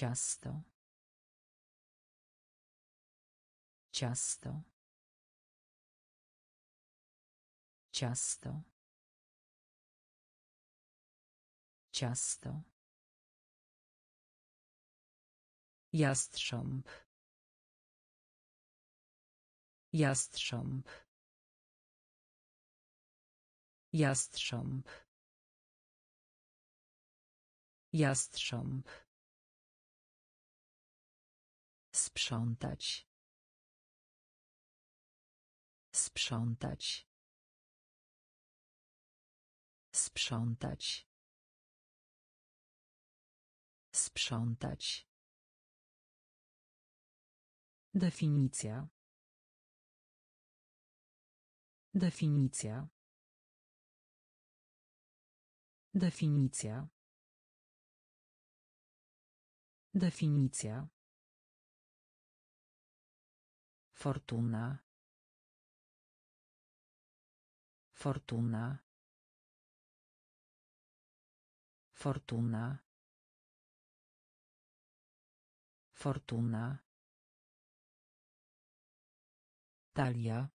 Ciasto. Ciasto. Ciasto. Ciasto. Jastrząb. Jastrząb. Jastrząb. Jastrząb. Sprzątać. Sprzątać. Sprzątać. Sprzątać. Definicja. Definicja. Definicja. Definicja. Fortuna. Fortuna. Fortuna. Fortuna. Talia.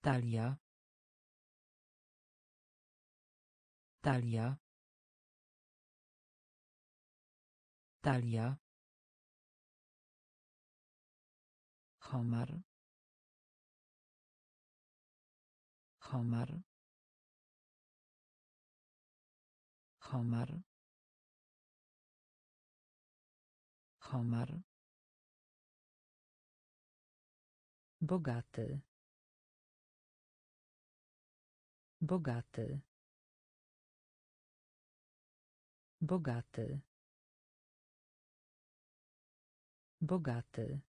Talia. Talia. Talia. Homar. Homar. Homar. Homar. Bogaty. Bogaty. Bogaty. Bogaty.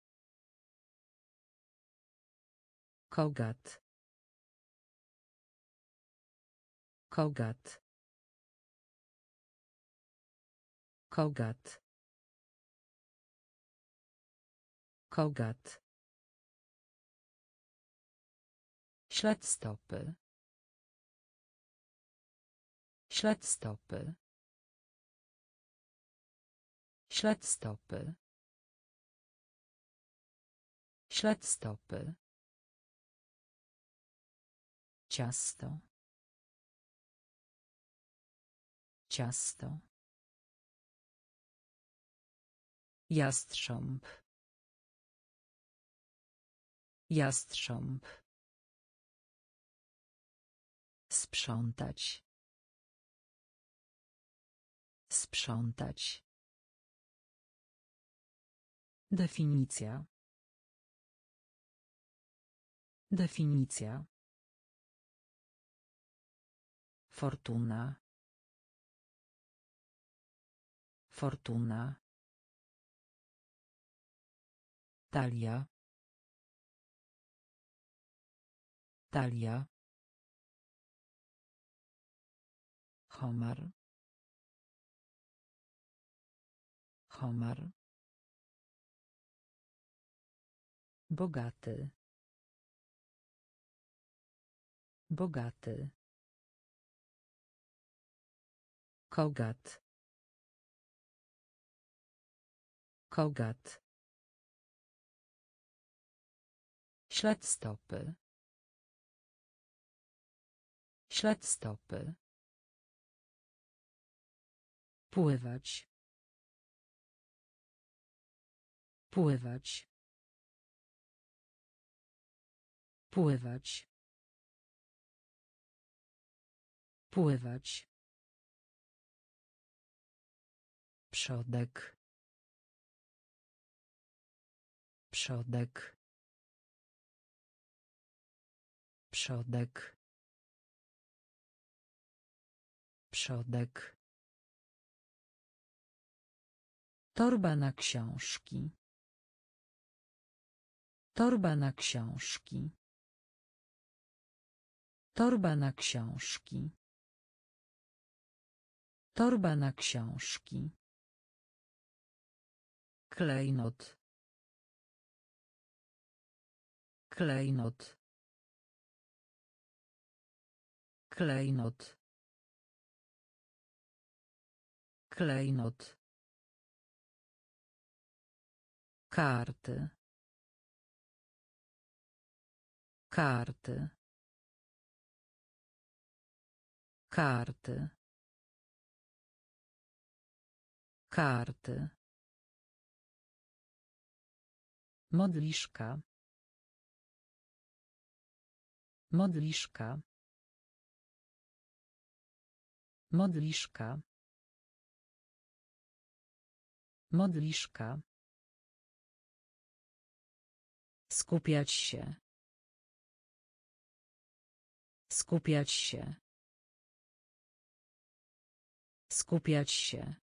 Kogat. Kogat. Kogat. Kogat. Śledstopy. Śledstopy. Śledstopy. Śledstopy. Ciasto. Ciasto. Jastrząb. Jastrząb. Sprzątać. Sprzątać. Definicja. Definicja. Fortuna. Fortuna. Talia. Talia. Homar. Homar. Bogaty. Bogaty. Kogat. Kogat. Śledstopy. Śledstopy. Pływać. Pływać. Pływać. Pływać. Przodek. Przodek. Przodek. Przodek. Torba na książki. Torba na książki. Torba na książki. Torba na książki. Klejnot. Klejnot. Klejnot. Klejnot. Karty. Karty. Karty. Karty. Modliszka. Modliszka. Modliszka. Modliszka. Skupiać się. Skupiać się. Skupiać się.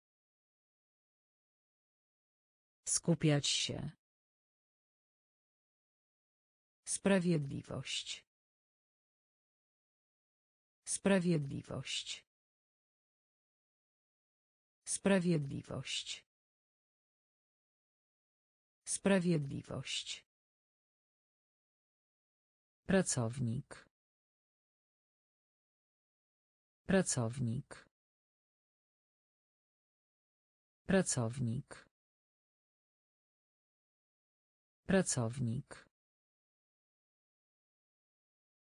Skupiać się. Sprawiedliwość. Sprawiedliwość. Sprawiedliwość. Sprawiedliwość. Pracownik. Pracownik. Pracownik. Pracownik.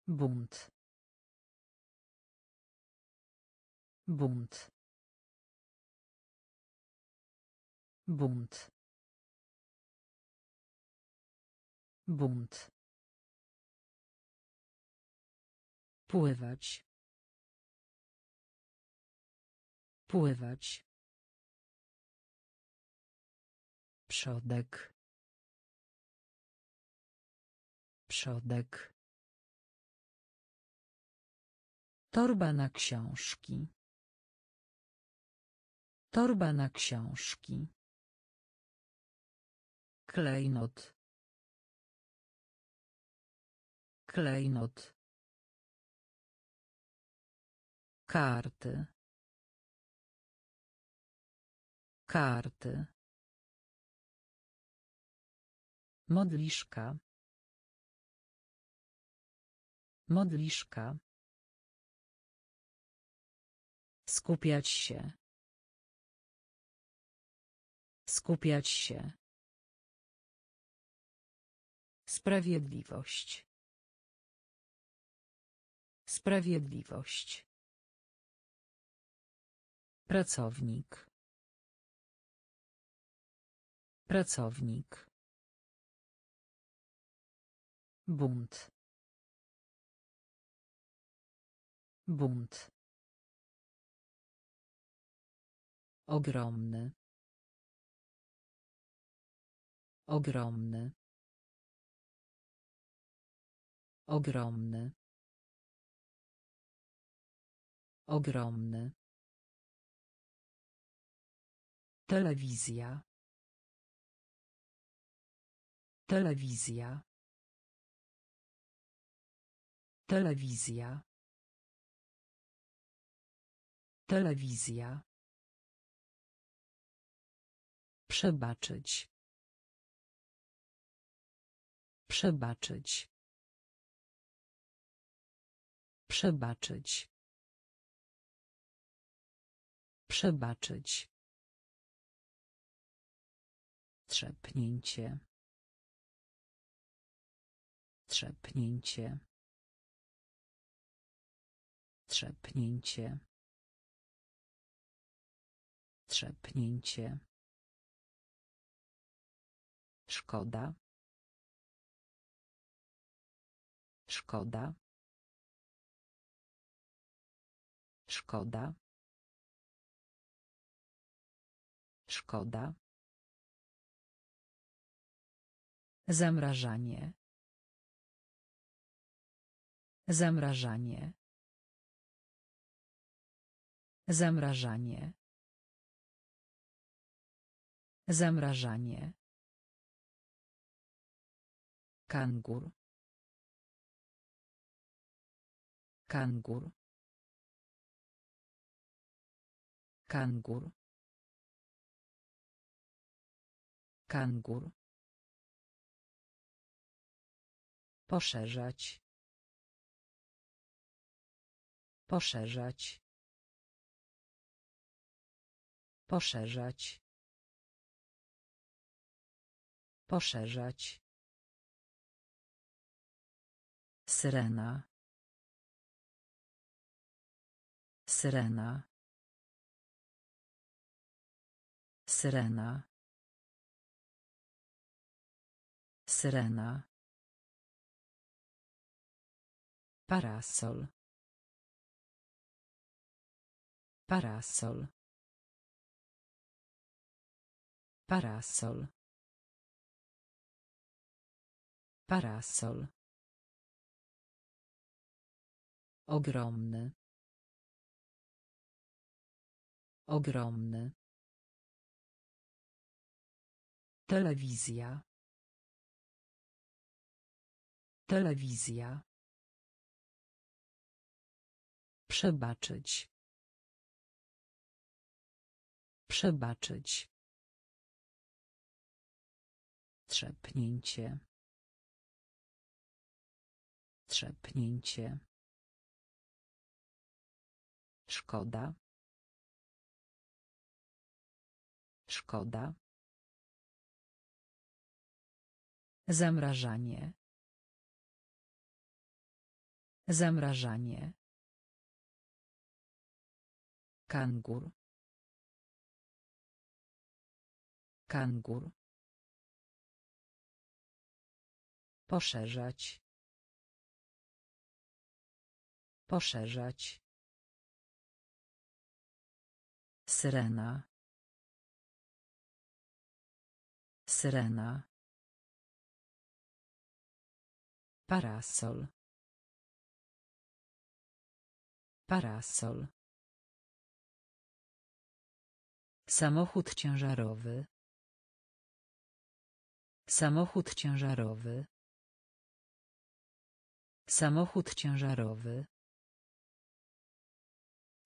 Bunt. Bunt. Bunt. Bunt. Pływać. Pływać. Przodek. Przodek. Torba na książki. Torba na książki. Klejnot. Klejnot. Karty. Karty. Modliszka. Modliszka. Skupiać się. Skupiać się. Sprawiedliwość. Sprawiedliwość. Pracownik. Pracownik. Bunt. Bunt. Ogromny. Ogromny. Ogromny. Ogromny. Telewizja. Telewizja. Telewizja. Telewizja. Przebaczyć. Przebaczyć. Przebaczyć. Przebaczyć. Trzepnięcie. Trzepnięcie. Trzepnięcie. Trzepnięcie. Szkoda. Szkoda. Szkoda. Szkoda. Zamrażanie. Zamrażanie. Zamrażanie. Zamrażanie. Kangur. Kangur. Kangur. Kangur. Poszerzać. Poszerzać. Poszerzać. Poszerzać. Syrena. Syrena. Syrena. Syrena. Parasol. Parasol. Parasol. Parasol. Ogromny. Ogromny. Telewizja. Telewizja. Przebaczyć. Przebaczyć. Trzepnięcie. Trzepnięcie. Szkoda. Szkoda. Zamrażanie. Zamrażanie. Kangur. Kangur. Poszerzać. Poszerzać. Syrena. Syrena. Parasol. Parasol. Samochód ciężarowy. Samochód ciężarowy. Samochód ciężarowy.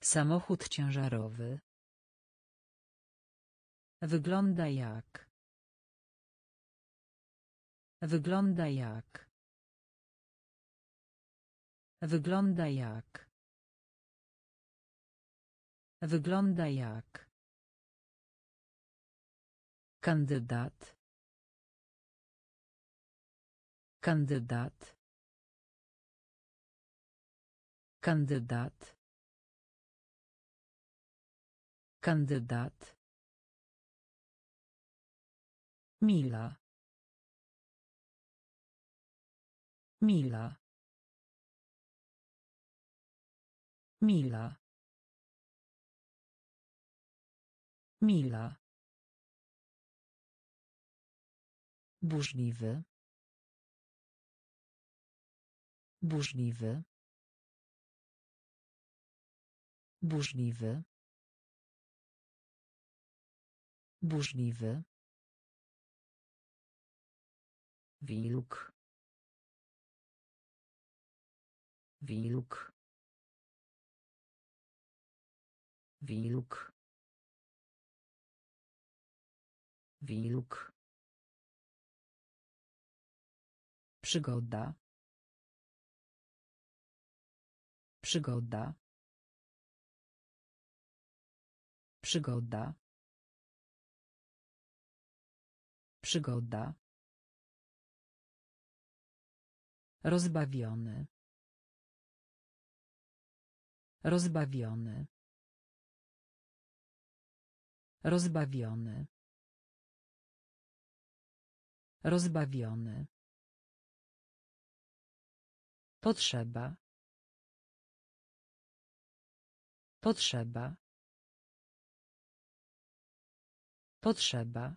Samochód ciężarowy. Wygląda jak. Wygląda jak. Wygląda jak. Wygląda jak. Kandydat. Kandydat. Kandydat. Kandydat. Mila. Mila. Mila. Mila. Burzliwy. Burzliwy. Burzliwy. Burzliwy. Wilk. Wilk. Wilk. Wilk. Przygoda. Przygoda. Przygoda. Przygoda. Rozbawiony. Rozbawiony. Rozbawiony. Rozbawiony. Potrzeba. Potrzeba. Potrzeba.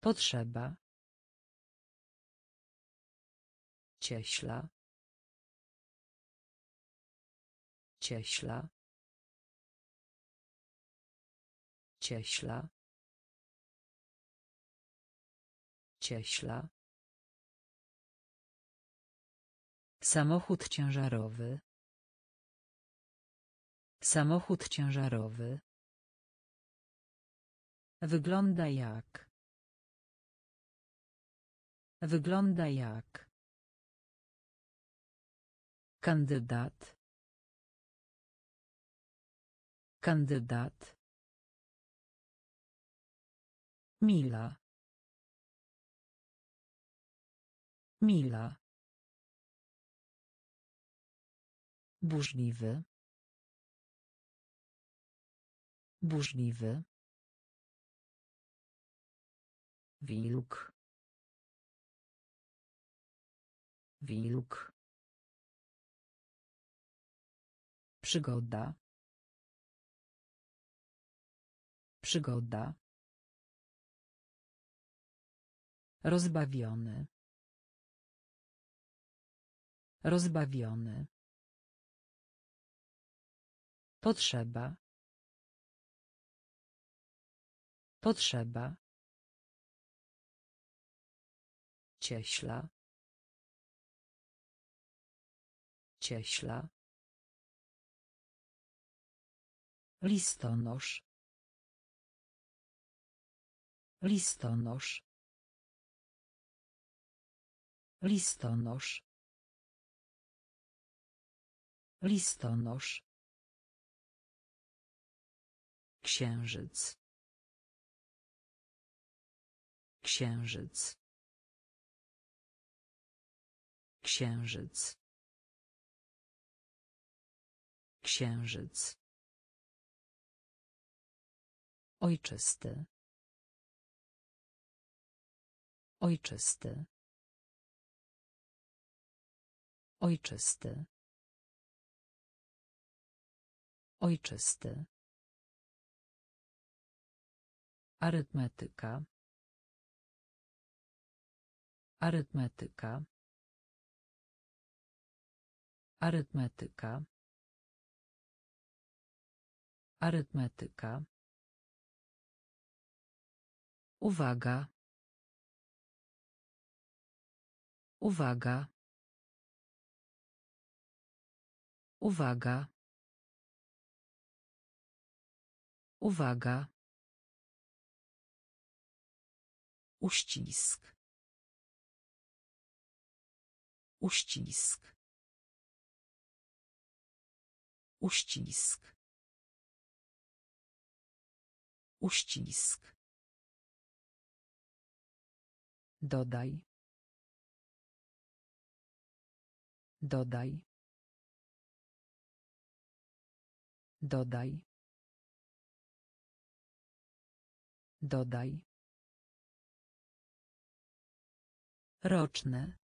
Potrzeba. Cieśla. Cieśla. Cieśla. Cieśla. Samochód ciężarowy. Samochód ciężarowy. Wygląda jak. Wygląda jak. Kandydat. Kandydat. Mila. Mila. Burzliwy. Burzliwy. Wilk. Wilk. Przygoda. Przygoda. Rozbawiony. Rozbawiony. Potrzeba. Potrzeba. Cieśla. Cieśla. Listonosz. Listonosz. Listonosz. Listonosz. Księżyc. Księżyc. Księżyc. Księżyc. Ojczysty. Ojczysty. Ojczysty. Ojczysty. Arytmetyka. Arytmetyka. Arytmetyka. Arytmetyka. Uwaga. Uwaga. Uwaga. Uwaga. Uścisk. Uścisk. Uścisk. Uścisk. Dodaj. Dodaj. Dodaj. Dodaj. Roczne.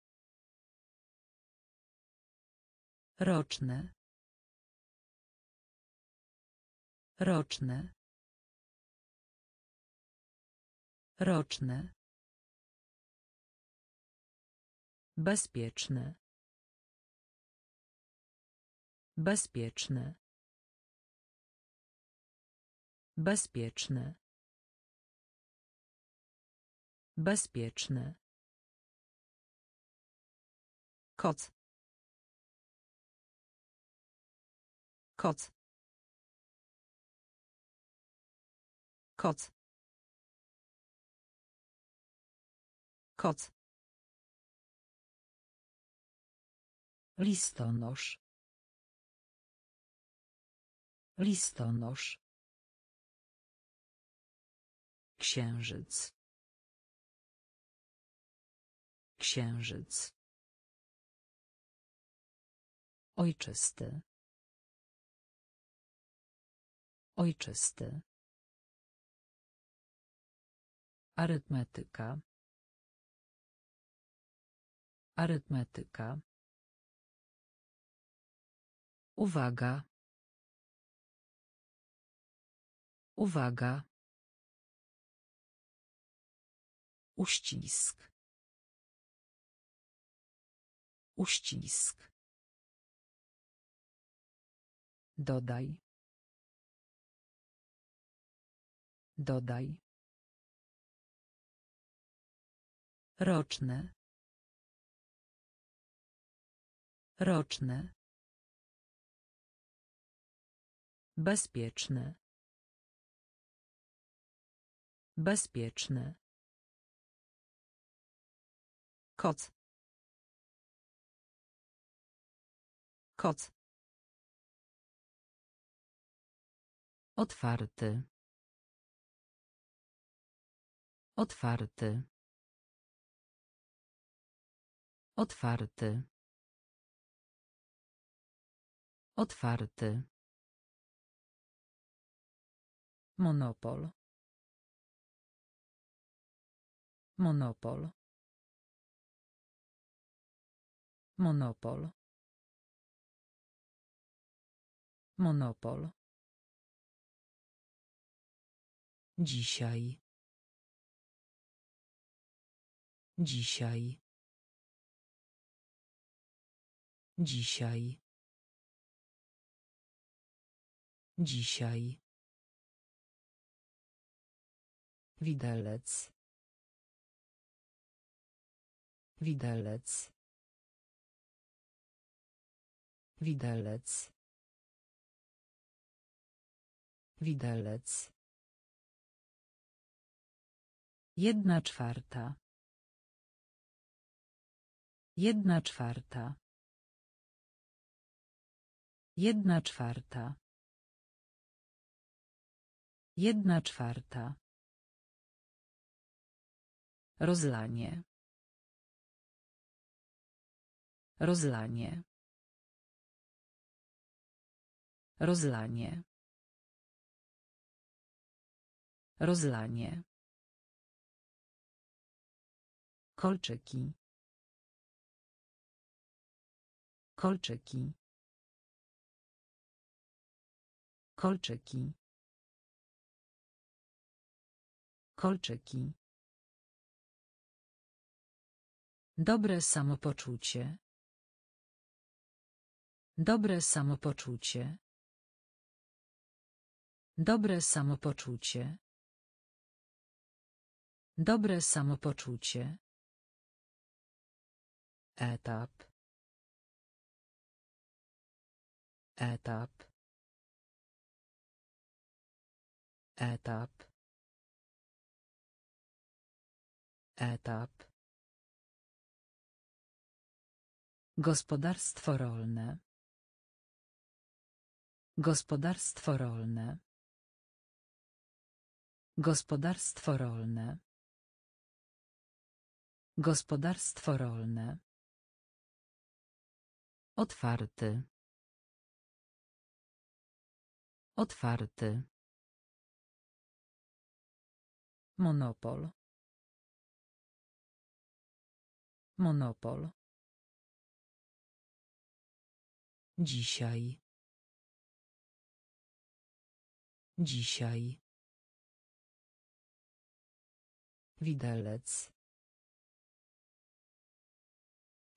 Roczne. Roczne. Roczne. Bezpieczne. Bezpieczne. Bezpieczne. Bezpieczne. Koc. Koc. Koc. Koc. Listonosz. Listonosz. Księżyc. Księżyc. Ojczysty. Ojczysty. Arytmetyka. Arytmetyka. Uwaga. Uwaga. Uścisk. Uścisk. Dodaj. Dodaj. Roczne. Roczne. Bezpieczne. Bezpieczne. Koc. Koc. Otwarty. Otwarty. Otwarty. Otwarty. Monopol. Monopol. Monopol. Monopol. Dzisiaj. Dzisiaj. Dzisiaj. Dzisiaj. Widelec. Widelec. Widelec. Widelec. Jedna czwarta. Jedna czwarta. Jedna czwarta. Jedna czwarta. Rozlanie. Rozlanie. Rozlanie. Rozlanie. Kolczyki. Kolczyki. Kolczyki. Kolczyki. Dobre samopoczucie. Dobre samopoczucie. Dobre samopoczucie. Dobre samopoczucie. Etap. Etap. Etap. Etap. Gospodarstwo rolne. Gospodarstwo rolne. Gospodarstwo rolne. Gospodarstwo rolne. Otwarty. Otwarty. Monopol. Monopol. Dzisiaj. Dzisiaj. Widelec.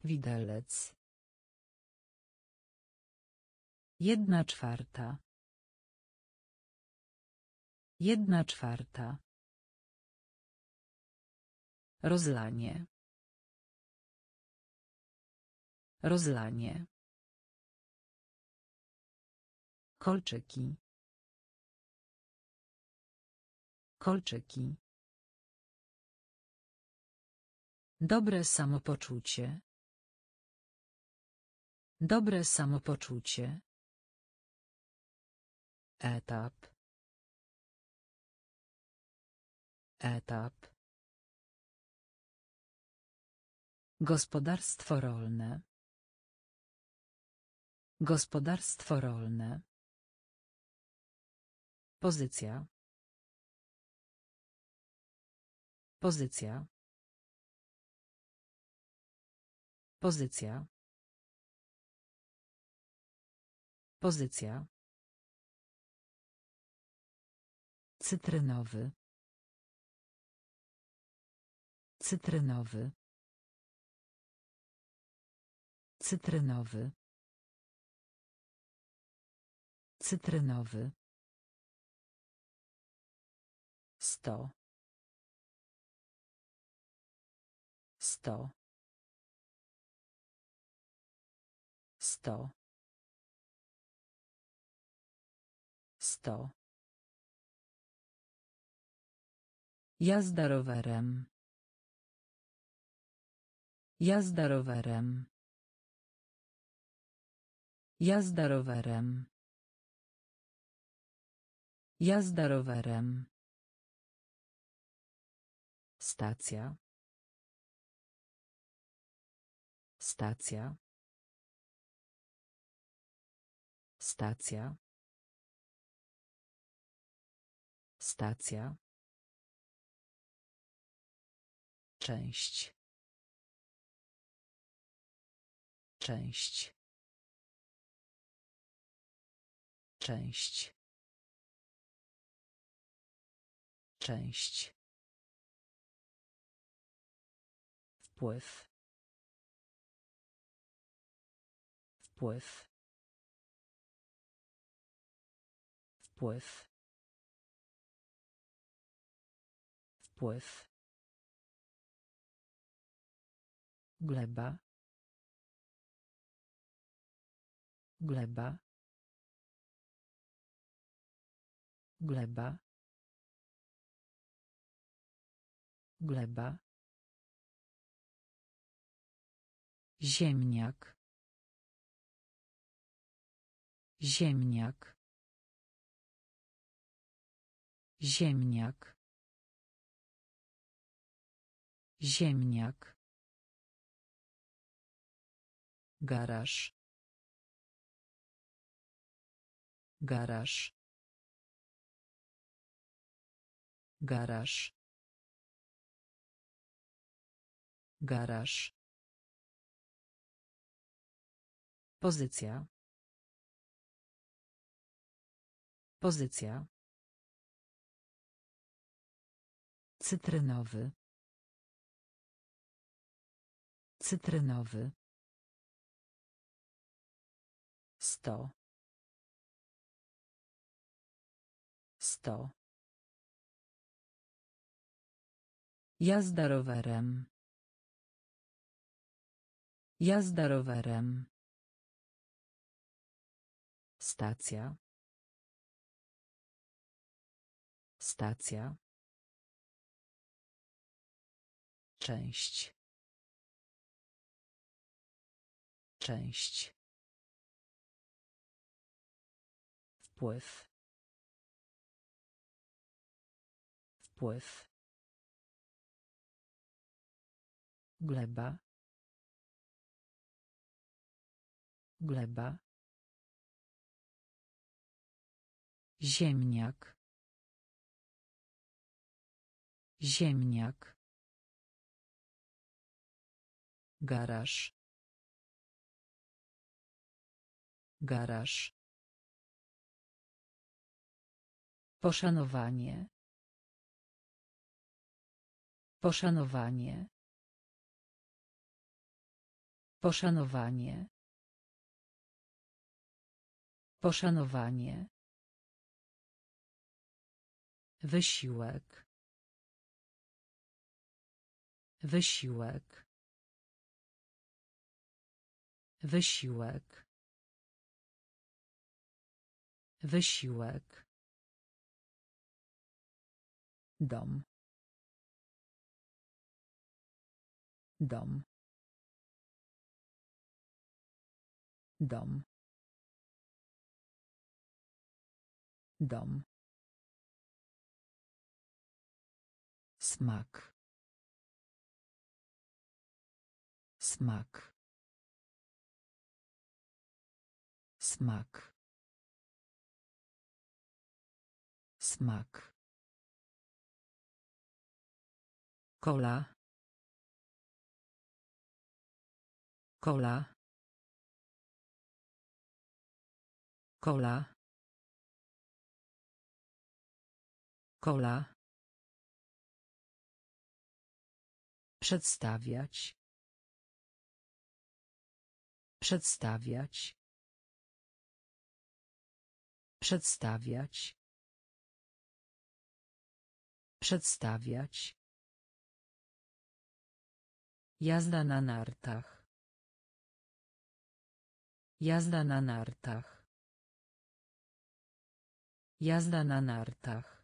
Widelec. Jedna czwarta. Jedna czwarta. Rozlanie. Rozlanie. Kolczyki. Kolczyki. Dobre samopoczucie. Dobre samopoczucie. Etap. Etap. Gospodarstwo rolne. Gospodarstwo rolne. Pozycja. Pozycja. Pozycja. Pozycja. Cytrynowy. Cytrynowy. Cytrynowy. Cytrynowy. Sto. Sto. Sto. Sto. Jazda rowerem. Jazda rowerem. Jazda rowerem. Jazda rowerem. Stacja. Stacja. Stacja. Stacja. Część. Część. Część. Część. Wpływ. Wpływ. Wpływ. Wpływ. Gleba. Gleba. Gleba. Gleba. Ziemniak. Ziemniak. Ziemniak. Ziemniak. Garaż. Garaż. Garaż. Garaż. Pozycja. Pozycja. Cytrynowy. Cytrynowy. Sto. Sto. Jazda rowerem. Jazda rowerem. Stacja. Stacja. Część. Część. Wpływ. Wpływ. Gleba. Gleba. Ziemniak. Ziemniak. Garaż. Garaż. Poszanowanie. Poszanowanie. Poszanowanie. Poszanowanie. Wysiłek. Wysiłek. Wysiłek. Wysiłek. Dom. Dom. Dom. Dom. Smak. Smak. Smak. Smak. Kola. Kola. Kola. Kola. Przedstawiać. Przedstawiać. Przedstawiać. Przedstawiać. Jazda na nartach. Jazda na nartach. Jazda na nartach.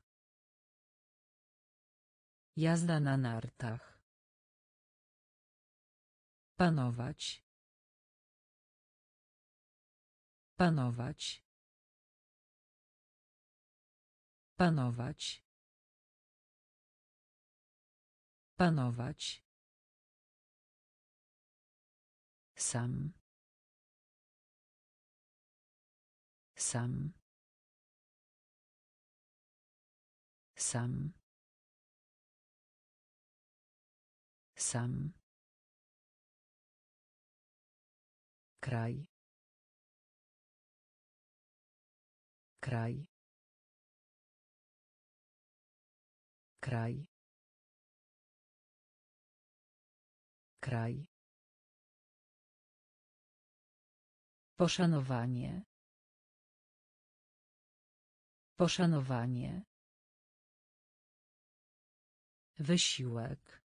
Jazda na nartach. Panować. Panować. Panować. Panować. Sam. Sam. Sam. Sam. Kraj kraj kraj kraj Poszanowanie. Poszanowanie. Wysiłek.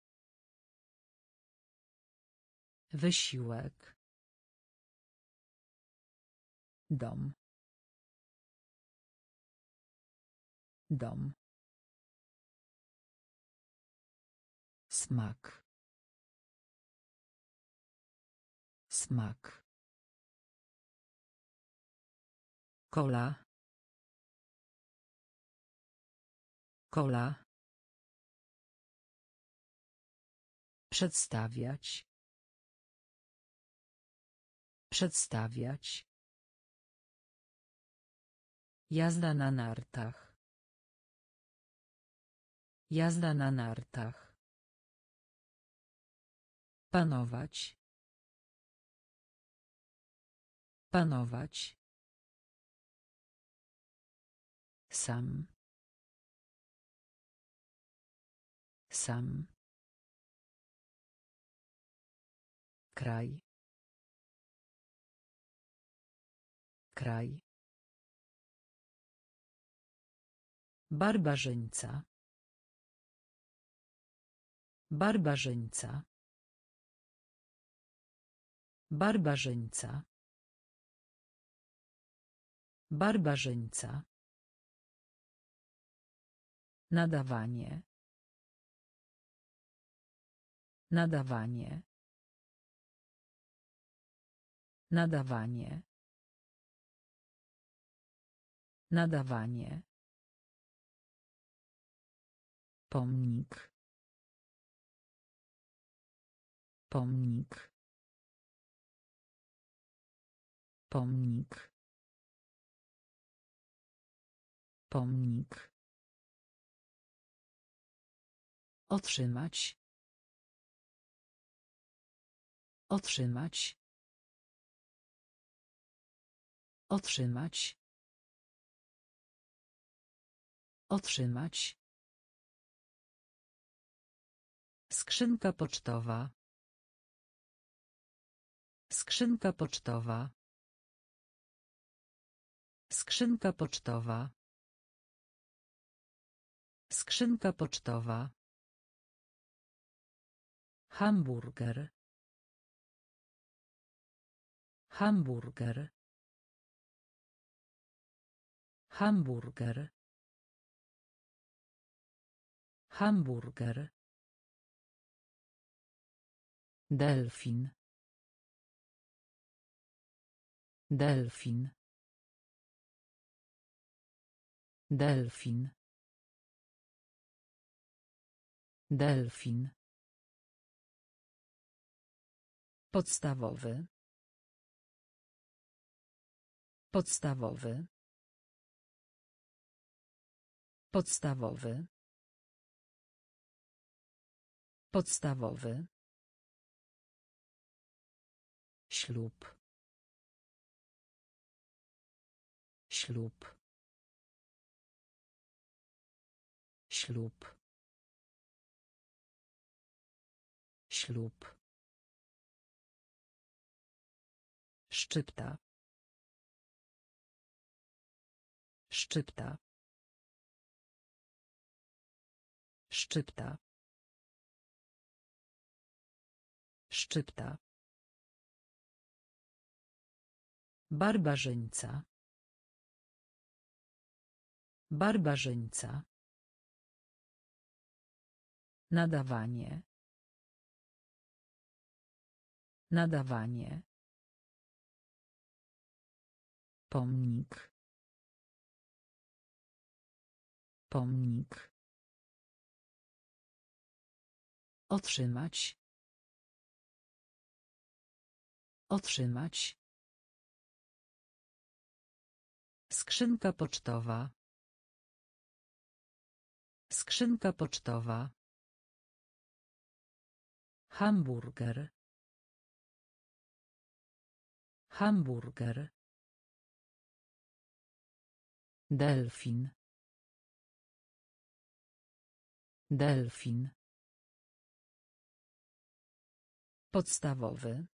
Wysiłek. Dom. Dom. Smak. Smak. Kola. Kola. Przedstawiać. Przedstawiać. Jazda na nartach. Jazda na nartach. Panować. Panować. Sam. Sam. Kraj. Kraj. Barbarzyńca. Barbarzyńca. Barbarzyńca. Barbarzyńca. Nadawanie. Nadawanie. Nadawanie. Nadawanie. Pomnik. Pomnik. Pomnik. Pomnik. Otrzymać. Otrzymać. Otrzymać. Otrzymać. Skrzynka pocztowa. Skrzynka pocztowa. Skrzynka pocztowa. Skrzynka pocztowa. Hamburger. Hamburger. Hamburger. Hamburger. Delfin. Delfin. Delfin. Delfin. Podstawowy. Podstawowy. Podstawowy. Podstawowy. Ślub. Ślub. Ślub. Ślub. Szczypta. Szczypta. Szczypta. Szczypta. Barbarzyńca. Barbarzyńca. Nadawanie. Nadawanie. Pomnik. Pomnik. Otrzymać. Otrzymać. Skrzynka pocztowa. Skrzynka pocztowa. Hamburger. Hamburger. Delfin. Delfin. Podstawowy.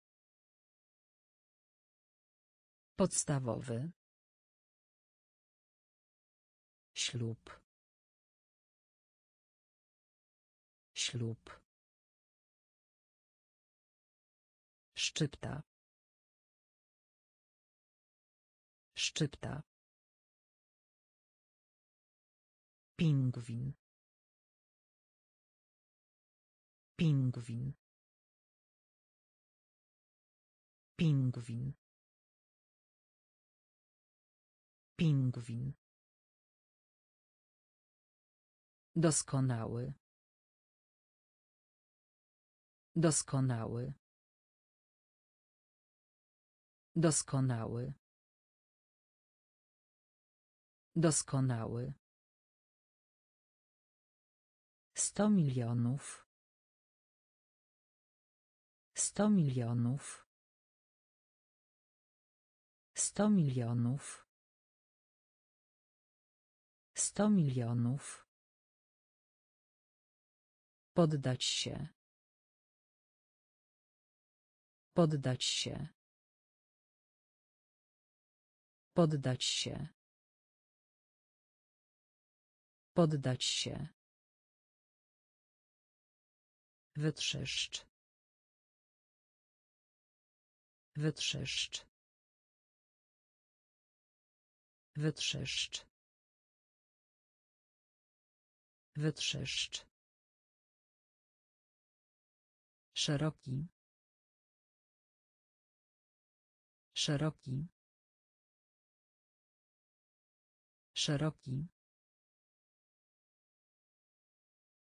Podstawowy. Ślub. Ślub. Szczypta. Szczypta. Pingwin. Pingwin. Pingwin. Pingwin. Doskonały. Doskonały. Doskonały. Doskonały. Sto milionów. Sto milionów. Sto milionów. Sto milionów. Poddać się. Poddać się. Poddać się. Poddać się. Wytrzeszcz. Wytrzeszcz. Wytrzeszcz. Wytrzeszcz. Szeroki. Szeroki. Szeroki.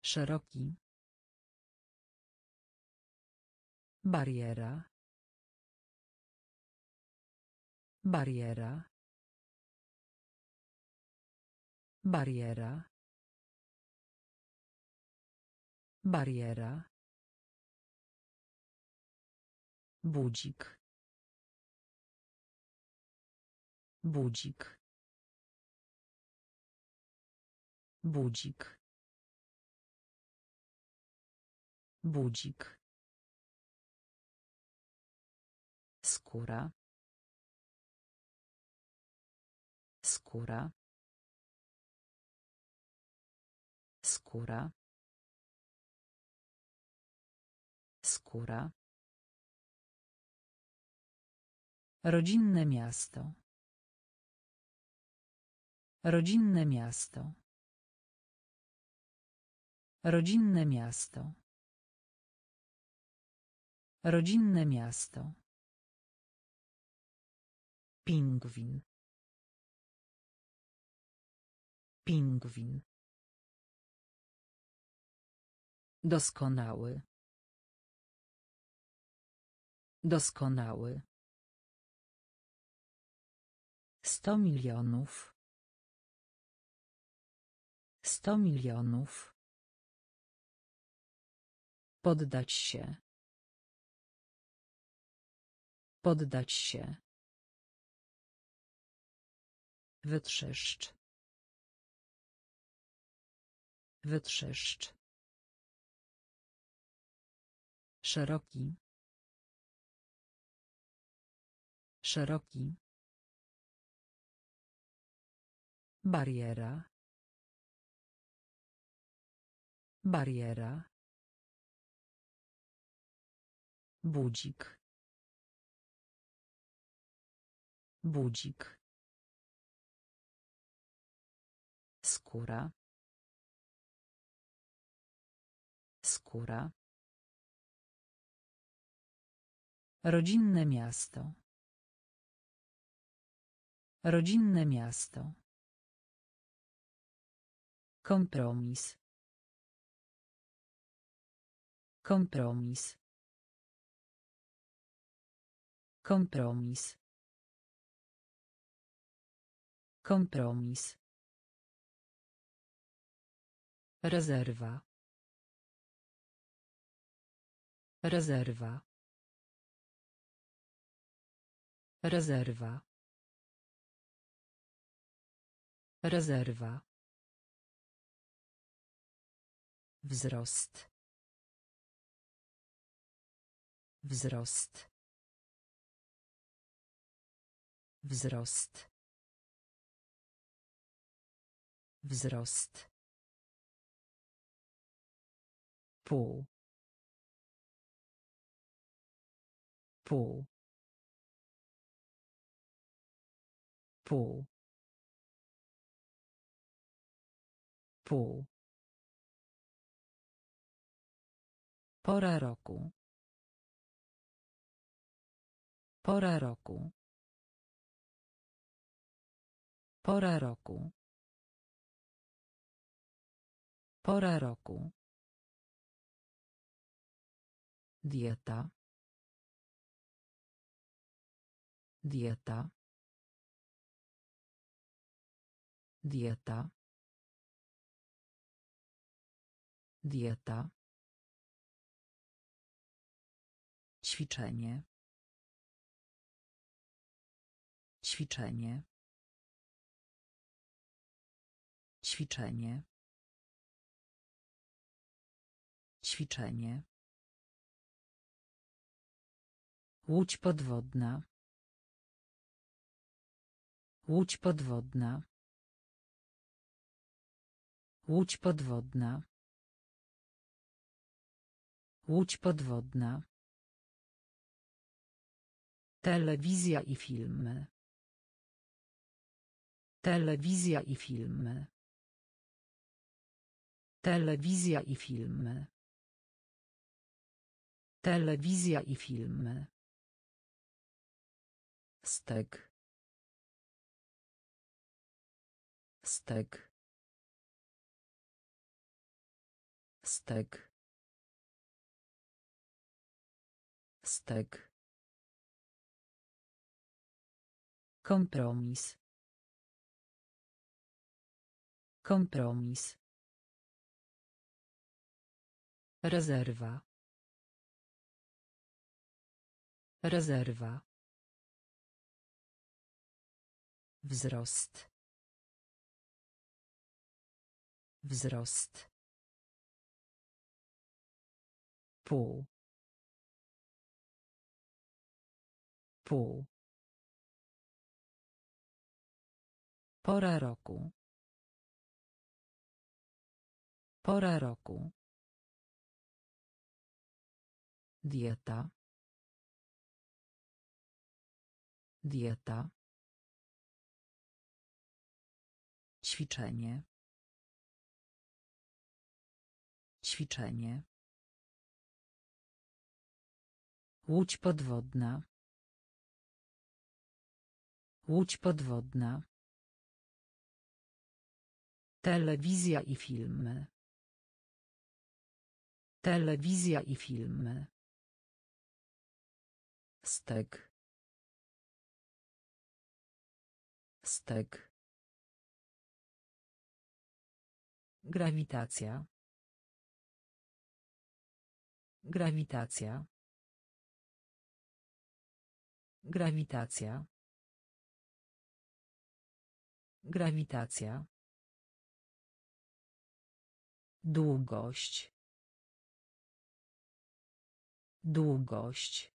Szeroki. Bariera. Bariera. Bariera. Bariera. Budzik. Budzik. Budzik. Budzik. Skóra. Skóra. Skóra. Skóra. Rodzinne miasto. Rodzinne miasto. Rodzinne miasto. Rodzinne miasto. Pingwin. Pingwin. Doskonały. Doskonały. Sto milionów. Sto milionów. Poddać się. Poddać się. Wytrzeszcz. Wytrzeszcz. Szeroki. Szeroki. Bariera. Bariera. Budzik. Budzik. Skóra. Skóra. Rodzinne miasto. Rodzinne miasto. Kompromis. Kompromis. Kompromis. Kompromis. Rezerwa. Rezerwa. Rezerwa. Rezerwa. Wzrost. Wzrost. Wzrost. Wzrost. Pół. Pół. Pół. Pół. Pora roku. Pora roku. Pora roku. Pora roku. Dieta. Dieta. Dieta. Dieta. Ćwiczenie. Ćwiczenie. Ćwiczenie. Ćwiczenie. Łódź podwodna. Łódź podwodna. Łódź podwodna. Łódź podwodna. Telewizja i filmy. Telewizja i filmy. Telewizja i filmy. Telewizja i filmy. Stek. Stek. Stek. Stek. Kompromis. Kompromis. Rezerwa. Rezerwa. Wzrost. Wzrost. Pół. Pół. Pora roku. Pora roku. Dieta. Dieta. Ćwiczenie. Ćwiczenie. Łódź podwodna. Łódź podwodna. Telewizja i filmy. Telewizja i filmy. Stek. Stek. Grawitacja. Grawitacja. Grawitacja. Grawitacja. Długość. Długość.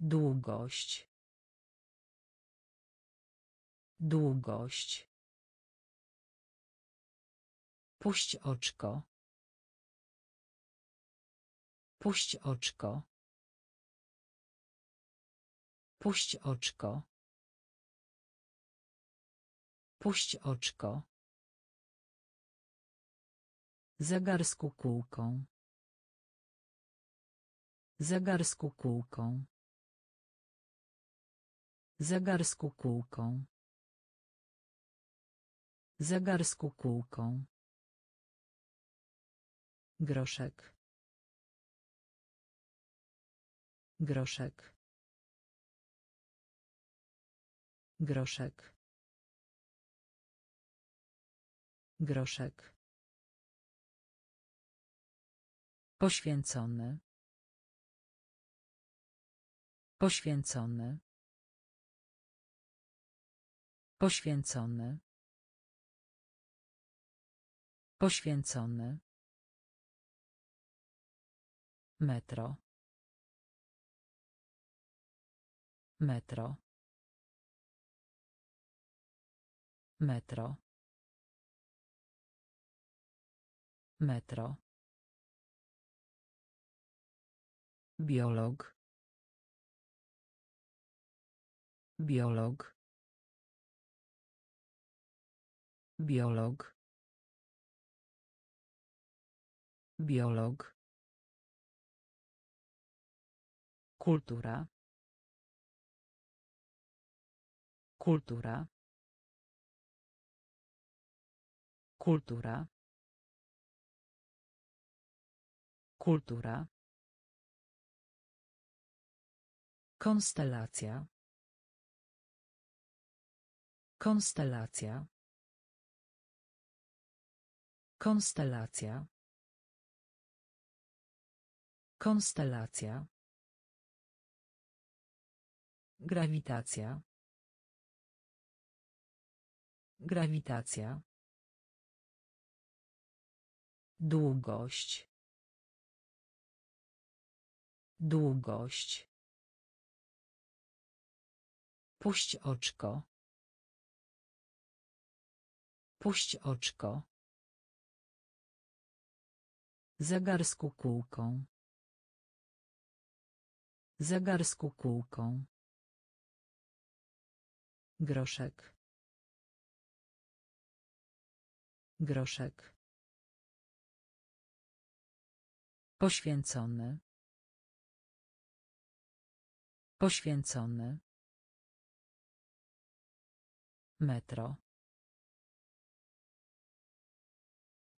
Długość. Długość. Puść oczko. Puść oczko. Puść oczko. Puść oczko. Zegar z kukułką. Zegar z kukułką. Zegar z kukułką. Zegar z kukułką. Groszek. Groszek. Groszek. Groszek. Poświęcony. Poświęcony. Poświęcony. Poświęcony. Metro. Metro. Metro. Metro. Biolog. Biolog. Biolog. Biolog. Kultura. Kultura. Kultura. Kultura. Konstelacja. Konstelacja. Konstelacja. Konstelacja. Grawitacja. Grawitacja. Długość. Długość. Puść oczko. Puść oczko. Zegar z kukułką. Zegar z kukułką. Groszek. Groszek. Poświęcony. Poświęcony. Metro.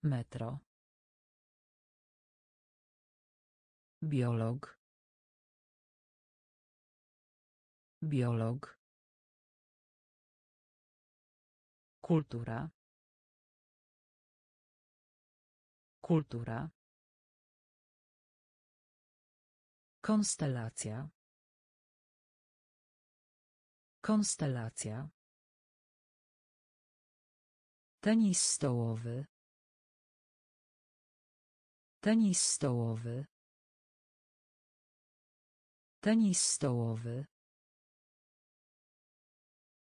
Metro. Biolog. Biolog. Kultura. Kultura. Konstelacja. Konstelacja. Tenis stołowy. Tenis stołowy. Tenis stołowy.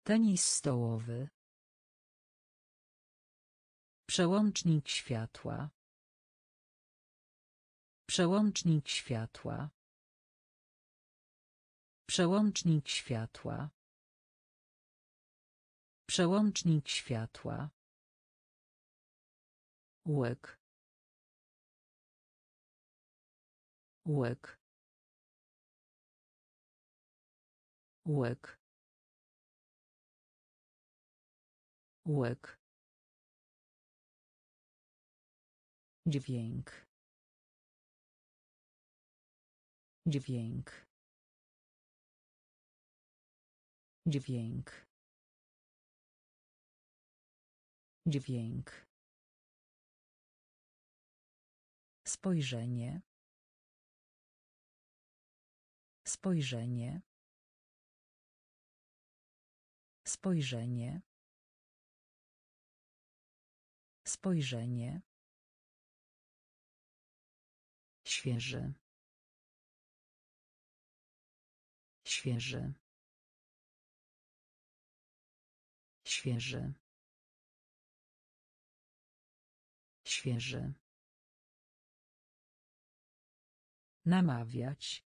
Tenis stołowy. Przełącznik światła. Przełącznik światła. Przełącznik światła. Przełącznik światła. Łek. Łek. Łek. Łek. Dźwięk. Dźwięk. Dźwięk. Dźwięk. Spojrzenie. Spojrzenie. Spojrzenie. Spojrzenie. Świeży. Świeży. Świeży. Świeży. Namawiać.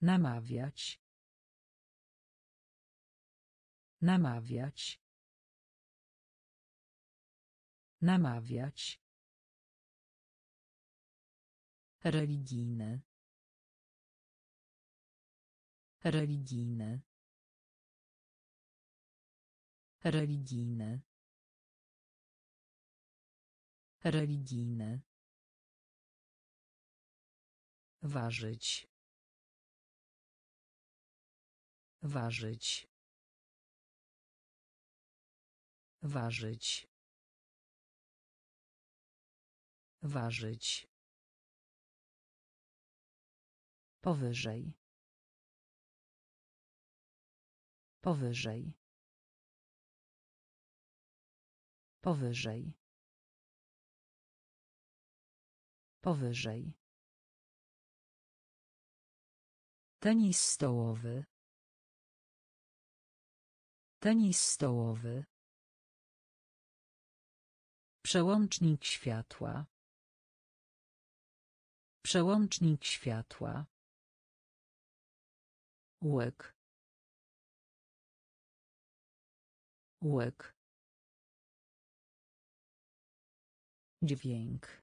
Namawiać. Namawiać. Namawiać. Religijny. Religijny. Religijny. Religijny. Ważyć. Ważyć. Ważyć. Ważyć. Powyżej. Powyżej. Powyżej. Powyżej. Tenis stołowy. Tenis stołowy. Przełącznik światła. Przełącznik światła. Łek. Łek. Dźwięk.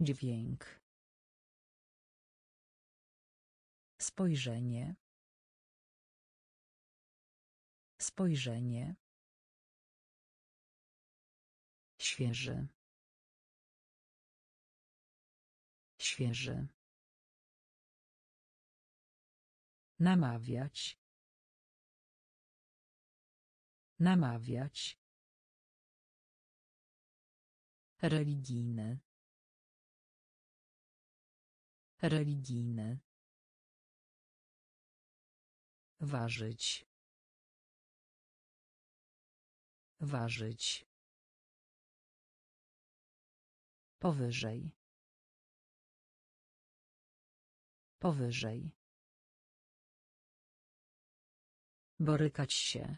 Dźwięk. Spojrzenie. Spojrzenie. Świeży. Świeży. Namawiać. Namawiać. Religijny. Religijny. Ważyć. Ważyć. Powyżej. Powyżej. Borykać się.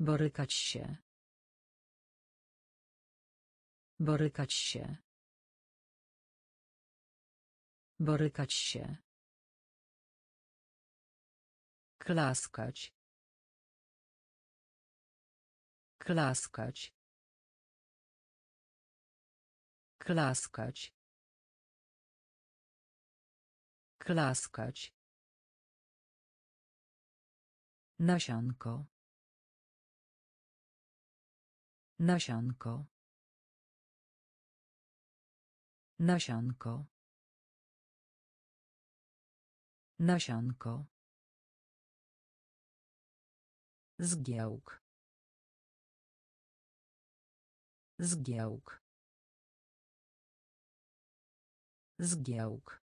Borykać się. Borykać się. Borykać się. Klaskać. Klaskać. Klaskać. Klaskać. Nasionko. Nasionko. Nasionko. Nasionko. Zgiełk. Zgiełk. Zgiełk.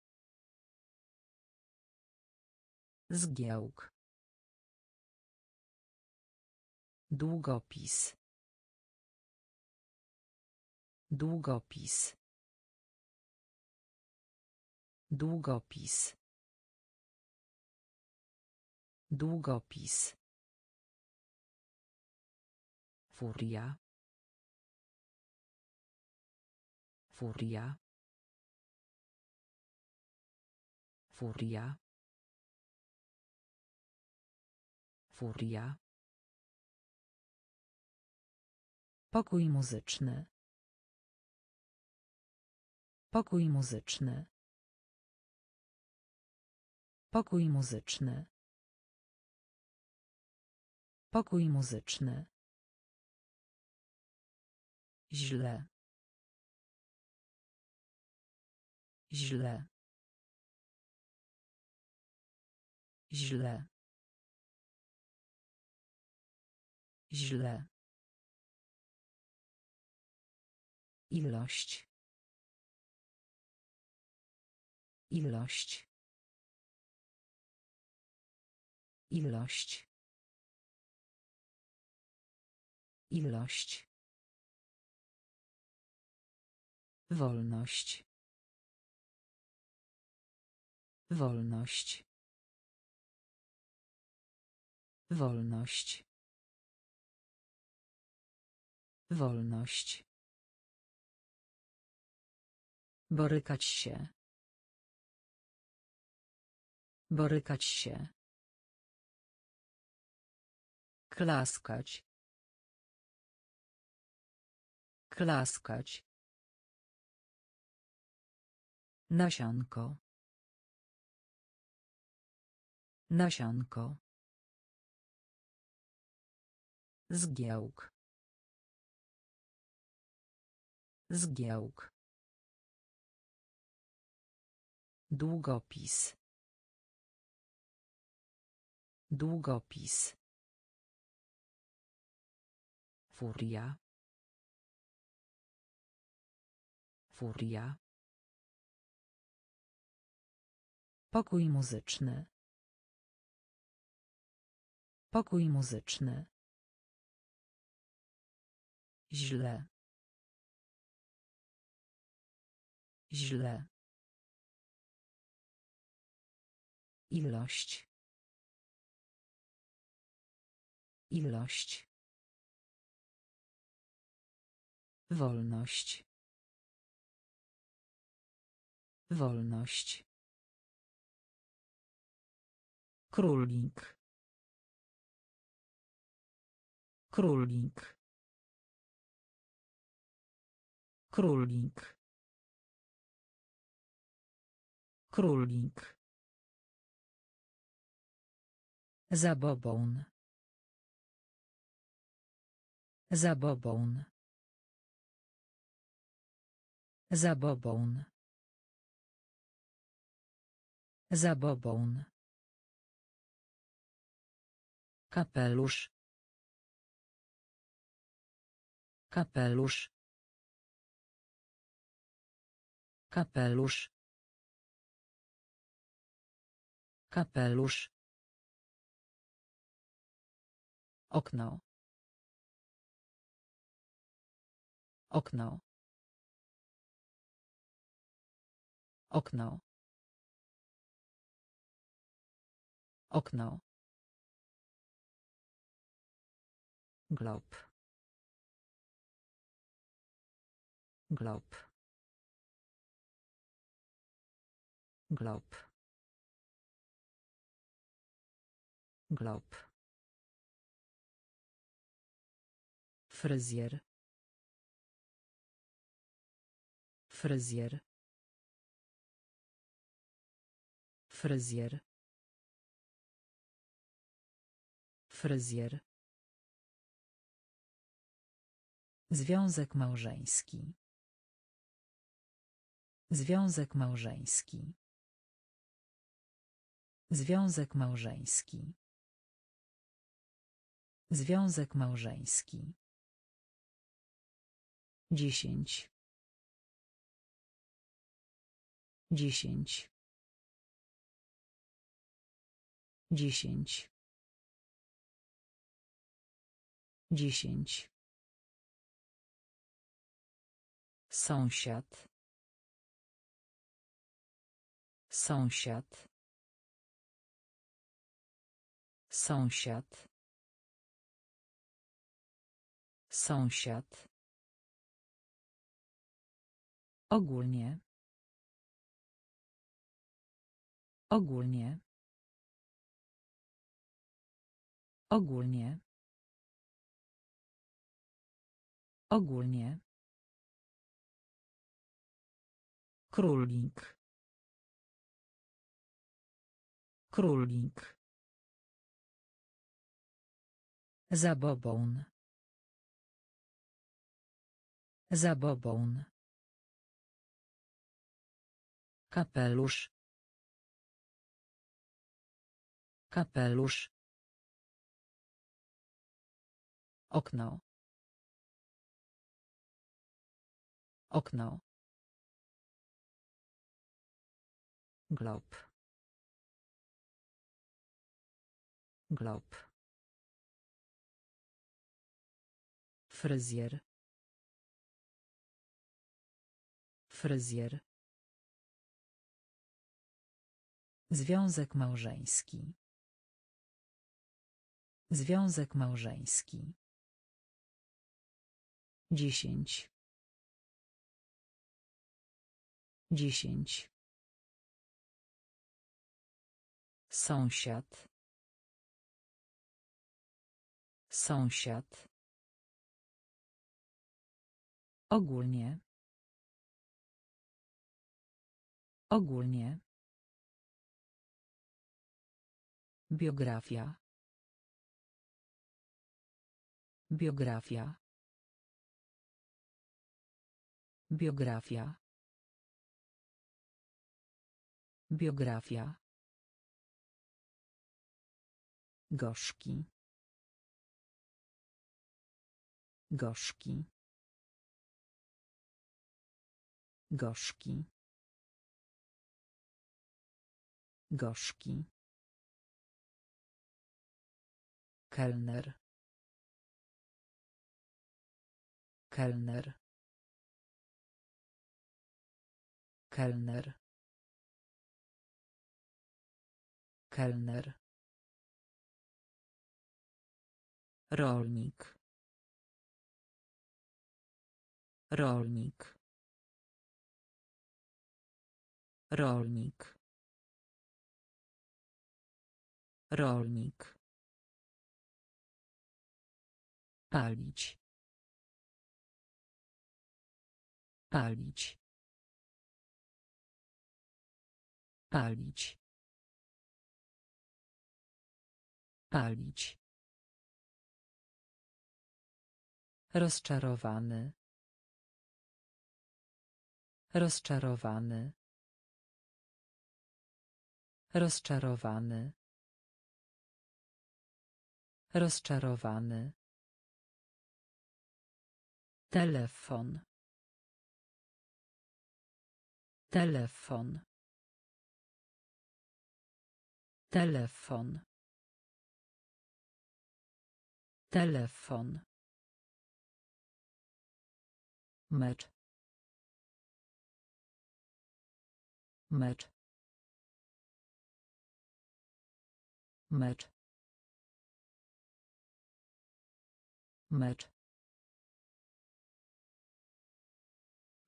Zgiełk. Długopis. Długopis. Długopis. Długopis. Furia. Furia. Furia. Furia. Pokój muzyczny. Pokój muzyczny. Pokój muzyczny. Pokój muzyczny. Źle. Źle. Źle. Źle. Ilość. Ilość. Ilość. Ilość. Wolność. Wolność. Wolność. Wolność. Borykać się. Borykać się. Klaskać. Klaskać. Nasionko. Nasionko. Zgiełk. Zgiełk. Długopis. Długopis. Furia. Furia. Pokój muzyczny. Pokój muzyczny. Źle. Źle. Ilość. Ilość. Wolność. Wolność. Królik. Królik. Królik. Królik. Zabobon. Zabobon. Zabobon. Zabobon. Kapelusz. Kapelusz. Kapelusz. Kapelusz. Okno. Okno. Okno. Okno. Glob. Glob. Glob. Glob. Fryzjer. Fryzjer. Fryzjer. Fryzjer. Związek małżeński. Związek małżeński. Związek małżeński. Związek małżeński. Dziesięć. Dziesięć. Dziesięć. Dziesięć. Sąsiad. Sąsiad. Sąsiad. Sąsiad. Ogólnie. Ogólnie. Ogólnie. Ogólnie. Królik. Królik. Zabobon. Zabobon. Kapelusz. Kapelusz. Okno. Okno. Glob. Glob. Fryzjer. Fryzjer. Związek małżeński. Związek małżeński. Dziesięć. Dziesięć. Sąsiad. Sąsiad. Ogólnie. Ogólnie. Biografia. Biografia. Biografia. Biografia. Gorzki. Gorzki. Gorzki. Gorzki. Kelner. Kelner. Kelner. Kelner. Rolnik. Rolnik. Rolnik. Rolnik. Palić. Palić. Palić. Palić. Rozczarowany. Rozczarowany. Rozczarowany. Rozczarowany. Telefon. Telefon. Telefon. Telefon. Mecz. Mecz. Mecz. Mecz.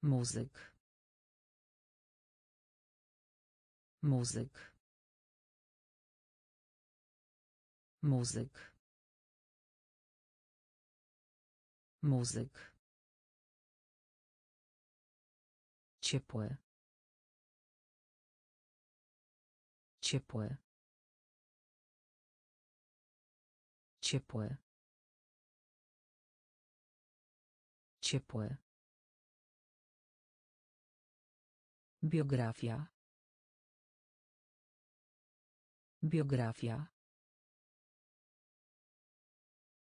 Muzyk. Muzyk. Muzyk. Muzyk. Ciepłe. Ciepłe. Ciepłe. Ciepłe. Biografia. Biografia.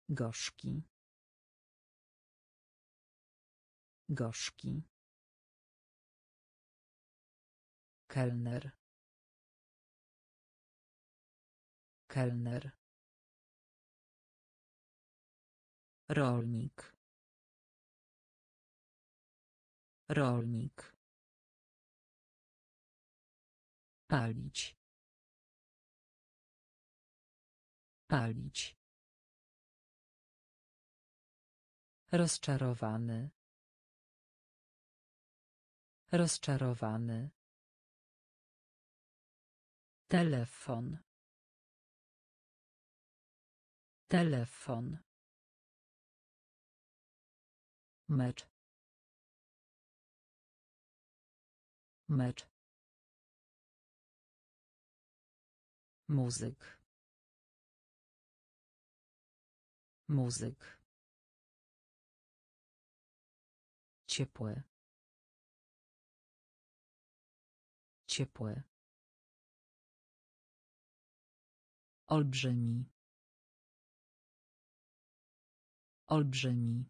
Gorzki. Gorzki. Kelner. Kelner. Rolnik. Rolnik. Palić. Palić. Rozczarowany. Rozczarowany. Telefon. Telefon. Mecz. Mecz. Muzyk. Muzyk. Ciepłe. Ciepłe. Olbrzymi. Olbrzymi.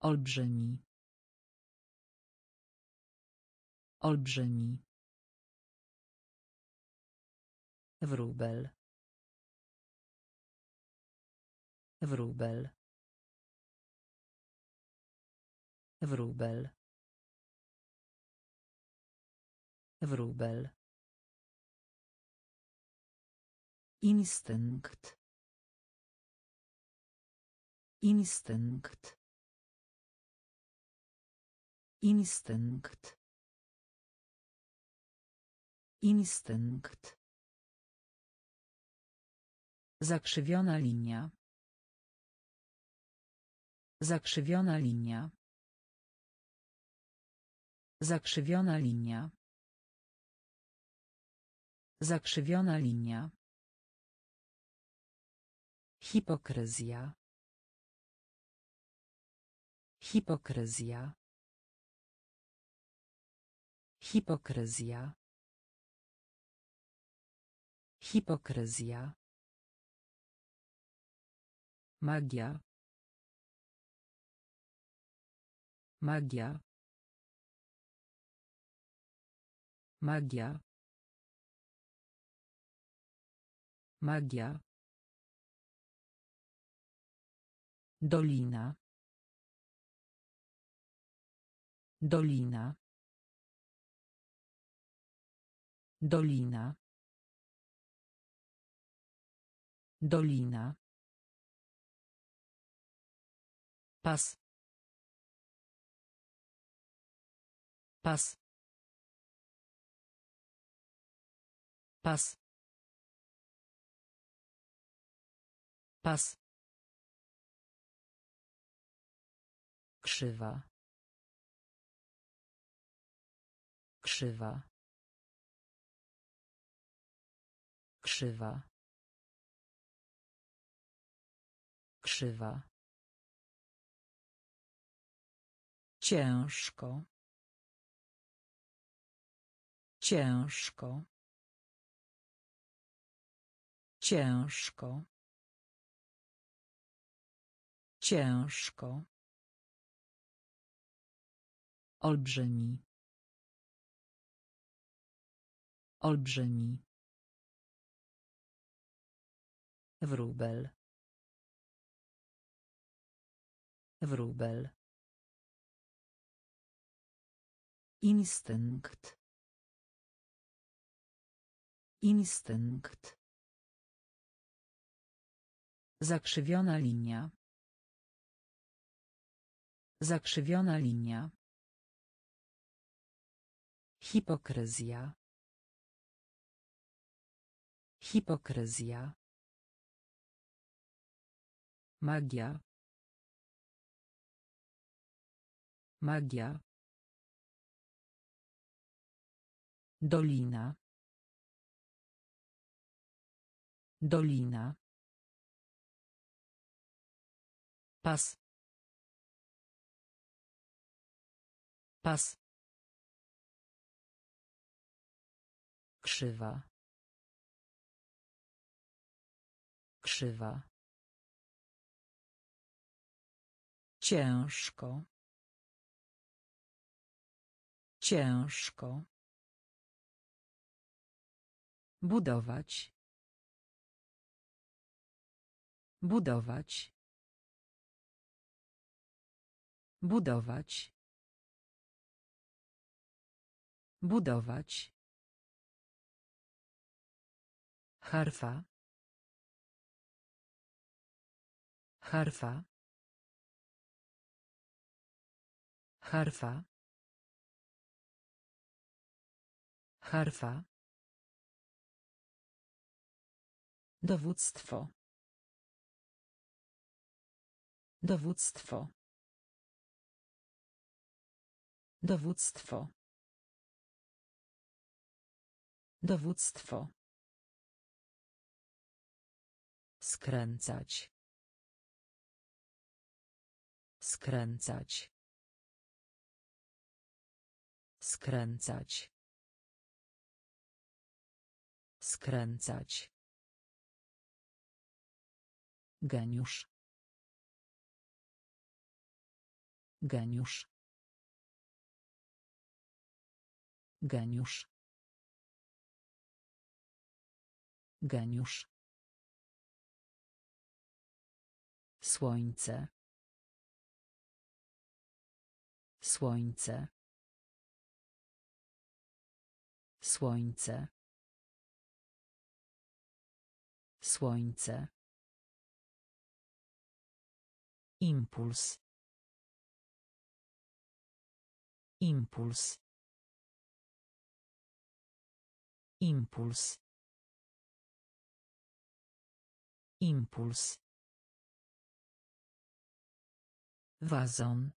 Olbrzymi. Olbrzymi. Wróbel. Wróbel. Wróbel. Wróbel. Instynkt. Instynkt. Instynkt. Instynkt. Zakrzywiona linia. Zakrzywiona linia. Zakrzywiona linia. Zakrzywiona linia. Hipokryzja. Hipokryzja. Hipokryzja. Hipokryzja. Magia. Magia. Magia. Magia. Dolina. Dolina. Dolina. Dolina. Pas. Pas. Pas. Pas. Krzywa. Krzywa. Krzywa. Krzywa. Ciężko. Ciężko. Ciężko. Ciężko. Olbrzymi. Olbrzymi. Wróbel. Wróbel. Instynkt. Instynkt. Zakrzywiona linia. Zakrzywiona linia. Hipokryzja. Hipokryzja. Magia. Magia. Dolina. Dolina. Pas. Pas. Krzywa. Krzywa. Ciężko. Ciężko. Budować. Budować. Budować. Budować. Harfa. Harfa. Harfa. Harfa. Dowództwo. Dowództwo. Dowództwo. Dowództwo. Skręcać. Skręcać. Skręcać. Skręcać. Geniusz. Geniusz. Geniusz. Geniusz. Słońce. Słońce. Słońce. Słońce. Impuls. Impuls. Impuls. Impuls. Wazon.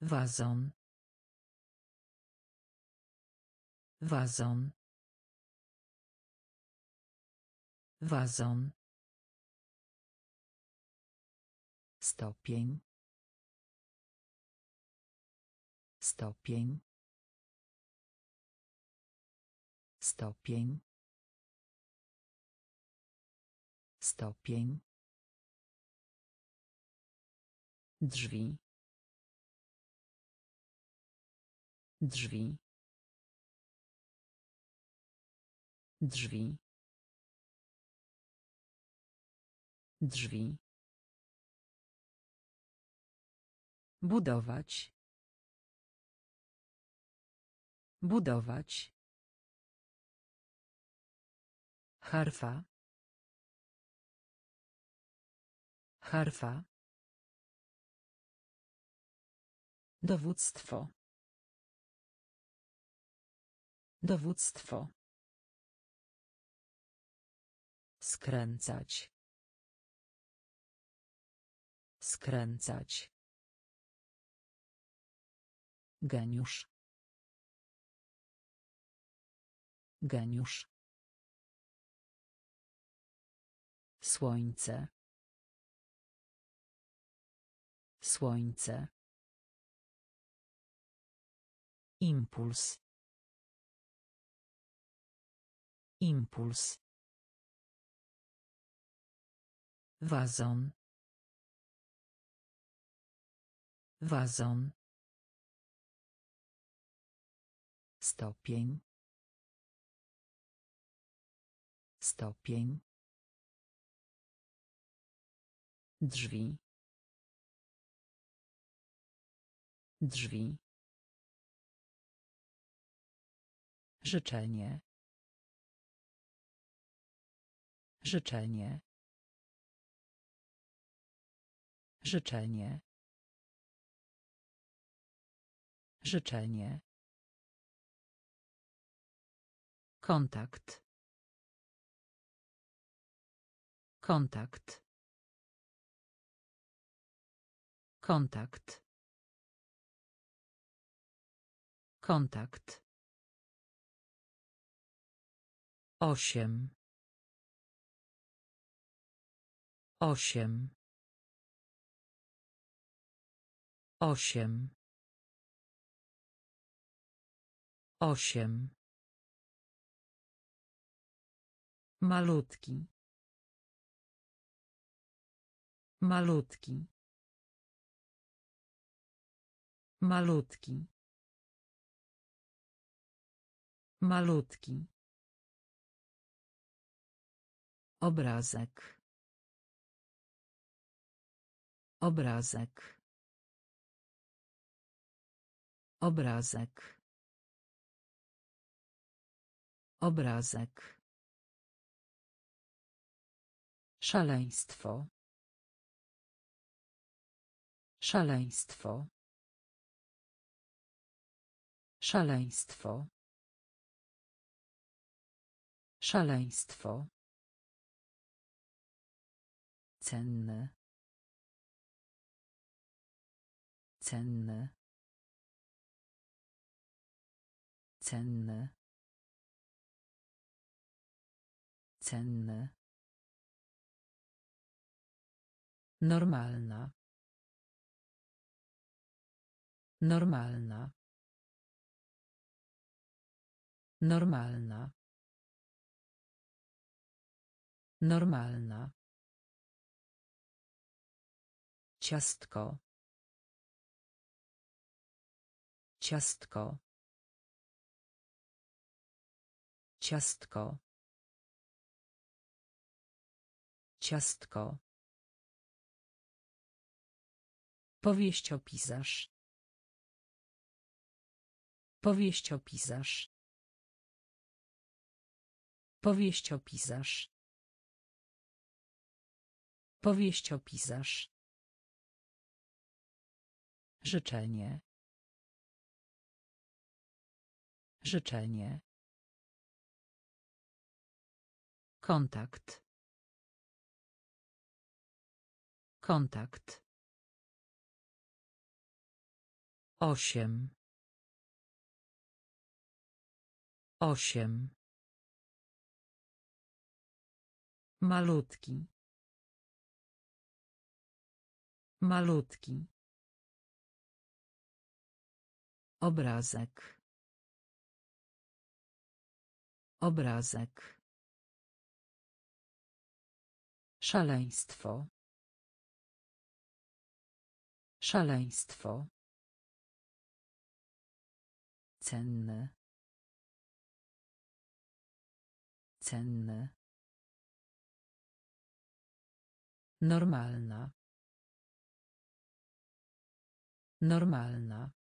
Wazon. Wazon. Wazon. Stopień. Stopień. Stopień. Stopień. Drzwi. Drzwi. Drzwi. Drzwi. Budować. Budować. Harfa. Harfa. Dowództwo. Dowództwo. Skręcać. Skręcać. Geniusz. Geniusz. Słońce. Słońce. Impuls. Impuls. Wazon. Wazon. Stopień. Stopień. Drzwi. Drzwi. Życzenie. Życzenie. Życzenie. Życzenie. Kontakt. Kontakt. Kontakt. Kontakt. Osiem. Osiem. Osiem. Osiem. Malutki. Malutki. Malutki. Malutki. Obrazek. Obrazek. Obrazek. Obrazek. Szaleństwo. Szaleństwo. Szaleństwo. Szaleństwo. Cenne. Cenne. Cenne. Cenne. Normalna. Normalna. Normalna. Normalna. Ciastko. Ciastko. Ciastko. Ciastko. Powieściopisarz. Powieściopisarz. Powieściopisarz. Powieściopisarz. Życzenie. Życzenie. Kontakt. Kontakt. Osiem. Osiem. Malutki. Malutki. Obrazek. Obrazek. Szaleństwo. Szaleństwo. Cenne. Cenne. Normalna. Normalna.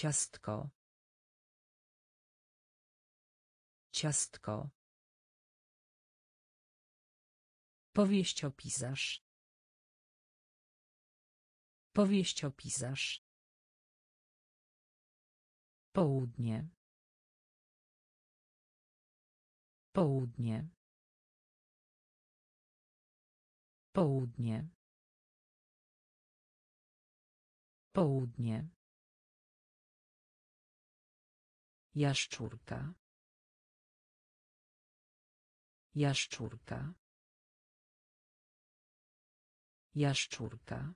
Ciastko. Ciastko. Powieściopisarz. Powieściopisarz. Południe. Południe. Południe. Południe. Jaszczurka. Jaszczurka. Jaszczurka.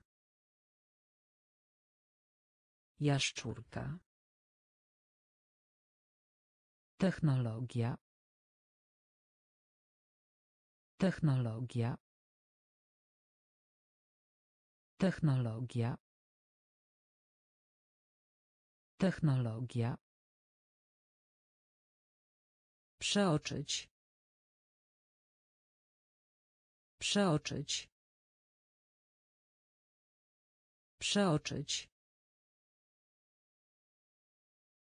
Jaszczurka. Technologia. Technologia. Technologia. Technologia. Przeoczyć. Przeoczyć. Przeoczyć.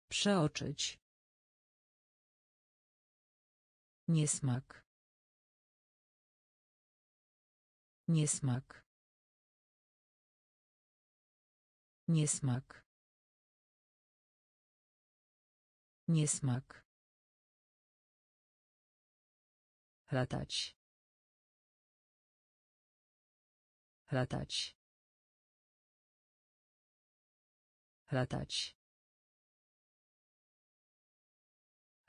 Przeoczyć. Niesmak. Niesmak. Niesmak. Niesmak. Latać. Latać. Latać.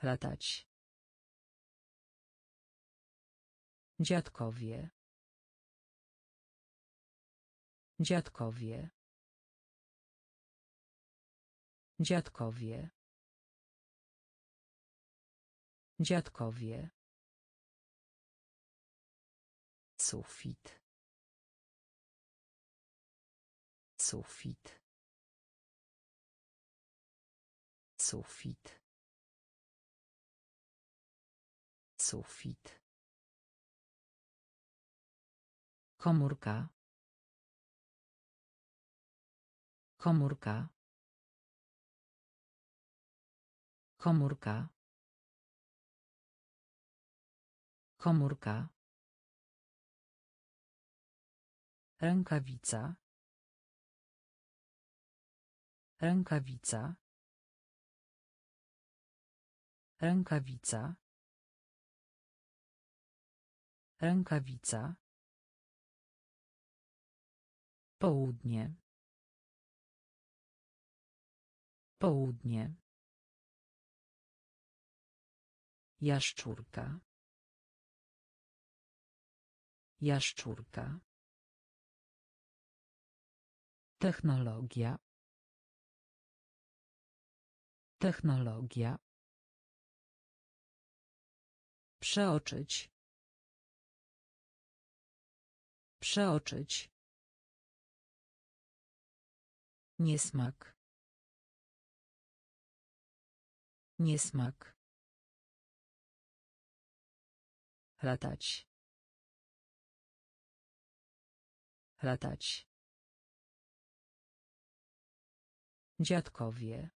Latać. Dziadkowie. Dziadkowie. Dziadkowie. Dziadkowie. Sufit. Sufit. Sufit. Sufit. Komórka. Komórka. Komórka. Komórka. Rękawica. Rękawica. Rękawica. Rękawica. Południe. Południe. Jaszczurka. Jaszczurka. Technologia. Technologia. Przeoczyć. Przeoczyć. Niesmak. Niesmak. Latać. Latać. Dziadkowie.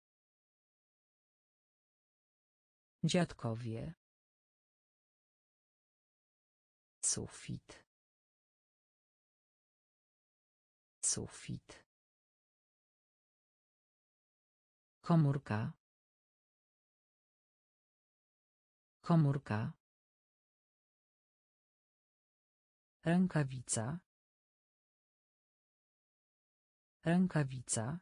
Dziadkowie. Sufit. Sufit. Komórka. Komórka. Rękawica. Rękawica.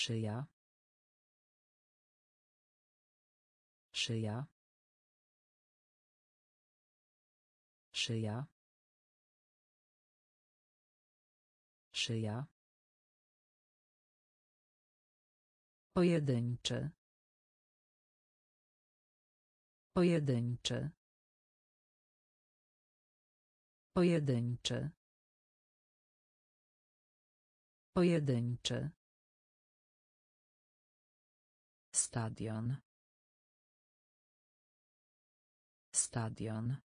Szyja. Szyja. Szyja. Szyja. Pojedynczy. Pojedynczy. Pojedynczy. Pojedynczy. Stadion. Stadion.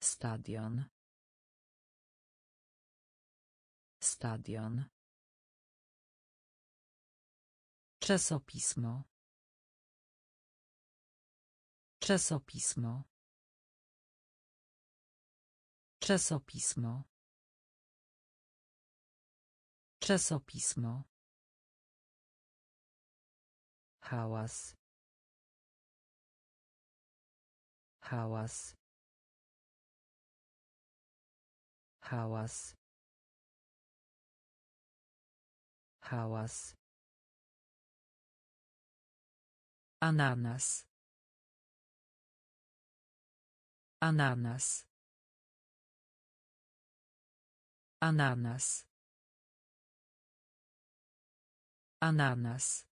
Stadion. Stadion. Czasopismo. Czasopismo. Czasopismo. Czasopismo. Hałas. Hałas. Hałas. Hałas. Ananas. Ananas. Ananas. Ananas.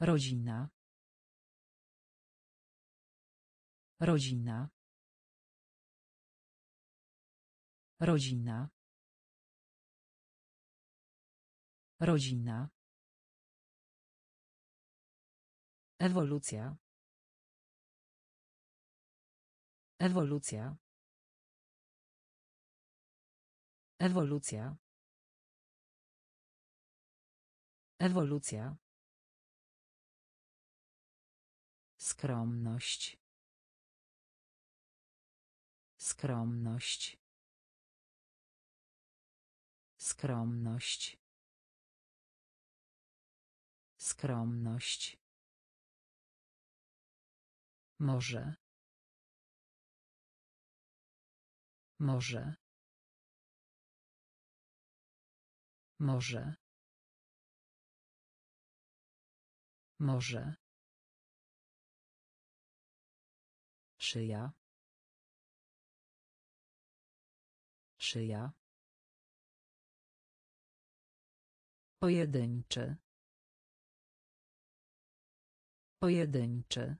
Rodzina. Rodzina. Rodzina. Rodzina. Ewolucja. Ewolucja. Ewolucja. Ewolucja. Skromność. Skromność. Skromność. Skromność. Może. Może. Może. Może. Szyja. Szyja. Pojedynczy. Pojedynczy.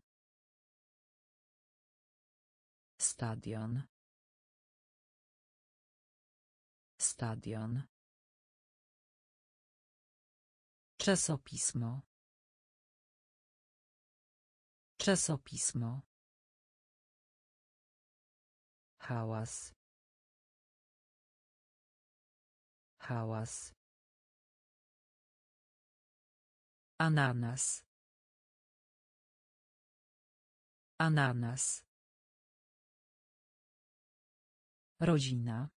Stadion. Stadion. Czasopismo. Czasopismo. Hałas. Hałas. Ananas. Ananas. Rodzina.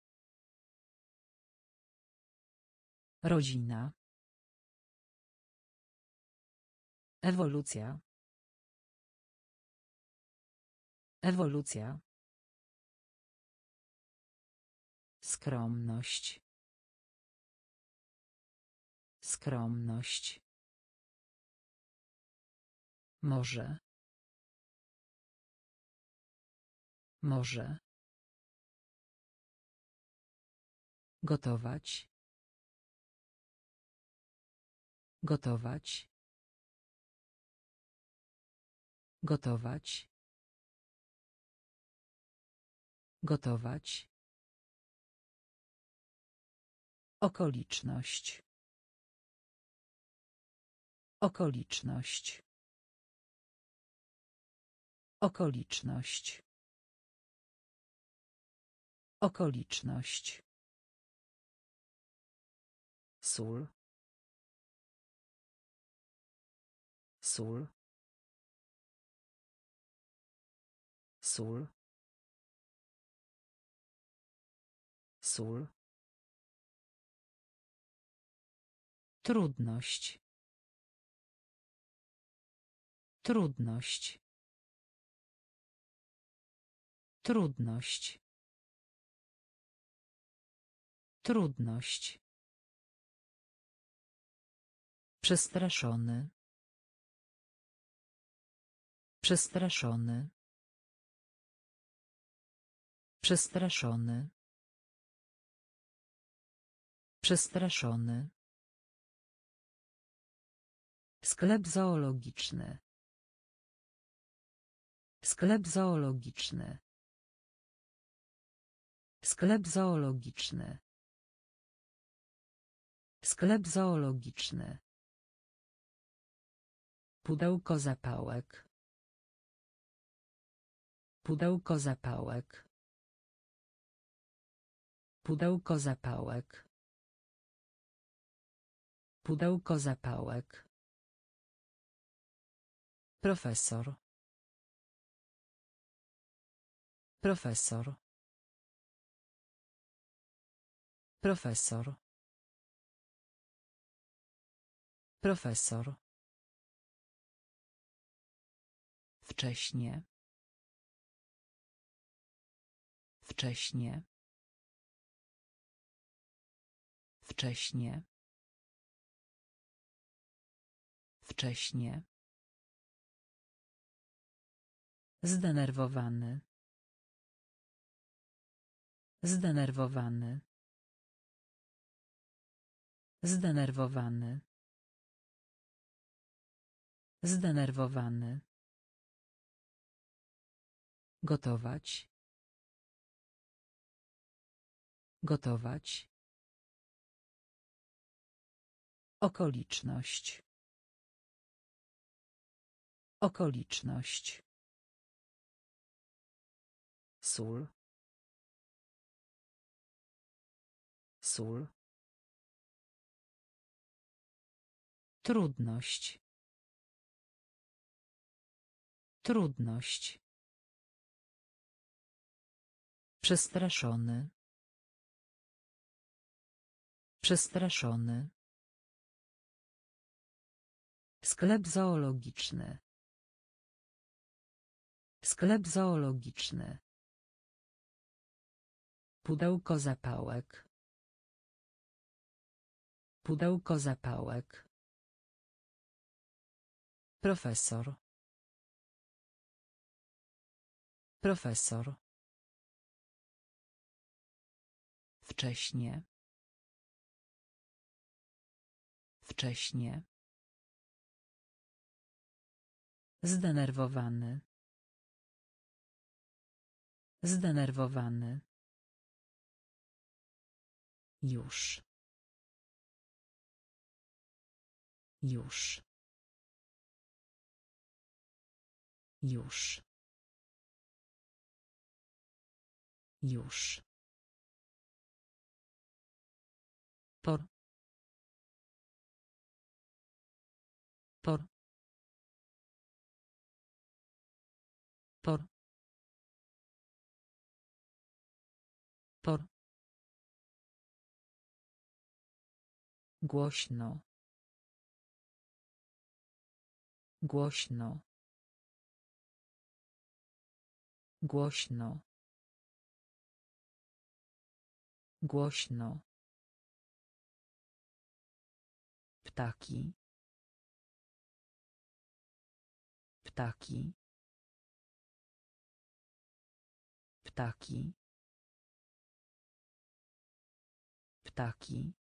Rodzina. Ewolucja. Ewolucja. Skromność. Skromność. Może. Może. Gotować. Gotować. Gotować. Gotować. Okoliczność. Okoliczność. Okoliczność. Okoliczność. Sól. Sól. Sól. Sól. Trudność. Trudność. Trudność. Trudność. Przestraszony. Przestraszony. Przestraszony. Przestraszony. Sklep zoologiczny. Sklep zoologiczny. Sklep zoologiczny. Sklep zoologiczny. Pudełko zapałek. Pudełko zapałek. Pudełko zapałek. Pudełko zapałek. Profesor. Profesor. Profesor. Profesor. Wcześnie. Wcześnie. Wcześnie. Wcześnie. Zdenerwowany. Zdenerwowany. Zdenerwowany. Zdenerwowany. Gotować. Gotować. Okoliczność. Okoliczność. Sól. Sól. Trudność. Trudność. Przestraszony. Przestraszony. Sklep zoologiczny. Sklep zoologiczny. Pudełko zapałek. Pudełko zapałek. Profesor. Profesor. Wcześnie. Wcześnie. Zdenerwowany. Zdenerwowany. Już. Już. Już. Już. Por. Por. Por. Głośno. Głośno. Głośno. Głośno. Ptaki. Ptaki. Ptaki. Ptaki.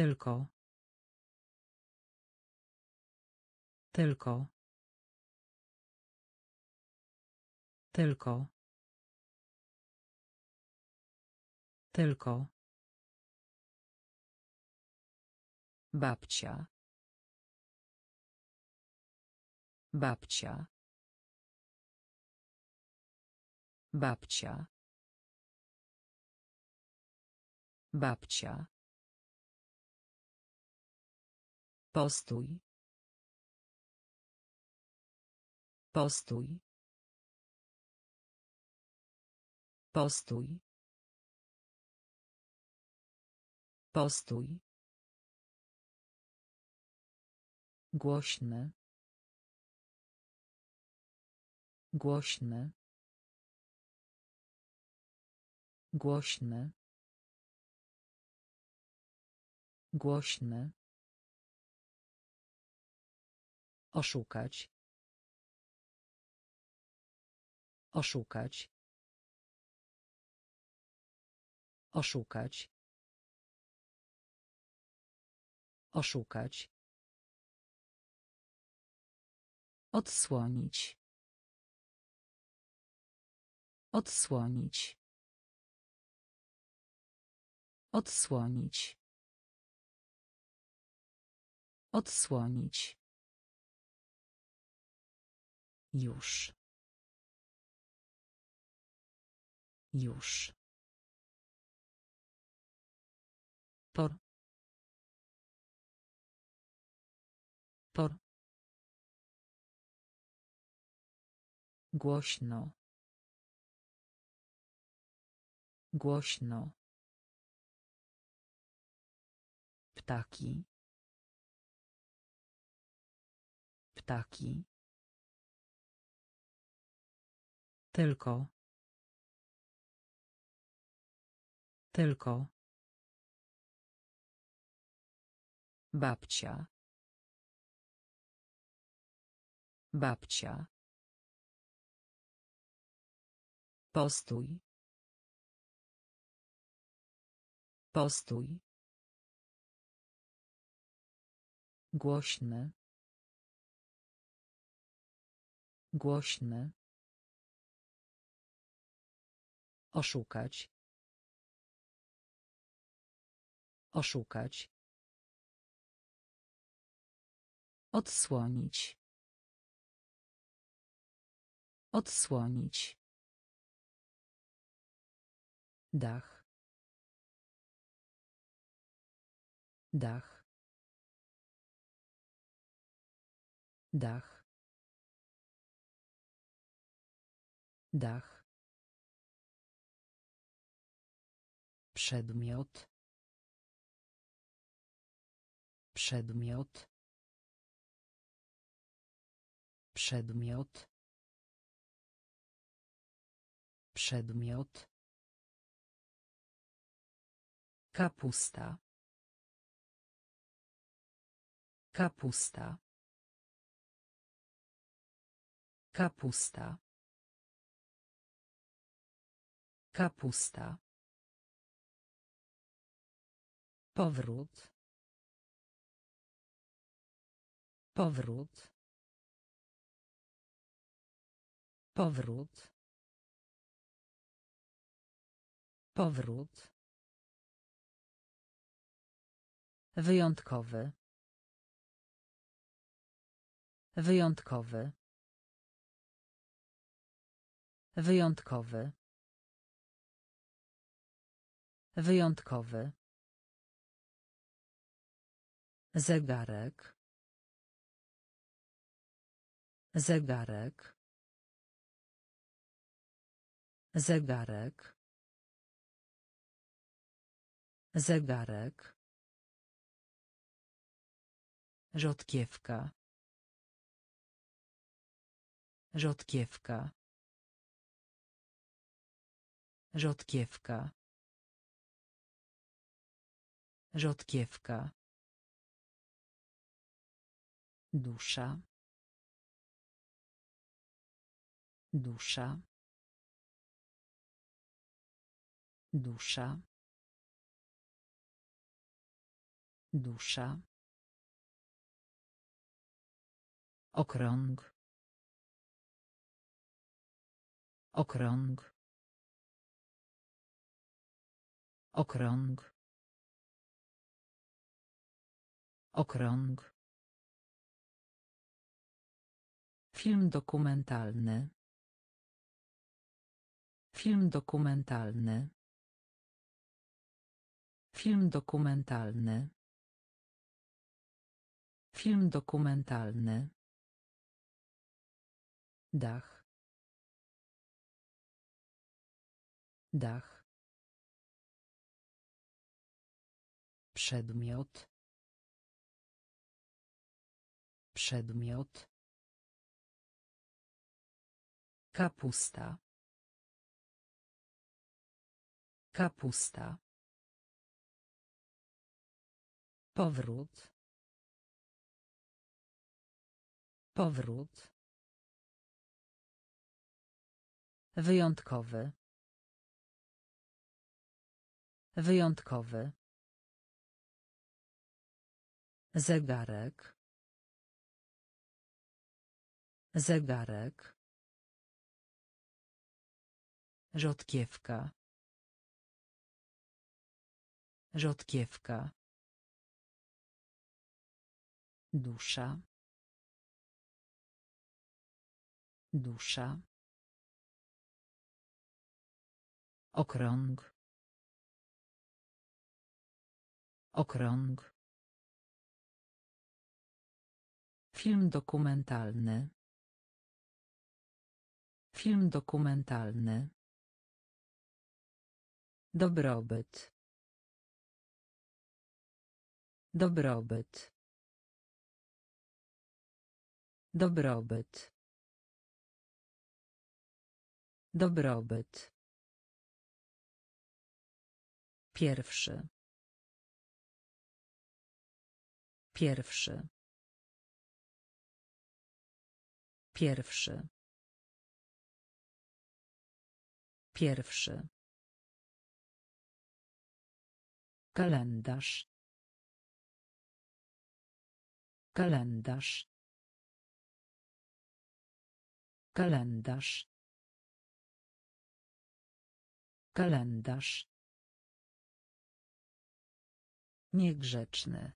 Tylko. Tylko. Tylko. Tylko. Babcia. Babcia. Babcia. Babcia. Postój. Postój. Postój. Postój. Głośny. Głośny. Głośny. Głośny. Oszukać. Oszukać. Oszukać. Oszukać. Odsłonić. Odsłonić. Odsłonić. Odsłonić. Już. Już. Por. Por. Głośno. Głośno. Ptaki. Ptaki. Tylko. Tylko. Babcia. Babcia. Postój. Postój. Głośny. Głośny. Oszukać. Oszukać. Odsłonić. Odsłonić. Dach. Dach. Dach. Dach. Przedmiot. Przedmiot. Przedmiot. Przedmiot. Kapusta. Kapusta. Kapusta. Kapusta. Powrót. Powrót. Powrót. Powrót. Wyjątkowy. Wyjątkowy. Wyjątkowy. Wyjątkowy. Zegarek. Zegarek. Zegarek. Zegarek. Rzodkiewka. Rzodkiewka. Rzodkiewka. Rzodkiewka. Dusza. Dusza. Dusza. Dusza. Okrąg. Okrąg. Okrąg. Okrąg. Film dokumentalny. Film dokumentalny. Film dokumentalny. Film dokumentalny. Dach. Dach. Przedmiot. Przedmiot. Kapusta. Kapusta. Powrót. Powrót. Wyjątkowy. Wyjątkowy. Zegarek. Zegarek. Rzodkiewka. Rzodkiewka. Dusza. Dusza. Okrąg. Okrąg. Film dokumentalny. Film dokumentalny. Dobrobyt. Dobrobyt. Dobrobyt. Dobrobyt. Pierwszy. Pierwszy. Pierwszy. Pierwszy. Kalendarz. Kalendarz. Kalendarz. Kalendarz. Niegrzeczny.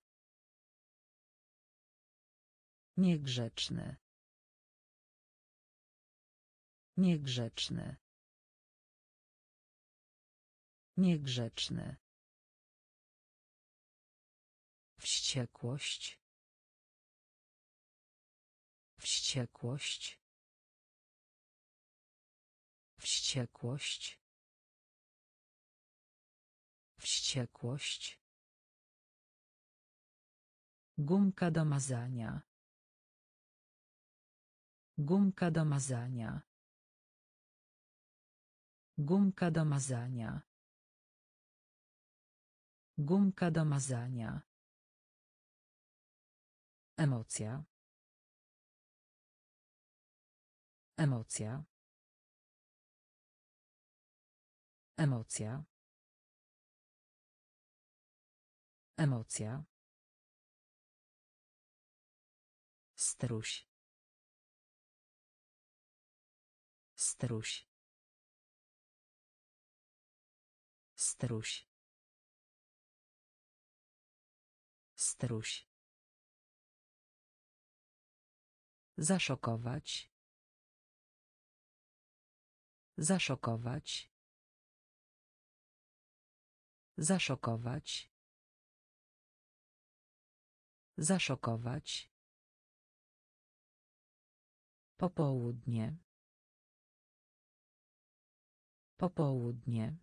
Niegrzeczny. Niegrzeczny. Niegrzeczny. Wściekłość. Wściekłość. Wściekłość. Wściekłość. Gumka do mazania. Gumka do mazania. Gumka do mazania. Gumka do mazania. Emocja. Emocja. Emocja. Emocja. Struś. Struś. Struś. Struś. Zaszokować. Zaszokować. Zaszokować. Zaszokować. Popołudnie. Popołudnie.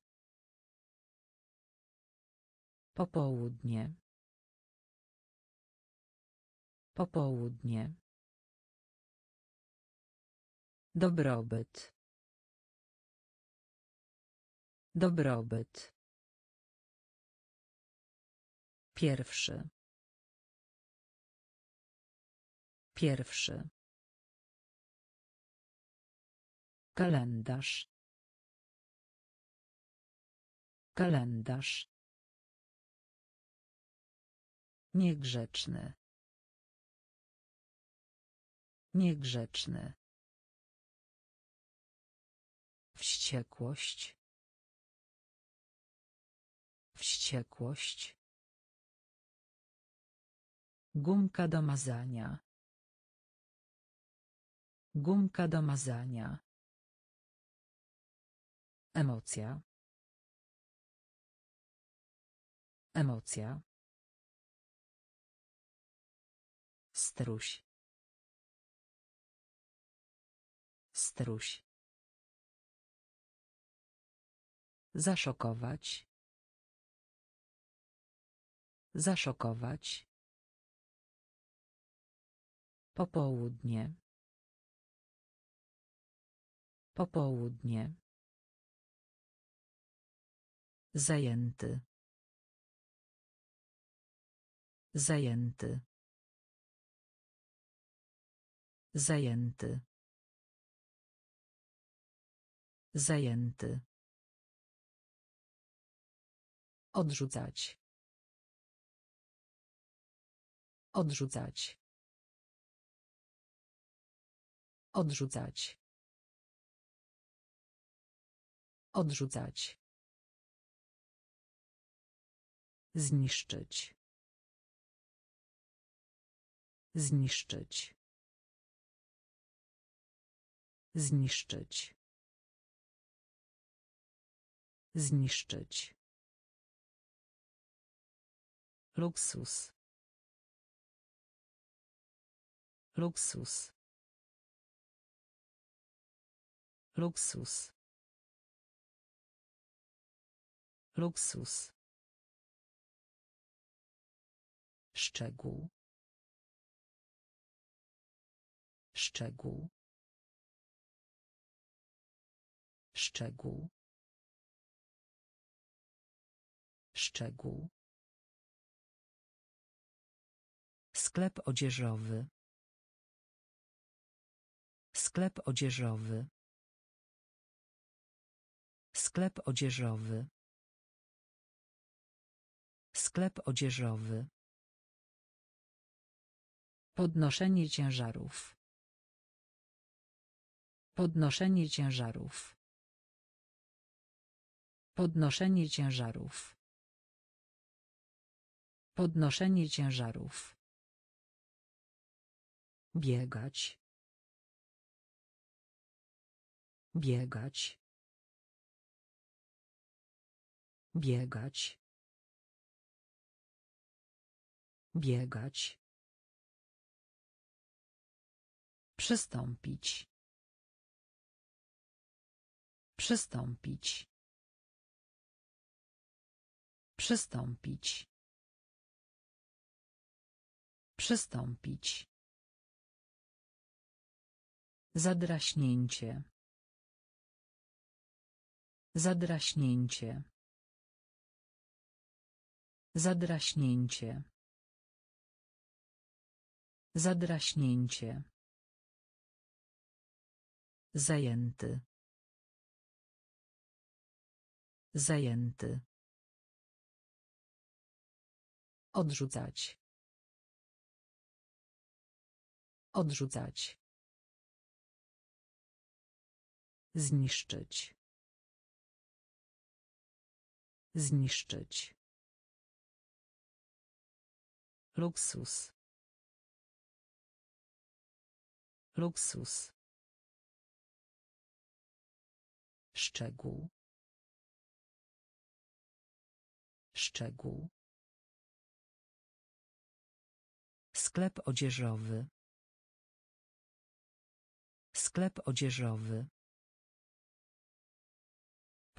Popołudnie. Popołudnie. Dobrobyt. Dobrobyt. Pierwszy. Pierwszy. Kalendarz. Kalendarz. Niegrzeczny. Niegrzeczny. Wściekłość. Wściekłość. Gumka do mazania. Gumka do mazania. Emocja. Emocja. Struś. Struś. Zaszokować. Zaszokować. Popołudnie. Popołudnie. Zajęty. Zajęty. Zajęty. Zajęty. Odrzucać. Odrzucać. Odrzucać. Odrzucać. Zniszczyć. Zniszczyć. Zniszczyć. Zniszczyć. Luksus. Luksus. Luksus. Luksus. Szczegół. Szczegół. Szczegół. Szczegół. Sklep odzieżowy. Sklep odzieżowy. Sklep odzieżowy. Sklep odzieżowy. Podnoszenie ciężarów. Podnoszenie ciężarów. Podnoszenie ciężarów. Podnoszenie ciężarów. Biegać. Biegać. Biegać. Biegać. Przystąpić. Przystąpić. Przystąpić. Przystąpić. Zadraśnięcie. Zadraśnięcie. Zadraśnięcie. Zadraśnięcie. Zajęty. Zajęty. Odrzucać. Odrzucać. Zniszczyć. Zniszczyć. Luksus. Luksus. Szczegół. Szczegół. Sklep odzieżowy. Sklep odzieżowy.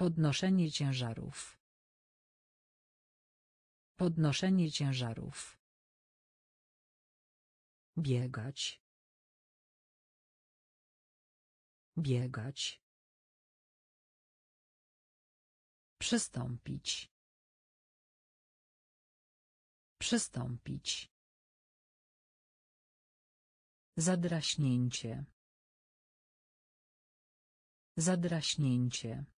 Podnoszenie ciężarów. Podnoszenie ciężarów. Biegać. Biegać. Przystąpić. Przystąpić. Zadraśnięcie. Zadraśnięcie.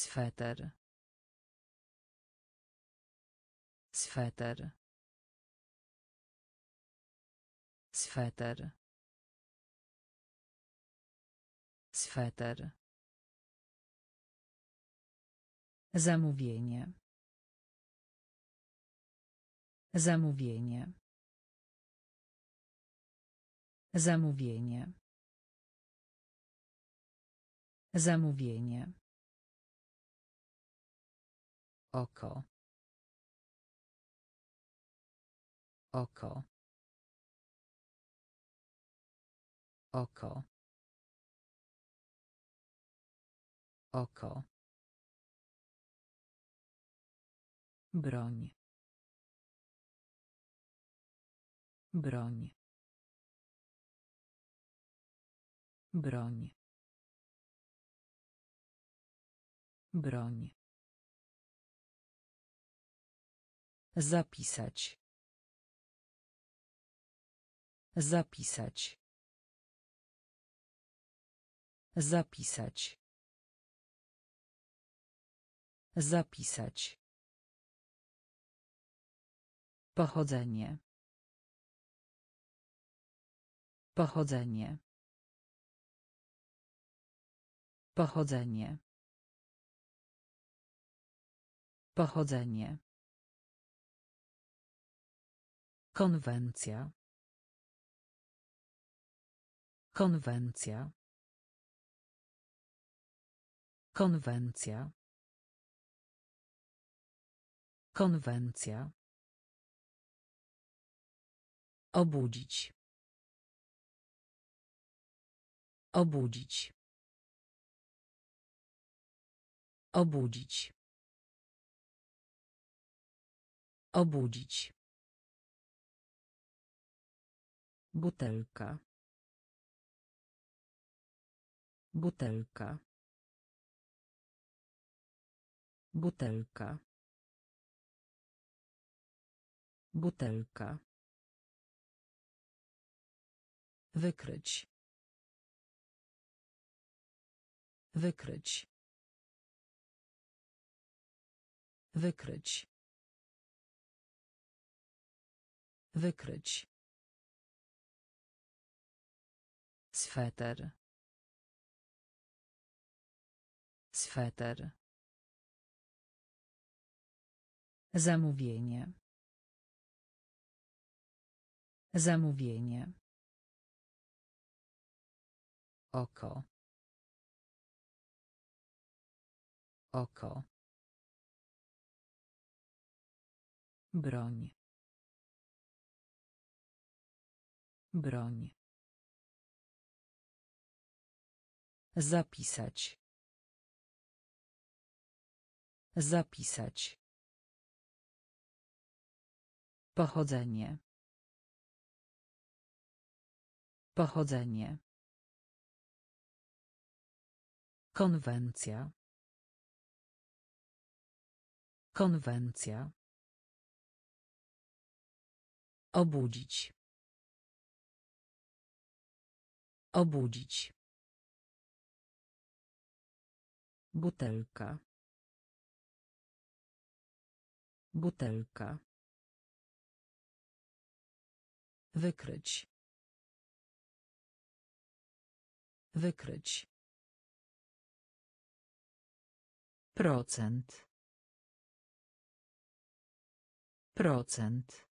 Sweter. Sweter. Sweter. Sweter. Zamówienie. Zamówienie. Zamówienie. Zamówienie. Oko. Oko. Oko. Oko. Broń. Broń. Broń. Broń. Zapisać. Zapisać. Zapisać. Zapisać. Pochodzenie. Pochodzenie. Pochodzenie. Pochodzenie. Konwencja. Konwencja. Konwencja. Konwencja. Obudzić. Obudzić. Obudzić. Obudzić. Butelka. Butelka. Butelka. Butelka. Wykryć. Wykryć. Wykryć. Wykryć. Sweter. Sweter. Zamówienie. Zamówienie. Oko. Oko. Broń. Broń. Zapisać. Zapisać. Pochodzenie. Pochodzenie. Konwencja. Konwencja. Obudzić. Obudzić. Butelka. Butelka. Wykryć. Wykryć. Procent. Procent.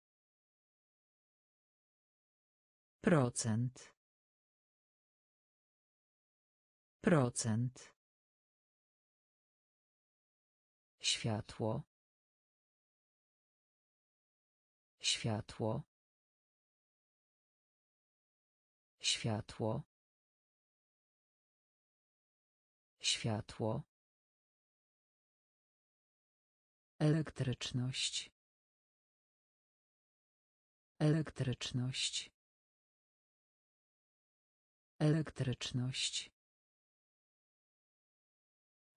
Procent. Procent. Światło. Światło. Światło. Światło. Elektryczność. Elektryczność. Elektryczność.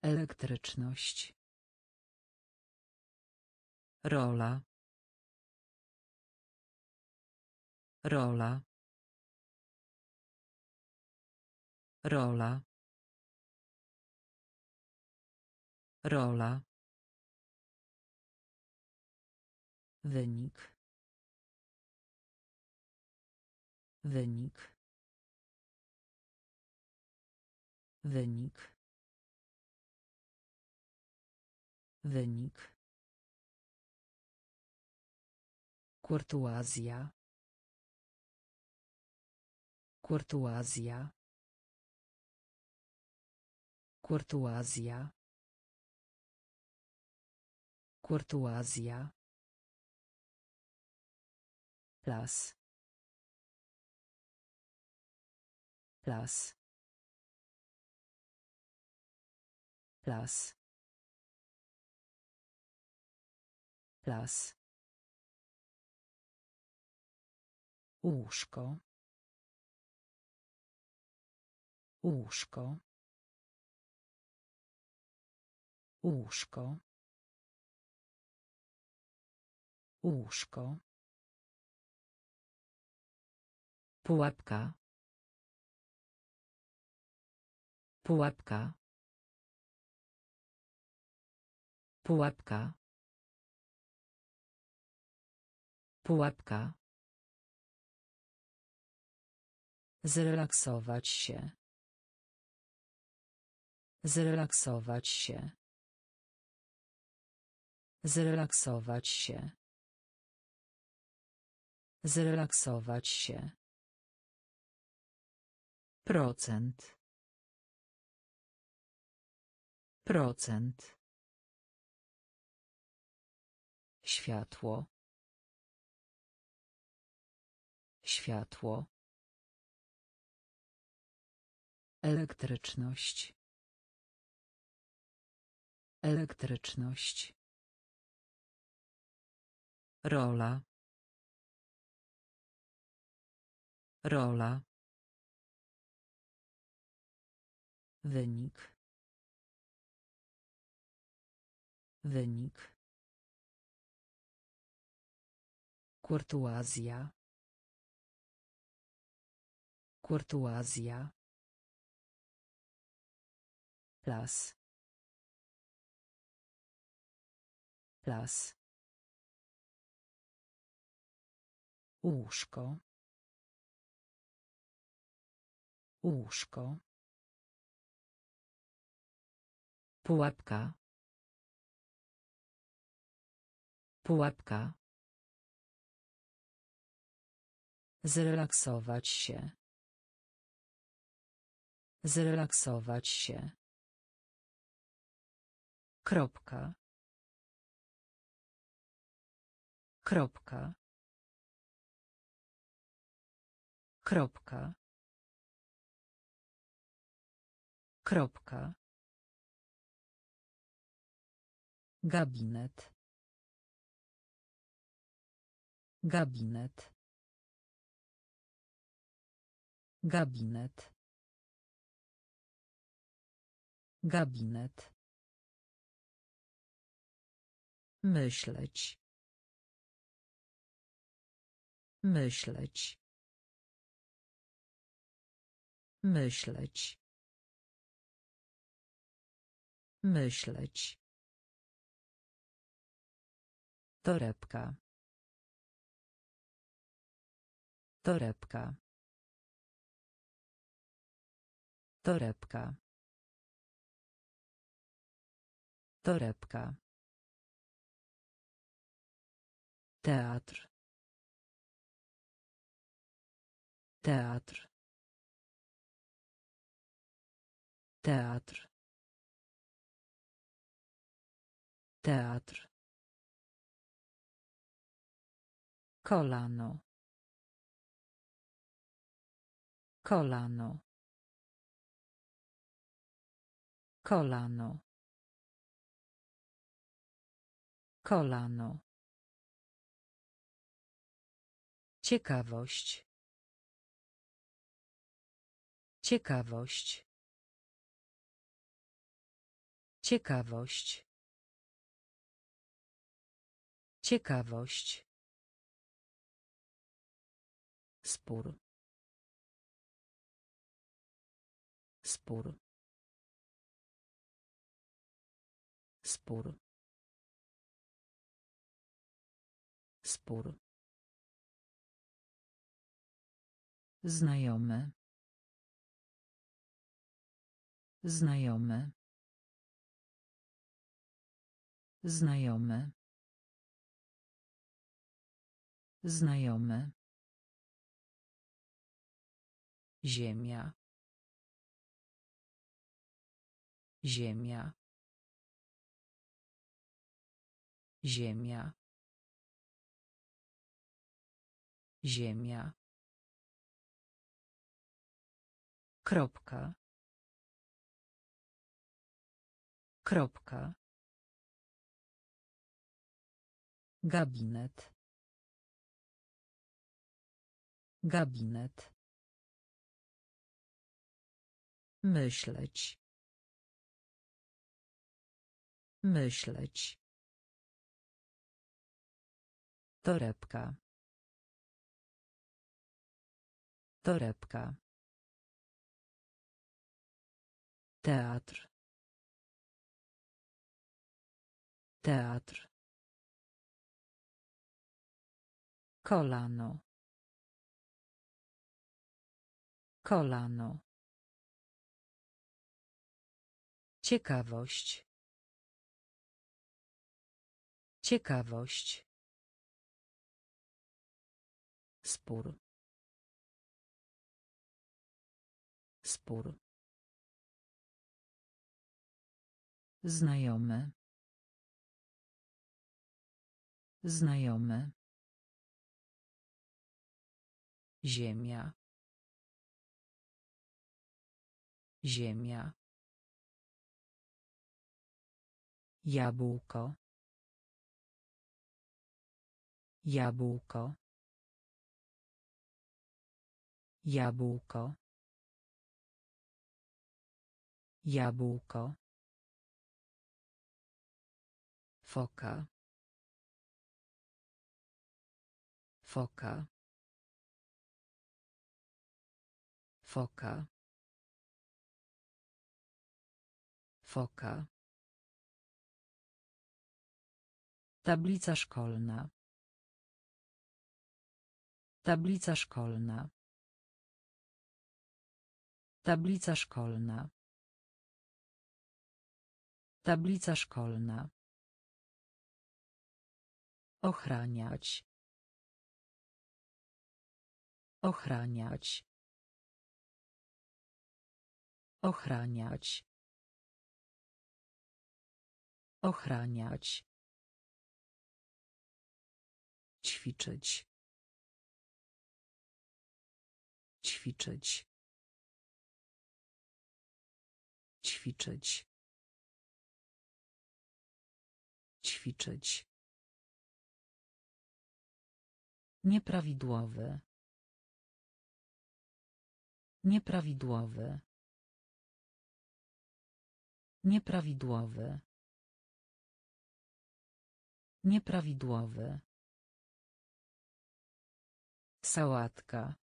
Elektryczność. Rola. Rola. Rola. Rola. Wynik. Wynik. Wynik. Wynik. Kurtuazja. Kurtuazja. Kurtuazja. Kurtuazja. Las. Las. Las. Las. Łóżko. Łóżko. Łóżko. Łóżko. Pułapka. Pułapka. Pułapka. Pułapka. Zrelaksować się. Zrelaksować się. Zrelaksować się. Zrelaksować się. Procent. Procent. Światło. Światło. Elektryczność. Elektryczność. Rola. Rola. Wynik. Wynik. Kurtuazja. Kurtuazja. Las. Las. Łóżko. Łóżko. Pułapka. Pułapka. Zrelaksować się. Zrelaksować się. Kropka. Kropka. Kropka. Kropka. Gabinet. Gabinet. Gabinet. Gabinet. Myśleć. Myśleć. Myśleć. Myśleć. Torebka. Torebka. Torebka. Torebka. Teatr. Teatr. Teatr. Teatr. Kolano. Kolano. Kolano. Kolano. Ciekawość. Ciekawość. Ciekawość. Ciekawość. Spór. Spór. Spór. Spór. Znajomy. Znajomy. Znajomy. Znajomy. Ziemia. Ziemia. Ziemia. Ziemia. Kropka. Kropka. Gabinet. Gabinet. Myśleć. Myśleć. Torebka. Torebka. Teatr. Teatr. Kolano. Kolano. Ciekawość. Ciekawość. Spór. Spór. Znajomy. Znajomy. Ziemia. Ziemia. Jabłko. Jabłko. Jabłko. Jabłko. Foka. Foka. Foka. Foka. Tablica szkolna. Tablica szkolna. Tablica szkolna. Tablica szkolna. Ochraniać. Ochraniać. Ochraniać. Ochraniać. Ćwiczyć. Ćwiczyć. Ćwiczyć. Ćwiczyć. Nieprawidłowy. Nieprawidłowy. Nieprawidłowy. Nieprawidłowy. Sałatka.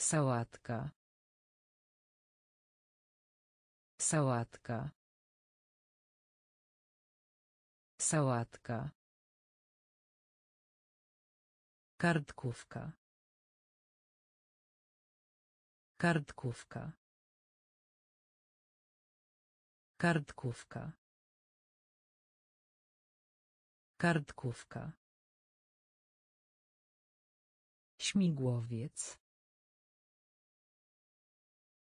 Sałatka. Sałatka. Sałatka. Kartkówka. Kartkówka. Kartkówka. Kartkówka. Śmigłowiec.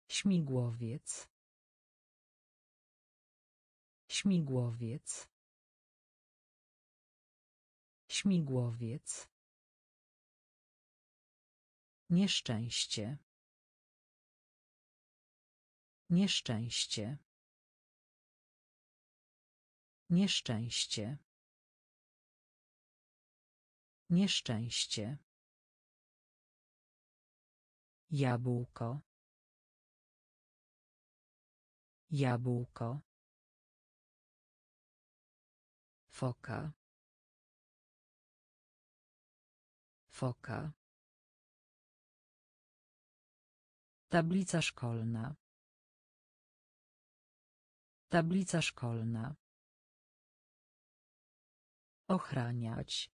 Śmigłowiec. Śmigłowiec. Śmigłowiec. Nieszczęście. Nieszczęście. Nieszczęście. Nieszczęście. Jabłko. Jabłko. Foka. Foka. Tablica szkolna. Tablica szkolna. Ochraniać.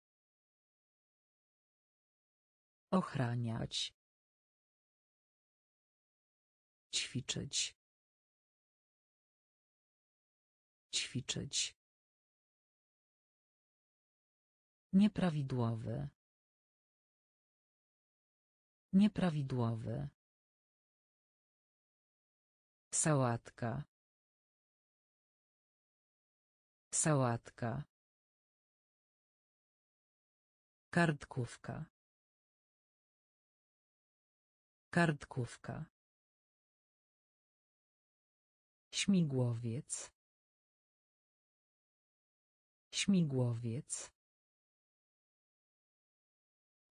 Ochraniać. Ćwiczyć. Ćwiczyć. Nieprawidłowy. Nieprawidłowy. Sałatka. Sałatka. Kartkówka. Kartkówka. Śmigłowiec. Śmigłowiec.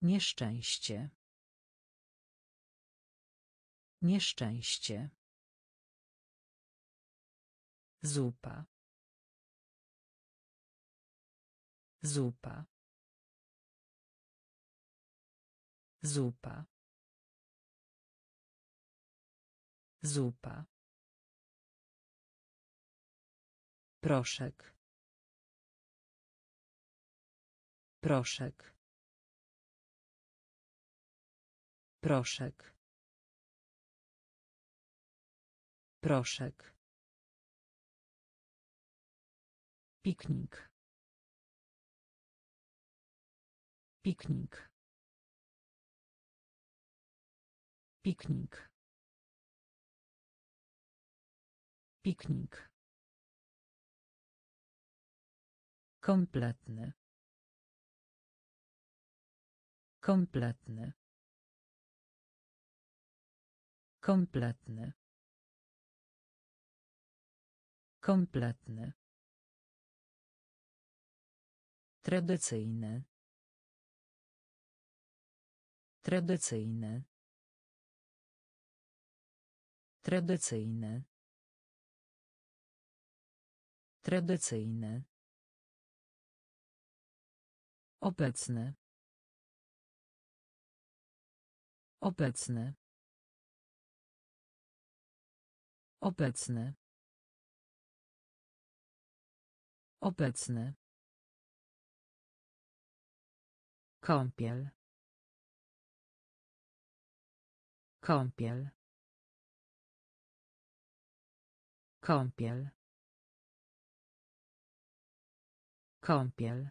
Nieszczęście. Nieszczęście. Zupa. Zupa. Zupa. Zupa. Proszek. Proszek. Proszek. Proszek. Piknik. Piknik. Piknik. Piknik. Kompletny. Kompletny. Kompletny. Kompletny. Tradycyjny. Tradycyjny. Tradycyjny. Tradycyjny. Obecny. Obecny. Obecny. Obecny. Kąpiel. Kąpiel. Kąpiel. Kąpiel.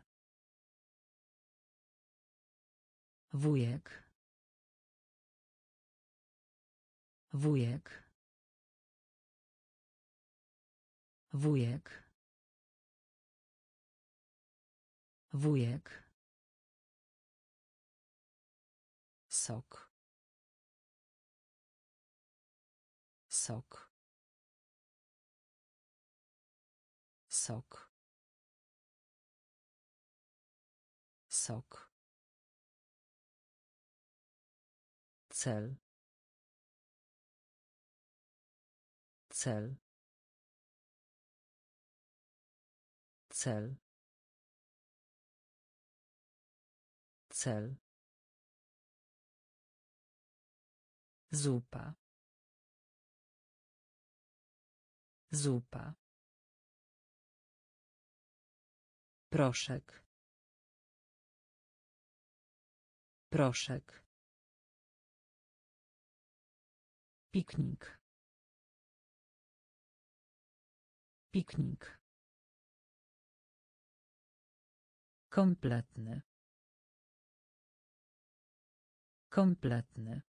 Wujek. Wujek. Wujek. Wujek. Sok. Sok. Sok. Sok. Cel. Cel. Cel. Cel. Zupa. Zupa. Proszek. Proszek. Piknik. Piknik. Kompletny. Kompletny.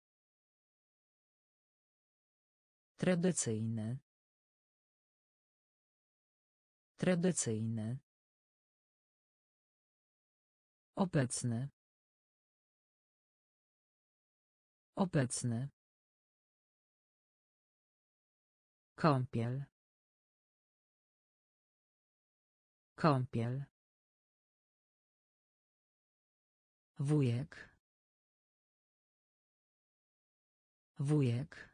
Tradycyjny. Tradycyjny. Obecny. Obecny. Kąpiel. Kąpiel. Wujek. Wujek.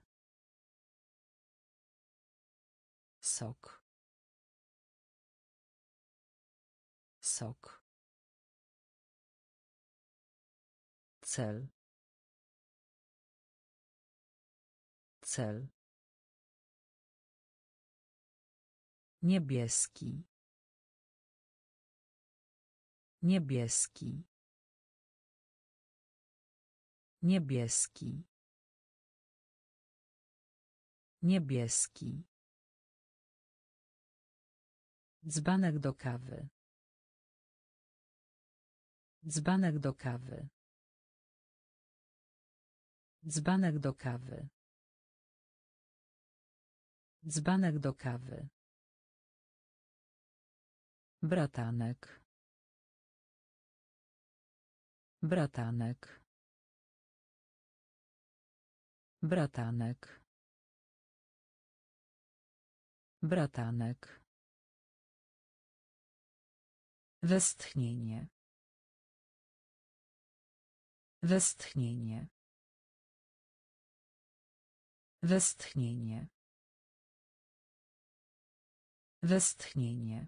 Sok. Sok. Cel. Cel. Niebieski. Niebieski. Niebieski. Niebieski. Dzbanek do kawy. Dzbanek do kawy. Dzbanek do kawy. Dzbanek do kawy. Bratanek. Bratanek. Bratanek. Bratanek. Westchnienie. Westchnienie. Westchnienie. Westchnienie.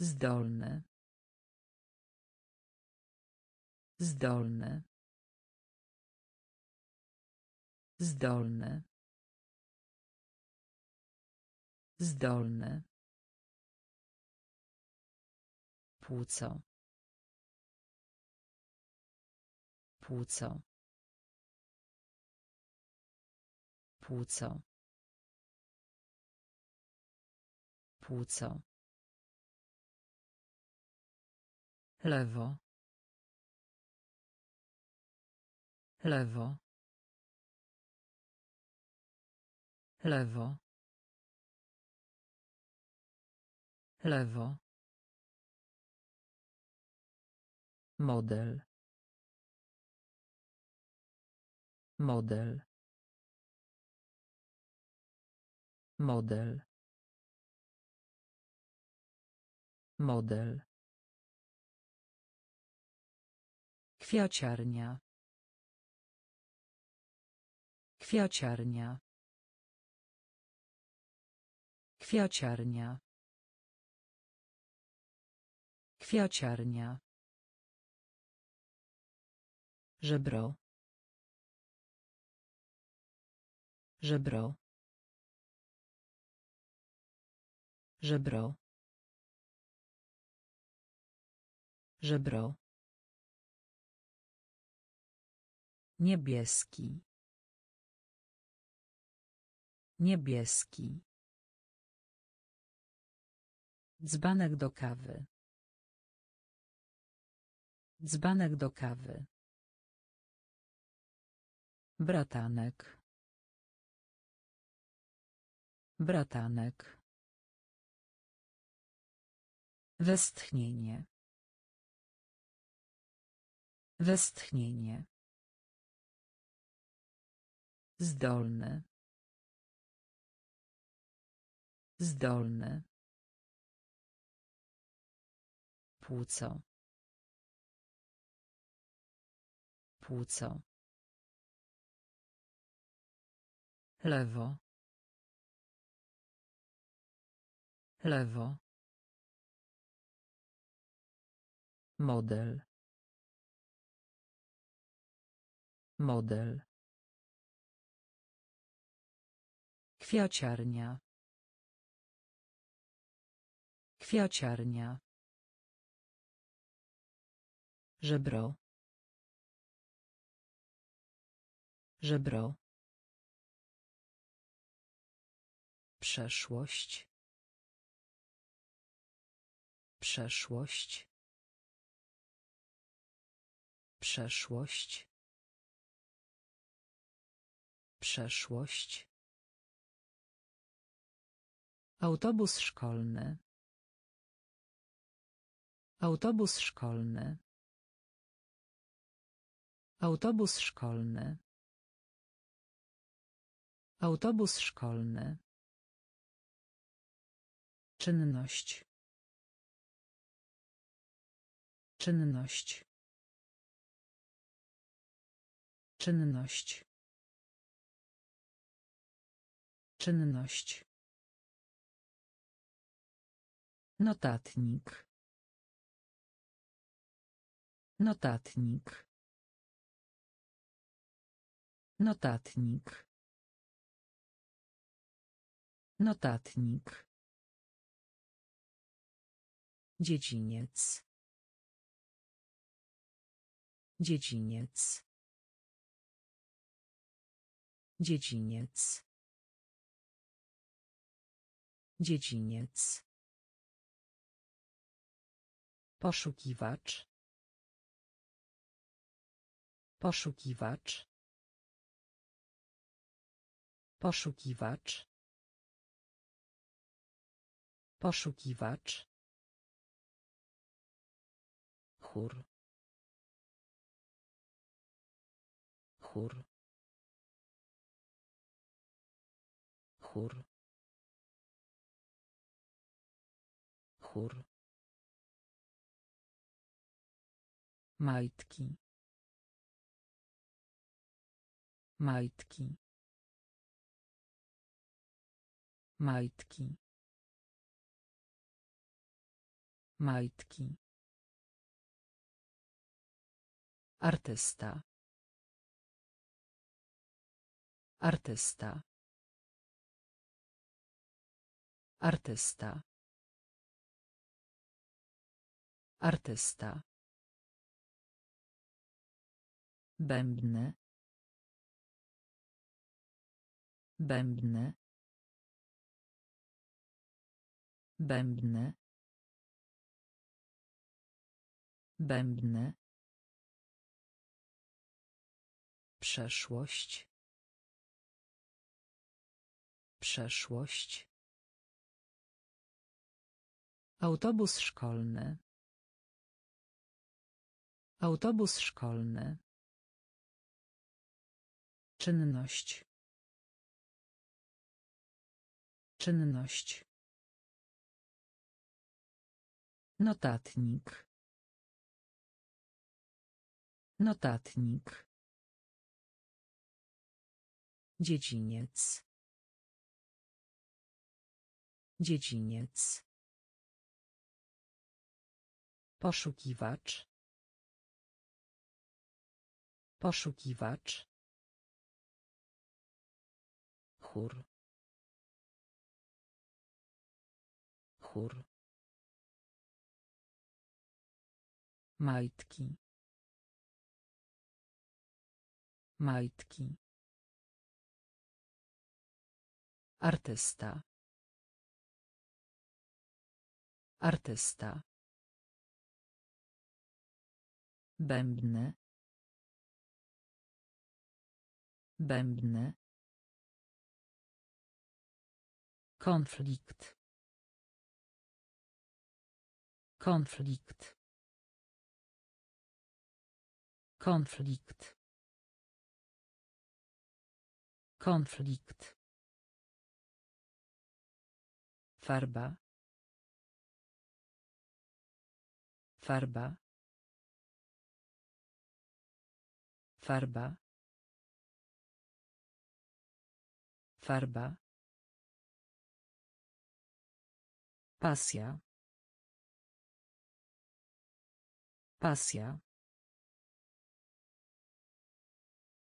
Zdolny. Zdolny. Zdolny. Zdolny. Płuco. Płuco. Płuco. Płuco. Lewo. Lewo. Lewo. Lewo. Model. Model. Model. Model. Kwiaciarnia. Kwiaciarnia. Kwiaciarnia. Kwiaciarnia. Żebro. Żebro. Żebro. Żebro. Niebieski. Niebieski. Dzbanek do kawy. Dzbanek do kawy. Bratanek. Bratanek. Westchnienie. Westchnienie. Zdolny. Zdolny. Płuco. Płuco. Lewo. Lewo. Model. Model. Kwiaciarnia. Kwiaciarnia. Żebro. Żebro. Przeszłość. Przeszłość. Przeszłość. Przeszłość. Autobus szkolny. Autobus szkolny. Autobus szkolny. Autobus szkolny. Czynność. Czynność. Czynność. Czynność. Notatnik. Notatnik. Notatnik. Notatnik. Dziedziniec. Dziedziniec. Dziedziniec. Dziedziniec. Poszukiwacz. Poszukiwacz. Poszukiwacz. Poszukiwacz. Chór. Chór. Chór. Chór. Majtki. Majtki. Majtki. Majtki. Artysta. Artysta. Artysta. Artysta. Bębny. Bębny. Bębny. Bębny. Przeszłość. Przeszłość. Autobus szkolny. Autobus szkolny. Czynność. Czynność. Notatnik. Notatnik. Dziedziniec. Dziedziniec. Poszukiwacz. Poszukiwacz. chór chór Majtki. Majtki. Artysta. Artysta. Bębny. Bębny. Konflikt. Konflikt. Konflikt. Konflikt. Farba. Farba. Farba. Farba. Pasja. Pasja.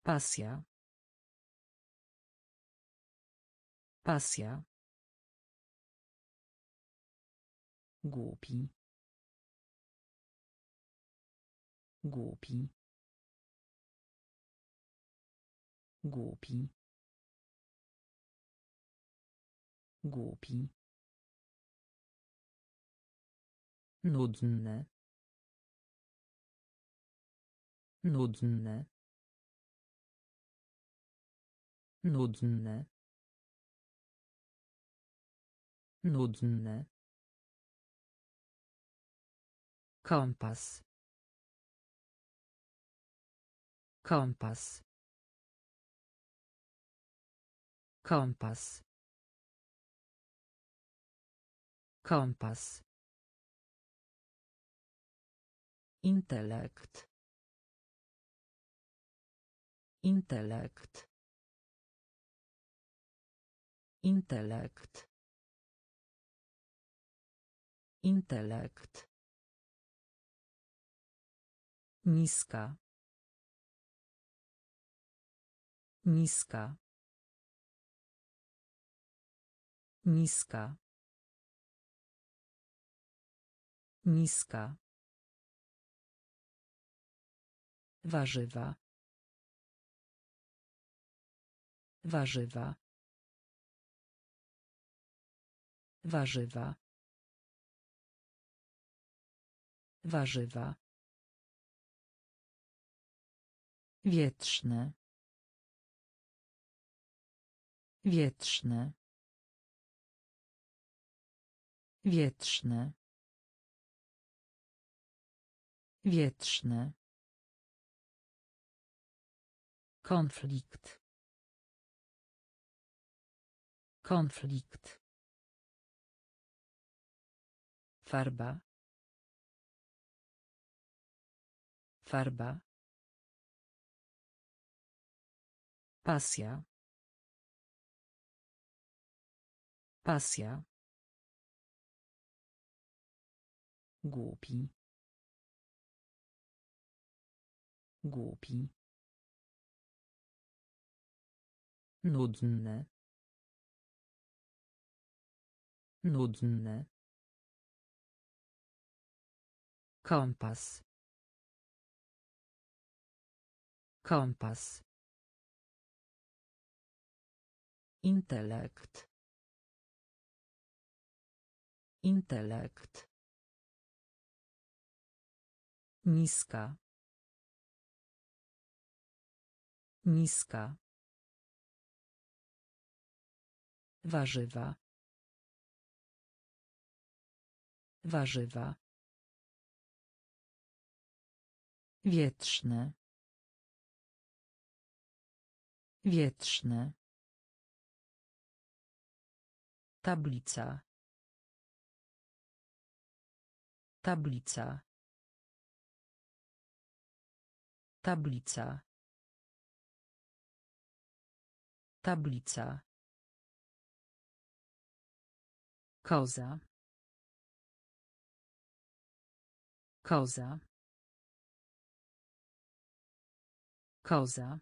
Pasja. Pasja. Głupi. Głupi. Głupi. Głupi. Nudne. Nudne. Nudne. Nudne. Kompas. Kompas. Kompas. Kompas. Intelekt. Intelekt. Intelekt. Intelekt. Niska. Niska. Niska. Niska. Warzywa. Warzywa. Warzywa. Warzywa. Wietrzne. Wietrzne. Wietrzne. Wietrzne. Konflikt. Konflikt. Farba. Farba. Pasja. Pasja. Głupi. Głupi. Nudne. Nudne. Kompas. Kompas. Intelekt. Intelekt. Niska. Niska. Warzywa. Warzywa. Wietrzne. Wietrzne. Tablica. Tablica. Tablica. Tablica. Koza. Koza. Koza.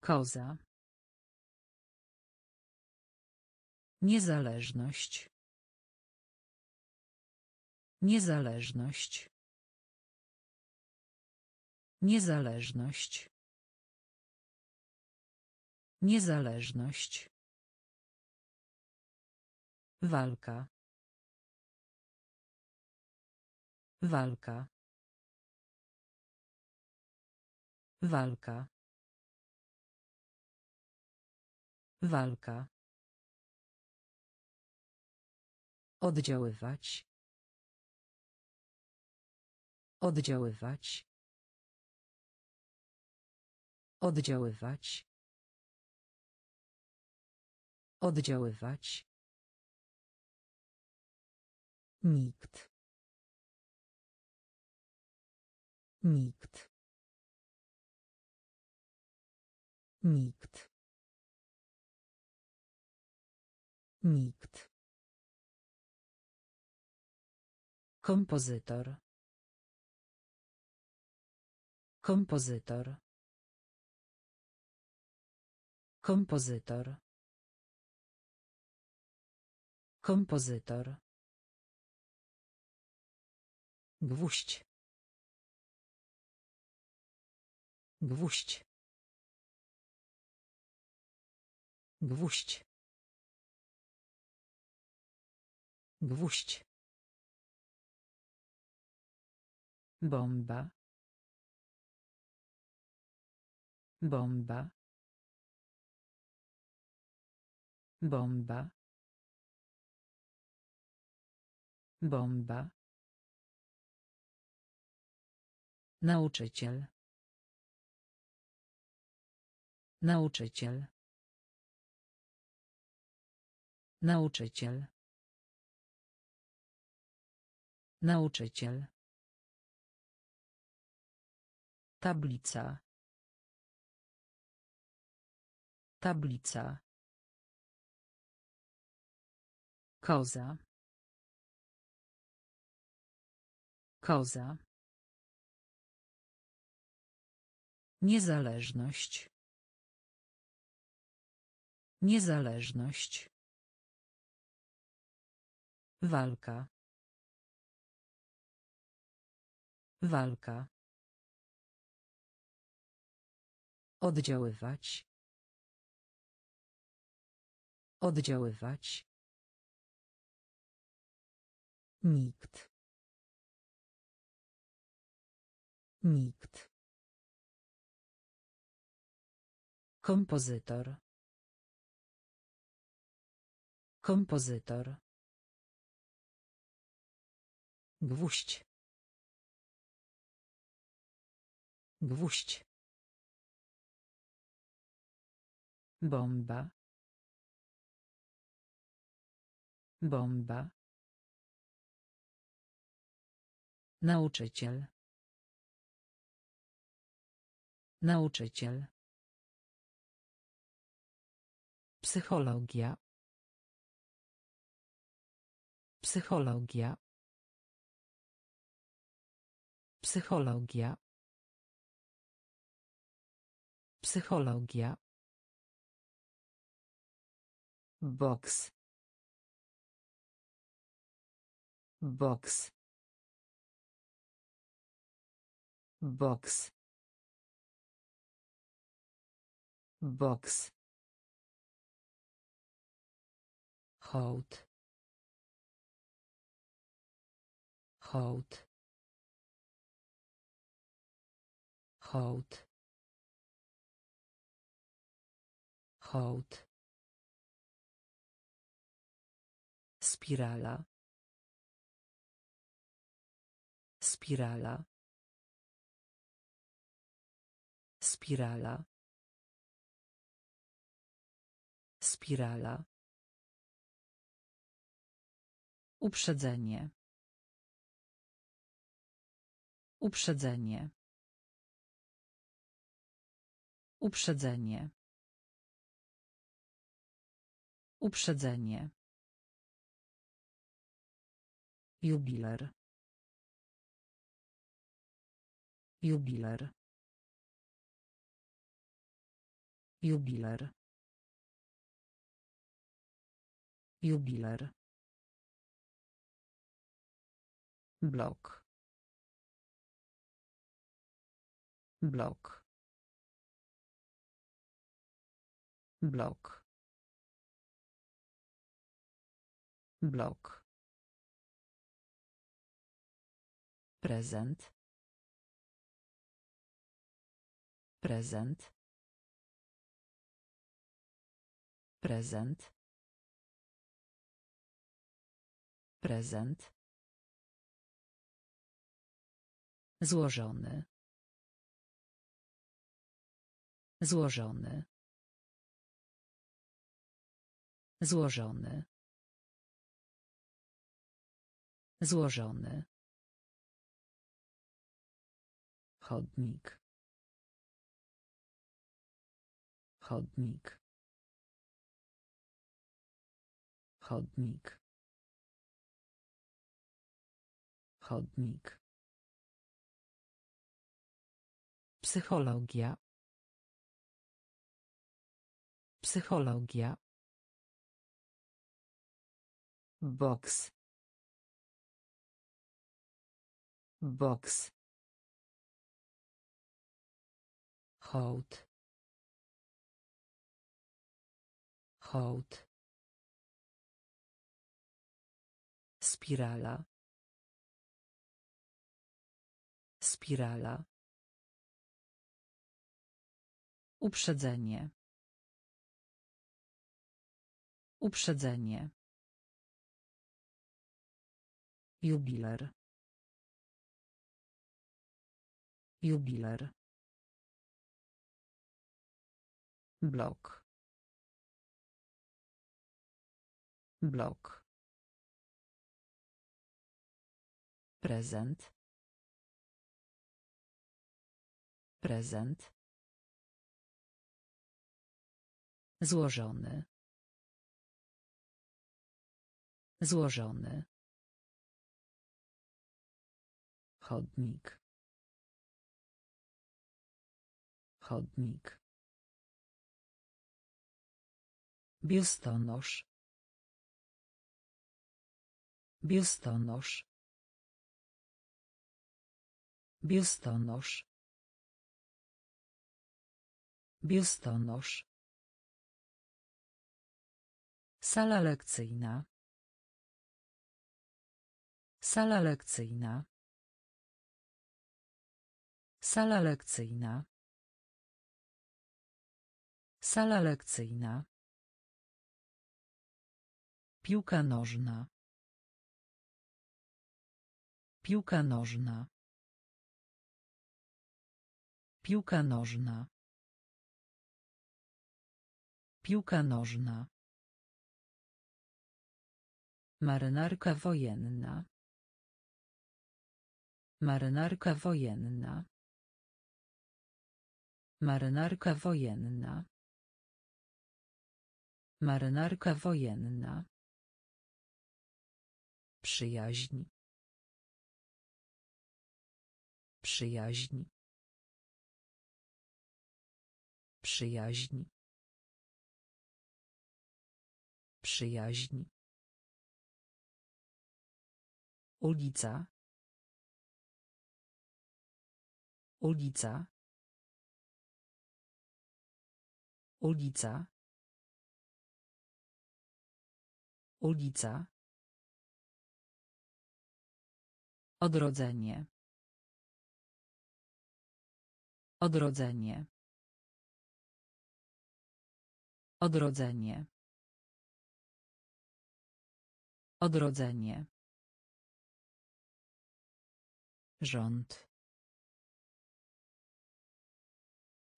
Koza. Niezależność. Niezależność. Niezależność. Niezależność. Walka. Walka. Walka. Walka. Oddziaływać. Oddziaływać. Oddziaływać. Oddziaływać. Nikt. Nikt. Nikt. Nikt. Kompozytor. Kompozytor. Kompozytor. Kompozytor. Gwóźdź. Gwóźdź. Gwóźdź. Gwóźdź. Bomba. Bomba. Bomba. Bomba. Nauczyciel. Nauczyciel. Nauczyciel. Nauczyciel. Tablica. Tablica. Koza. Koza. Niezależność. Niezależność. Walka. Walka. Oddziaływać. Oddziaływać. Nikt. Nikt. Kompozytor. Kompozytor. Gwóźdź. Gwóźdź. Bomba. Bomba. Nauczyciel. Nauczyciel. Psychologia. Psychologia. Psychologia. Psychologia. Boks. Boks. Boks. Boks. hołd hołd hołd hołd spirala spirala spirala spirala Uprzedzenie. Uprzedzenie. Uprzedzenie. Uprzedzenie. Jubiler. Jubiler. Jubiler. Jubiler. blok blok blok blok prezent prezent prezent prezent Złożony. Złożony. Złożony. Złożony. Chodnik. Chodnik. Chodnik. Chodnik. Psychologia. Psychologia. Boks. Boks. Hołd. Hołd. Spirala. Spirala. Uprzedzenie. Uprzedzenie. Jubiler. Jubiler. Blok. Blok. Prezent. Prezent. Złożony. Złożony. Chodnik. Chodnik. Biustonosz. Biustonosz. Biustonosz. Biustonosz. Sala lekcyjna. Sala lekcyjna. Sala lekcyjna. Sala lekcyjna. Piłka nożna. Piłka nożna. Piłka nożna. Piłka nożna. Marynarka wojenna. Marynarka wojenna. Marynarka wojenna. Marynarka wojenna. Przyjaźń. Przyjaźń. Przyjaźń. Przyjaźń. Ulica. Ulica. Ulica. Ulica. Odrodzenie. Odrodzenie. Odrodzenie. Odrodzenie. Rząd.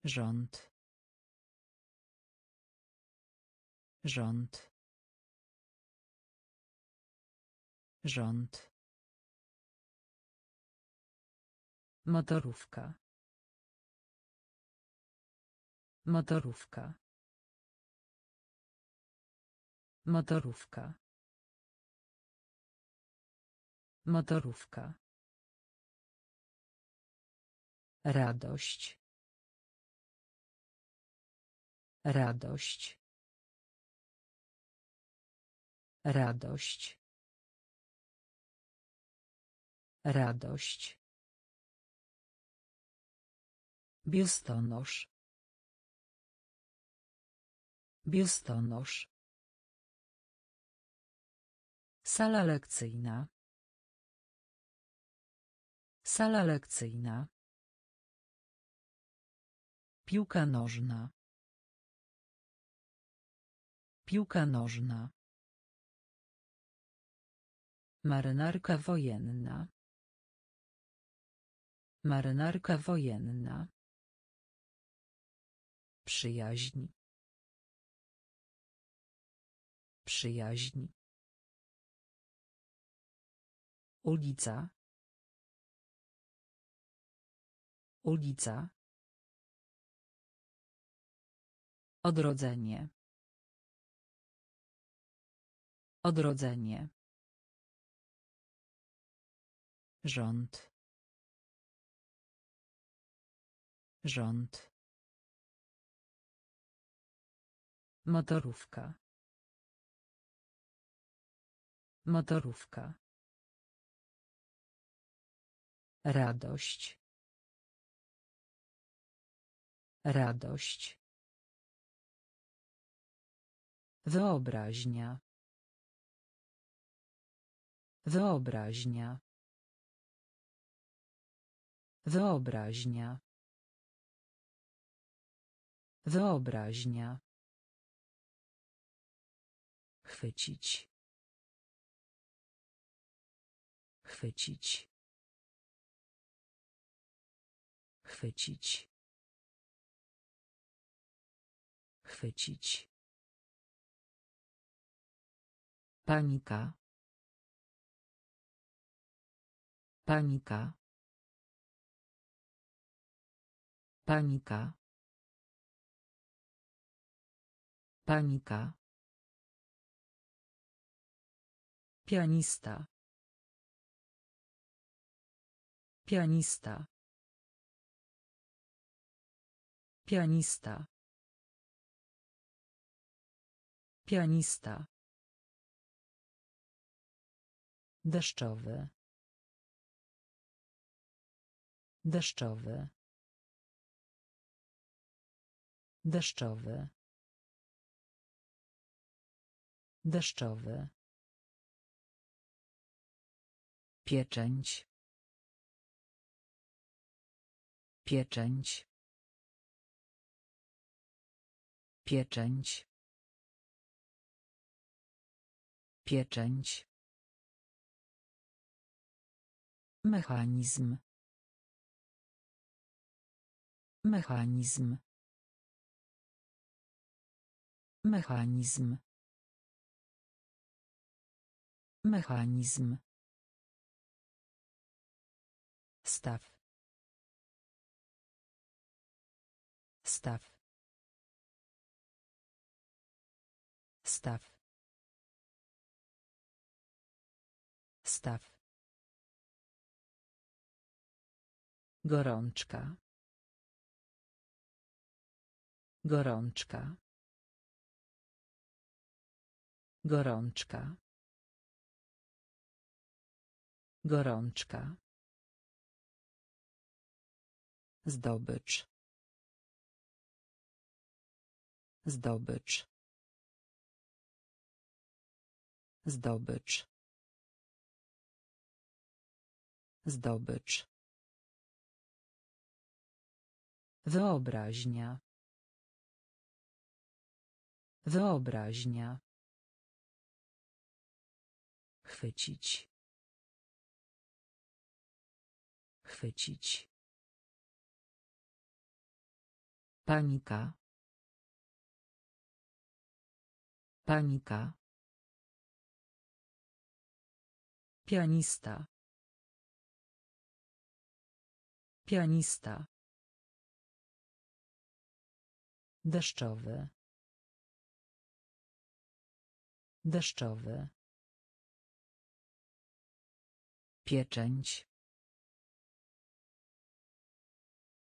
Rząd. Rząd. Rząd. Motorówka. Motorówka. Motorówka. Motorówka. Radość. Radość. Radość. Radość. Biustonosz. Biustonosz. Sala lekcyjna. Sala lekcyjna. Piłka nożna. Piłka nożna. Marynarka wojenna. Marynarka wojenna. Przyjaźń. Przyjaźń. Ulica. Ulica. Odrodzenie. Odrodzenie. Rząd. Rząd. Motorówka. Motorówka. Radość. Radość. Wyobraźnia. Wyobraźnia. Wyobraźnia. Wyobraźnia. Chwycić. Chwycić. Chwycić. Chwycić. Panika. Panika. Panika. Panika. Pianista. Pianista. Pianista. Pianista. Deszczowy. Deszczowy. Deszczowy. Deszczowy. Pieczęć. Pieczęć. Pieczęć. Pieczęć. Mechanizm. Mechanizm. Mechanizm. Mechanizm. Staw. Staw. Staw. Staw. Gorączka. Gorączka. Gorączka. Gorączka. Zdobycz. Zdobycz. Zdobycz. Zdobycz. Wyobraźnia. Wyobraźnia. Chwycić. Chwycić. Panika. Panika. Pianista. Pianista. Deszczowy. Deszczowy. Pieczęć.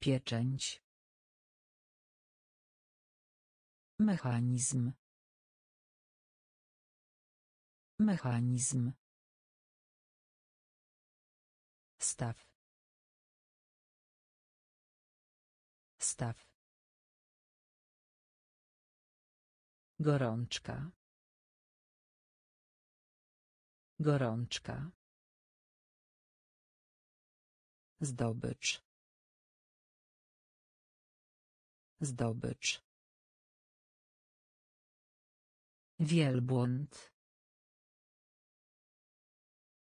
Pieczęć. Mechanizm. Mechanizm. Staw. Staw. Gorączka. Gorączka. Zdobycz. Zdobycz. Wielbłąd.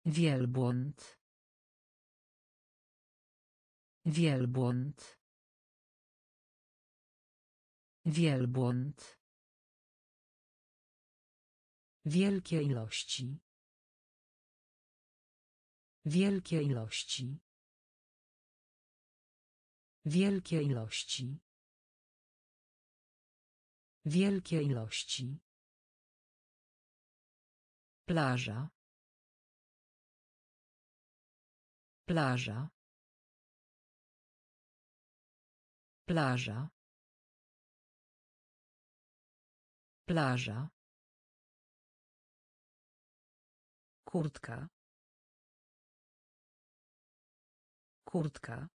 Wielbłąd. Wielbłąd. Wielbłąd. Wielkie ilości. Wielkie ilości. Wielkie ilości. Wielkie ilości. Plaża. Plaża. Plaża. Plaża. Kurtka. Kurtka.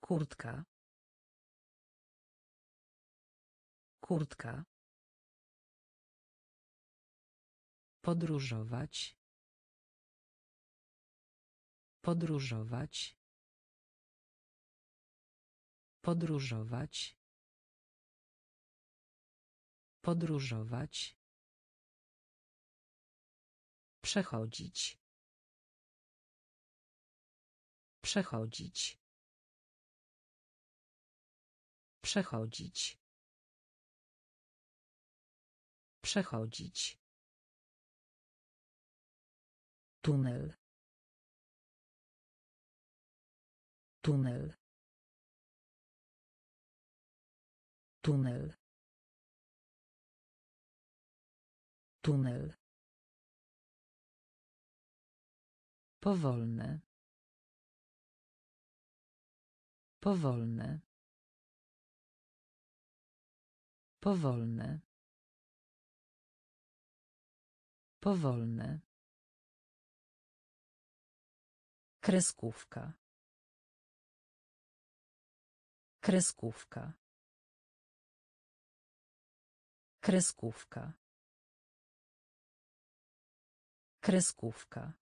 Kurtka. Kurtka. Podróżować. Podróżować. Podróżować. Podróżować. Przechodzić. Przechodzić. Przechodzić. Przechodzić. Tunel. Tunel. Tunel. Tunel. Powolne. Powolne. Powolne. Powolne. Kreskówka. Kreskówka. Kreskówka. Kreskówka.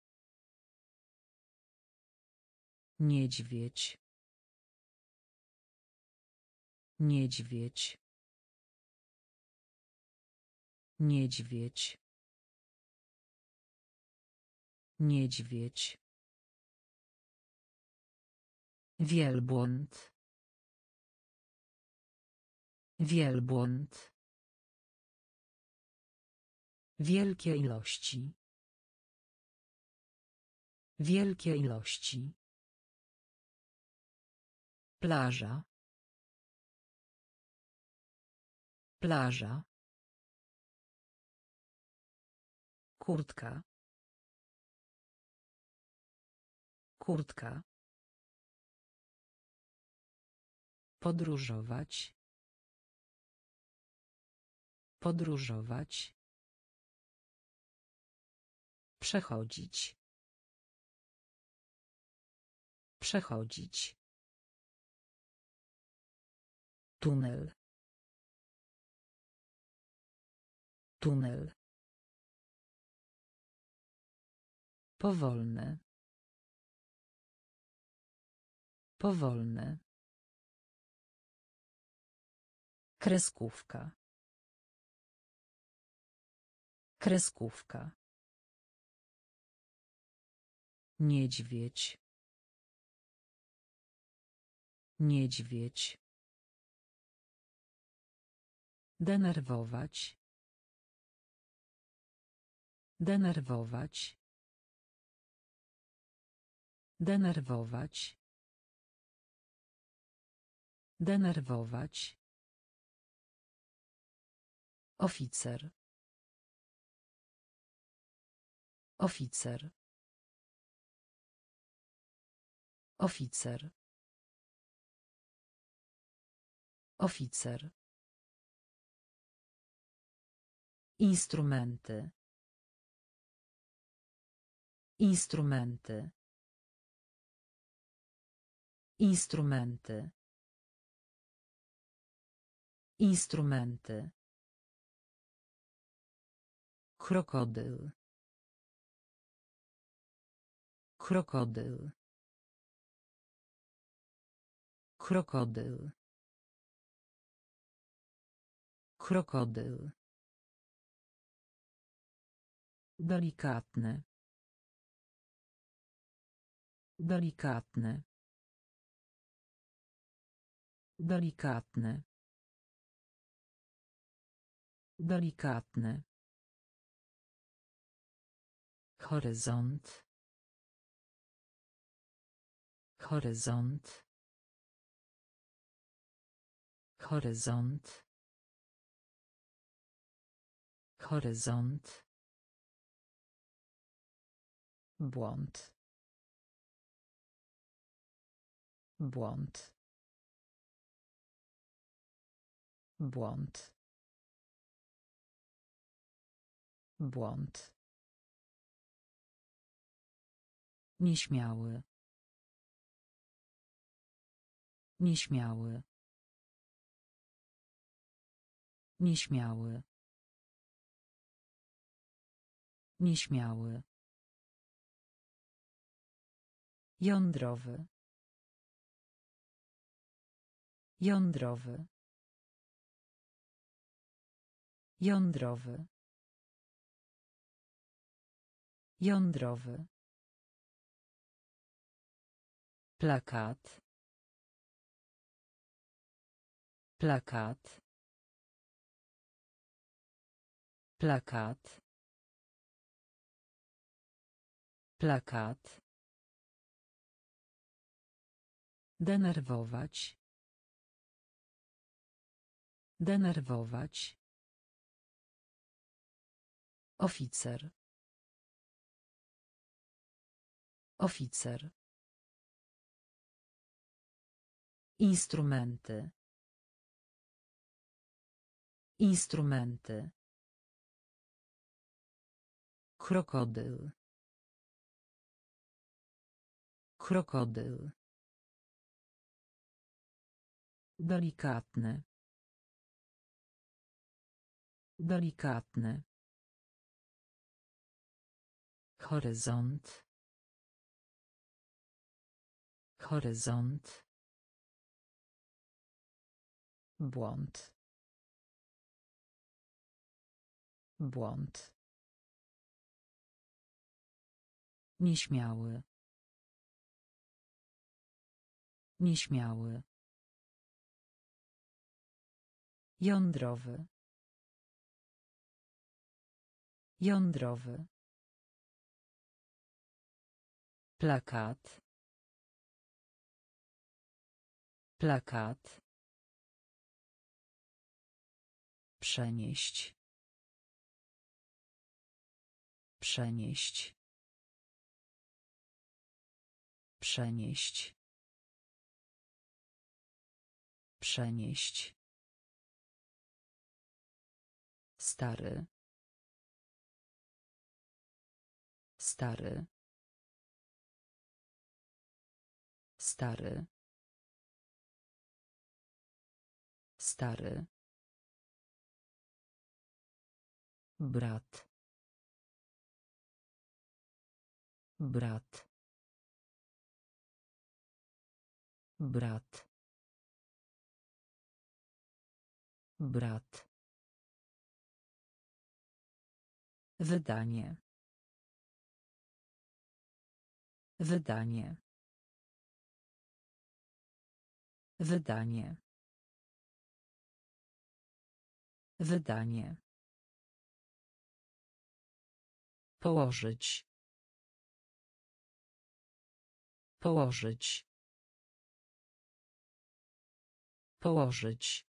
Niedźwiedź. Niedźwiedź. Niedźwiedź. Niedźwiedź. Wielbłąd. Wielbłąd. Wielkie ilości. Wielkie ilości. Plaża. Plaża. Kurtka. Kurtka. Podróżować. Podróżować. Przechodzić. Przechodzić. Tunel. Tunel. Powolne. Powolne. Kreskówka. Kreskówka. Niedźwiedź. Niedźwiedź. Denerwować. Denerwować. Denerwować. Denerwować. Oficer. Oficer. Oficer. Oficer. Instrumenty. Instrumenty. Instrumenty. Instrumenty. Krokodyl. Krokodyl. Krokodyl. Krokodyl. Delikatny. Delikatny. Delikatny. Delikatny. Horyzont. Horyzont. Horyzont. Horyzont. Błąd. Błąd. Błąd. Błąd. Nieśmiały. Nieśmiały. Nieśmiały. Nieśmiały. Jądrowy. Jądrowy. Jądrowy. Jądrowy. Plakat. Plakat. Plakat. Plakat. Denerwować. Denerwować. Oficer. Oficer. Instrumenty. Instrumenty. Krokodyl. Krokodyl. Delikatny. Delikatny. Horyzont. Horyzont. Błąd. Błąd. Nieśmiały. Nieśmiały. Jądrowy. Jądrowy. Plakat. Plakat. Przenieść. Przenieść. Przenieść. Przenieść. Stary. Stary. Stary. Stary. Brat. Brat. Brat. Brat. Wydanie. Wydanie. Wydanie. Wydanie. Położyć. Położyć. Położyć.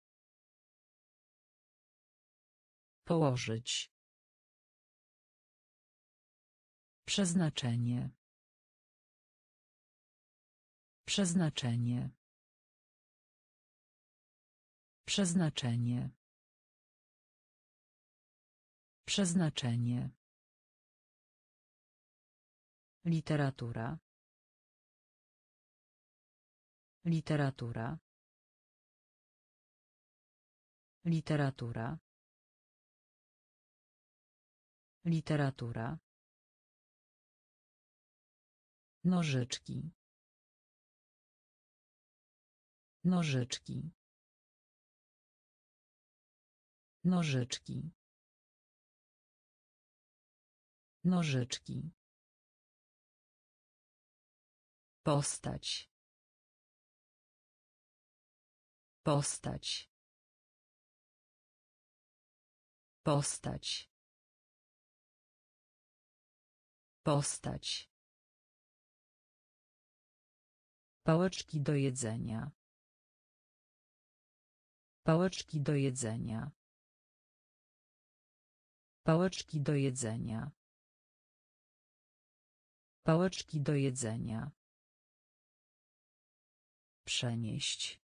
Położyć. Przeznaczenie. Przeznaczenie. Przeznaczenie. Przeznaczenie. Literatura. Literatura. Literatura. Literatura. Nożyczki. Nożyczki. Nożyczki. Nożyczki. Postać. Postać. Postać. Postać. Pałeczki do jedzenia. Pałeczki do jedzenia. Pałeczki do jedzenia. Pałeczki do jedzenia. Przenieść.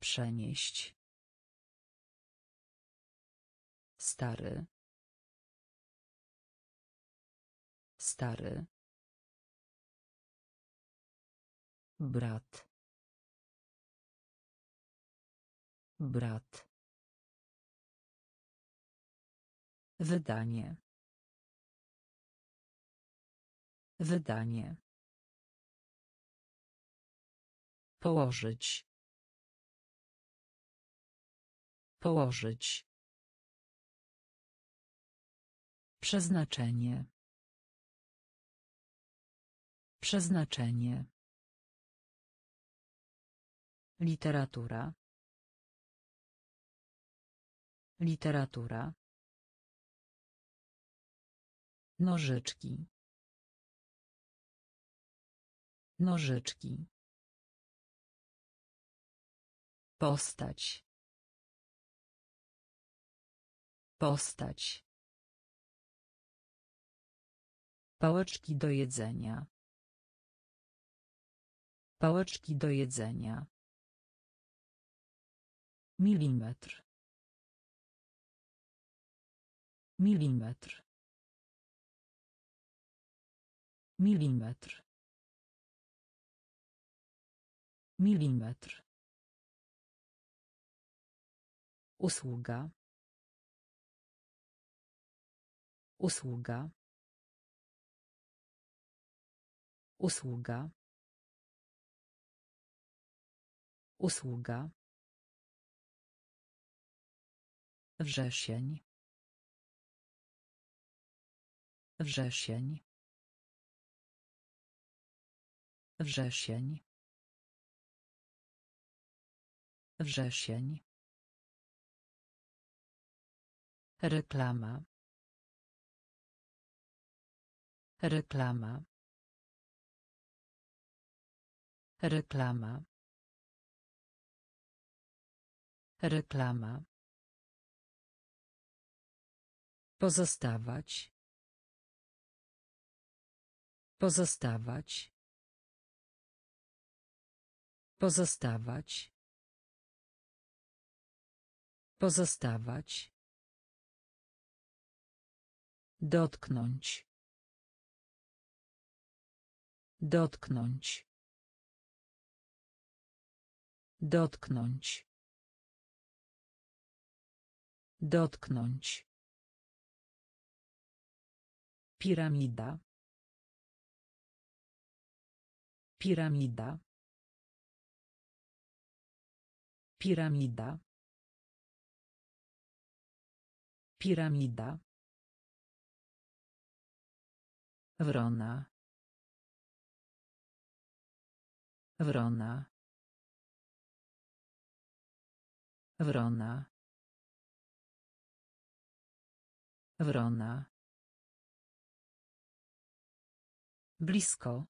Przenieść. Stary. Stary. Brat. Brat. Wydanie. Wydanie. Położyć. Położyć. Przeznaczenie. Przeznaczenie. Literatura. Literatura. Nożyczki. Nożyczki. Postać. Postać. Pałeczki do jedzenia. Pałeczki do jedzenia. Milimetr. Milimetr. Milimetr. Milimetr. Usługa. Usługa. Usługa. Usługa. Wrzesień. Wrzesień. Wrzesień. Wrzesień. Reklama. Reklama. Reklama. Reklama. Pozostawać. Pozostawać. Pozostawać. Pozostawać. Dotknąć. Dotknąć. Dotknąć. Dotknąć. Piramida. Piramida. Piramida. Piramida. Wrona. Wrona. Wrona. Wrona. Blisko.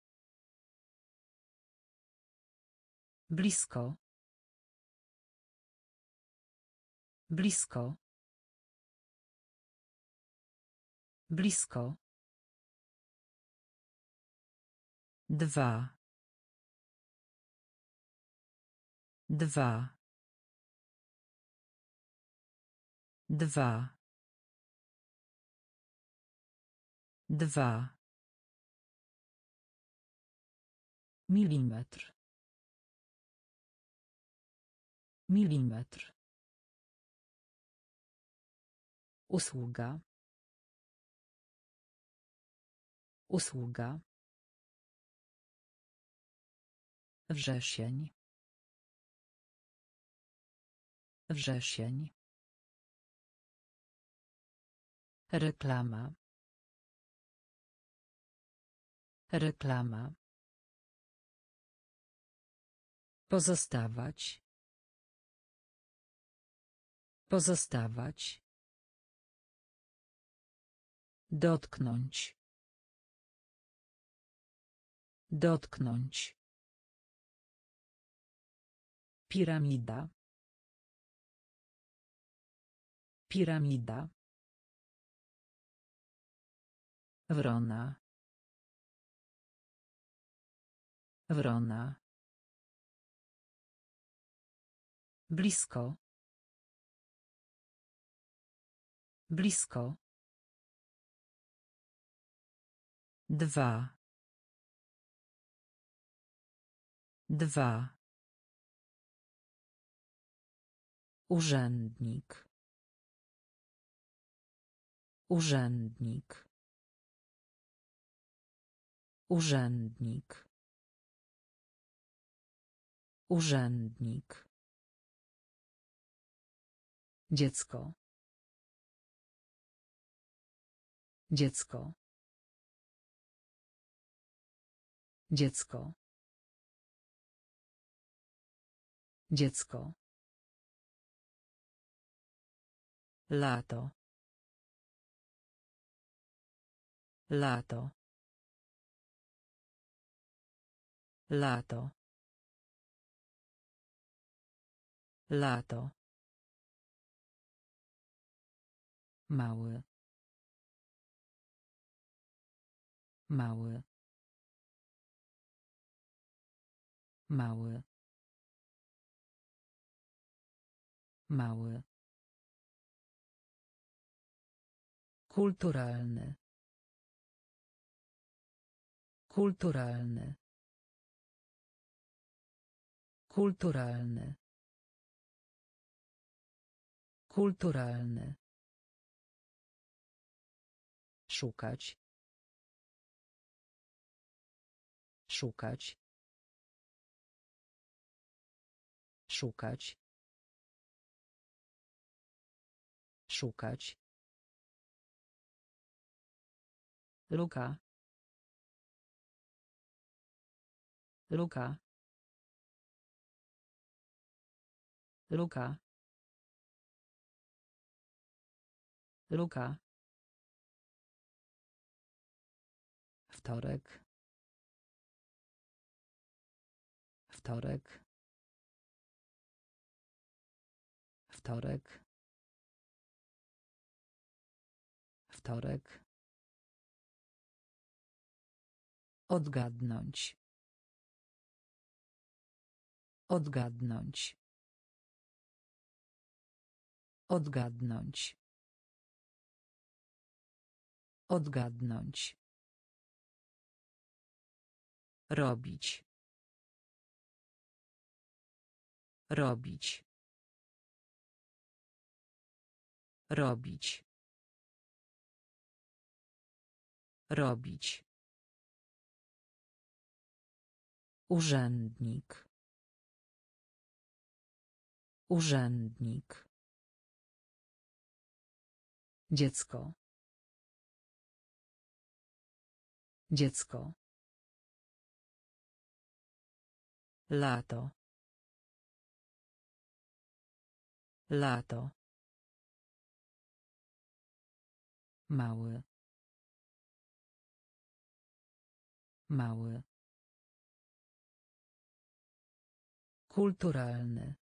Blisko. Blisko. Blisko. Dwa. Dwa. Dwa. Dwa. Milimetr. Milimetr. Usługa. Usługa. Wrzesień. Wrzesień. Reklama. Reklama. Pozostawać. Pozostawać. Dotknąć. Dotknąć. Piramida. Piramida. Wrona. Wrona. Blisko. Blisko. Dwa. Dwa. Urzędnik. Urzędnik. Urzędnik. Urzędnik. Dziecko. Dziecko. Dziecko. Dziecko. Lato. Lato. Lato. Lato. Mały. Mały. Mały. Mały. Kulturalny. Kulturalny. Kulturalny. Kulturalny. Szukać. Szukać. Szukać. Szukać. Luka. Luka. Luka. Luka. Wtorek. Wtorek. Wtorek. Wtorek. Odgadnąć. Odgadnąć. Odgadnąć. Odgadnąć. Robić. Robić. Robić. Robić. Urzędnik. Urzędnik. Dziecko. Dziecko. Lato. Lato. Mały. Mały. Kulturalny.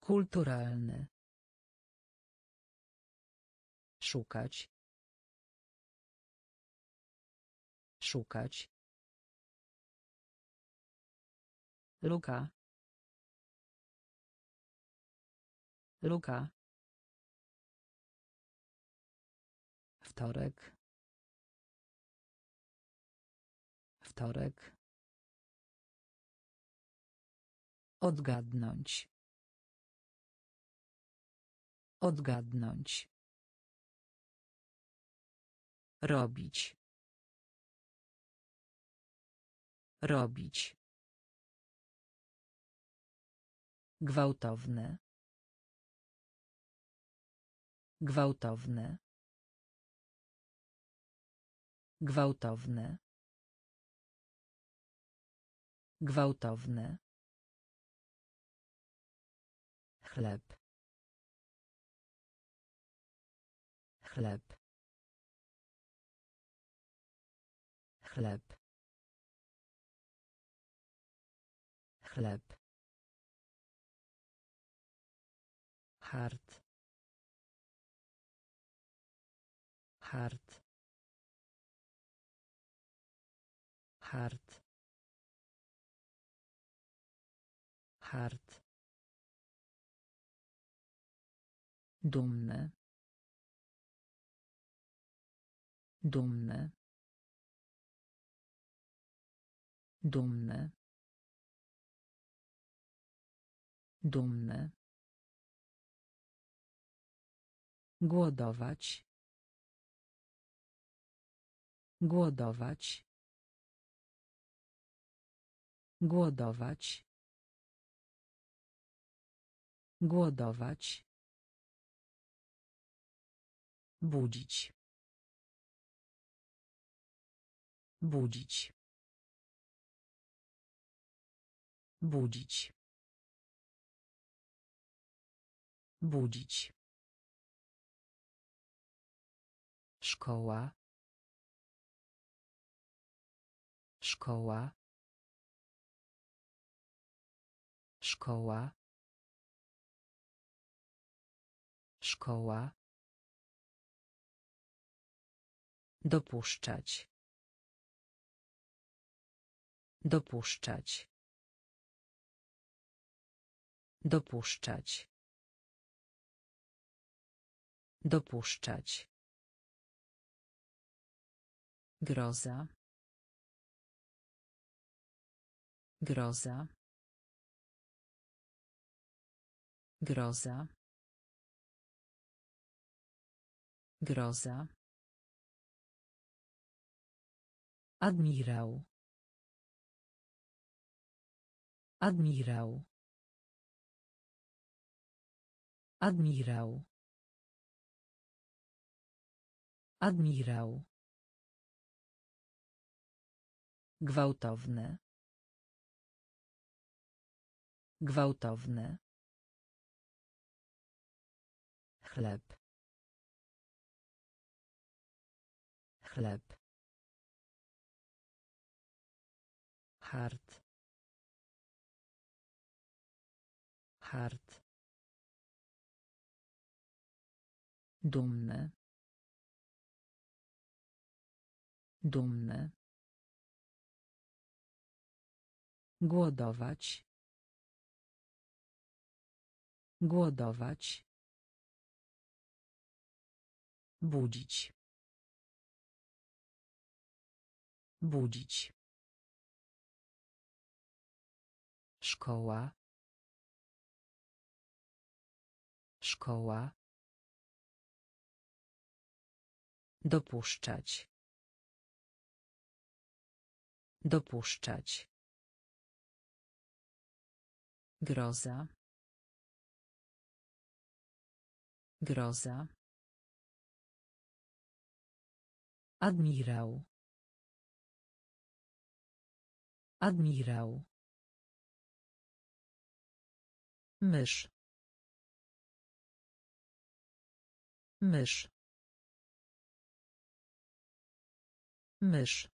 Kulturalny. Szukać. Szukać. Luka. Luka. Wtorek. Wtorek. Odgadnąć. Odgadnąć. Robić. Robić. Gwałtowne. Gwałtowne. Gwałtowne. Gwałtowne. Chleb. Chleb. Chleb. Chleb. Hart. Hart. Hart. Hart. Dumny. Dumny. Dumny. Dumny. Głodować. Głodować. Głodować. Głodować. Budzić. Budzić. Budzić. Budzić. Szkoła. Szkoła. Szkoła. Szkoła. Dopuszczać. Dopuszczać. Dopuszczać. Dopuszczać. Groza. Groza. Groza. Groza. Admirał. Admirał. Admirał. Admirał. Gwałtowne. Gwałtowne. Chleb. Chleb. Hart. Hart. Dumny. Dumny. Głodować. Głodować. Budzić. Budzić. Szkoła. Szkoła. Dopuszczać. Dopuszczać. Groza. Groza. Admirał. Admirał. Mysz. Mysz. Mysz.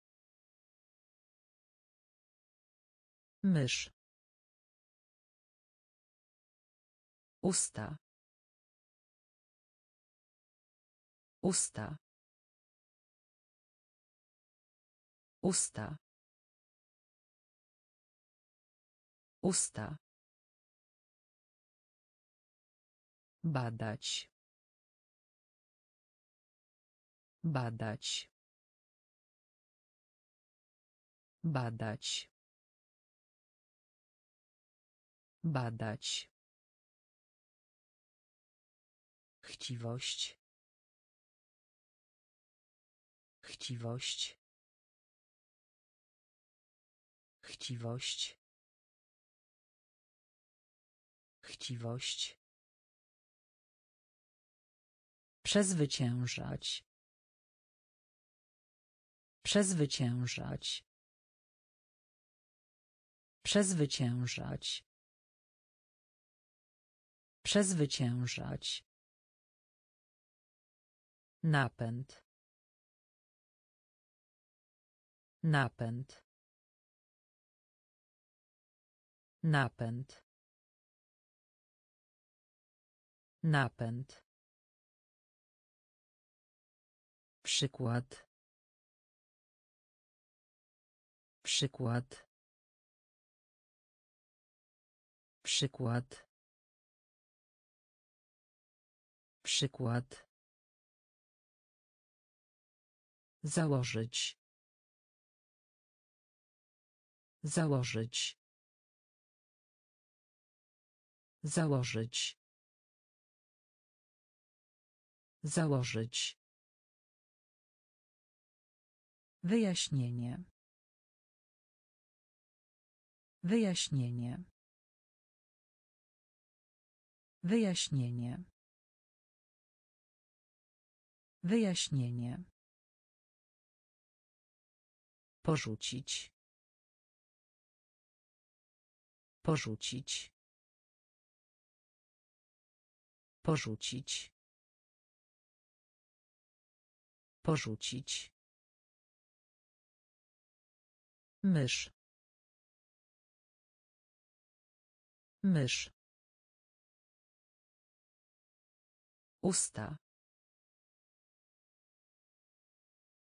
Mysz. Usta. Usta. Usta. Usta. Badać. Badać. Badać. Badać. Chciwość. Chciwość. Chciwość. Chciwość. Przezwyciężać. Przezwyciężać. Przezwyciężać. Przezwyciężać. Napęd. Napęd. Napęd. Napęd. Przykład. Przykład. Przykład. Przykład. Założyć. Założyć. Założyć. Założyć. Wyjaśnienie. Wyjaśnienie. Wyjaśnienie. Wyjaśnienie. Porzucić. Porzucić. Porzucić. Porzucić. Mysz. Mysz. Usta.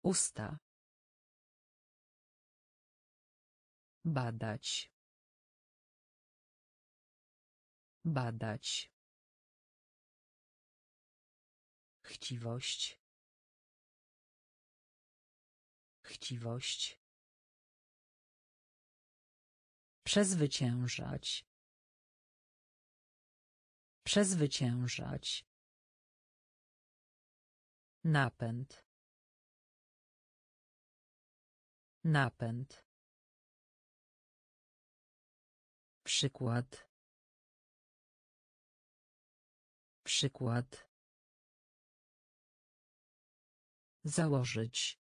Usta. Badać. Badać. Chciwość. Chciwość. Przezwyciężać. Przezwyciężać. Napęd. Napęd. Przykład. Przykład. Założyć.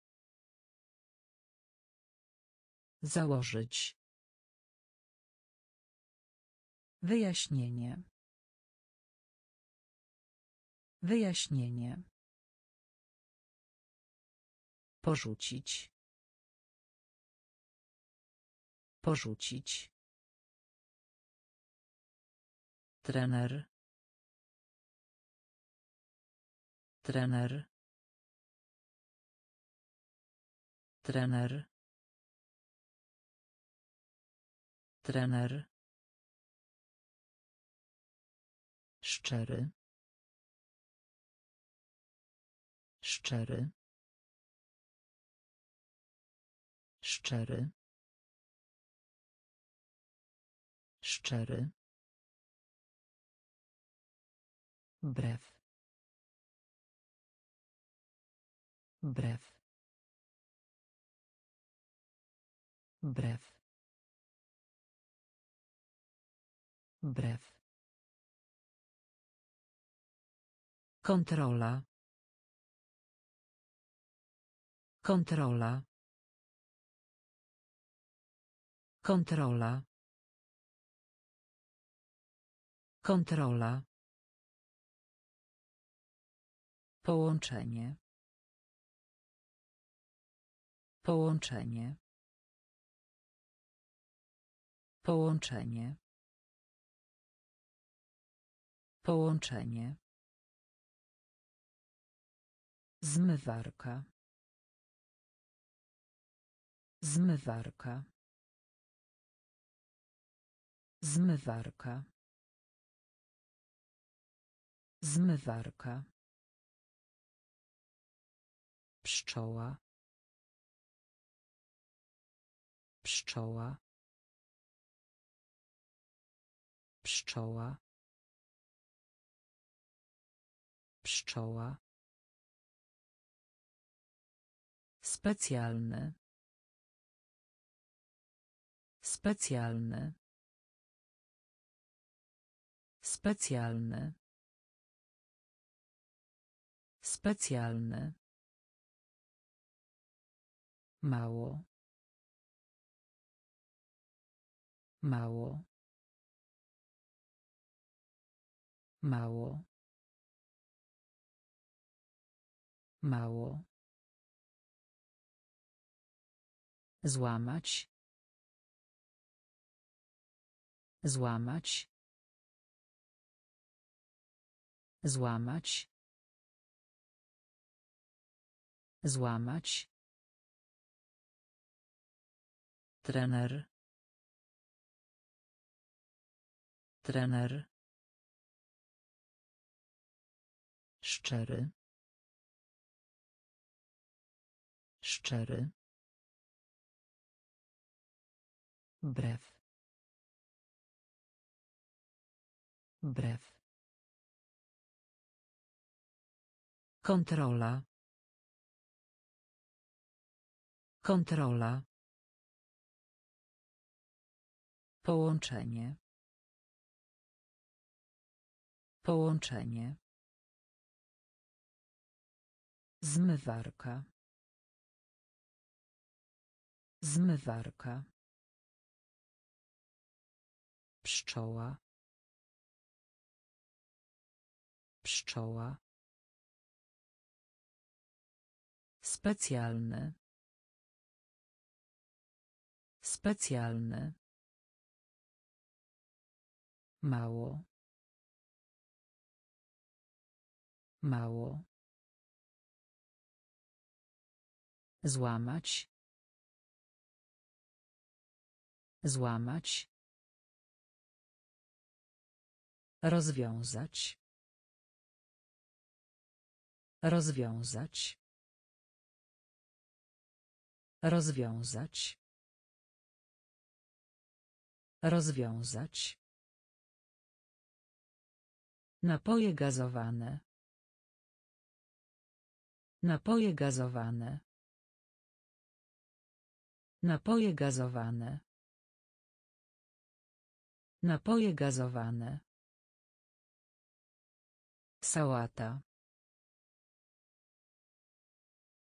Założyć. Wyjaśnienie. Wyjaśnienie. Porzucić. Porzucić. Trener. Trener. Trener. Trener. Szczery. Szczery. Szczery. Szczery. Brew. Brew. Brew. Brew. Kontrola. Kontrola. Kontrola. Kontrola. Połączenie. Połączenie. Połączenie. Połączenie. Zmywarka. Zmywarka. Zmywarka. Zmywarka. Pszczoła. Pszczoła. Pszczoła. Pszczoła. Specjalny. Specjalny. Specjalny. Specjalny. Mało. Mało. Mało. Mało. Złamać. Złamać. Złamać. Złamać. Trener. Trener. Szczery. Szczery. Brew. Brew. Kontrola. Kontrola. Połączenie. Połączenie. Zmywarka. Zmywarka. Pszczoła. Pszczoła. Specjalny. Specjalny. Mało. Mało. Złamać. Złamać. Rozwiązać. Rozwiązać. Rozwiązać. Rozwiązać. Napoje gazowane. Napoje gazowane. Napoje gazowane. Napoje gazowane. Sałata.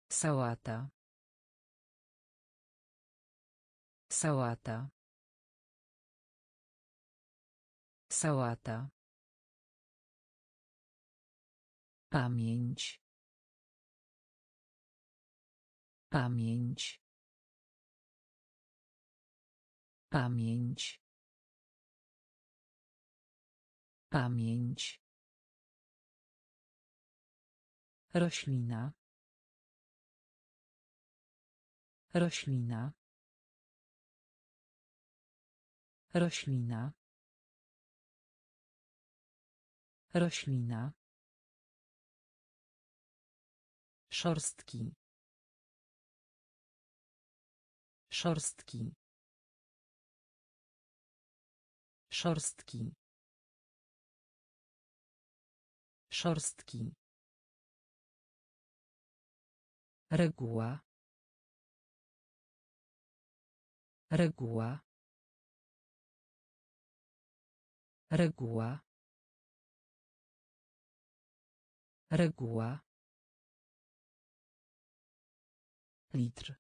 Sałata. Sałata. Sałata. Pamięć. Pamięć. Pamięć. Pamięć. Roślina. Roślina. Roślina. Roślina. Szorstki. Szorstki. Szorstki. Szorstki. Reguła. Reguła. Reguła. Reguła. Litr.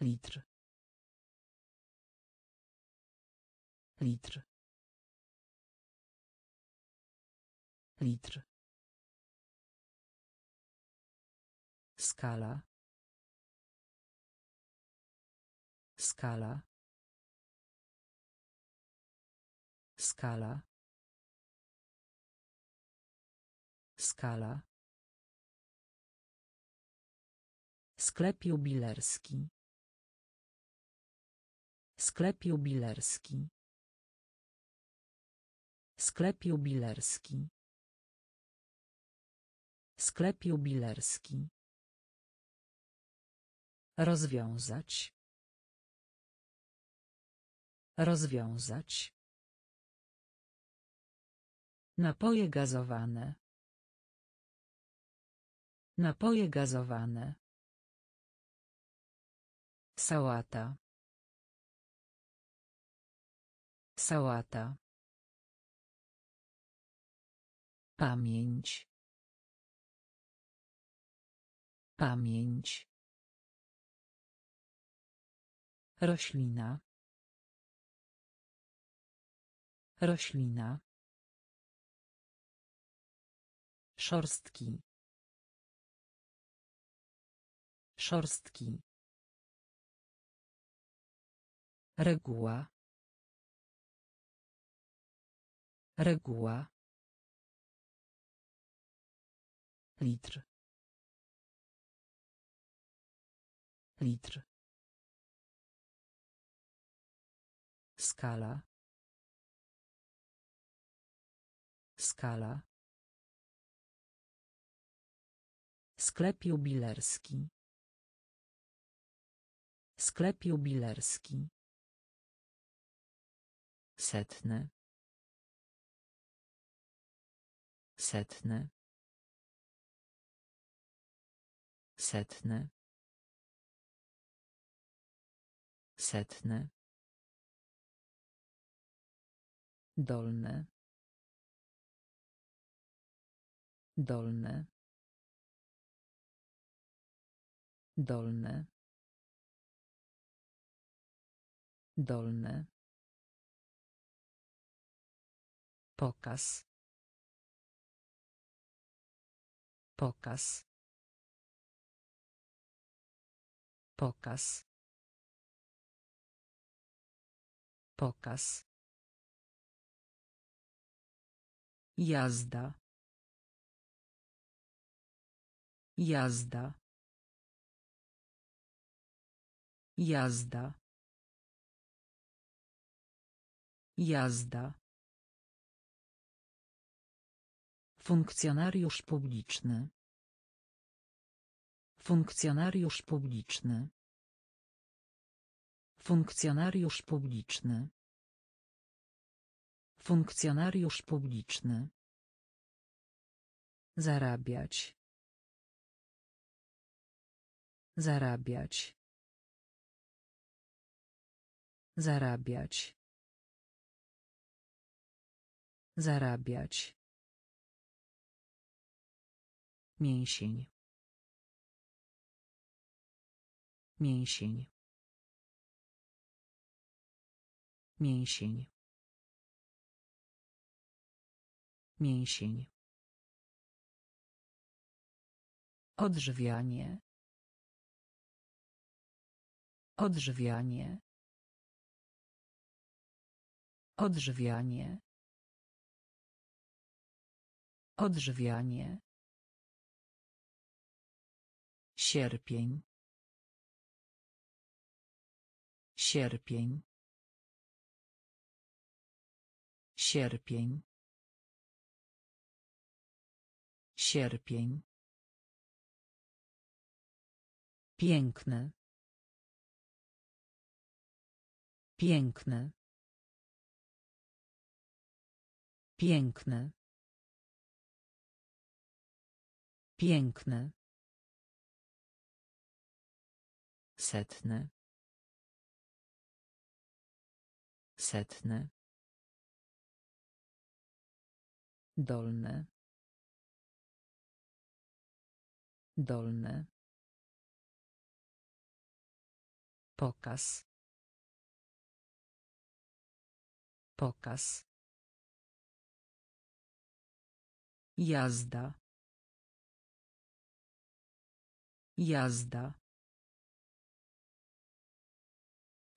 Litr. Litr. Litr. Skala. Skala. Skala. Skala. Sklep jubilerski. Sklep jubilerski. Sklep jubilerski. Sklep jubilerski. Rozwiązać. Rozwiązać. Napoje gazowane. Napoje gazowane. Sałata. Sałata. Pamięć. Pamięć. Roślina. Roślina. Szorstki. Szorstki. Reguła. Reguła. Litr. Litr. Skala. Skala. Sklep jubilerski. Sklep jubilerski. Setne. Setne. Setne. Setne. Dolne. Dolne. Dolne. Dolne. Pokaz. Pokaz. Pokaz. Pokaz. Jazda. Jazda. Jazda. Jazda. Funkcjonariusz publiczny. Funkcjonariusz publiczny. Funkcjonariusz publiczny. Funkcjonariusz publiczny. Zarabiać. Zarabiać. Zarabiać. Zarabiać. Mięsień. Mięsień. Mięsień. Mięsień. Odżywianie. Odżywianie. Odżywianie. Odżywianie. Sierpień. Sierpień. Sierpień. Sierpień. Piękny. Piękny. Piękny. Piękny. Setny. Setny. Dolny. Dolny. Pokaz. Pokaz. Jazda. Jazda.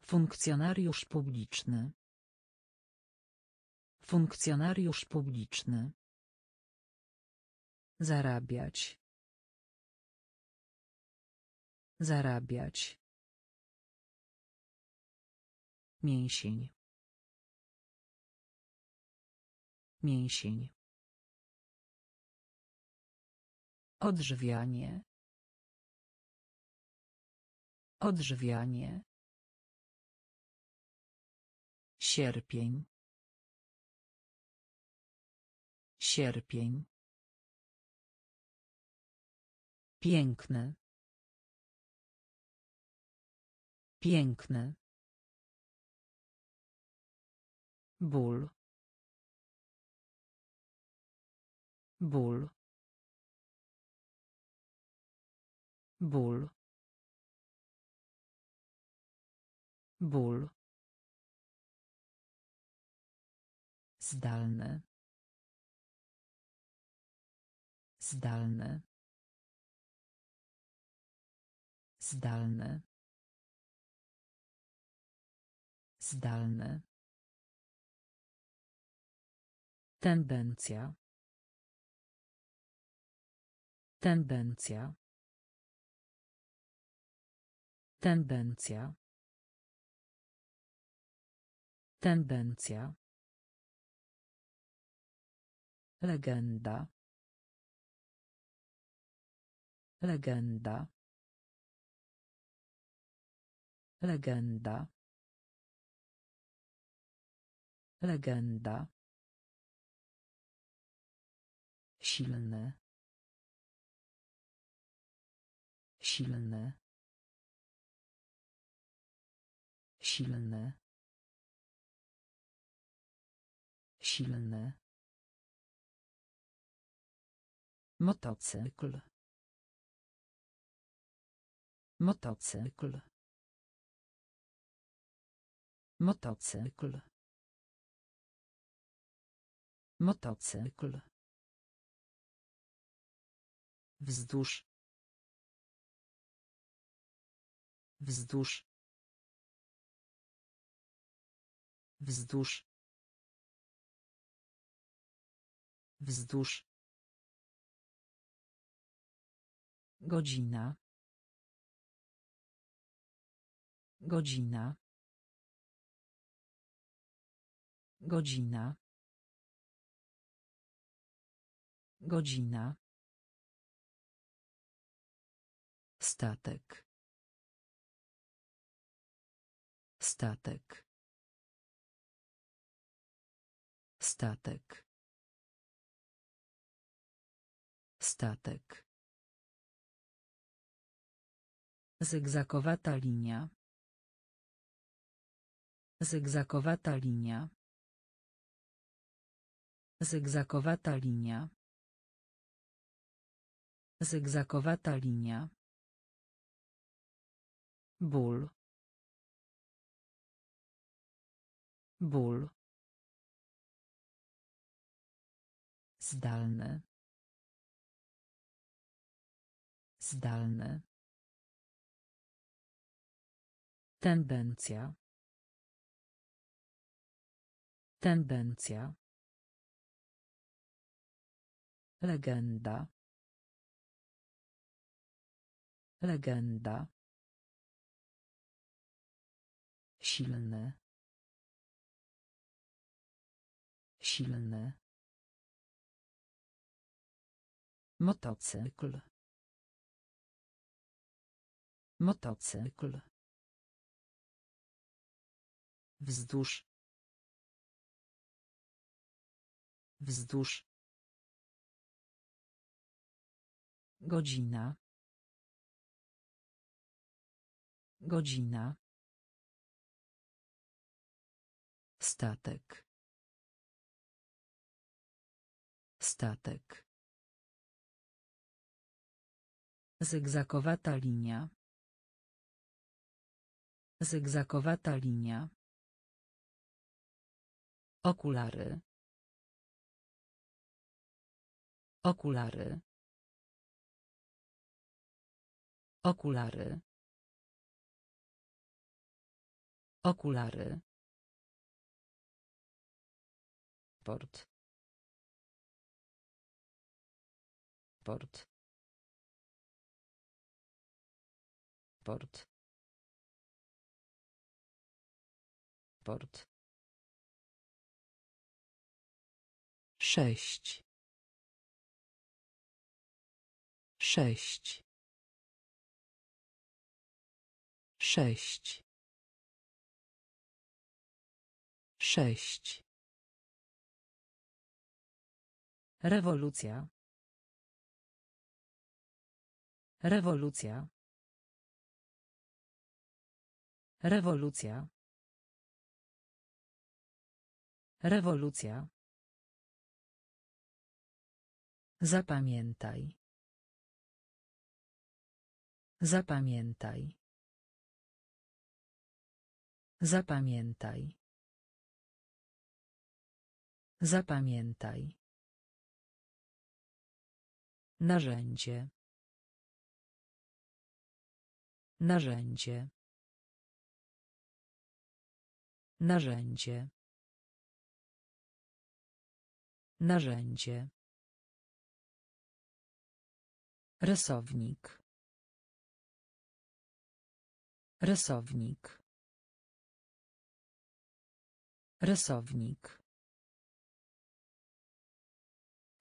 Funkcjonariusz publiczny. Funkcjonariusz publiczny. Zarabiać. Zarabiać. Mięsień. Mięsień. Odżywianie. Odżywianie. Sierpień. Sierpień. Piękny. Piękny. Ból. Ból. Ból. Ból. Zdalny. Zdalny. Zdalny. Zdalny. Tendencja. Tendencja. Tendencja. Tendencja. Legenda. Legenda. Legenda. Legenda. Silny. Silny. Silny. Silny. Motocykl. Motocykl. Motocykl. Motocykl. Wzdłuż. Wzdłuż. Wzdłuż. Wzdłuż. Godzina. Godzina. Godzina. Godzina. Statek. Statek. Statek. Statek. Zygzakowata linia. Zygzakowata linia. Zygzakowata linia. Zygzakowata linia. Ból. Ból. Zdalny. Zdalny. Tendencja. Tendencja. Legenda. Legenda. Silny. Silny. Motocykl. Motocykl. Wzdłuż. Wzdłuż. Godzina. Godzina. Statek. Statek. Zygzakowata linia. Zygzakowata linia. Okulary. Okulary. Okulary. Okulary. Port. Port. Port. Port. Sześć. Sześć. Sześć. Sześć. Rewolucja. Rewolucja. Rewolucja. Rewolucja. Zapamiętaj. Zapamiętaj. Zapamiętaj. Zapamiętaj. Narzędzie. Narzędzie. Narzędzie. Narzędzie. Rysownik. Rysownik. Rysownik.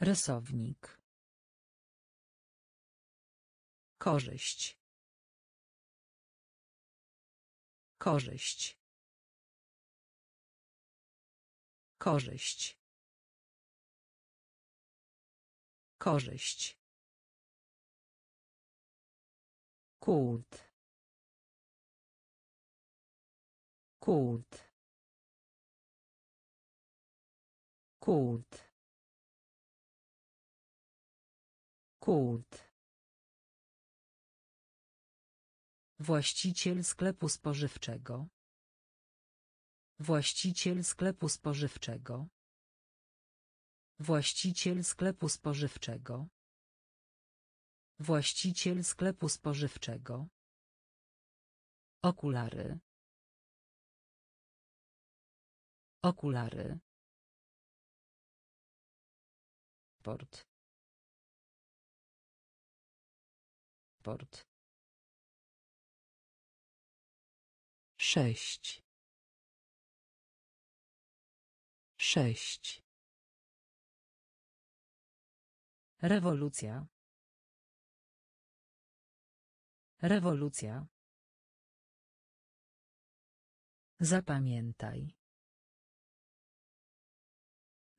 Rysownik. Korzyść. Korzyść. Korzyść. Korzyść. Kult. Kult. Kult. Kult. Właściciel sklepu spożywczego. Właściciel sklepu spożywczego. Właściciel sklepu spożywczego. Właściciel sklepu spożywczego. Okulary. Okulary. Port. Sześć. Sześć. Rewolucja. Rewolucja. Zapamiętaj.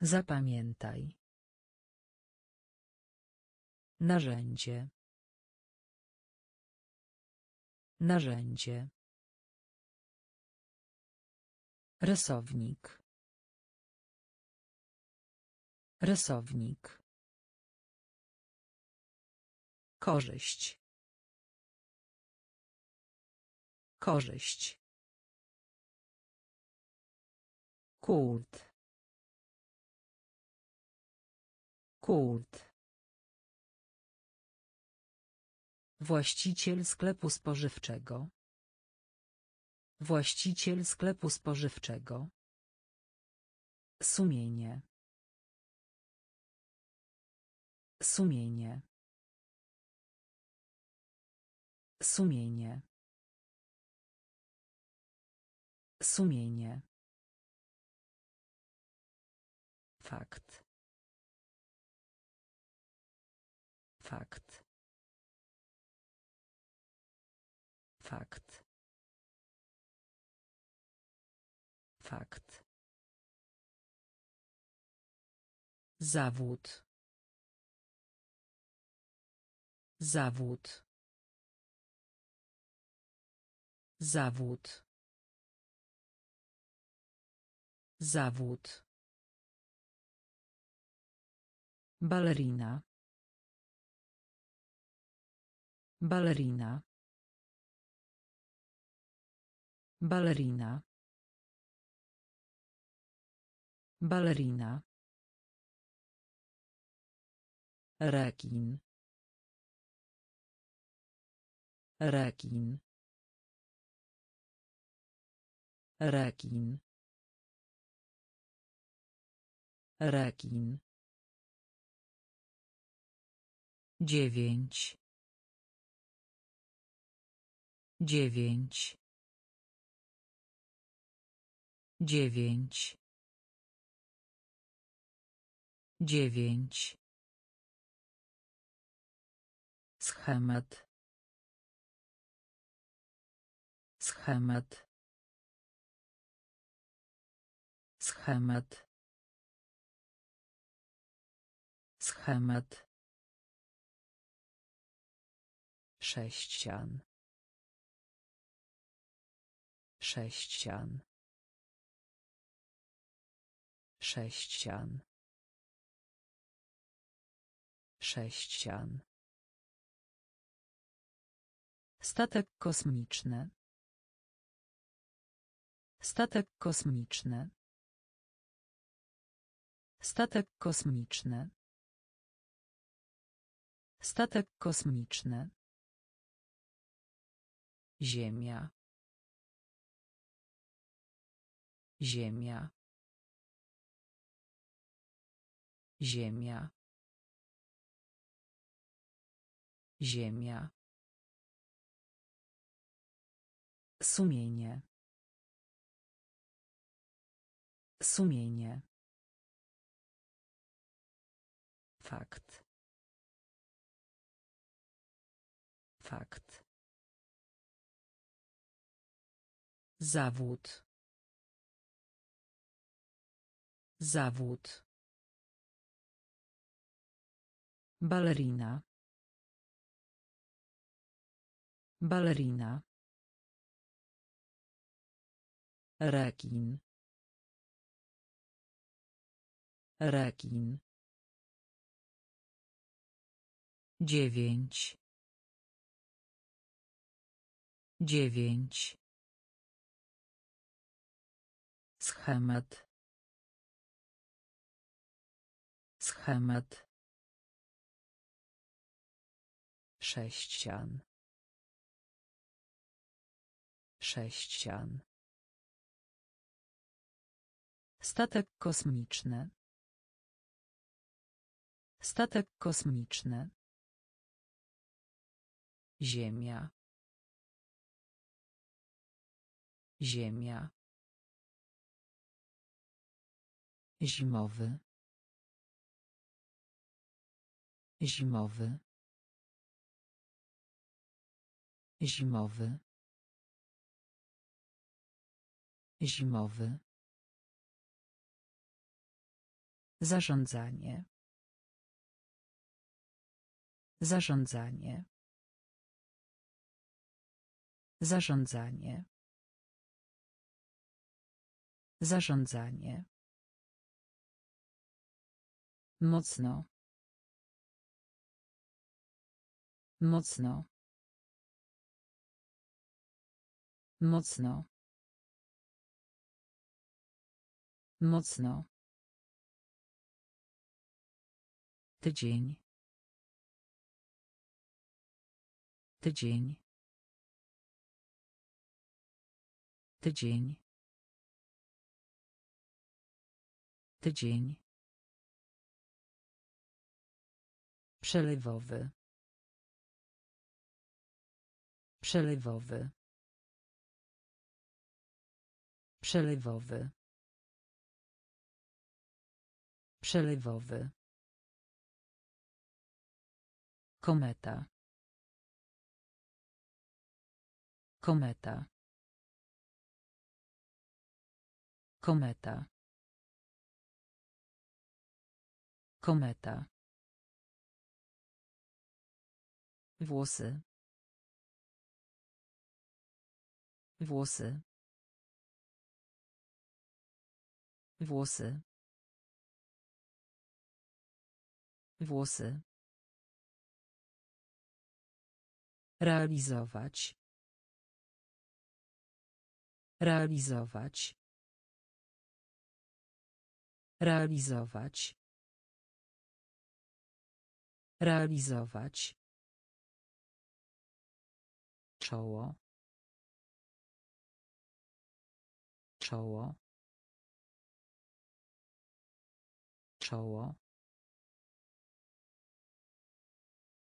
Zapamiętaj. Narzędzie. Narzędzie. Rysownik. Rysownik. Korzyść. Korzyść. Kult. Kult. Właściciel sklepu spożywczego. Właściciel sklepu spożywczego. Sumienie. Sumienie. Sumienie. Sumienie. Fakt. Fakt. Fakt. Fakt. Zawód. Zawód. Zawód. Zawód. Ballerina. Ballerina. Ballerina. Ballerina. Rekin. Rekin. Rekin. Rekin. Dziewięć. Dziewięć. Dziewięć. Dziewięć. Schemat. Schemat. Schemat. Schemat. Sześcian. Sześcian. Sześcian. Sześcian. Statek kosmiczny. Statek kosmiczny. Statek kosmiczny. Statek kosmiczny. Ziemia. Ziemia. Ziemia. Ziemia. Sumienie. Sumienie. Fakt. Fakt. Zawód. Zawód. Ballerina. Ballerina. Rekin. Rekin. Dziewięć. Dziewięć. Schemat. Schemat. Sześcian. Sześcian. Statek kosmiczny. Statek kosmiczny. Ziemia. Ziemia. Zimowy. Zimowy. Zimowy. Zimowy. Zarządzanie. Zarządzanie. Zarządzanie. Zarządzanie. Mocno. Mocno. Mocno. Mocno. Tydzień. Tydzień. Tydzień. Tydzień. Przelewowy. Przelewowy. Przelewowy. Przelewowy. Kometa. Kometa. Kometa. Kometa. Włosy. Włosy. Włosy. Włosy. Realizować. Realizować. Realizować. Realizować. Czoło. Czoło. Czoło.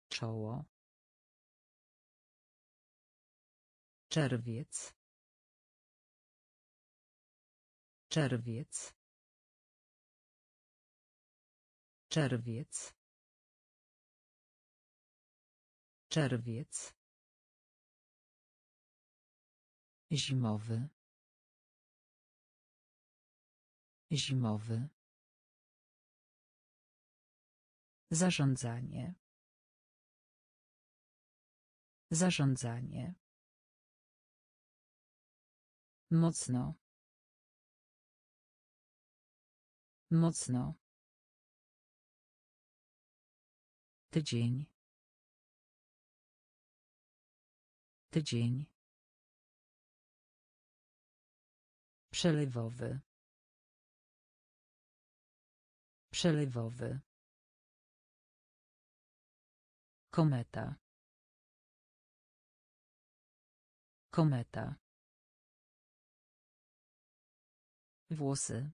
Czoło. Czerwiec. Czerwiec. Czerwiec. Czerwiec. Zimowy. Zimowy. Zarządzanie. Zarządzanie. Mocno. Mocno. Tydzień. Tydzień. Przelewowy. Przelewowy. Kometa. Kometa. Włosy.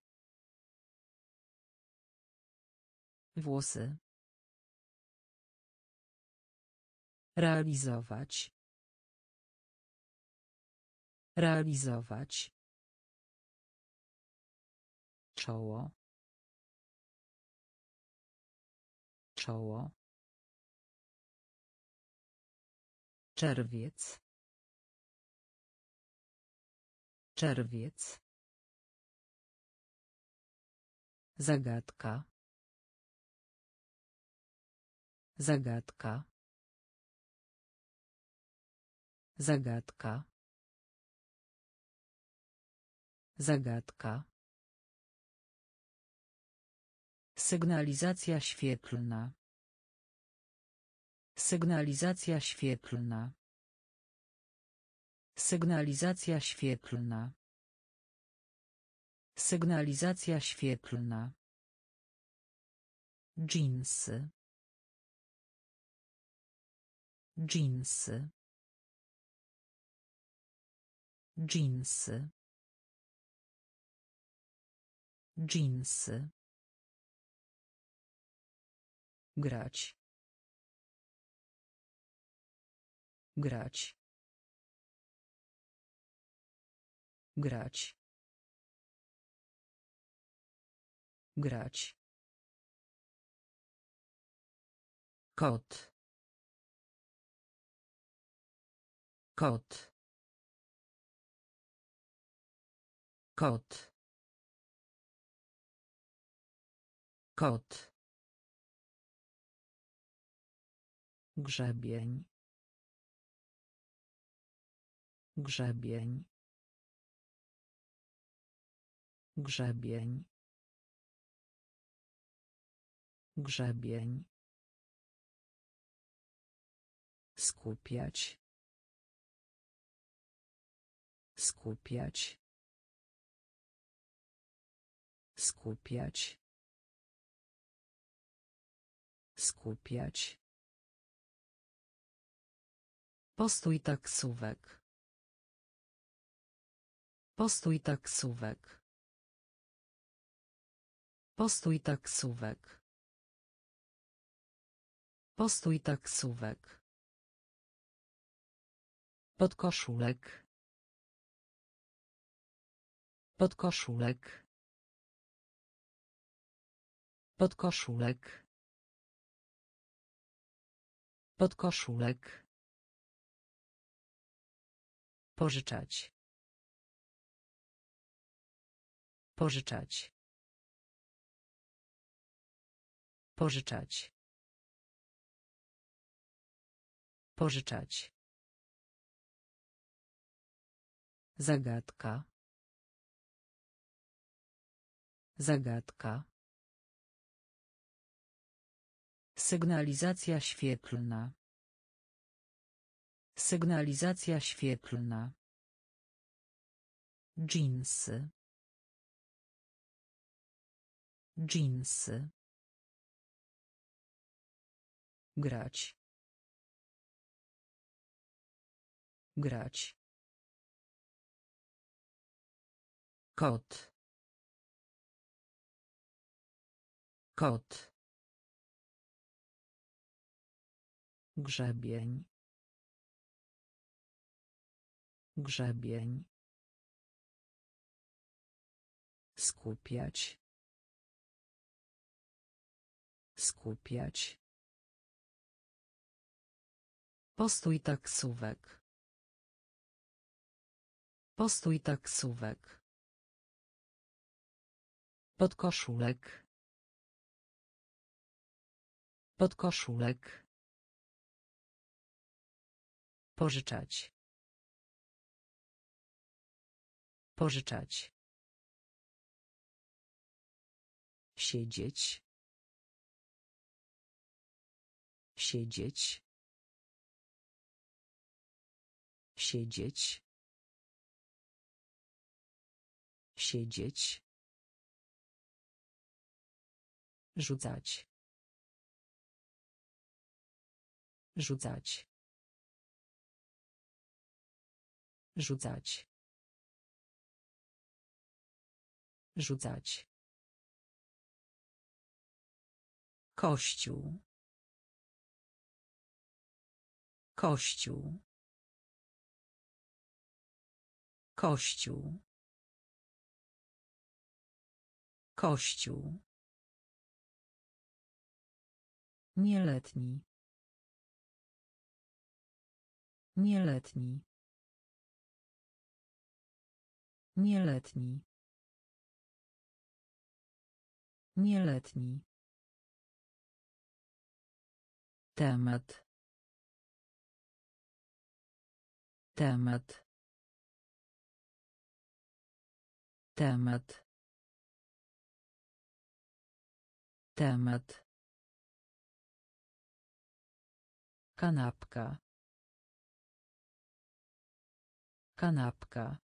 Włosy. Realizować. Realizować. Czoło. Czoło. Czerwiec. Czerwiec. Zagadka. Zagadka. Zagadka. Zagadka. Sygnalizacja świetlna. Sygnalizacja świetlna. Sygnalizacja świetlna. Sygnalizacja świetlna. Dżinsy. Dżinsy. Dżinsy. Dżinsy. Grać. Grać. Grać. Grać. Kot. Kot. Kot. Kot. Grzebień. Grzebień. Grzebień. Grzebień. Skupiać. Skupiać. Skupiać. Skupiać. Postój taksówek. Postój taksówek. Postój taksówek. Postój taksówek. Podkoszulek. Podkoszulek. Podkoszulek. Podkoszulek. Pożyczać. Pożyczać. Pożyczać. Pożyczać. Zagadka. Zagadka. Sygnalizacja świetlna. Sygnalizacja świetlna. Dżinsy. Dżinsy. Grać. Grać. Kot. Kot. Grzebień. Grzebień. Skupiać. Skupiać. Postój taksówek. Postój taksówek. Podkoszulek. Podkoszulek. Pożyczać. Pożyczać. Siedzieć. Siedzieć. Siedzieć. Siedzieć. Rzucać. Rzucać. Rzucać. Rzucać. Kościół. Kościół. Kościół. Kościół. Nieletni. Nieletni. Nieletni. Nieletni. Temat. Temat. Temat. Temat. Kanapka. Kanapka.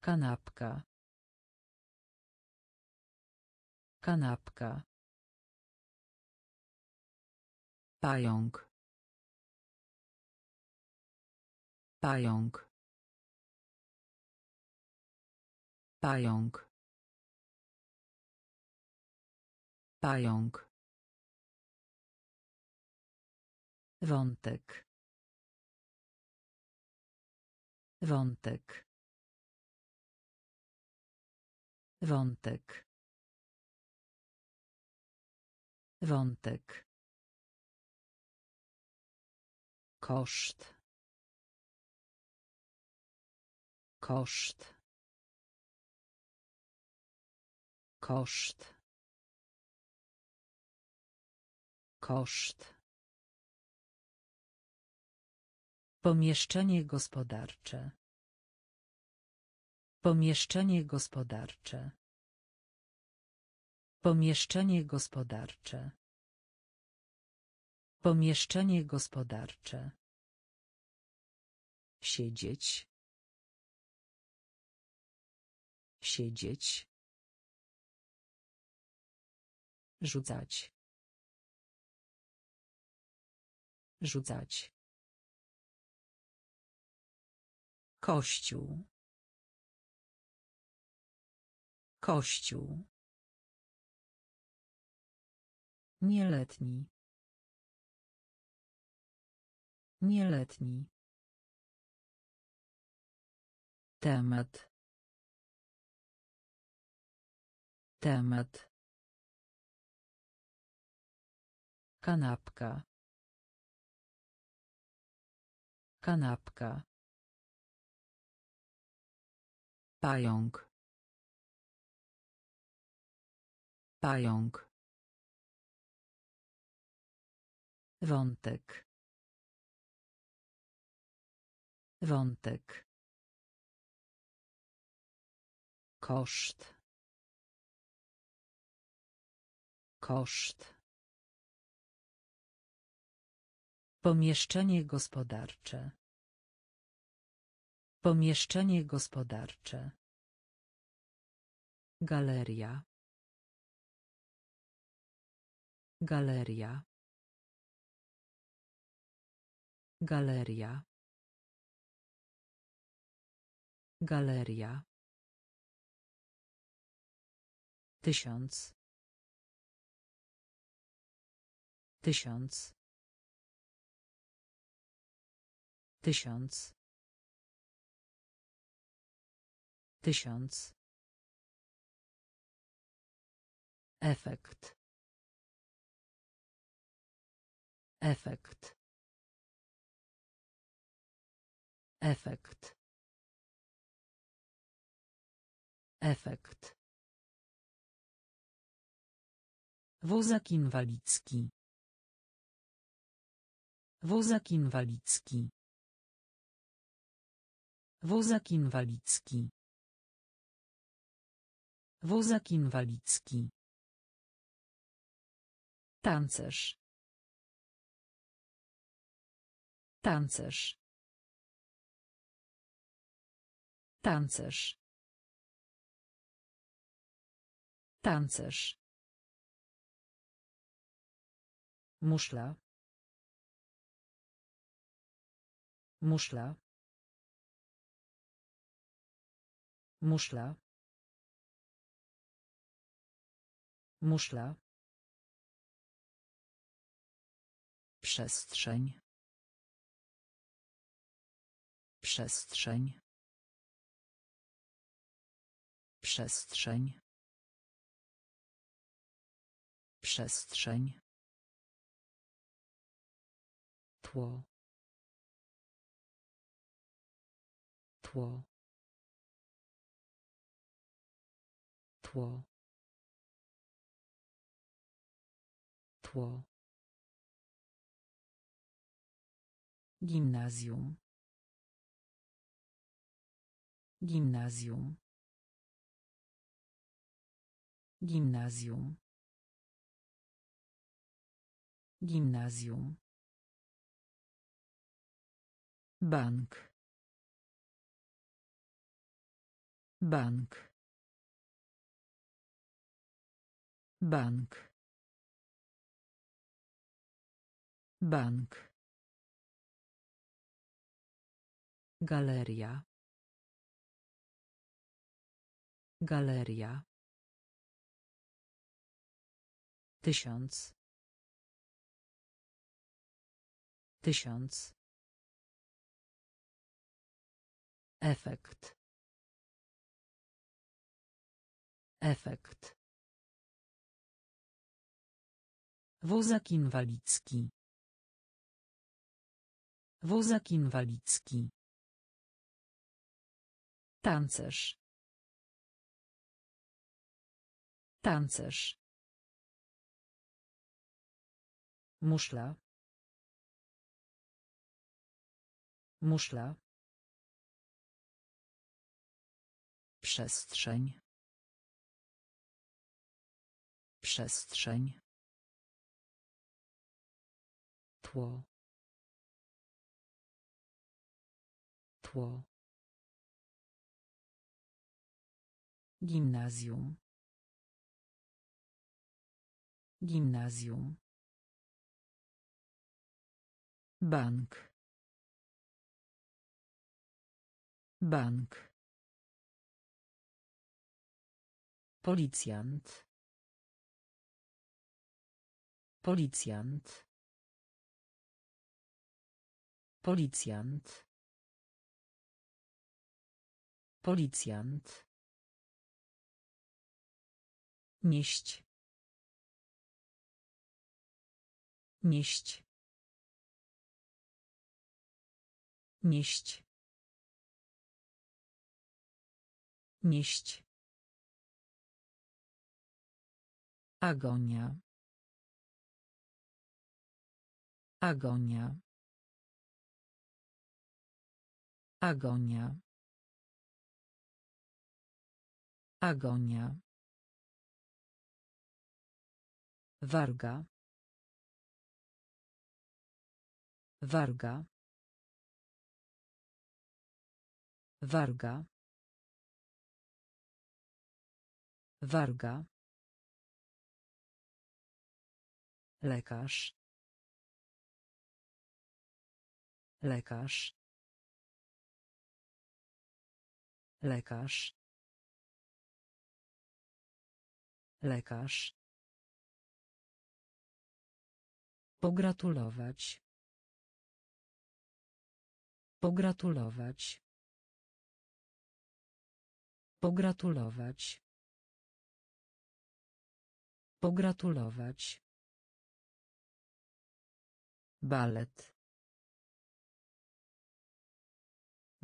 Kanapka. Kanapka. Pająk. Pająk. Pająk. Pająk. Wątek. Wątek. Wątek. Wątek. Koszt. Koszt. Koszt. Koszt. Pomieszczenie gospodarcze. Pomieszczenie gospodarcze. Pomieszczenie gospodarcze. Pomieszczenie gospodarcze. Siedzieć. Siedzieć. Rzucać. Rzucać. Kościół. Kościół. Nieletni. Nieletni. Temat. Temat. Kanapka. Kanapka. Pająk. Pająk. Wątek. Wątek. Koszt. Koszt. Pomieszczenie gospodarcze. Pomieszczenie gospodarcze. Galeria. Galeria. Galeria. Galeria. Tysiąc. Tysiąc. Tysiąc. Tysiąc. Efekt. Efekt. Efekt. Efekt. Wozak inwalidzki. Wozak inwalidzki. Wozak inwalidzki. Wozak inwalidzki. Tancerz. Tancerz. Tancerz. Tancerz. Muszla. Muszla. Muszla. Muszla. Przestrzeń. Przestrzeń. Przestrzeń. Przestrzeń. Tło. Tło. Tło. Tło. Gimnazjum. Gimnazjum. Gimnazjum. Gimnazjum. Bank. Bank. Bank. Bank. Galeria. Galeria. Tysiąc. Tysiąc. Efekt. Efekt. Wozak inwalidzki. Wozak inwalidzki. Tancerz. Tancerz. Muszla. Muszla. Przestrzeń. Przestrzeń. Tło. Tło. Gimnazjum. Gimnazjum. Bank. Bank. Policjant. Policjant. Policjant. Policjant. Nieść. Nieść. Nieść. Nieść. Agonia. Agonia. Agonia. Agonia. Warga. Warga. Warga. Warga. Lekarz. Lekarz. Lekarz. Lekarz. Pogratulować. Pogratulować. Pogratulować. Pogratulować. Balet.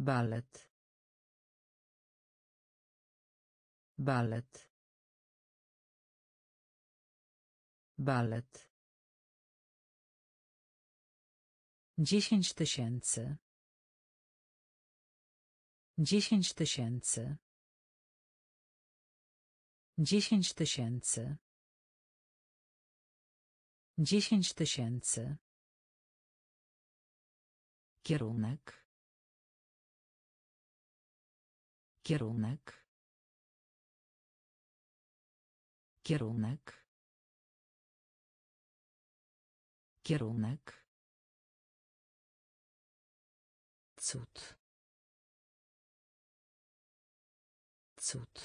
Balet. Balet. Balet. Dziesięć tysięcy. Dziesięć tysięcy. Dziesięć tysięcy. Dziesięć tysięcy. Kierunek. Kierunek. Kierunek. Kierunek. Cud. Cud.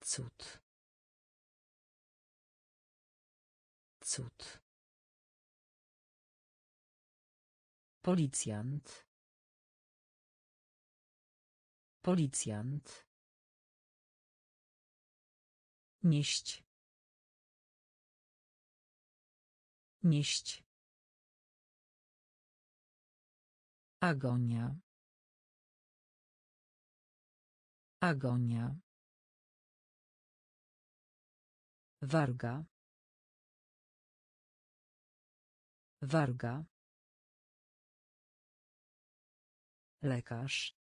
Cud. Cud. Policjant. Policjant. Nieść. Nieść. Agonia. Agonia. Warga. Warga. Lekarz.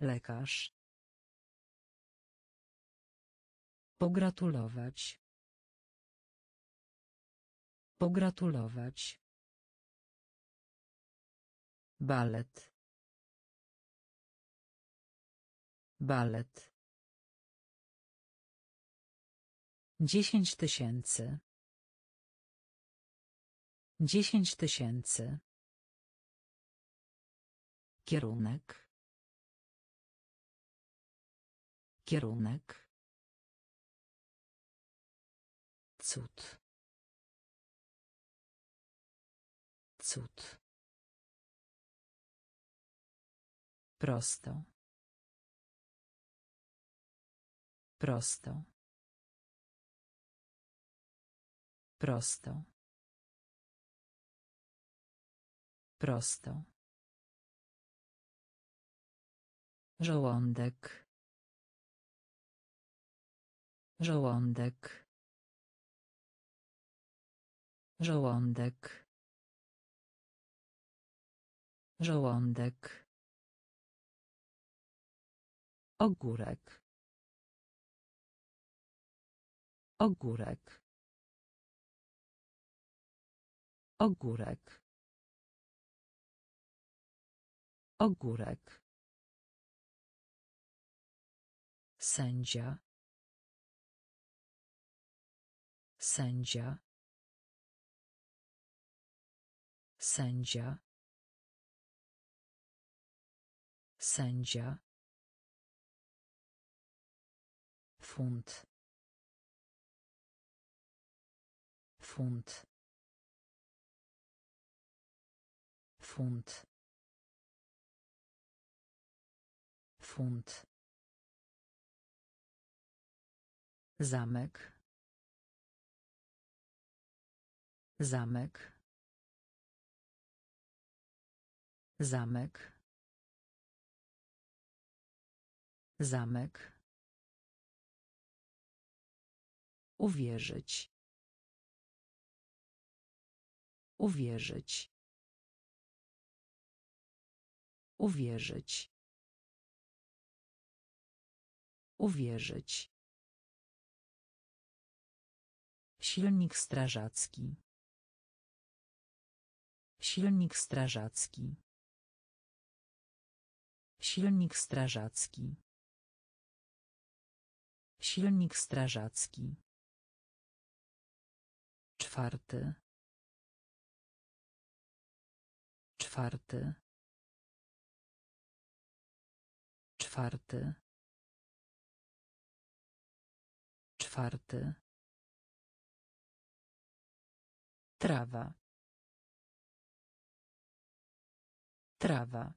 Lekarz. Pogratulować. Pogratulować. Balet. Balet. Dziesięć tysięcy. Dziesięć tysięcy. Kierunek. Kierunek. Cud. Cud. Prosto. Prosto. Prosto. Prosto. Żołądek. Żołądek. Żołądek. Żołądek. Ogórek. Ogórek. Ogórek. Ogórek. Sędzia. Sędzia. Sędzia. Sędzia. Funt. Funt. Funt. Funt. Zamek. Zamek. Zamek. Zamek. Uwierzyć. Uwierzyć. Uwierzyć. Uwierzyć. Silnik strażacki. Silnik strażacki. Silnik strażacki. Silnik strażacki. Czwarty. Czwarty. Czwarty. Czwarty. Trawa. Trawa.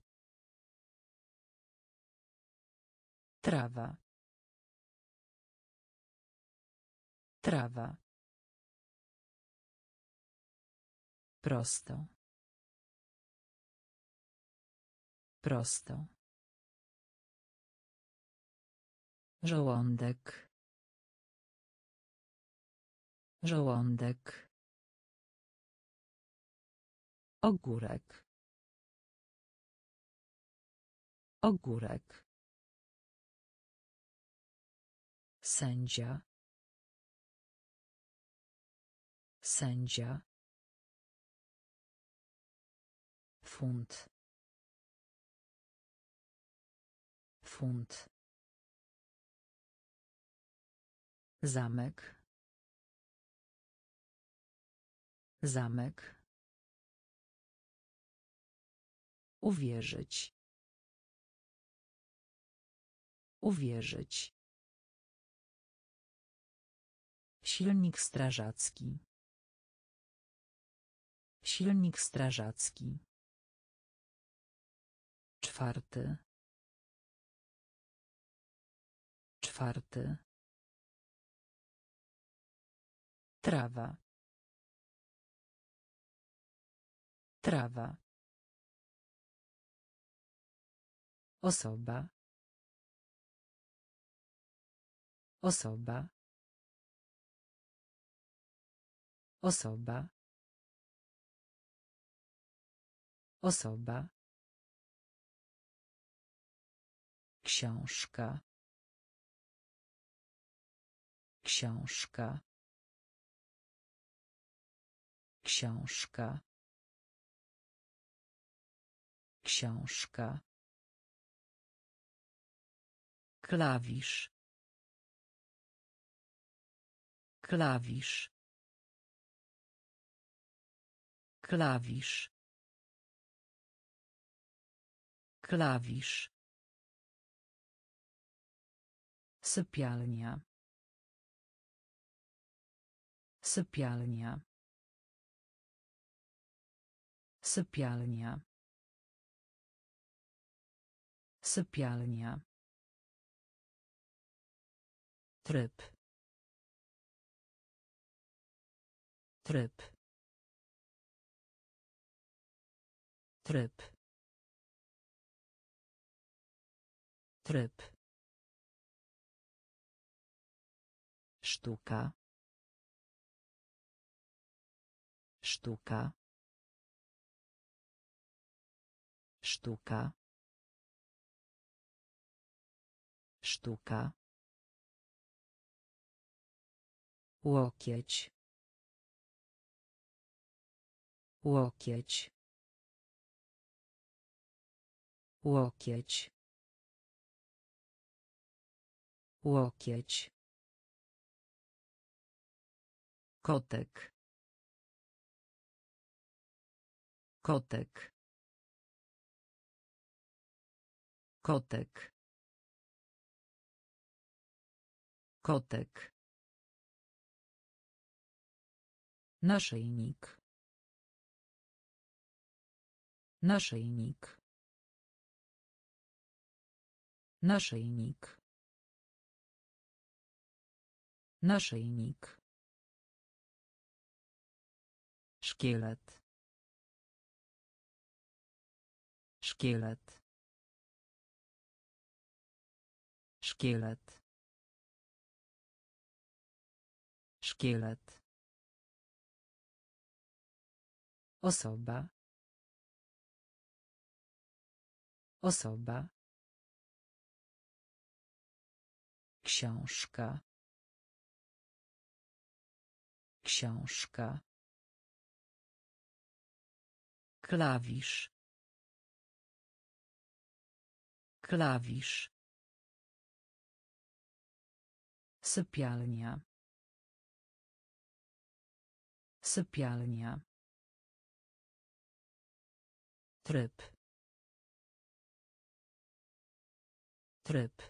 Trawa. Trawa. Prosto. Prosto. Żołądek. Żołądek. Ogórek. Ogórek. Sędzia. Sędzia. Funt. Funt. Zamek. Zamek. Uwierzyć. Uwierzyć. Silnik strażacki. Silnik strażacki. Czwarty. Czwarty. Trawa. Trawa. Osoba. Osoba. Osoba. Osoba. Książka. Książka. Książka. Książka. Klawisz. Klawisz. Klawisz. Klawisz. Sypialnia. Sypialnia. Sypialnia. Sypialnia. Tryb. Tryb. Tryb. Tryb. Sztuka. Sztuka. Sztuka. Sztuka. Łokieć. Łokieć. Łokieć. Łokieć. Kotek. Kotek. Kotek. Kotek. Naszyjnik. Naszyjnik. Naszyjnik. Naszyjnik. Szkielet. Szkielet. Szkielet. Szkielet. Osoba. Osoba. Książka. Książka. Klawisz. Klawisz. Sypialnia. Sypialnia. Tryb. Tryb.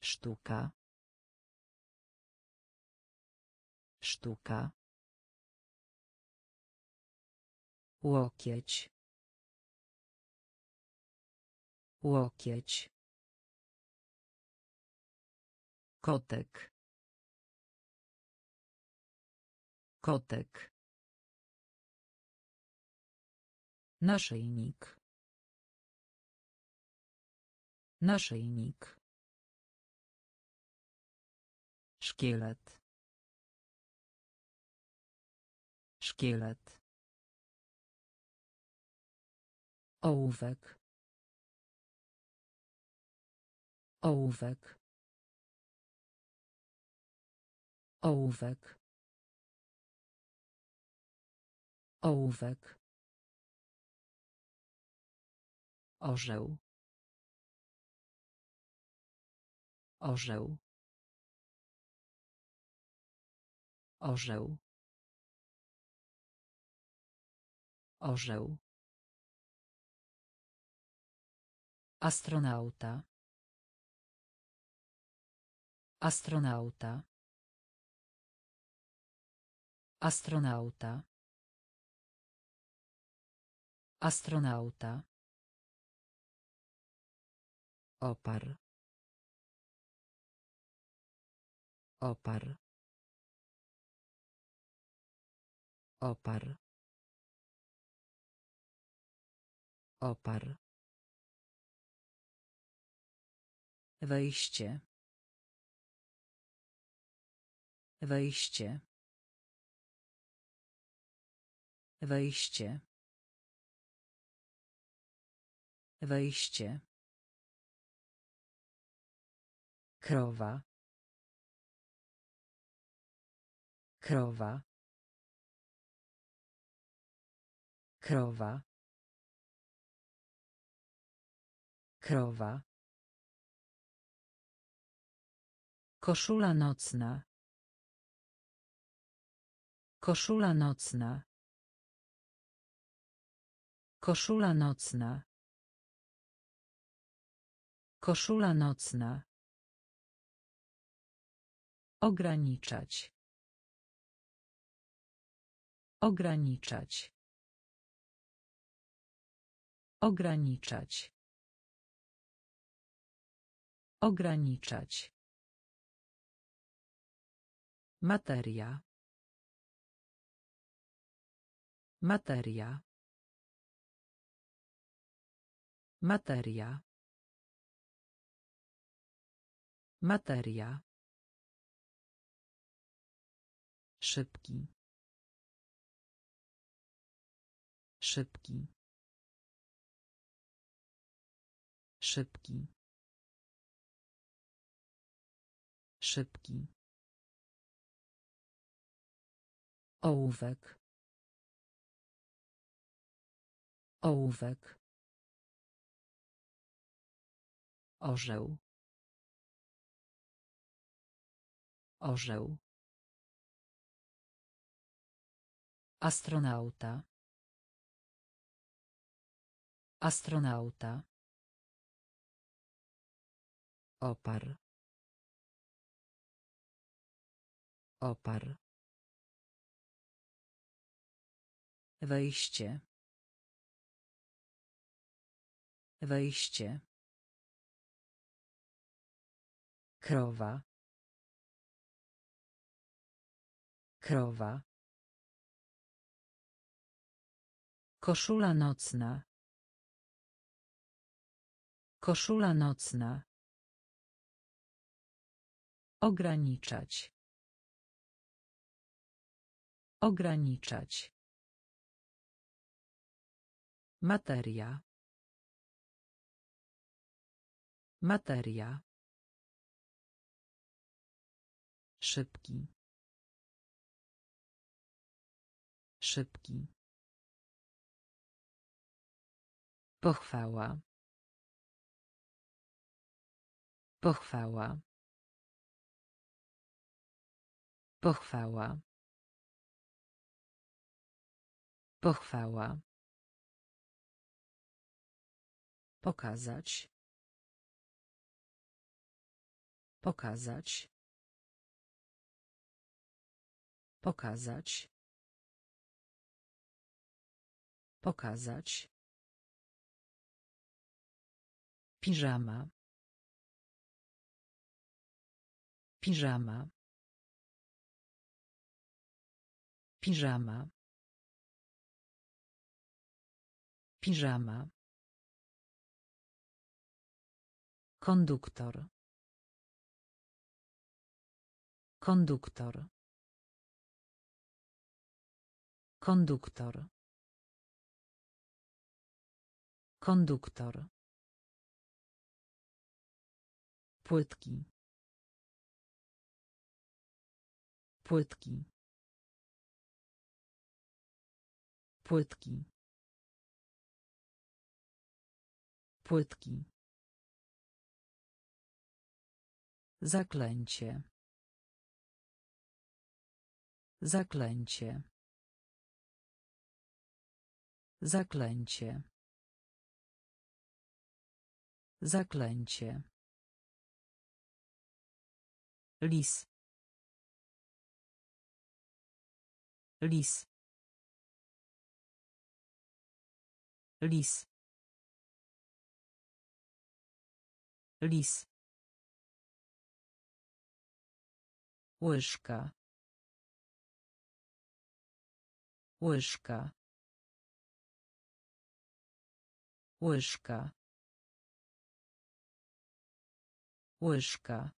Sztuka. Sztuka. Łokieć. Łokieć. Kotek. Kotek. Naszyjnik. Naszyjnik. Szkielet. Szkielet. Ołówek. Ołówek. Ołówek. Ołówek. Orzeł. Orzeł. Orzeł. Orzeł. Astronauta. Astronauta. Astronauta. Astronauta. Opar. Opar. Opar. Opar. Wejście. Wejście. Wejście. Wejście. Krowa. Krowa. Krowa. Krowa. Koszula nocna. Koszula nocna. Koszula nocna. Koszula nocna. Ograniczać. Ograniczać. Ograniczać. Ograniczać. Materia. Materia. Materia. Materia. Szybki. Szybki. Szybki. Szybki. Ołówek. Ołówek. Orzeł. Orzeł. Astronauta. Astronauta. Opar. Opar. Wejście. Wejście. Krowa. Krowa. Koszula nocna. Koszula nocna. Ograniczać. Ograniczać. Materia. Materia. Szybki. Szybki. Pochwała. Pochwała. Pochwała. Pochwała. Pokazać. Pokazać. Pokazać. Pokazać. Piżama. Piżama. Piżama. Piżama. Konduktor. Konduktor. Konduktor. Konduktor. Płytki. Płytki. Płytki. Płytki. Zaklęcie. Zaklęcie. Zaklęcie. Zaklęcie. Lis. Lis. Lis. Lis. Łyżka. Łyżka. Łyżka. Łyżka.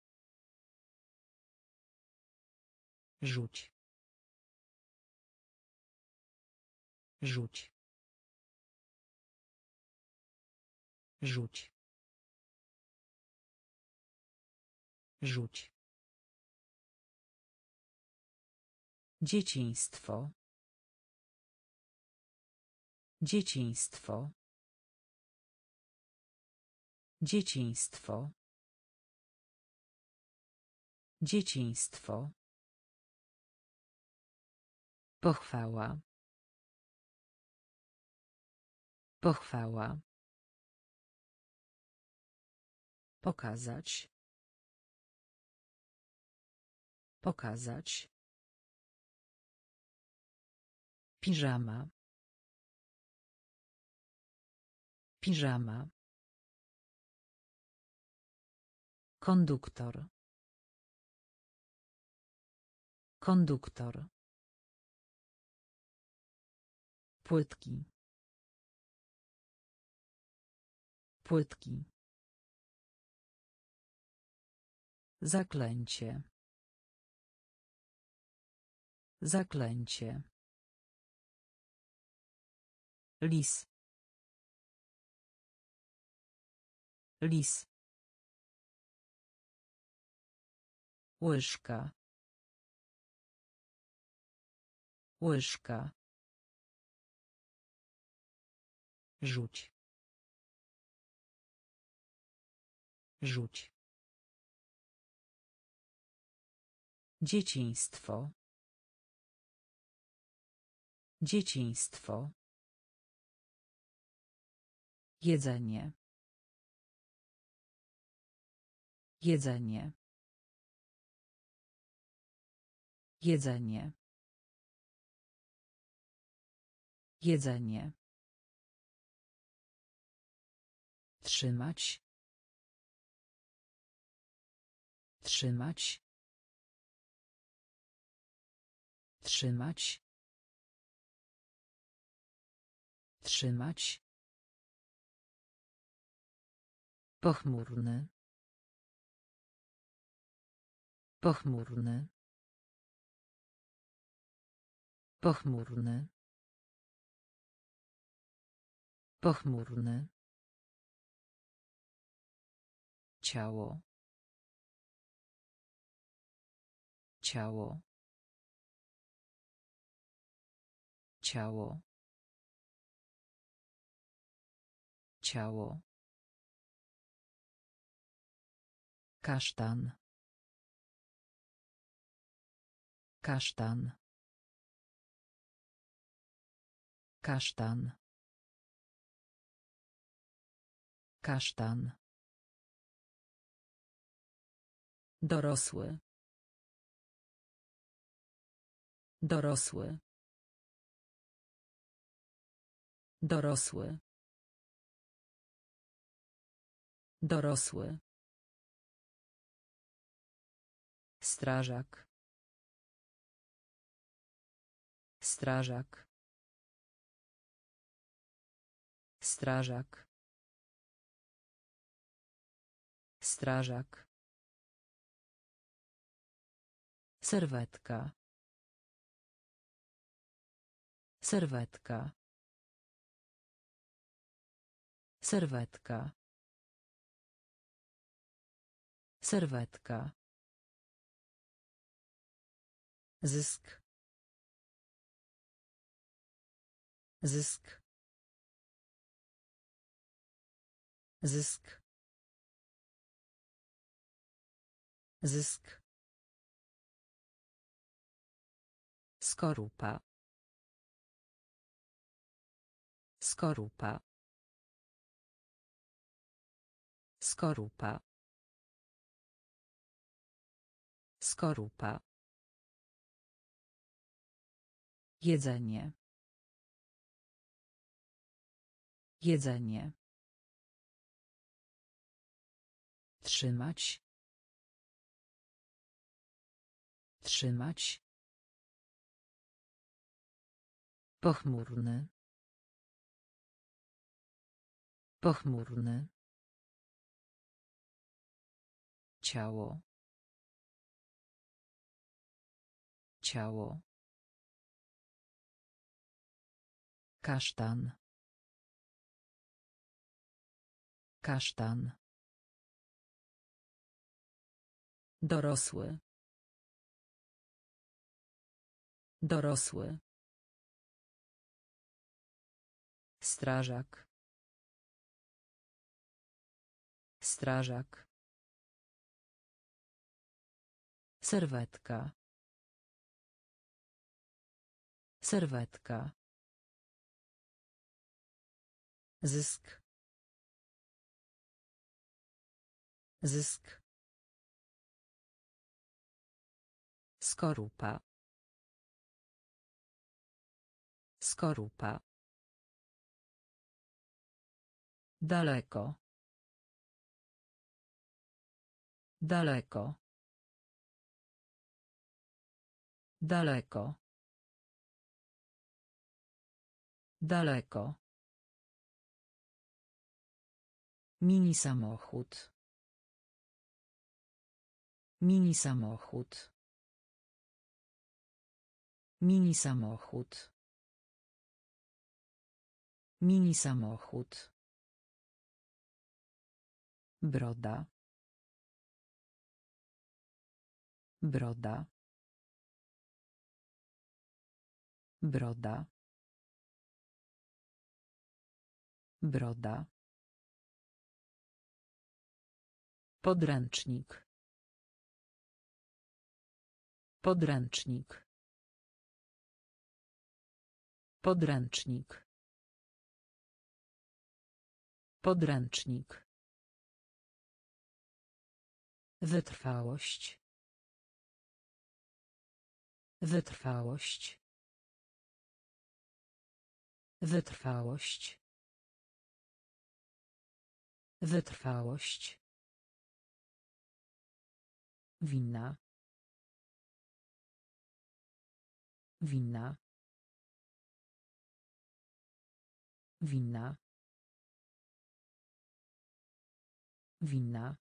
Rzuć. Rzuć. Rzuć. Rzuć. Dzieciństwo. Dzieciństwo. Dzieciństwo. Dzieciństwo. Pochwała. Pochwała. Pokazać. Pokazać. Piżama. Piżama. Konduktor. Konduktor. Płytki. Płytki. Zaklęcie. Zaklęcie. Lis. Lis. Łyżka. Łyżka. Rzuć. Rzuć. Dzieciństwo. Dzieciństwo. Jedzenie. Jedzenie. Jedzenie. Jedzenie. Trzymać. Trzymać. Trzymać. Trzymać. Pochmurny. Pochmurny. Pochmurny. Pochmurny. Ciało. Ciało. Ciało. Ciało. Kasztan. Kasztan. Kasztan. Kasztan. Dorosły. Dorosły. Dorosły. Dorosły. Strażak. Strażak. Strażak. Strażak. Serwetka. Serwetka. Serwetka. Serwetka. Zysk. Zysk. Zysk. Zysk. Skorupa. Skorupa. Skorupa. Skorupa. Jedzenie. Jedzenie. Trzymać. Trzymać. Pochmurny. Pochmurny. Ciało. Ciało. Kasztan. Kasztan. Dorosły. Dorosły. Strażak. Strażak. Serwetka. Serwetka. Zysk. Zysk. Skorupa. Skorupa. Daleko. Daleko. Daleko. Daleko. Mini samochód. Mini samochód. Mini samochód. Mini samochód. Broda. Broda. Broda. Broda. Podręcznik. Podręcznik. Podręcznik. Podręcznik. Wytrwałość. Wytrwałość. Wytrwałość. Wytrwałość. Winna. Winna. Winna. Winna.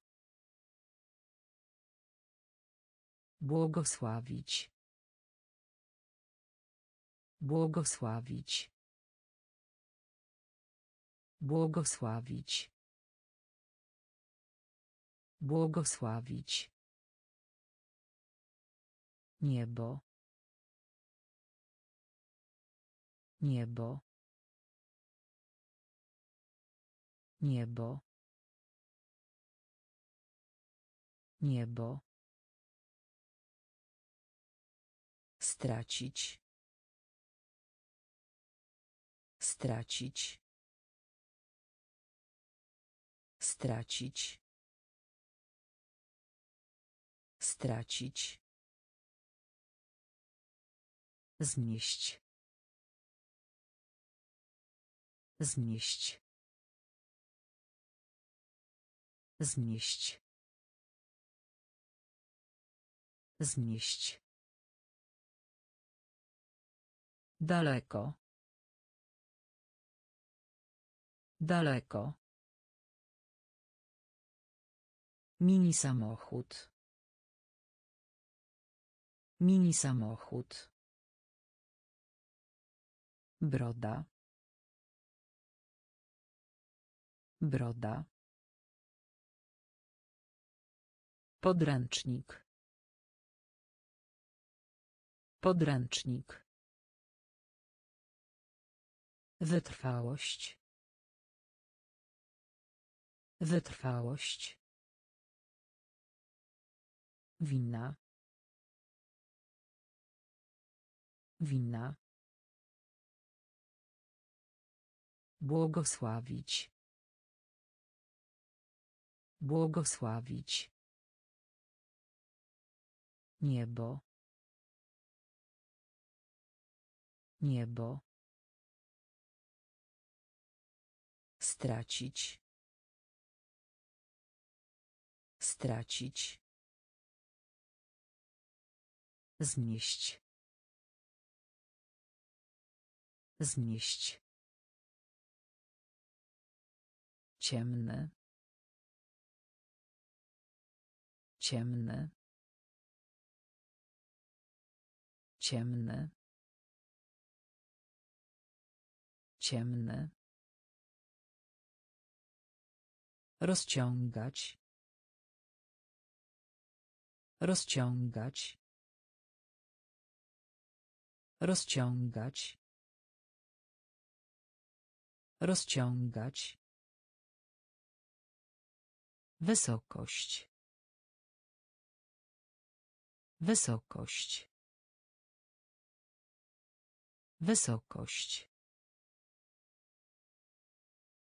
Błogosławić. Błogosławić. Błogosławić. Błogosławić. Niebo. Niebo. Niebo. Niebo. Stracić. Stracić. Stracić. Stracić. Znieść. Znieść. Znieść. Znieść. Daleko. Daleko. Mini samochód. Mini samochód. Broda. Broda. Podręcznik. Podręcznik. Wytrwałość. Wytrwałość. Winna. Winna. Błogosławić. Błogosławić. Niebo. Niebo. Stracić. Stracić. Znieść. Znieść. Ciemny. Ciemny. Ciemny. Ciemny. Rozciągać. Rozciągać. Rozciągać. Rozciągać. Wysokość. Wysokość. Wysokość.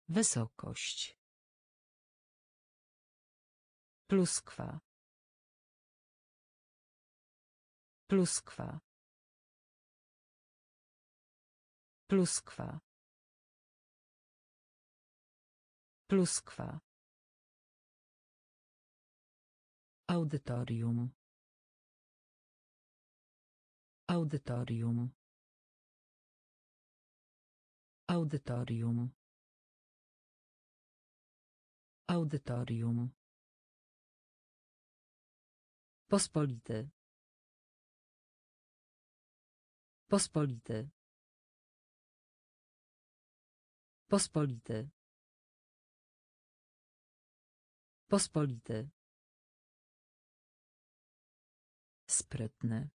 Wysokość. Pluskwa. Pluskwa. Pluskwa. Pluskwa. Audytorium. Audytorium. Audytorium. Audytorium. Pospolity. Pospolity. Pospolity. Pospolity. Sprytny.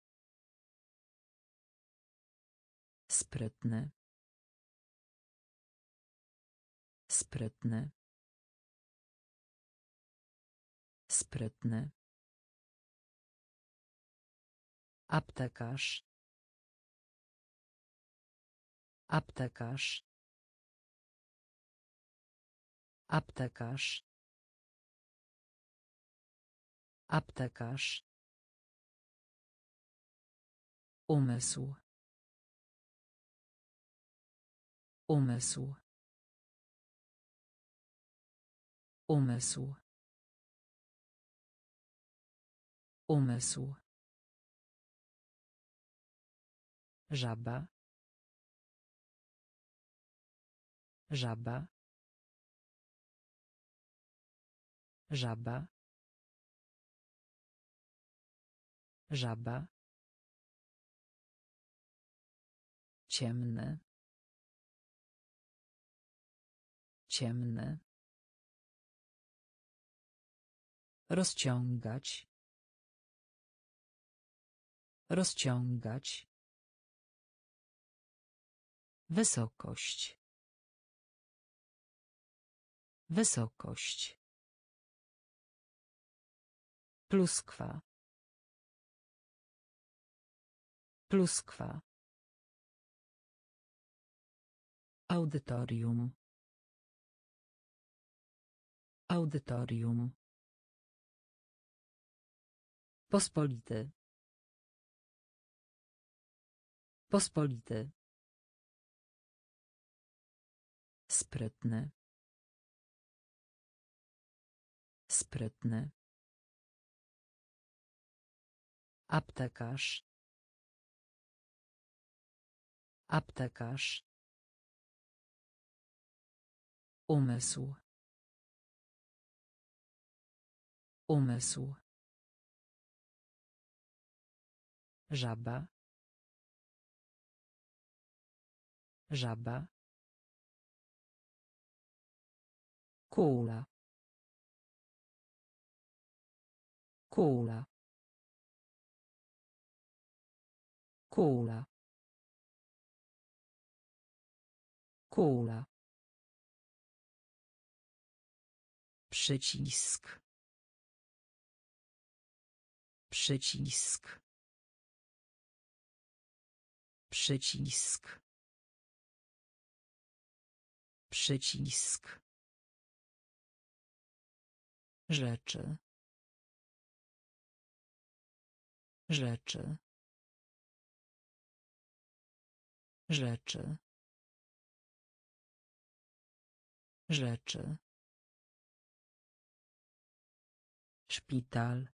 Sprytny. Sprytny. Sprytny. Aptekarz. Aptekarz. Aptekarz. Aptekarz. Umysł. Umysł. Umysł. Umysł. Żaba. Żaba. Żaba. Żaba. Ciemny. Ciemny. Rozciągać. Rozciągać. Wysokość. Wysokość. Pluskwa. Pluskwa. Audytorium. Audytorium. Pospolity. Pospolity. Sprytny. Sprytny. Aptekarz. Aptekarz. Umysł. Umysł. Żaba. Żaba. Kula. Kula. Kula. Kula. Przycisk. Przycisk. Przycisk. Przycisk. Rzeczy. Rzeczy. Rzeczy. Rzeczy. Szpital.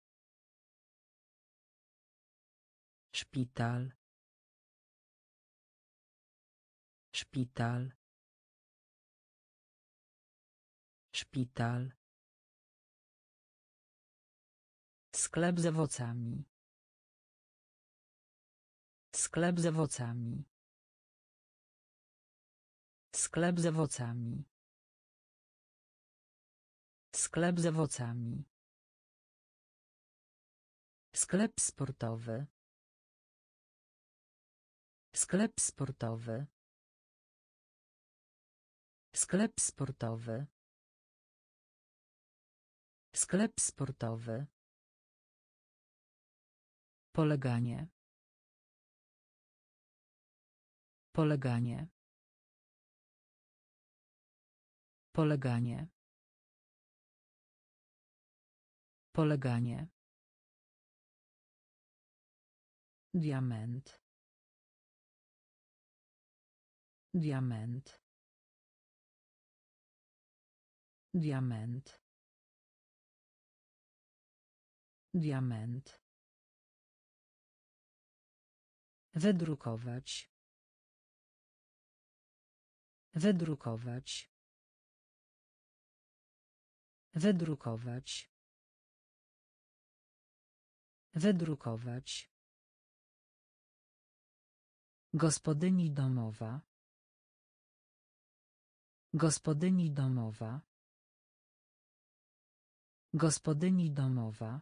Szpital. Szpital. Szpital. Sklep z owocami. Sklep z owocami. Sklep z owocami. Sklep z owocami. Sklep sportowy. Sklep sportowy. Sklep sportowy. Sklep sportowy. Poleganie. Poleganie. Poleganie. Poleganie. Diament. Diament. Diament. Diament. Wydrukować. Wydrukować. Wydrukować. Wydrukować. Gospodyni domowa. Gospodyni domowa. Gospodyni domowa.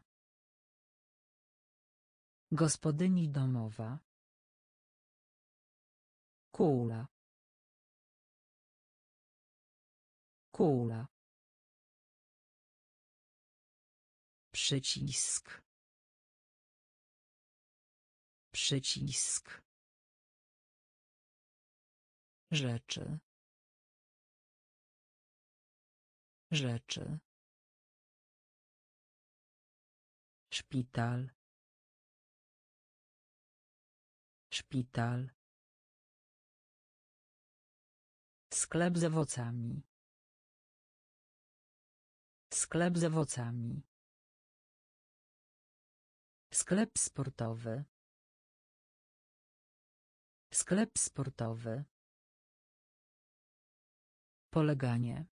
Gospodyni domowa. Kula. Kula. Przycisk. Przycisk. Rzeczy. Rzeczy. Szpital. Szpital. Sklep z owocami. Sklep z owocami. Sklep sportowy. Sklep sportowy. Poleganie.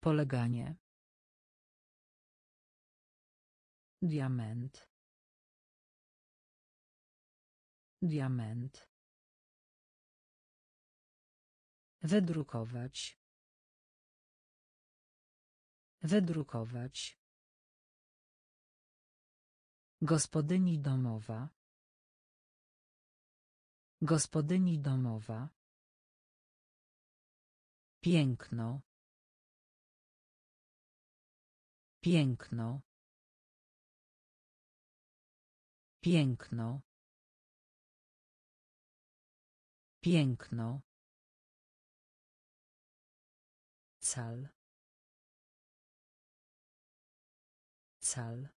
Poleganie. Diament. Diament. Wydrukować. Wydrukować. Gospodyni domowa. Gospodyni domowa. Piękno. Piękno. Piękno. Piękno. Cal. Cal.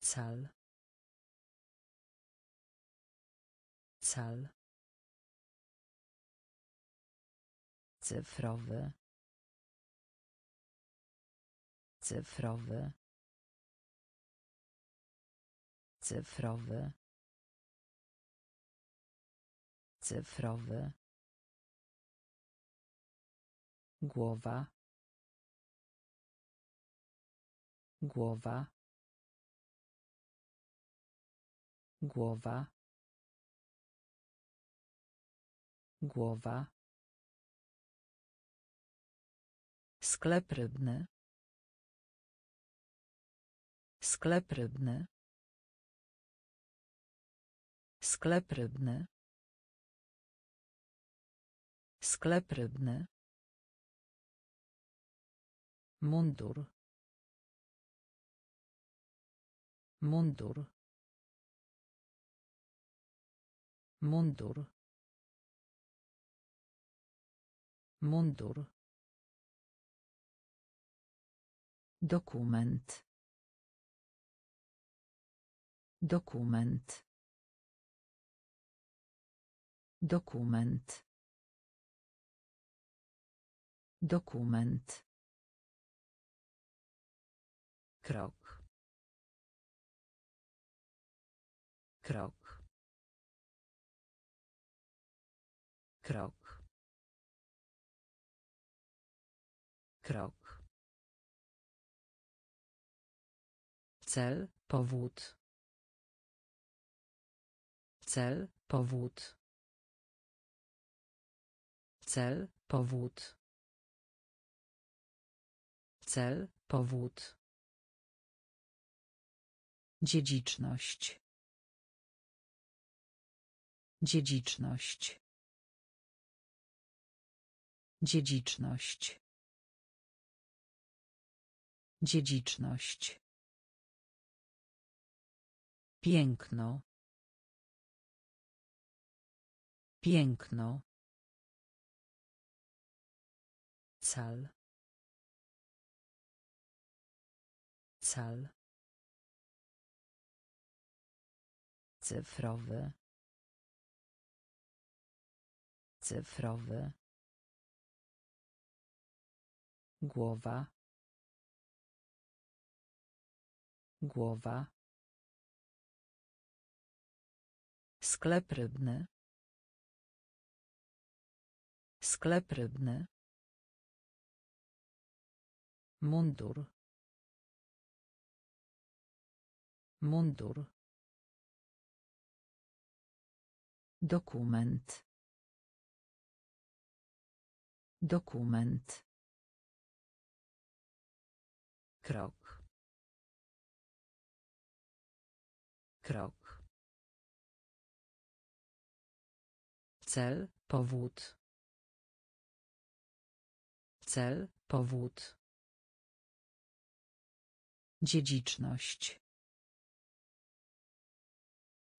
Cal. Cal. Cyfrowy. Cyfrowy. Cyfrowy. Cyfrowy. Głowa. Głowa. Głowa. Głowa. Sklep rybny. Sklep rybny. Sklep rybny. Sklep rybny. Mundur. Mundur. Mundur. Mundur. Dokument. Dokument. Dokument. Dokument. Krok. Krok. Krok. Krok. Cel, powód. Cel, powód. Cel, powód. Cel, powód. Dziedziczność. Dziedziczność. Dziedziczność. Dziedziczność. Piękno. Piękno. Cal. Cal. Cyfrowy. Cyfrowy. Głowa. Głowa. Sklep rybny. Sklep rybny. Mundur. Mundur. Dokument. Dokument. Krok. Krok. Cel, powód. Cel, powód. Dziedziczność.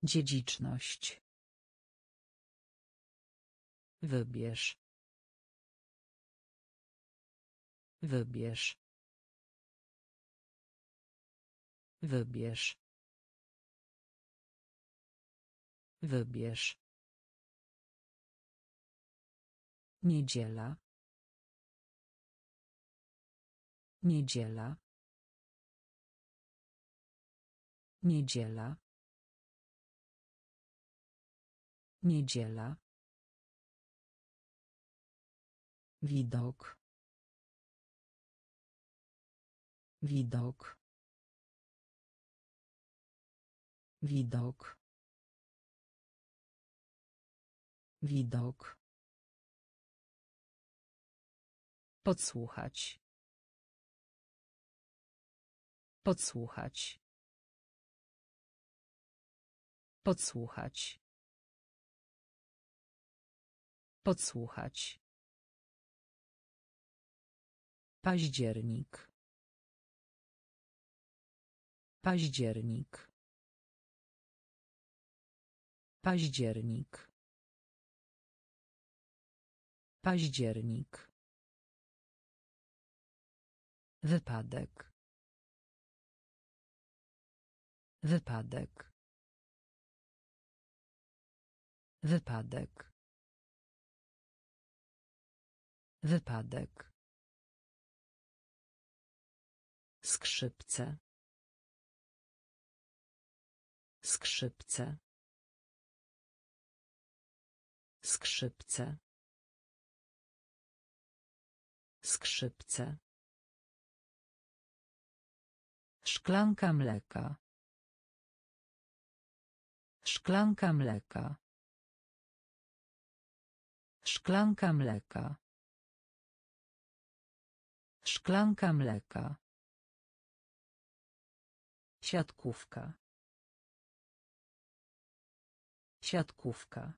Dziedziczność. Wybierz. Wybierz. Wybierz. Wybierz. Niedziela. Niedziela. Niedziela. Niedziela. Widok. Widok. Widok. Widok. Podsłuchać. Podsłuchać. Podsłuchać. Podsłuchać. Październik. Październik. Październik. Październik. Wypadek. Wypadek. Wypadek. Wypadek. Skrzypce. Skrzypce. Skrzypce. Skrzypce. Szklanka mleka. Szklanka mleka. Szklanka mleka. Szklanka mleka. Siatkówka. Siatkówka.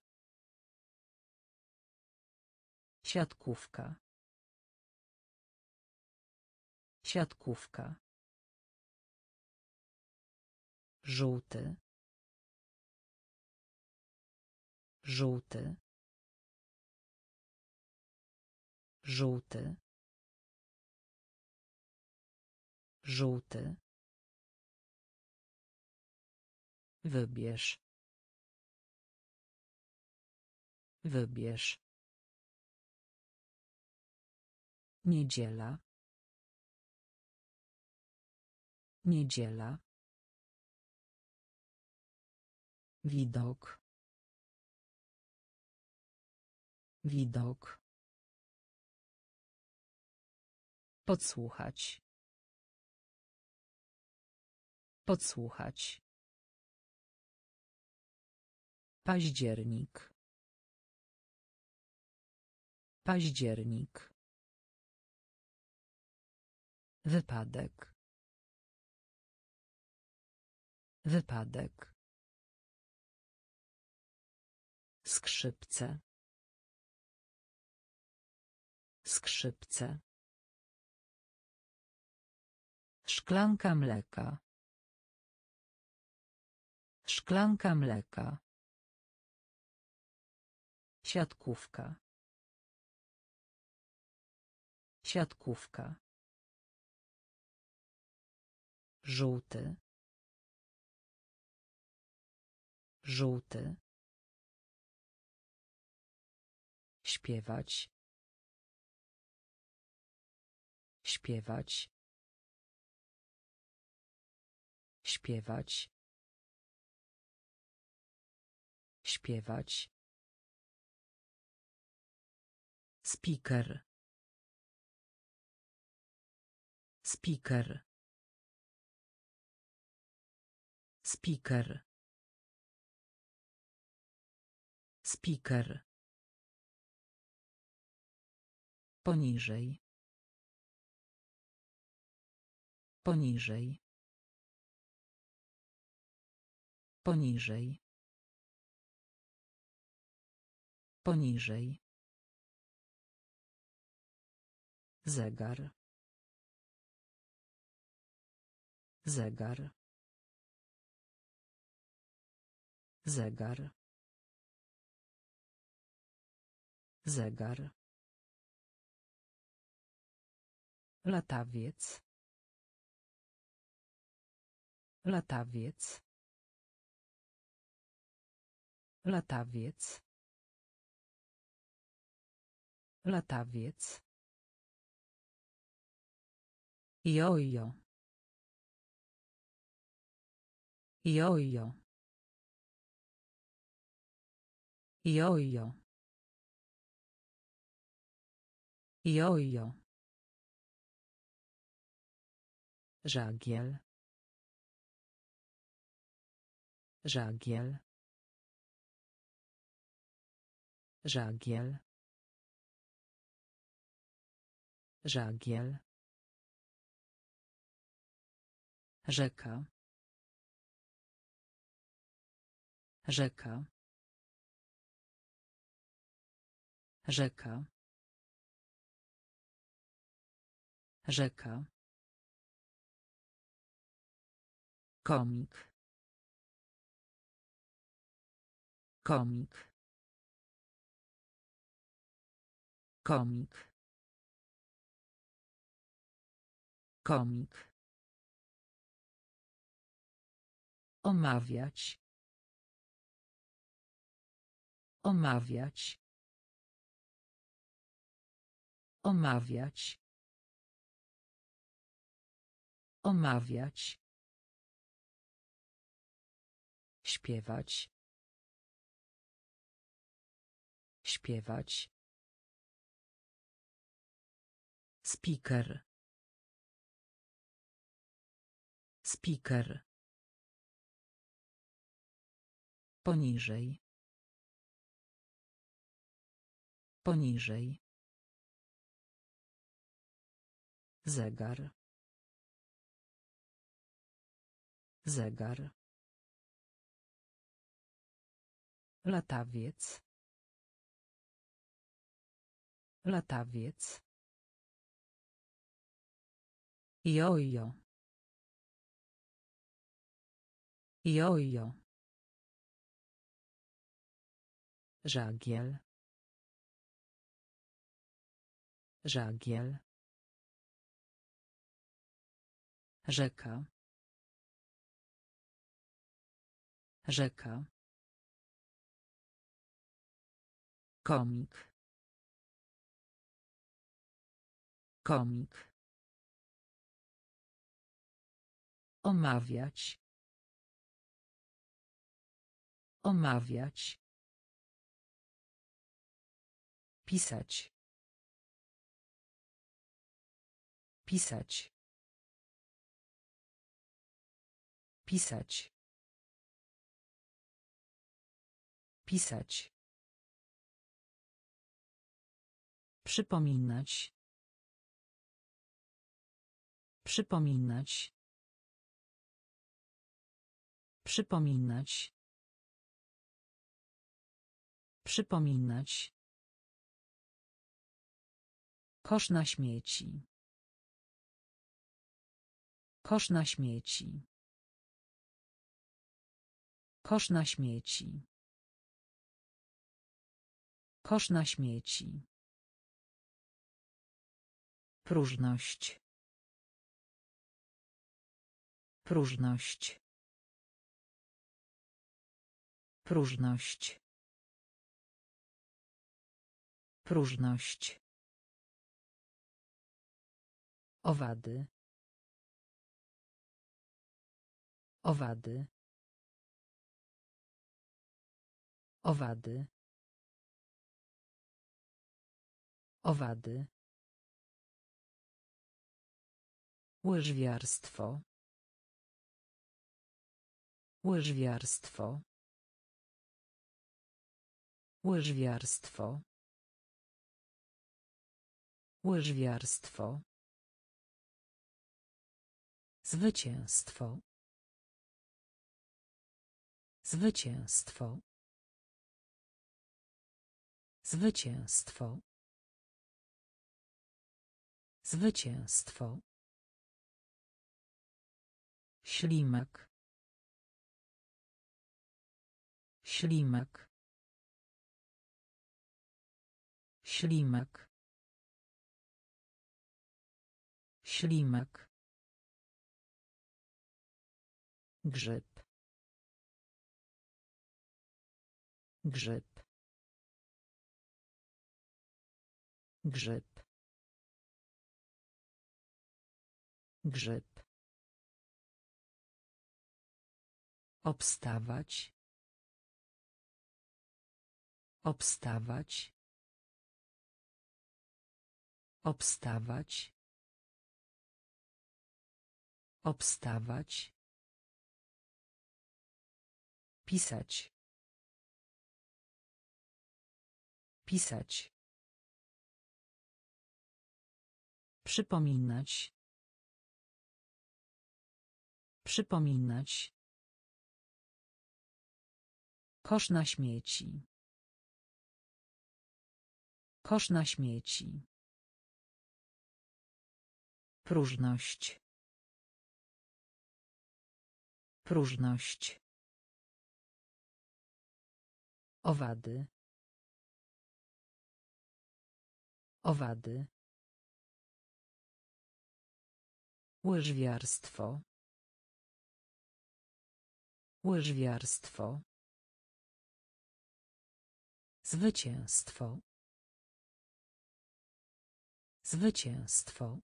Siatkówka. Siatkówka. Żółty. Żółty. Żółty. Żółty. Wybierz. Wybierz. Niedziela. Niedziela. Widok. Widok. Podsłuchać. Podsłuchać. Październik. Październik. Wypadek. Wypadek. Skrzypce. Skrzypce. Szklanka mleka. Szklanka mleka. Siatkówka. Siatkówka. Żółty. Żółty. Śpiewać. Śpiewać. Śpiewać. Śpiewać. Speaker. Speaker. Speaker. Speaker. Poniżej. Poniżej. Poniżej. Poniżej. Zegar. Zegar. Zegar. Zegar. Latawiec. Latawiec. Latawiec. Latawiec. Jojo. Jojo. Jojo. Jojo. Żagiel. Żagiel. Żagiel. Żagiel. Rzeka. Rzeka. Rzeka. Rzeka. Komik. Komik. Komik. Komik. Omawiać. Omawiać. Omawiać. Omawiać. Śpiewać. Śpiewać. Speaker. Speaker. Poniżej. Poniżej. Zegar. Zegar. Latawiec. Latawiec. Jojo. Jojo. Żagiel. Żagiel. Rzeka. Rzeka. Komik. Komik. Omawiać. Omawiać. Pisać. Pisać. Pisać. Pisać. Przypominać. Przypominać. Przypominać. Przypominać. Kosz na śmieci. Kosz na śmieci. Kosz na śmieci. Kosz na śmieci. Próżność. Próżność. Próżność. Próżność. Owady. Owady. Owady. Owady. Łyżwiarstwo. Łyżwiarstwo. Łyżwiarstwo. Łyżwiarstwo. Zwycięstwo. Zwycięstwo. Zwycięstwo. Zwycięstwo. Ślimak. Ślimak. Ślimak. Ślimak. Grzyb. Grzyb. Grzyb. Grzyb. Obstawać. Obstawać. Obstawać. Obstawać. Pisać. Pisać. Przypominać. Przypominać. Kosz na śmieci. Kosz na śmieci. Próżność. Próżność. Owady. Owady. Łyżwiarstwo. Łyżwiarstwo. Zwycięstwo. Zwycięstwo.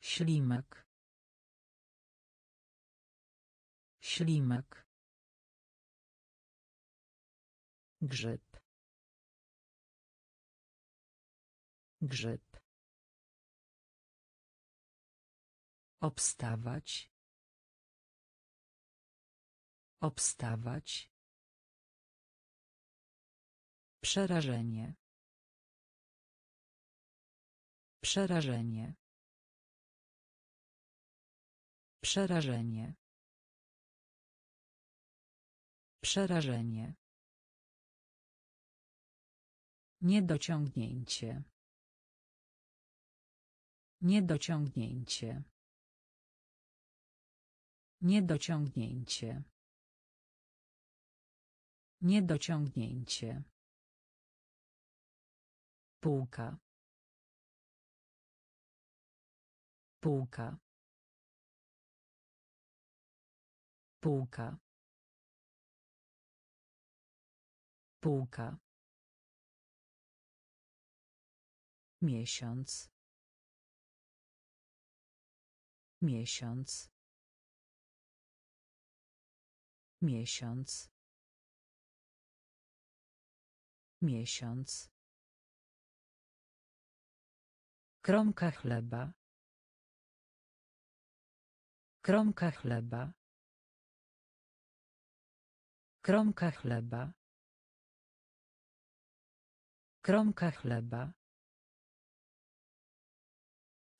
Ślimak. Ślimak. Grzyb. Grzyb. Obstawać. Obstawać. Przerażenie. Przerażenie. Przerażenie. Przerażenie. Niedociągnięcie. Niedociągnięcie. Niedociągnięcie. Niedociągnięcie. Półka. Półka. Półka. Półka. Miesiąc. Miesiąc. Miesiąc. Miesiąc. Kromka chleba. Kromka chleba. Kromka chleba. Kromka chleba.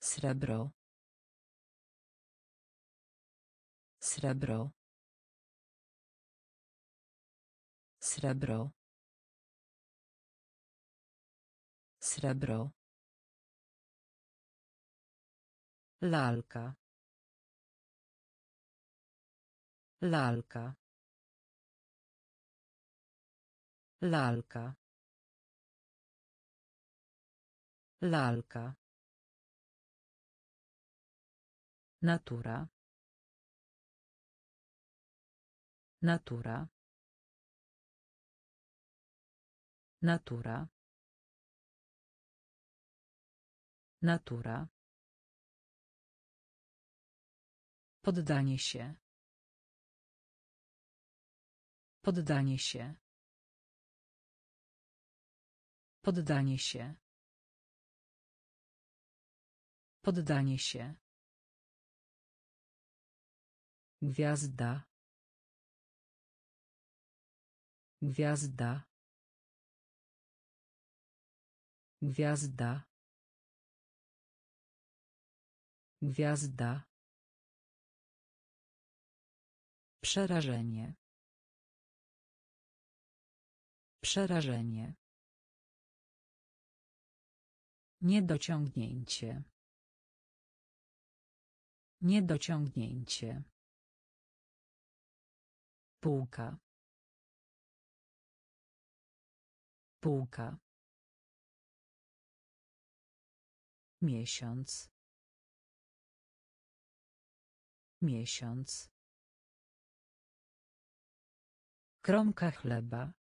Srebro. Srebro. Srebro. Srebro. Lalka. Lalka. Lalka. Lalka. Natura. Natura. Natura. Natura. Poddanie się. Poddanie się. Poddanie się. Poddanie się. Gwiazda. Gwiazda. Gwiazda. Gwiazda. Przerażenie. Przerażenie. Niedociągnięcie. Niedociągnięcie. Półka. Spółka. Miesiąc. Miesiąc. Kromka chleba.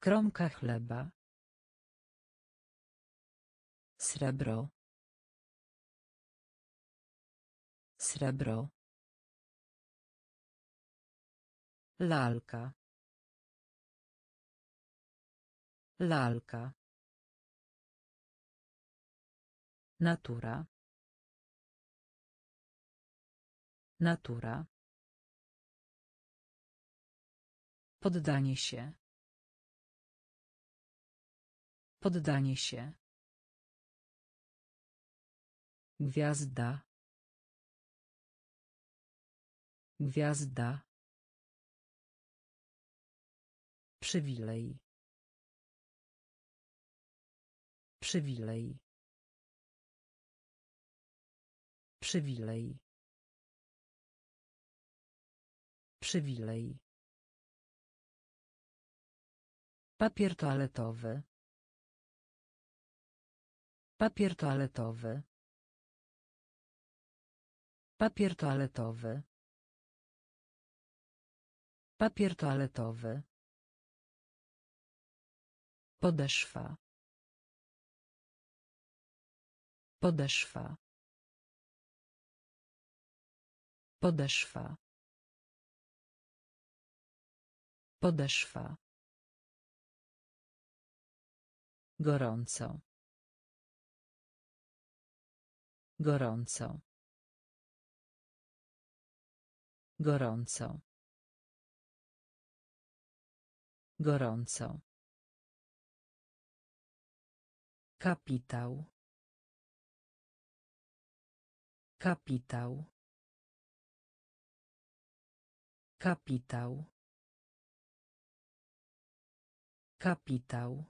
Kromka chleba. Srebro. Srebro. Lalka. Lalka. Natura. Natura. Poddanie się. Poddanie się. Gwiazda. Gwiazda. Przywilej. Przywilej. Przywilej. Przywilej. Papier toaletowy. Papier toaletowy. Papier toaletowy. Papier toaletowy. Podeszwa. Podeszwa. Podeszwa. Podeszwa. Gorąco. Gorąco. Gorąco. Gorąco. Kapitał. Kapitał. Kapitał. Kapitał.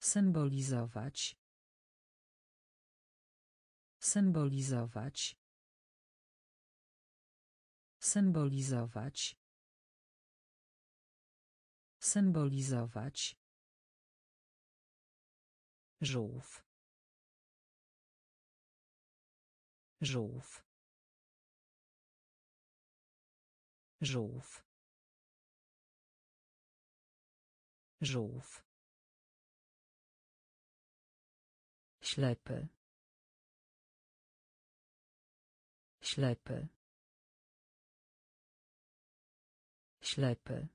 Symbolizować. Symbolizować. Symbolizować. Symbolizować. Żółw. Żółw. Żółw. Żółw. Ślepy. Ślepy. Ślepy.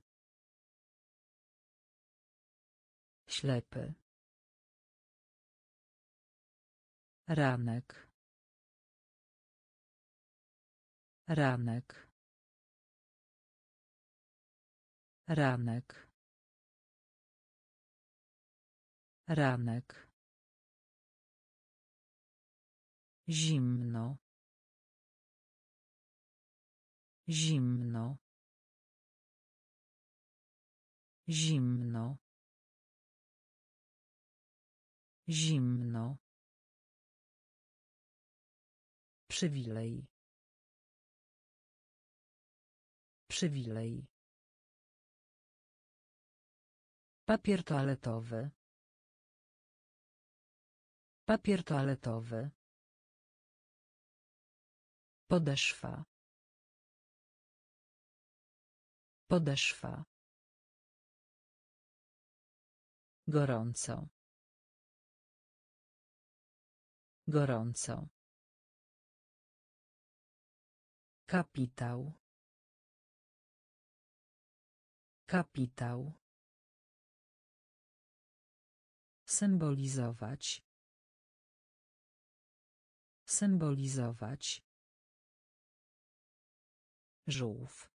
Ślepy. Ranek. Ranek. Ranek. Ranek. Zimno. Zimno. Zimno. Zimno. Przywilej. Przywilej. Papier toaletowy. Papier toaletowy. Podeszwa. Podeszwa. Gorąco. Gorąco. Kapitał. Kapitał. Symbolizować. Symbolizować. Żółw.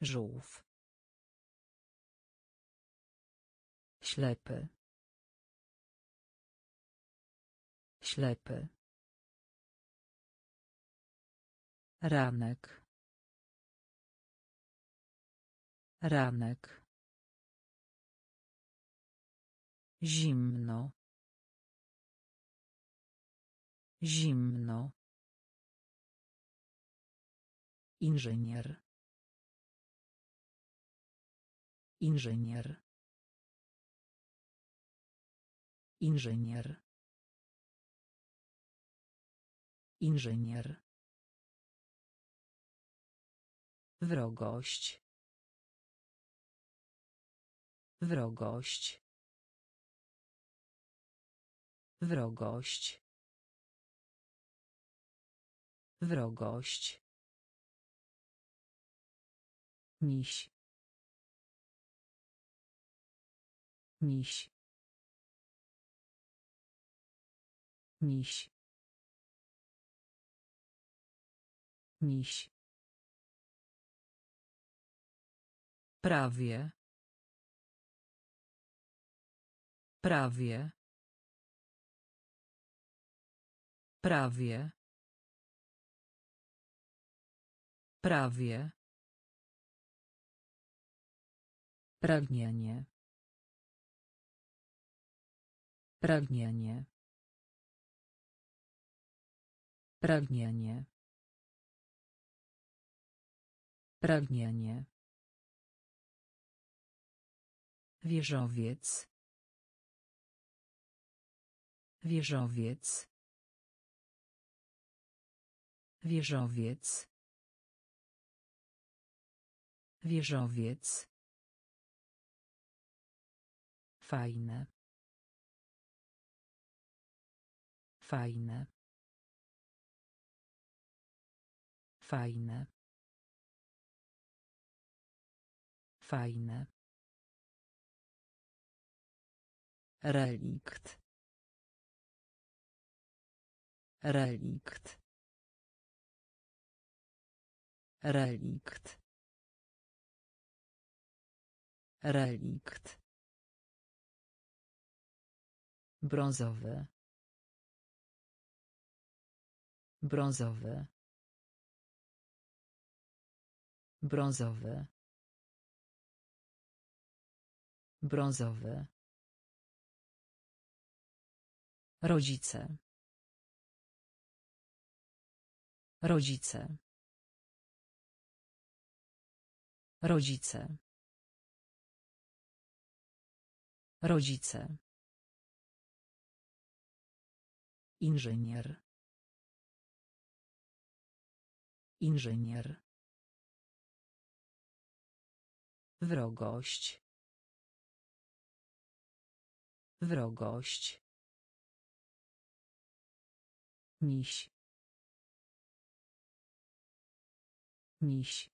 Żółw. Ślepy. Ślepy. Ranek. Ranek. Zimno. Zimno. Inżynier. Inżynier. Inżynier. Inżynier. Wrogość. Wrogość. Wrogość. Wrogość. Miś. Miś. Miś. Miś. Prawie. Prawie. Prawie. Prawie. Pragnienie. Pragnienie. Pragnienie. Pragnienie. Wieżowiec. Wieżowiec. Wieżowiec. Wieżowiec. Fajne. Fajne. Fajne. Fajne. Relikt. Relikt. Relikt. Relikt. Brązowy. Brązowy. Brązowy. Brązowy. Rodzice. Rodzice. Rodzice. Rodzice. Inżynier. Inżynier. Wrogość. Wrogość. Miś. Miś.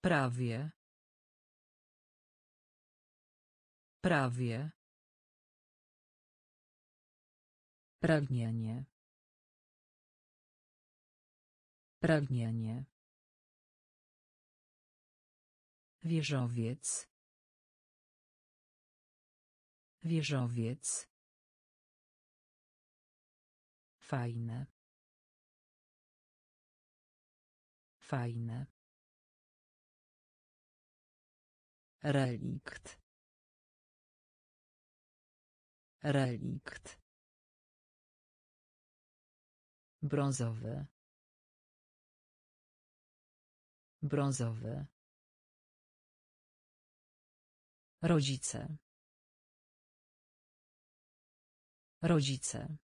Prawie. Prawie. Pragnienie. Pragnienie. Wieżowiec. Wieżowiec. Fajne. Fajne. Relikt. Relikt. Brązowy. Brązowy. Rodzice. Rodzice.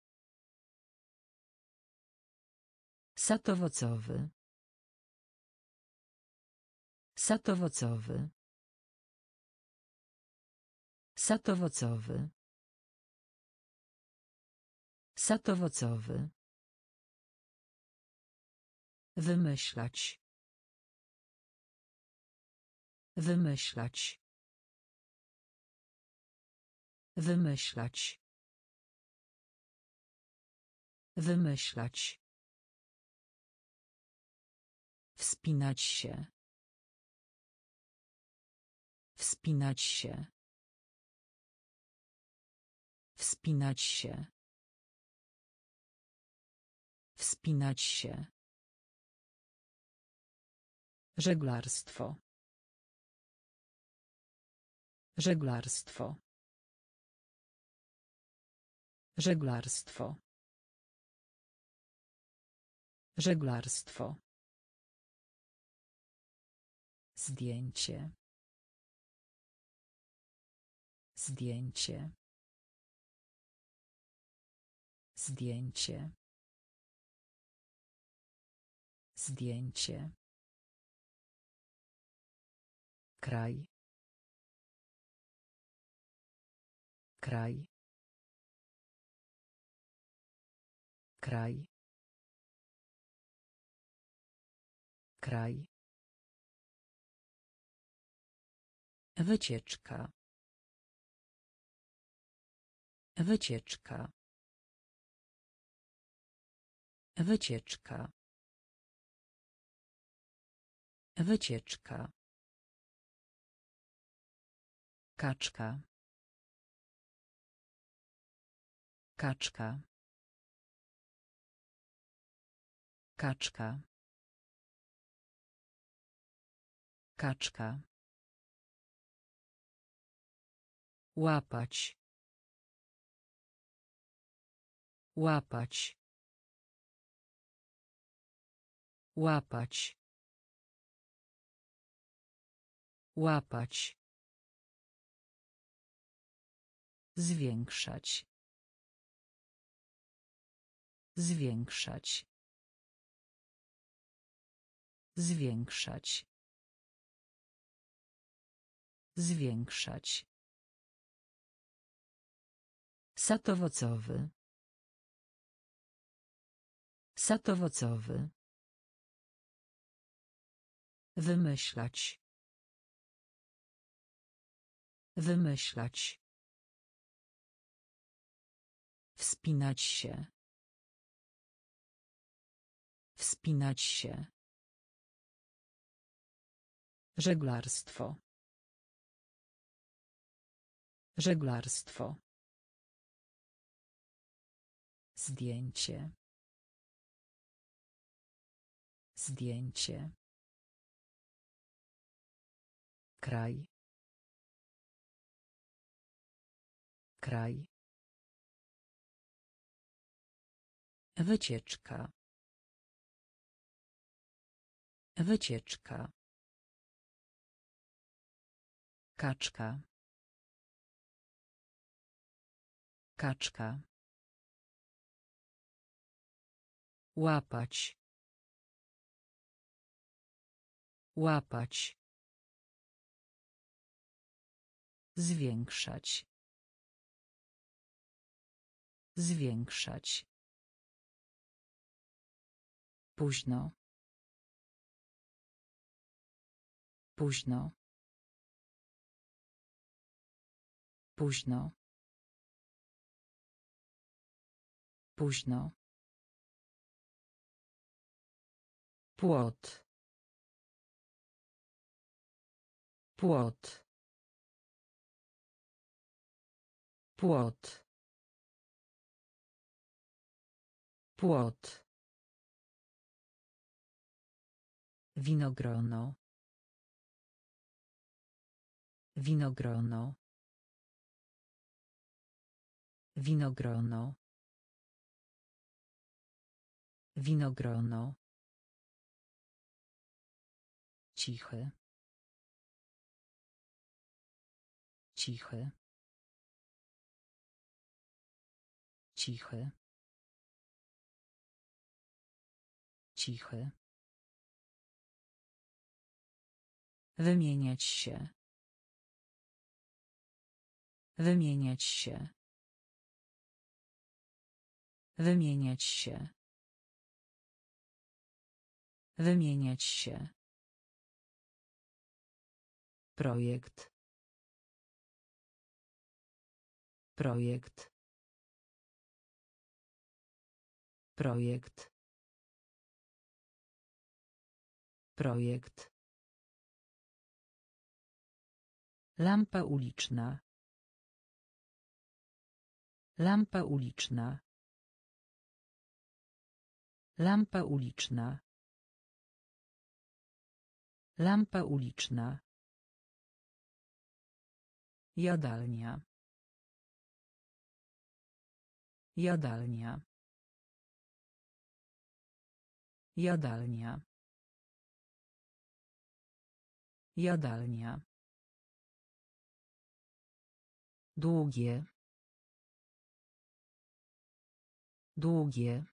Sad owocowy. Sad owocowy. Sad owocowy. Sad owocowy. Wymyślać. Wymyślać. Wymyślać. Wymyślać. Wspinać się. Wspinać się. Wspinać się. Wspinać się. Żeglarstwo. Żeglarstwo. Żeglarstwo. Żeglarstwo. Zdjęcie. Zdjęcie. Zdjęcie. Zdjęcie. Kraj. Kraj. Kraj. Kraj. Wycieczka. Wycieczka. Wycieczka. Wycieczka. Kaczka. Kaczka. Kaczka. Kaczka. Łapać. Łapać. Łapać. Łapać. Zwiększać. Zwiększać. Zwiększać. Zwiększać. Sad owocowy. Sad owocowy. Wymyślać. Wymyślać. Wspinać się. Wspinać się. Żeglarstwo. Żeglarstwo. Zdjęcie. Zdjęcie. Kraj. Kraj. Wycieczka. Wycieczka. Kaczka. Kaczka. Łapać. Łapać. Zwiększać. Zwiększać. Późno. Późno. Późno. Późno. Płot. Płot. Płot. Płot. Winogrono. Winogrono. Winogrono. Winogrono. Cichy. Cichy. Cichy. Cichy. Wymieniać się. Wymieniać się. Wymieniać się. Wymieniać się. Projekt. Projekt. Projekt. Projekt. Lampa uliczna. Lampa uliczna. Lampa uliczna. Lampa uliczna. Jadalnia. Jadalnia. Jadalnia. Jadalnia. Długie. Długie.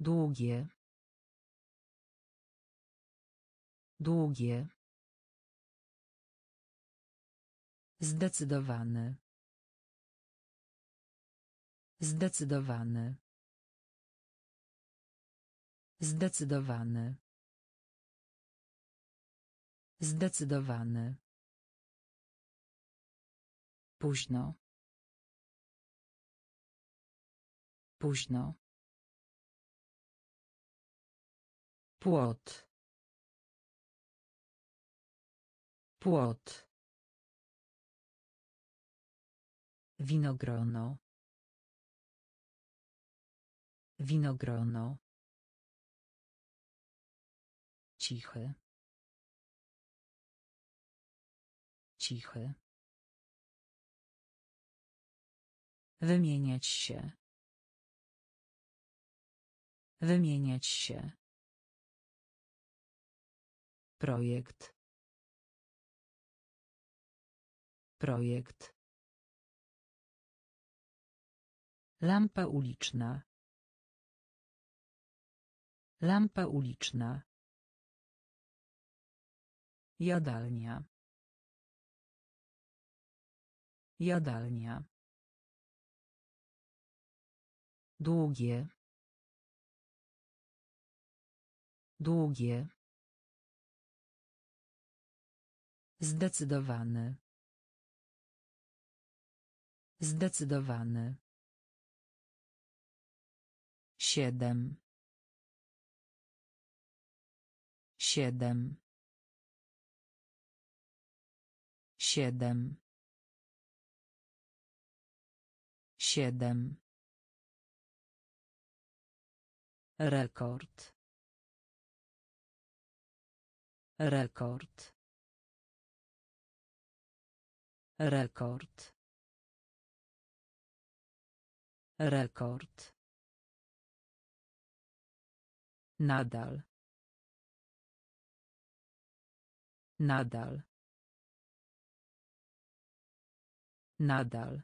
Długie. Długie. Zdecydowany. Zdecydowany. Zdecydowany. Zdecydowany. Późno. Późno. Płot. Płot. Winogrono. Winogrono. Cichy. Cichy. Wymieniać się. Wymieniać się. Projekt. Projekt. Lampa uliczna. Lampa uliczna. Jadalnia. Jadalnia. Długie. Długie. Zdecydowany. Zdecydowany. Siedem. Siedem. Siedem. Siedem. Rekord. Rekord. Rekord. Rekord. Nadal. Nadal. Nadal.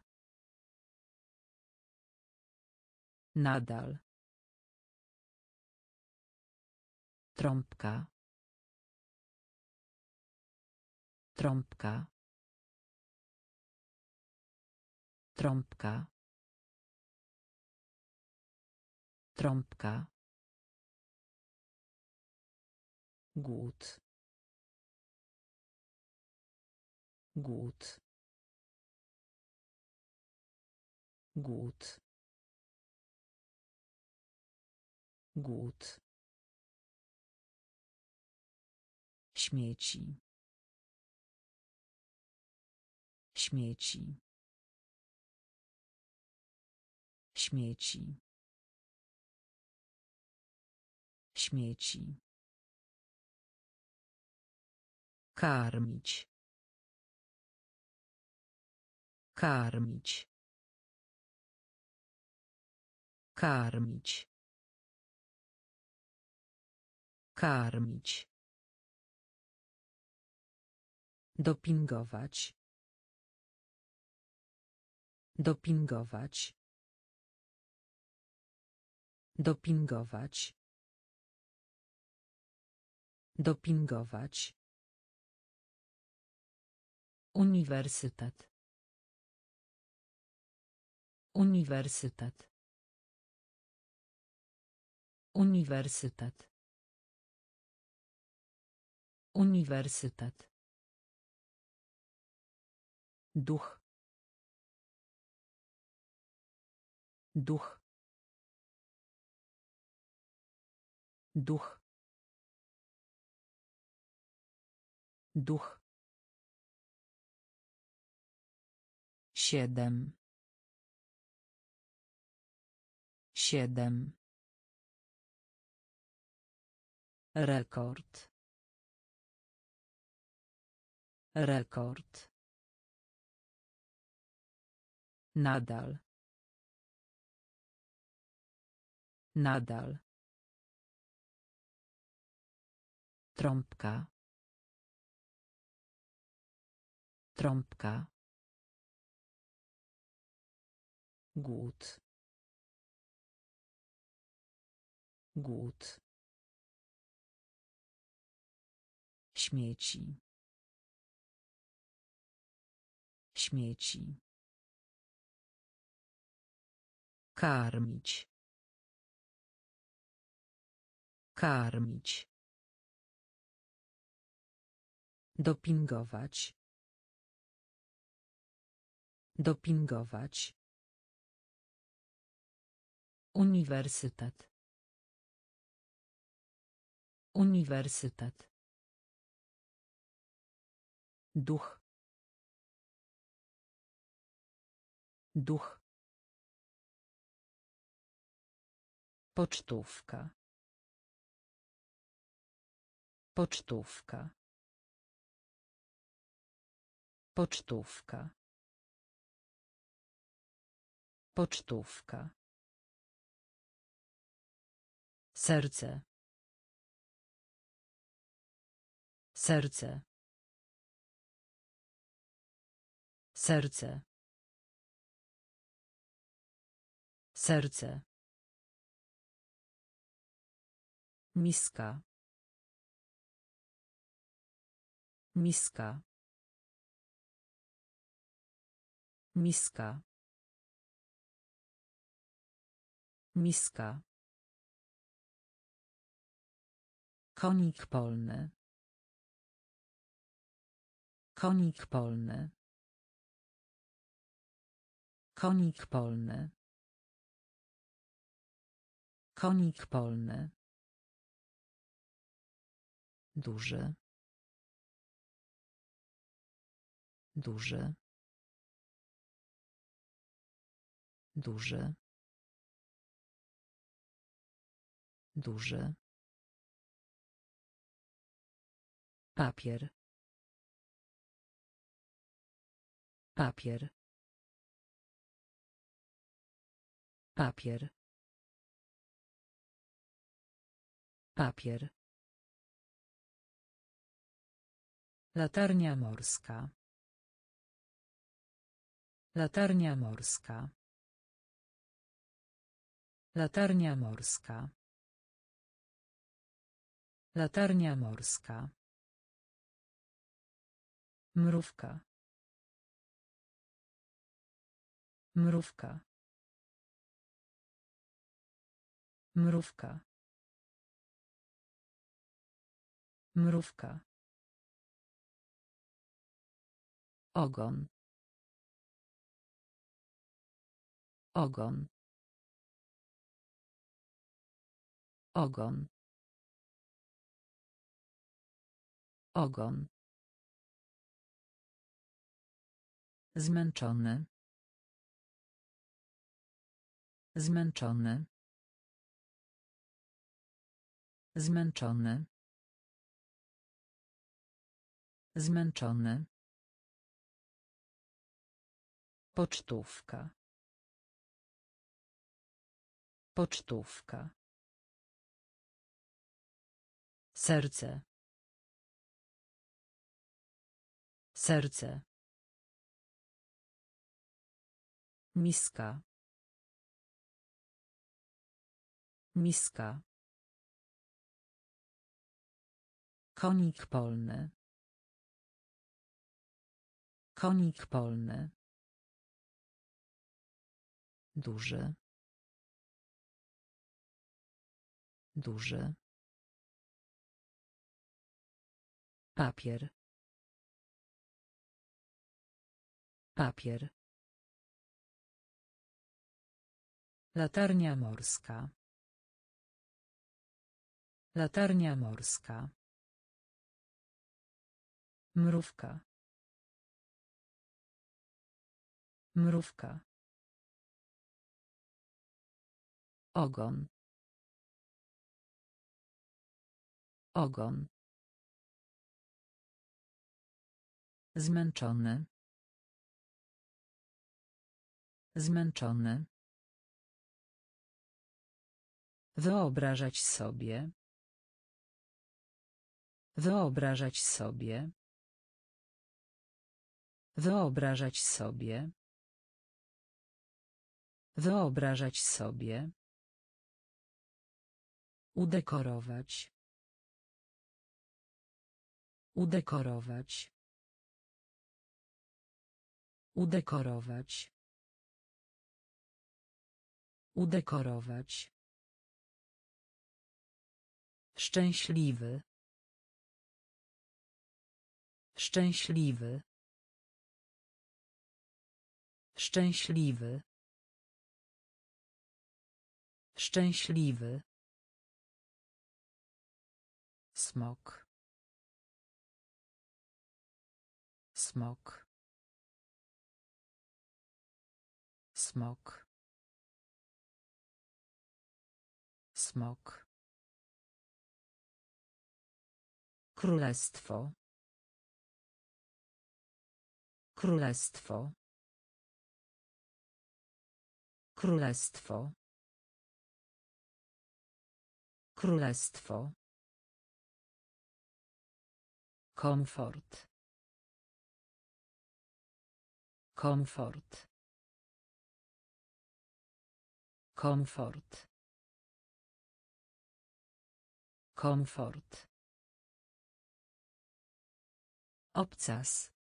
Nadal. Trąbka. Trąbka. Trąbka. Trąbka. Głód. Głód. Głód. Głód. Śmieci. Śmieci. Śmieci. Śmieci. Karmić. Karmić. Karmić. Karmić. Dopingować. Dopingować. Dopingować. Dopingować. Uniwersytet. Uniwersytet. Uniwersytet. Uniwersytet. Duch. Duch. Duch. Duch. Siedem. Siedem. Rekord. Rekord. Nadal. Nadal. Trąbka. Trąbka. Głód. Głód. Śmieci. Śmieci. Karmić. Karmić. Dopingować. Dopingować. Uniwersytet. Uniwersytet. Duch. Duch. Pocztówka. Pocztówka. Pocztówka. Pocztówka. Serce. Serce. Serce. Serce. Miska. Miska. Miska. Miska. Konik polny. Konik polny. Konik polny. Konik polny. Duży. Duży. Duży. Duży. Papier. Papier. Papier. Papier. Latarnia morska. Latarnia morska. Latarnia morska. Latarnia morska. Mrówka. Mrówka. Mrówka. Mrówka. Ogon. Ogon. Ogon. Ogon. Zmęczony. Zmęczony. Zmęczony. Zmęczony. Pocztówka. Pocztówka. Serce. Serce. Miska. Miska. Konik polny. Konik polny. Duży. Duży. Papier. Papier. Latarnia morska. Latarnia morska. Mrówka. Mrówka. Ogon. Ogon. Zmęczony. Zmęczony. Wyobrażać sobie. Wyobrażać sobie. Wyobrażać sobie. Wyobrażać sobie. Udekorować. Udekorować. Udekorować. Udekorować. Szczęśliwy. Szczęśliwy. Szczęśliwy. Szczęśliwy. Smok. Smok. Smok. Smok. Królestwo. Królestwo. Królestwo. Królestwo. Komfort. Komfort. Komfort. Komfort. Obcas.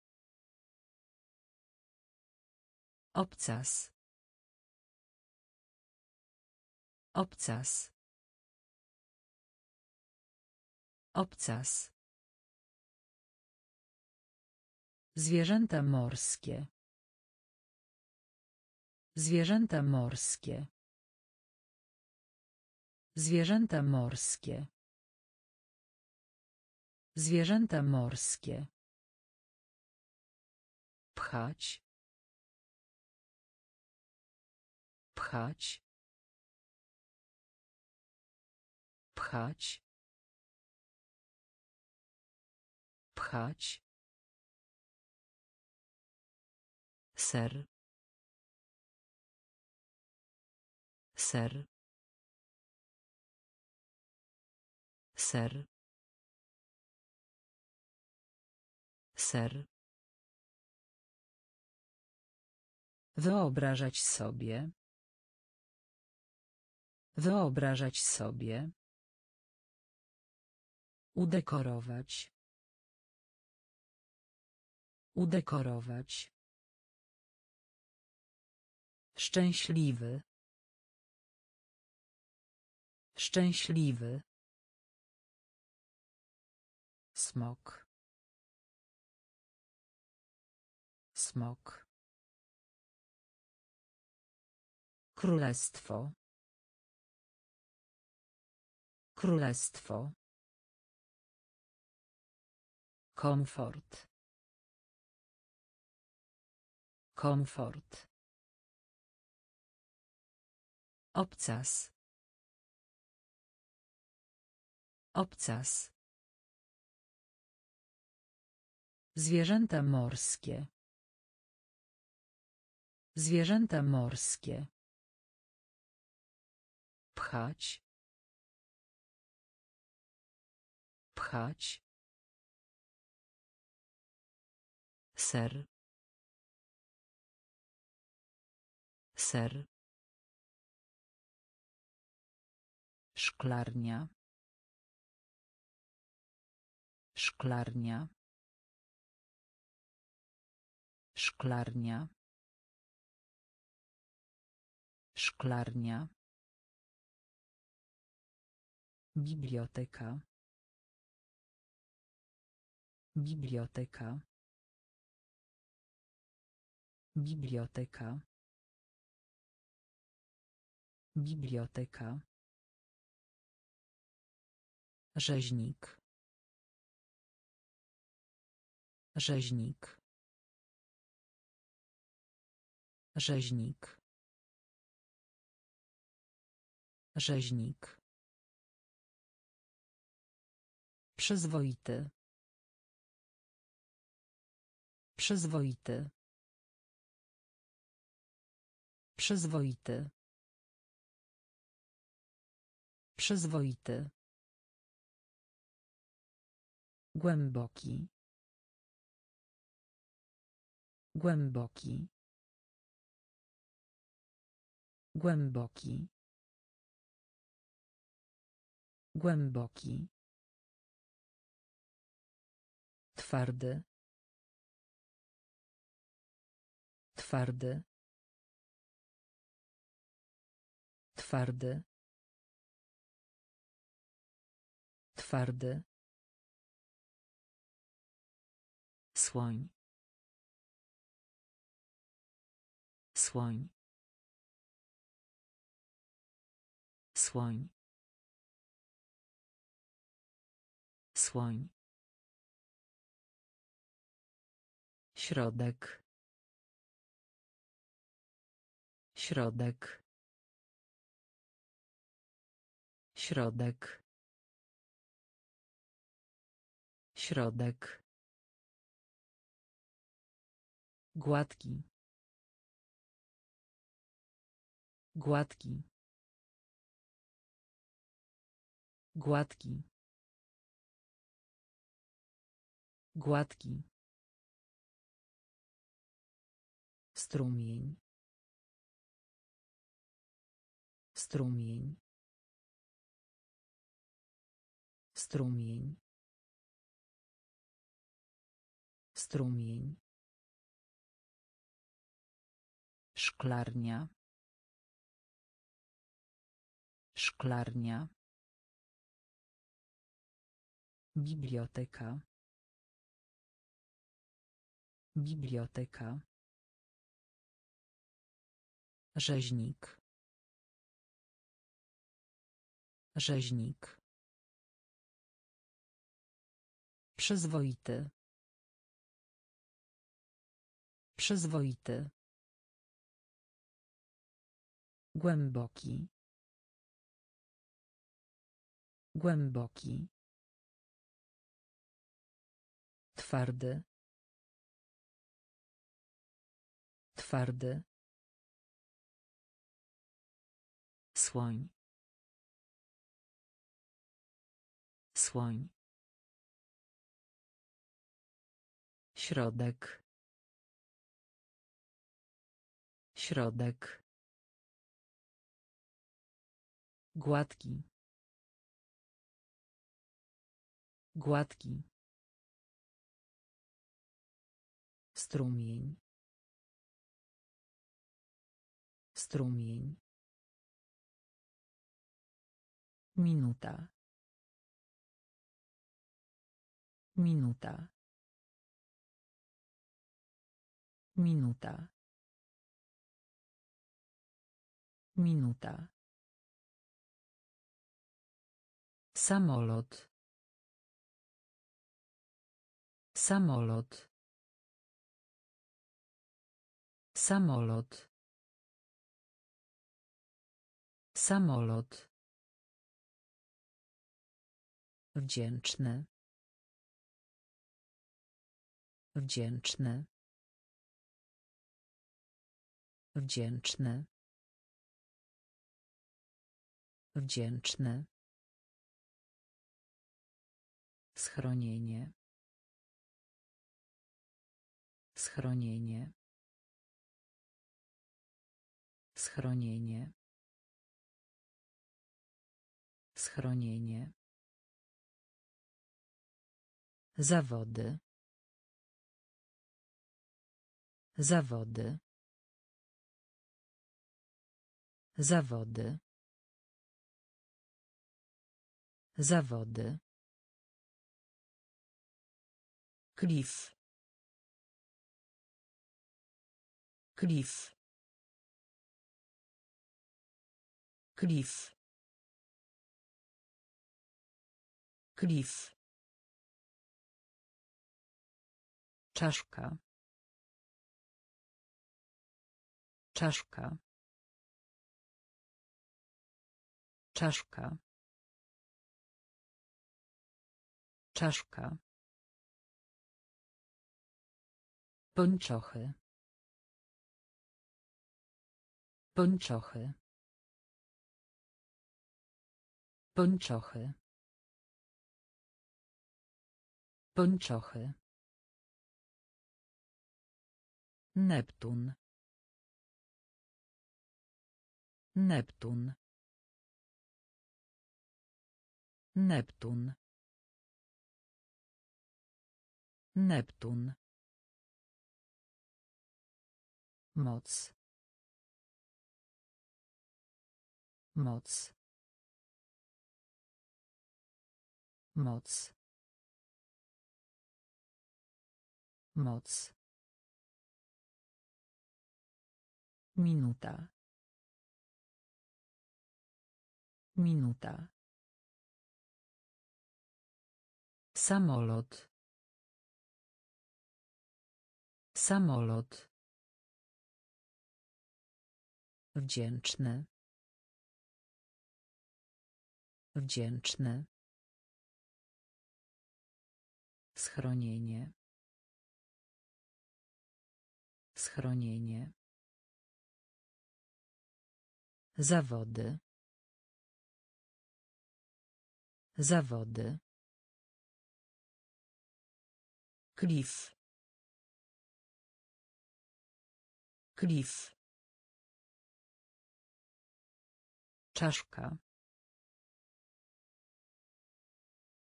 Obcas. Obcas. Obcas. Zwierzęta morskie. Zwierzęta morskie. Zwierzęta morskie. Zwierzęta morskie. Pchać. Pchać. Pchać. Pchać. ser ser ser ser Wyobrażać sobie. Wyobrażać sobie. Udekorować. Udekorować. Szczęśliwy. Szczęśliwy. Smok. Smok. Królestwo. Królestwo. Komfort. Komfort. Obcas. Obcas. Zwierzęta morskie. Zwierzęta morskie. Pchać. Pchać. Ser. Ser. Szklarnia. Szklarnia. Szklarnia. Szklarnia. Biblioteka. Biblioteka. Biblioteka. Biblioteka. Rzeźnik. Rzeźnik. Rzeźnik. Rzeźnik. Przyzwoity. Przyzwoity. Przyzwoity. Przyzwoity. Głęboki. Głęboki. Głęboki. Głęboki. Twardy. Twardy. Twardy. Twardy. Słoń. Słoń. Słoń. Słoń. Środek. Środek. Środek. Środek. Gładki. Gładki. Gładki. Gładki. Strumień. Strumień. Strumień. Strumień. Szklarnia. Szklarnia. Biblioteka. Biblioteka. Rzeźnik. Rzeźnik. Przyzwoity. Przyzwoity. Głęboki. Głęboki. Twardy. Twardy. Słoń. Słoń. Środek. Środek. Gładki. Gładki. Strumień. Strumień. Minuta. Minuta. Minuta. Minuta. Samolot. Samolot. Samolot. Samolot. Wdzięczny. Wdzięczny. Wdzięczny. Wdzięczny. Schronienie. Schronienie. Schronienie. Schronienie. Zawody. Zawody. Zawody. Zawody. Klif. Klif. Klif. Klif. Czaszka. Czaszka. Czaszka. Czaszka. Pończochy. Pończochy. Pończochy. Pończochy. Neptun. Neptun. Neptun. Neptun. Moc. Moc. Moc. Moc. Minuta. Minuta. Samolot. Samolot. Wdzięczny. Wdzięczny. Schronienie. Schronienie. Zawody. Zawody. Klif. Klif. Czaszka.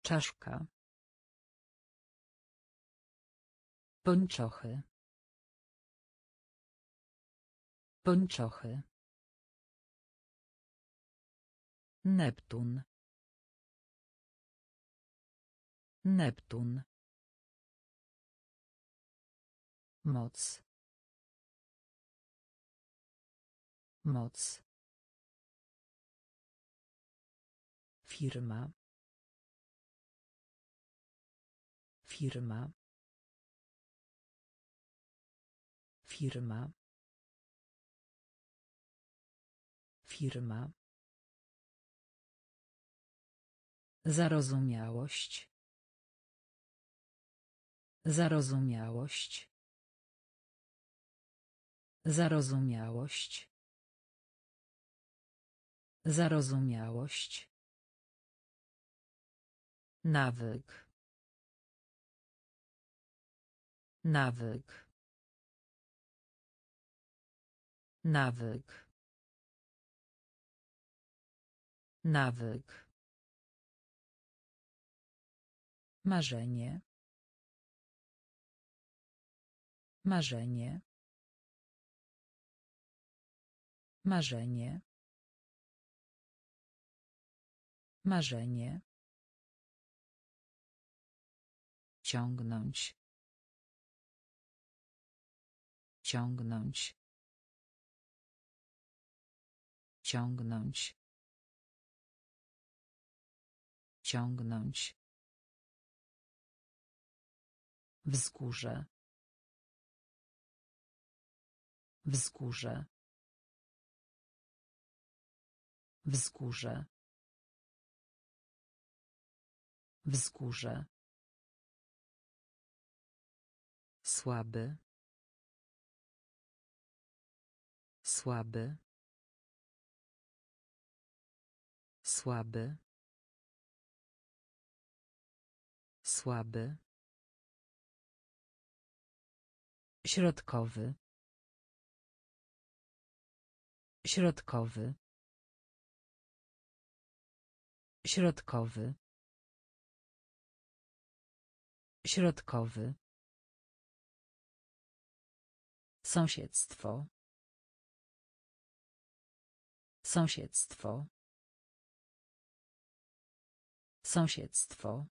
Czaszka. Pończochy. Pończochy. Neptun. Neptun. Moc. Moc. Firma. Firma. Firma. Firma. Zarozumiałość. Zarozumiałość. Zarozumiałość. Zarozumiałość. Nawyk. Nawyk. Nawyk. Nawyk. Marzenie. Marzenie. Marzenie. Marzenie. Ciągnąć. Ciągnąć. Ciągnąć. Ciągnąć. Wzgórze. Wzgórze. Wzgórze. Wzgórze. Słaby. Słaby. Słaby. Słaby. Środkowy. Środkowy. Środkowy. Środkowy. Sąsiedztwo. Sąsiedztwo. Sąsiedztwo.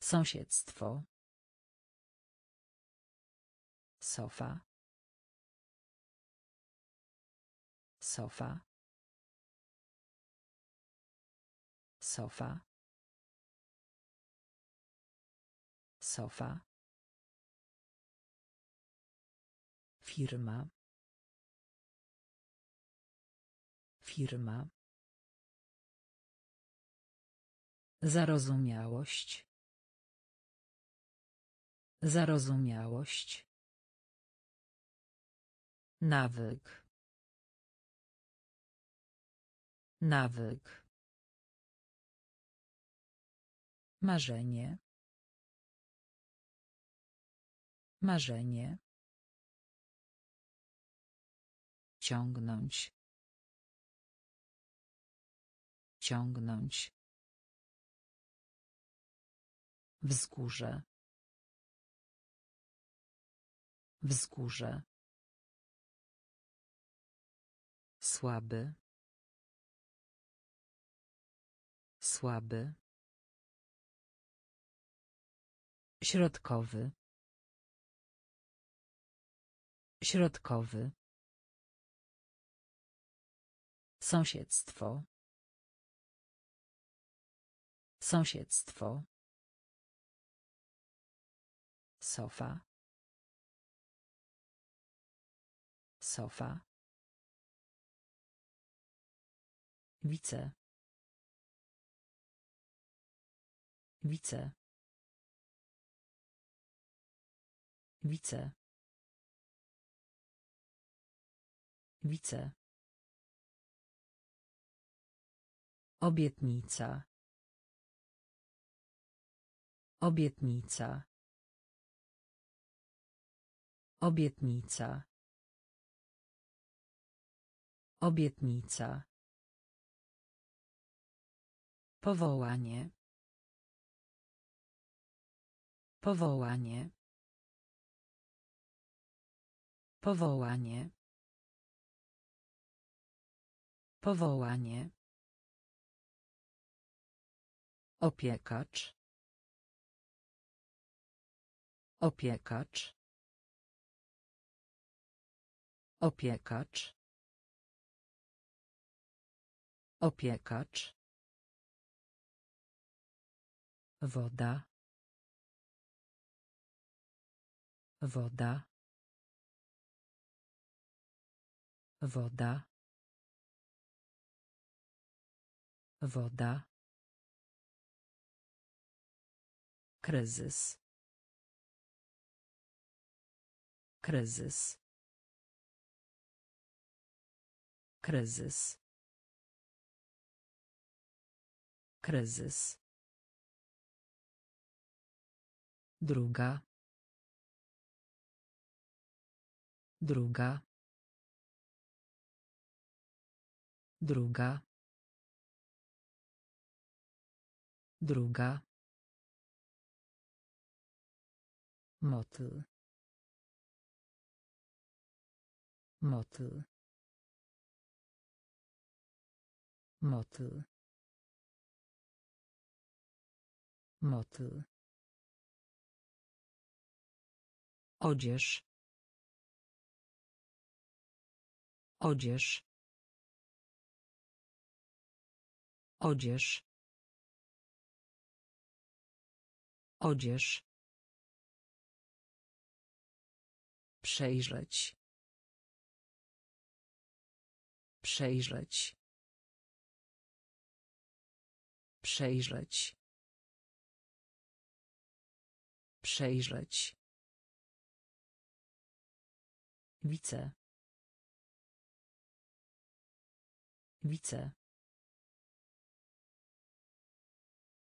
Sąsiedztwo. Sofa. Sofa. Sofa. Sofa. Firma. Firma. Zarozumiałość. Zarozumiałość. Nawyk. Nawyk. Marzenie. Marzenie. Ciągnąć. Ciągnąć. Wzgórze. Wzgórze. Słaby. Słaby. Środkowy. Środkowy. Sąsiedztwo. Sąsiedztwo. Sofa. Sofa. Wice. Wice. Wice. Wice. Obietnica. Obietnica. Obietnica. Obietnica. Powołanie. Powołanie. Powołanie. Powołanie. Opiekacz. Opiekacz. Opiekacz. Opiekacz. Woda. Woda. Woda. Woda. Kryzys. Kryzys. Kryzys. Kryzys. Druga. Druga. Druga. Druga. Motyl. Motyl. Motyl. Motyl. Odzież. Odzież. Odzież. Odzież. Przejrzeć. Przejrzeć. Przejrzeć. Przejrzeć. Wice. Wice.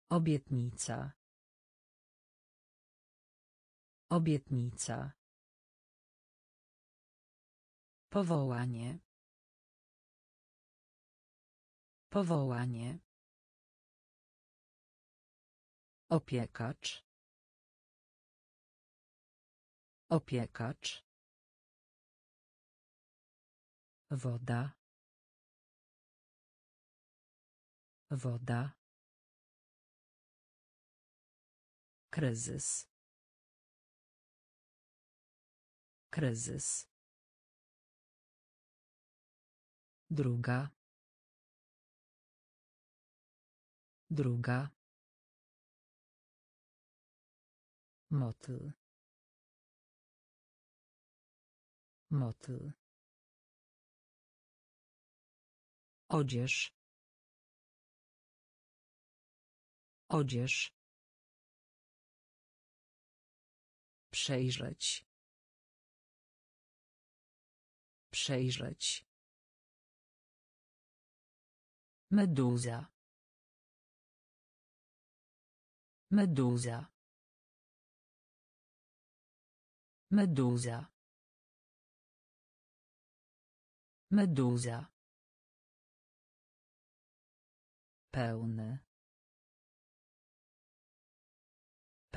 Obietnica. Obietnica. Powołanie. Powołanie. Opiekacz. Opiekacz. Woda. Woda. Kryzys. Kryzys. Druga. Druga. Motyl. Motyl. Odzież. Odzież. Przejrzeć. Przejrzeć. Meduza. Meduza. Meduza. Meduza. Pełny.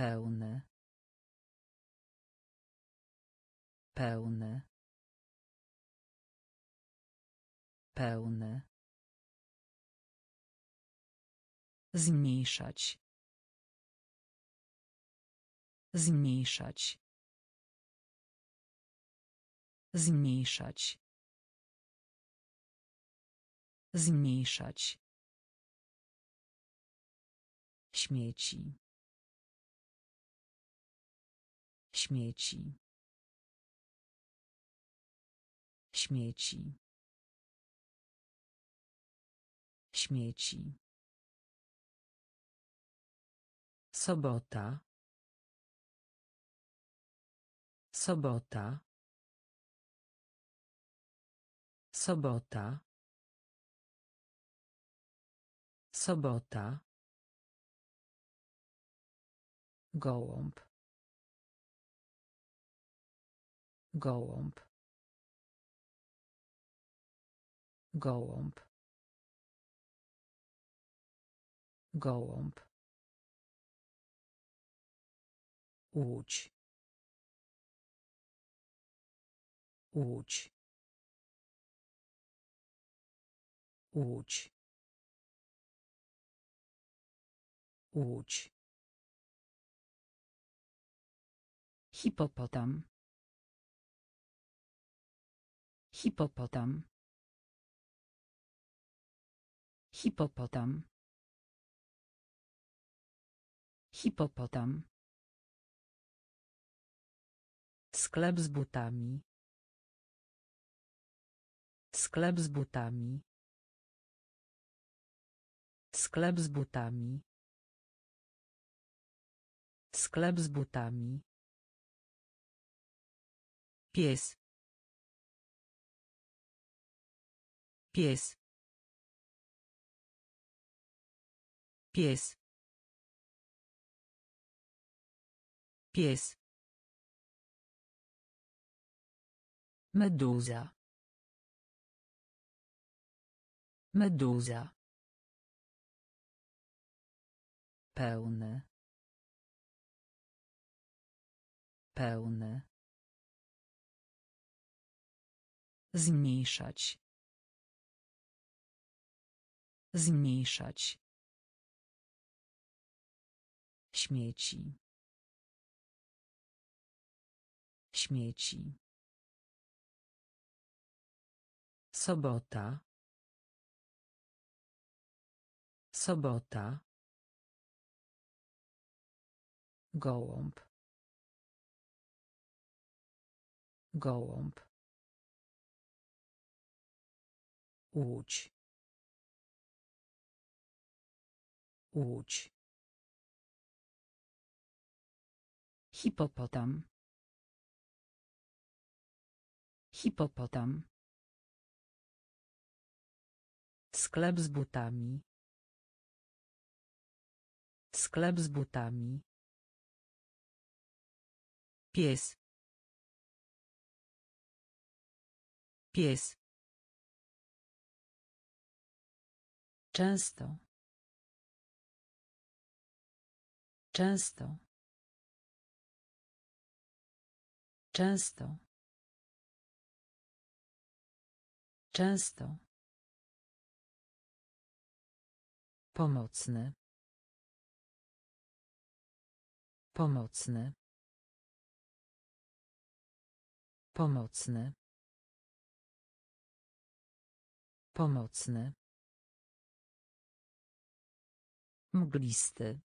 Pełny. Pełny. Pełny. Zmniejszać. Zmniejszać. Zmniejszać. Zmniejszać. Śmieci. Śmieci. Śmieci. Śmieci. Sobota. Sobota. Sobota. Sobota. Gołąb. Gołąb. Gołąb. Gołąb. Łódź. Łódź. Łódź. Łódź. Hipopotam. Hipopotam. Hipopotam. Hipopotam. Sklep z butami. Sklep z butami. Sklep z butami. Sklep z butami. Pies. Pies. Pies. Pies. Meduza. Meduza. Pełny. Pełny. Zmniejszać. Zmniejszać. Śmieci. Śmieci. Sobota. Sobota. Gołąb. Gołąb. Łódź. Łódź. Hipopotam. Hipopotam. Sklep z butami. Sklep z butami. Pies. Pies. Często. Często. Często. Często. Pomocny. Pomocny. Pomocny. Pomocny. Mglisty.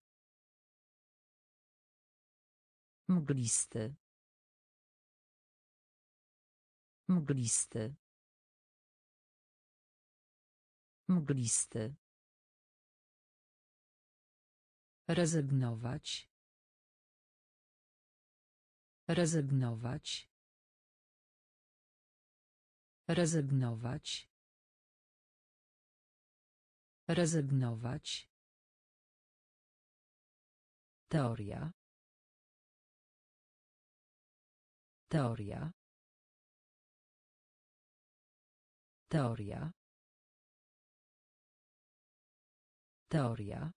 Mglisty. Mglisty. Mglisty. Rezygnować. Rezygnować. Rezygnować. Rezygnować. Teoria. Teoria. Teoria. Teoria.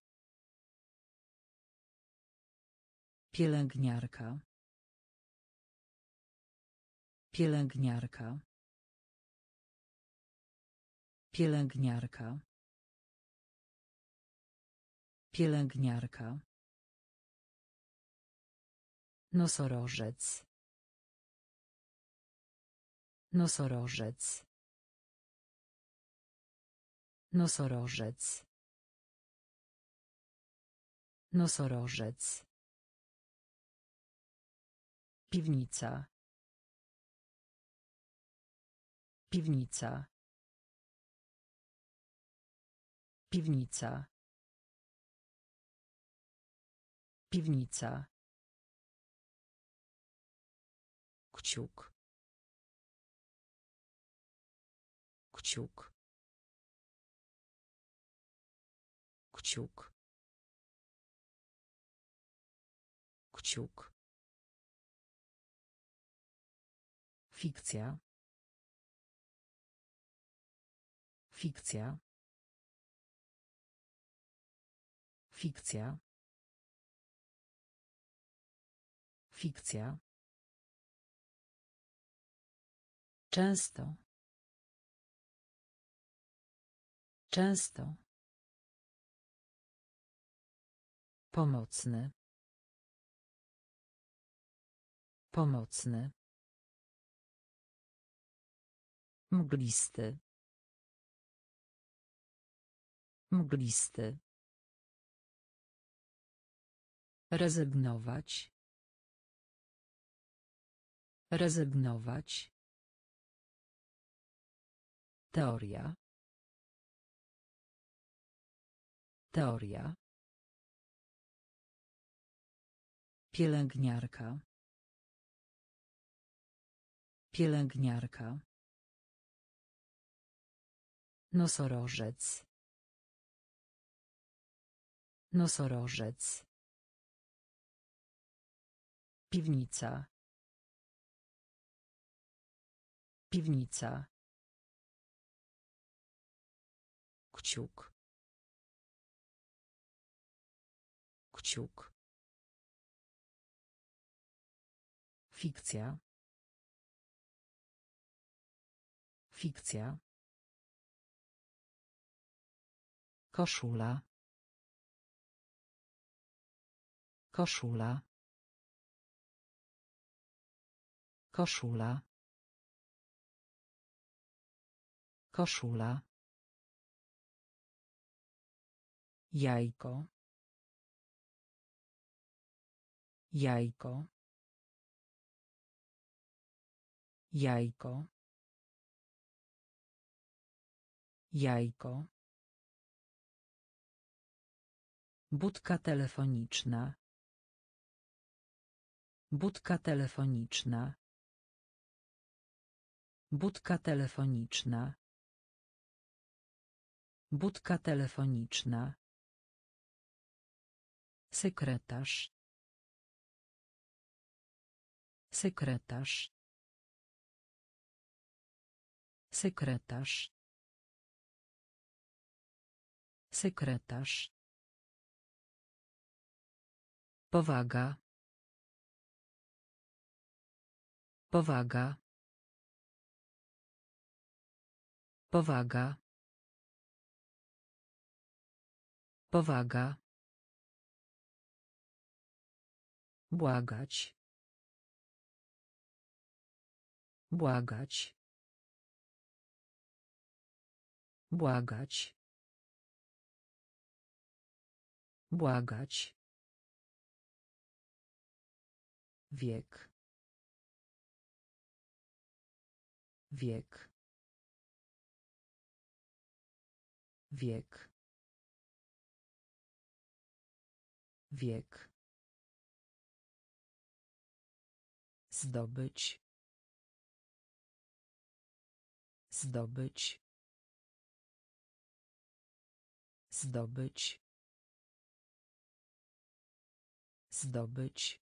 Pielęgniarka. Pielęgniarka. Pielęgniarka. Pielęgniarka. Nosorożec. Nosorożec. Nosorożec. Nosorożec. Piwnica. Piwnica. Piwnica. Piwnica. Kciuk. Kciuk. Kciuk. Kciuk. Fikcja. Fikcja. Fikcja. Fikcja. Często. Często. Pomocny. Pomocny. Mglisty. Mglisty. Rezygnować. Rezygnować. Teoria. Teoria. Pielęgniarka. Pielęgniarka. Nosorożec. Nosorożec. Piwnica. Piwnica. Kciuk. Kciuk. Fikcja. Fikcja. Koszula. Koszula. Koszula. Koszula. Jajko. Jajko. Jajko. Jajko. Budka telefoniczna. Budka telefoniczna. Budka telefoniczna. Budka telefoniczna. Sekretarz. Sekretarz. Sekretarz. Sekretarz. Powaga. Powaga. Powaga. Powaga. Błagać. Błagać. Błagać. Błagać. Wiek. Wiek. Wiek. Wiek. Zdobyć. Zdobyć. Zdobyć. Zdobyć.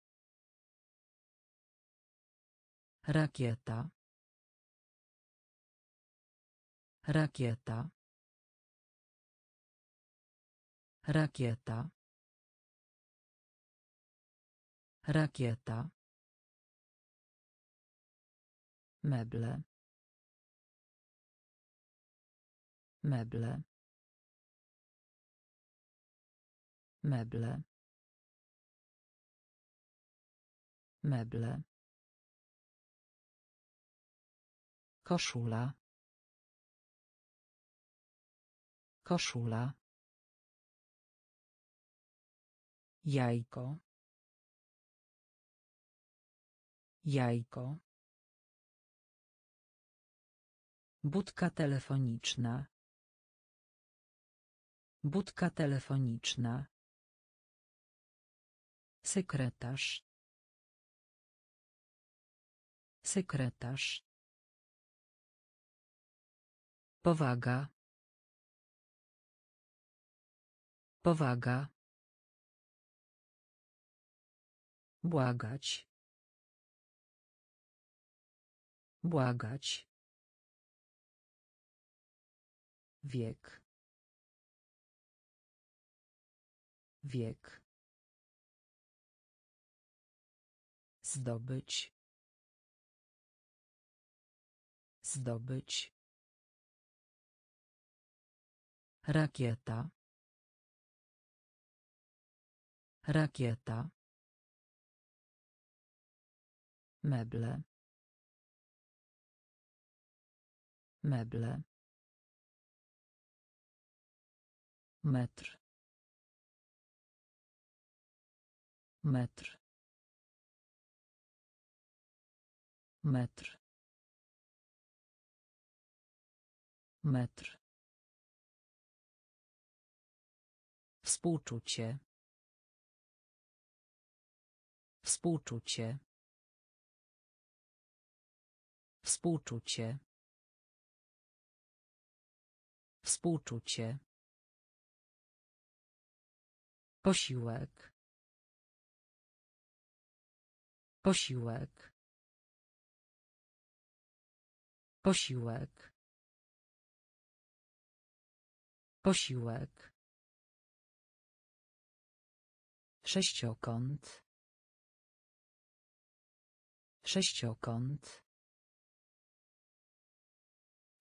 Rakieta. Rakieta. Rakieta. Rakieta. Meble. Meble. Meble. Meble. Koszula. Koszula. Jajko. Jajko. Budka telefoniczna. Budka telefoniczna. Sekretarz. Sekretarz. Powaga. Powaga. Błagać. Błagać. Wiek. Wiek. Zdobyć. Zdobyć. Rakieta. Rakieta. Meble. Meble. Metr. Metr. Metr. Metr. Współczucie. Współczucie. Współczucie. Współczucie. Posiłek. Posiłek. Posiłek. Posiłek. Sześciokąt. Sześciokąt.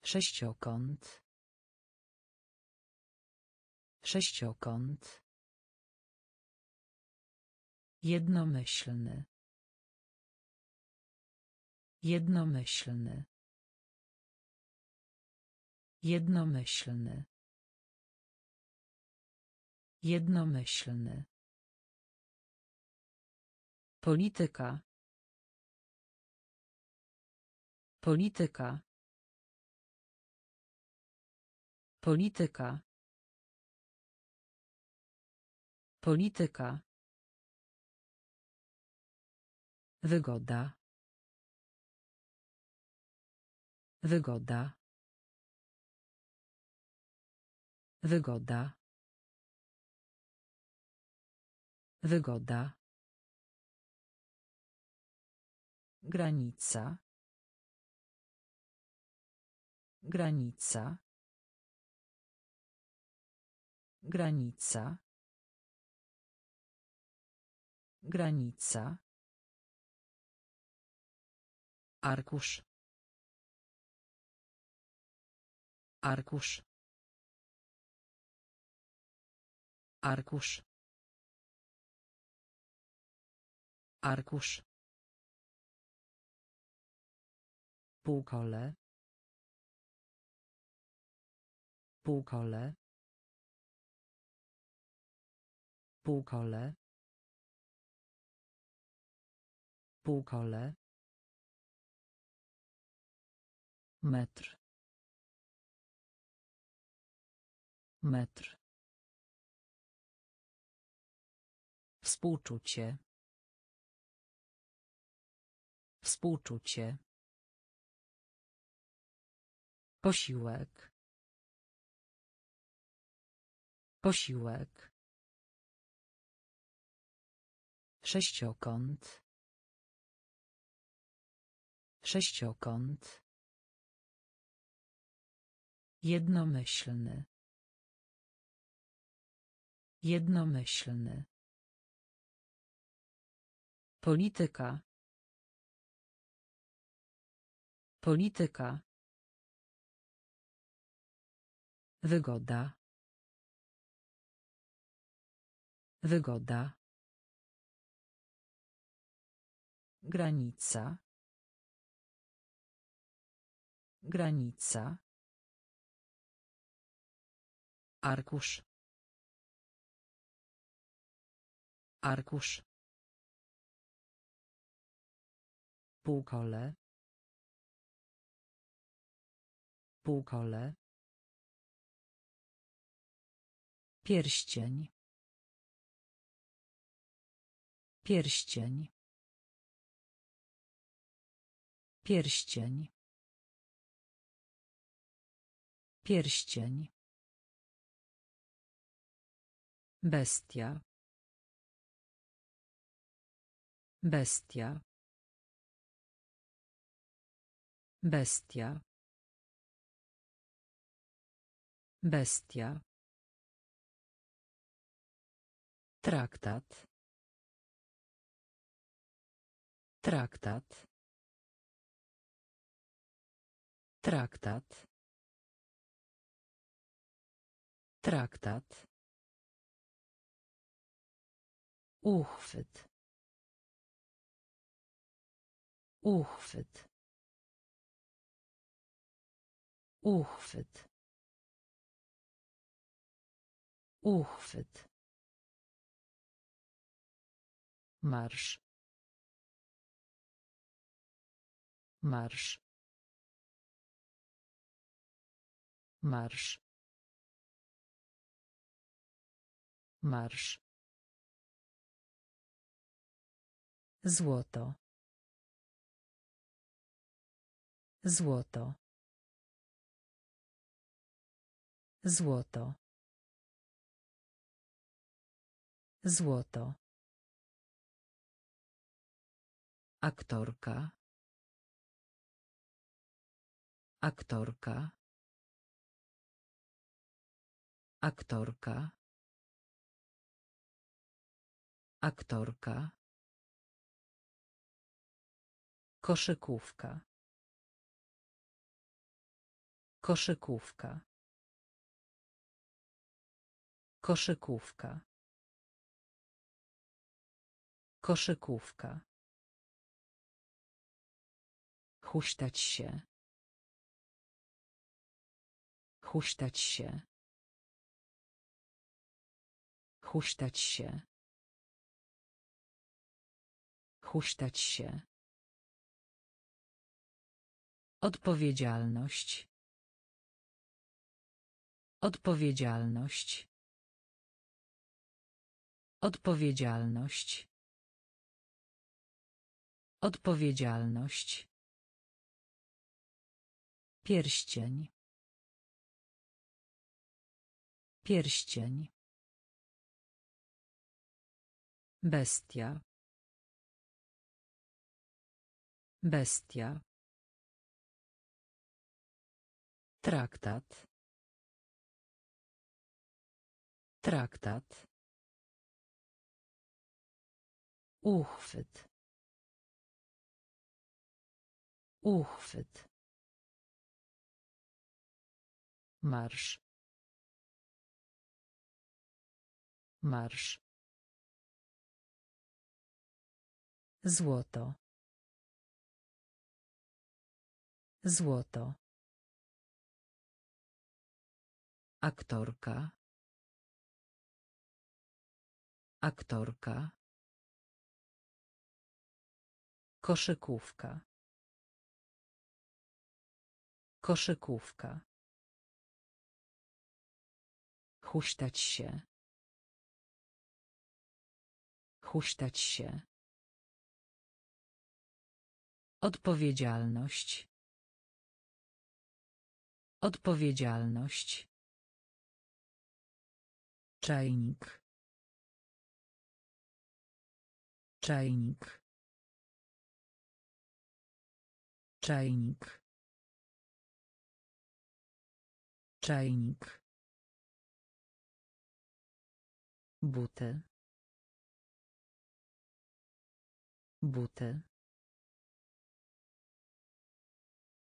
Sześciokąt. Sześciokąt. Jednomyślny. Jednomyślny. Jednomyślny. Jednomyślny. Polityka. Polityka. Polityka. Polityka. Wygoda. Wygoda. Wygoda. Wygoda. Granica. Granica. Granica. Granica. Arkusz. Arkusz. Arkusz. Arkusz. Półkole. Półkole. Półkole. Półkole. Metr. Metr. Współczucie. Współczucie. Posiłek. Posiłek. Sześciokąt. Sześciokąt. Jednomyślny. Jednomyślny. Polityka. Polityka. Wygoda. Wygoda. Granica. Granica. Arkusz. Arkusz. Półkole. Półkole. Pierścień. Pierścień. Pierścień. Pierścień. Bestia. Bestia. Bestia. Bestia. Traktat. Traktat. Traktat. Traktat. Uchwyt. Uchwyt. Uchwyt. Uchwyt. Marsz. Marsz. Marsz. Marsz. Złoto. Złoto. Złoto. Złoto. Aktorka. Aktorka. Aktorka. Aktorka. Koszykówka. Koszykówka. Koszykówka. Koszykówka. Huśtać się. Huśtać się. Huśtać się. Huśtać się. Odpowiedzialność. Odpowiedzialność. Odpowiedzialność. Odpowiedzialność. Pierścień. Pierścień. Bestia. Bestia. Traktat. Traktat. Uchwyt. Uchwyt. Marsz. Marsz. Złoto. Złoto. Aktorka. Aktorka. Koszykówka. Koszykówka. Huśtać się. Huśtać się. Odpowiedzialność. Odpowiedzialność. Czajnik. Czajnik. Czajnik. Czajnik. Buty. Buty.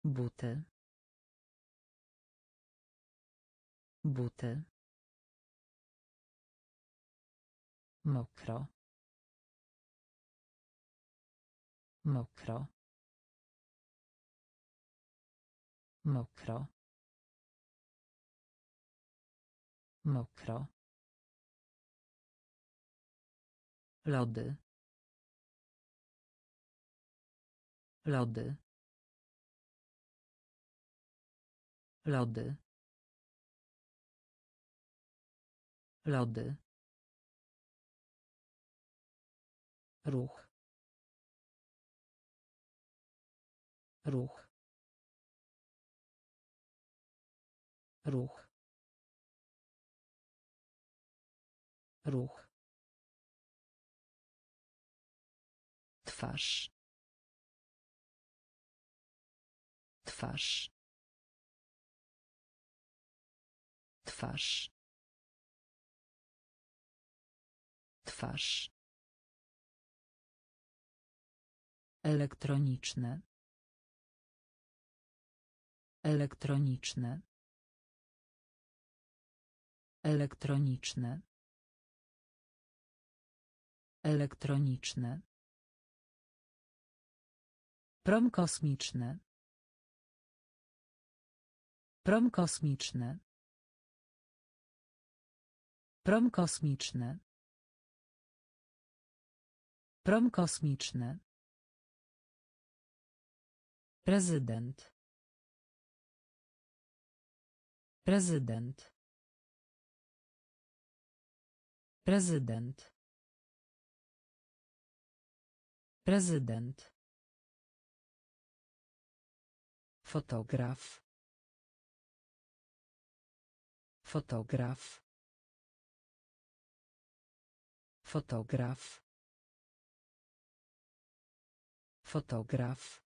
Buty. Buty. Mokro. Mokro. Mokro. Mokro. Lody. Lody. Lody. Lody. Ruch. Ruch. Ruch. Ruch. Twarz. Twarz. Twarz. Twarz. Elektroniczne. Elektroniczne. Elektroniczne. Elektroniczne. Prom kosmiczny. Prom kosmiczny. Prom kosmiczny. Prom kosmiczny. Prezydent. Prezydent. Prezydent. Prezydent. Fotograf. Fotograf. Fotograf. Fotograf.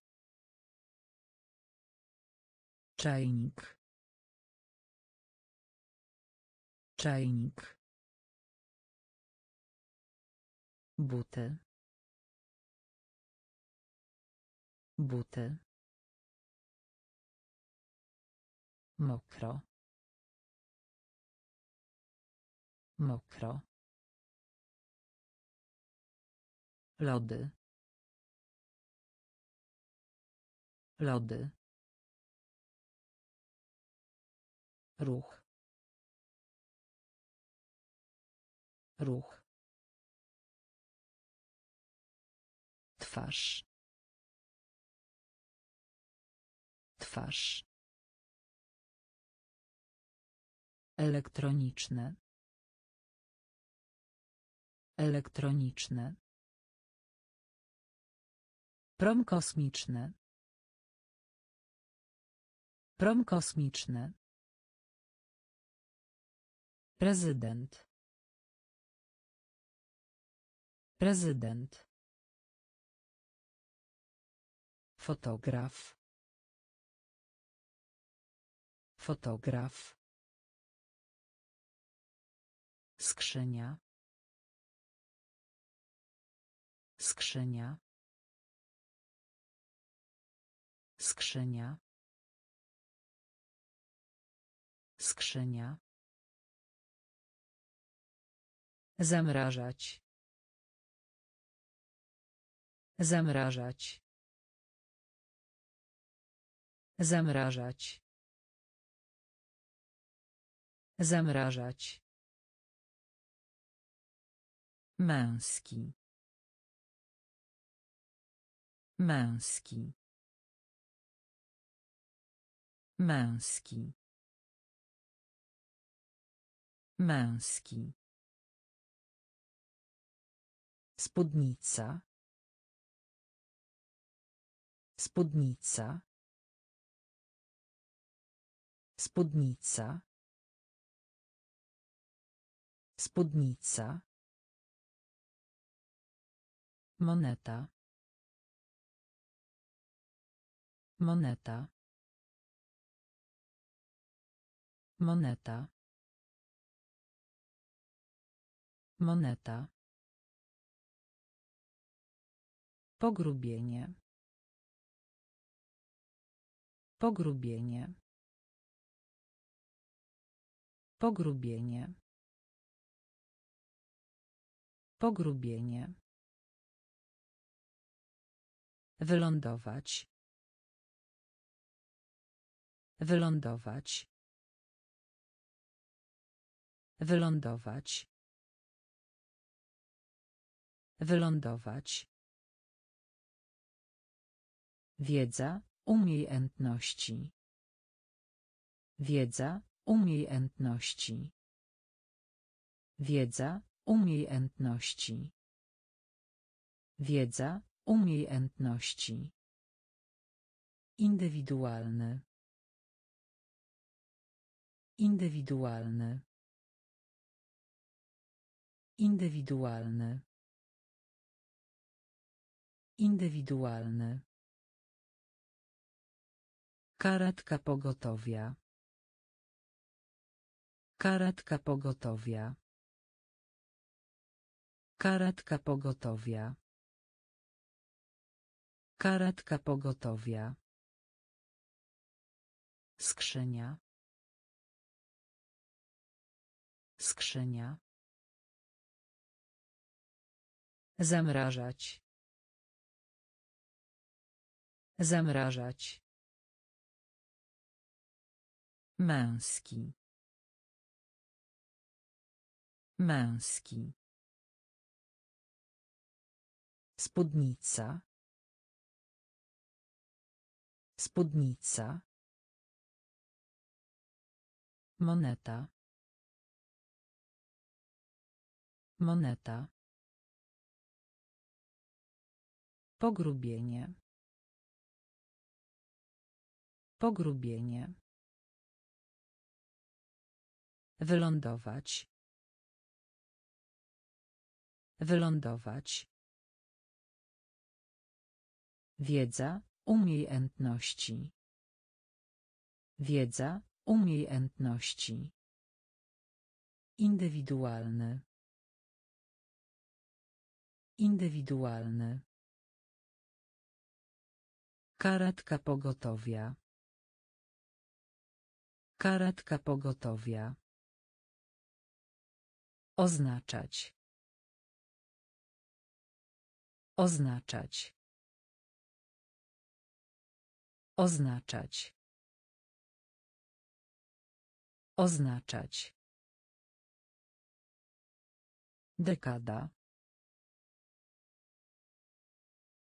Czajnik. Czajnik. Buty. Buty. Mokro. Mokro. Lody. Lody. Ruch. Ruch. Twarz. Twarz. Elektroniczne. Elektroniczne. Prom kosmiczny. Prom kosmiczny. Prezydent. Prezydent. Fotograf. Fotograf. Skrzynia. Skrzynia. Skrzynia. Skrzynia. Zamrażać. Zamrażać. Zamrażać. Zamrażać. Męski. Męski. Męski. Męski. Spódnica. Spódnica. Spódnica. Spódnica. Moneta. Moneta. Moneta. Moneta. Pogrubienie. Pogrubienie. Pogrubienie. Pogrubienie. Wylądować. Wylądować. Wylądować. Wylądować. Wiedza, umiejętności. Wiedza, umiejętności. Wiedza, umiejętności. Wiedza, umiejętności. Indywidualny. Indywidualny. Indywidualny. Indywidualny. Karetka pogotowia. Karetka pogotowia. Karetka pogotowia. Karetka pogotowia. Skrzynia. Skrzynia. Zamrażać. Zamrażać. Męski. Męski. Spódnica. Spódnica. Moneta. Moneta. Pogrubienie. Pogrubienie. Wylądować. Wylądować. Wiedza, umiejętności. Wiedza, umiejętności. Indywidualny. Indywidualny. Karetka pogotowia. Karetka pogotowia. Oznaczać. Oznaczać. Oznaczać. Oznaczać. Dekada.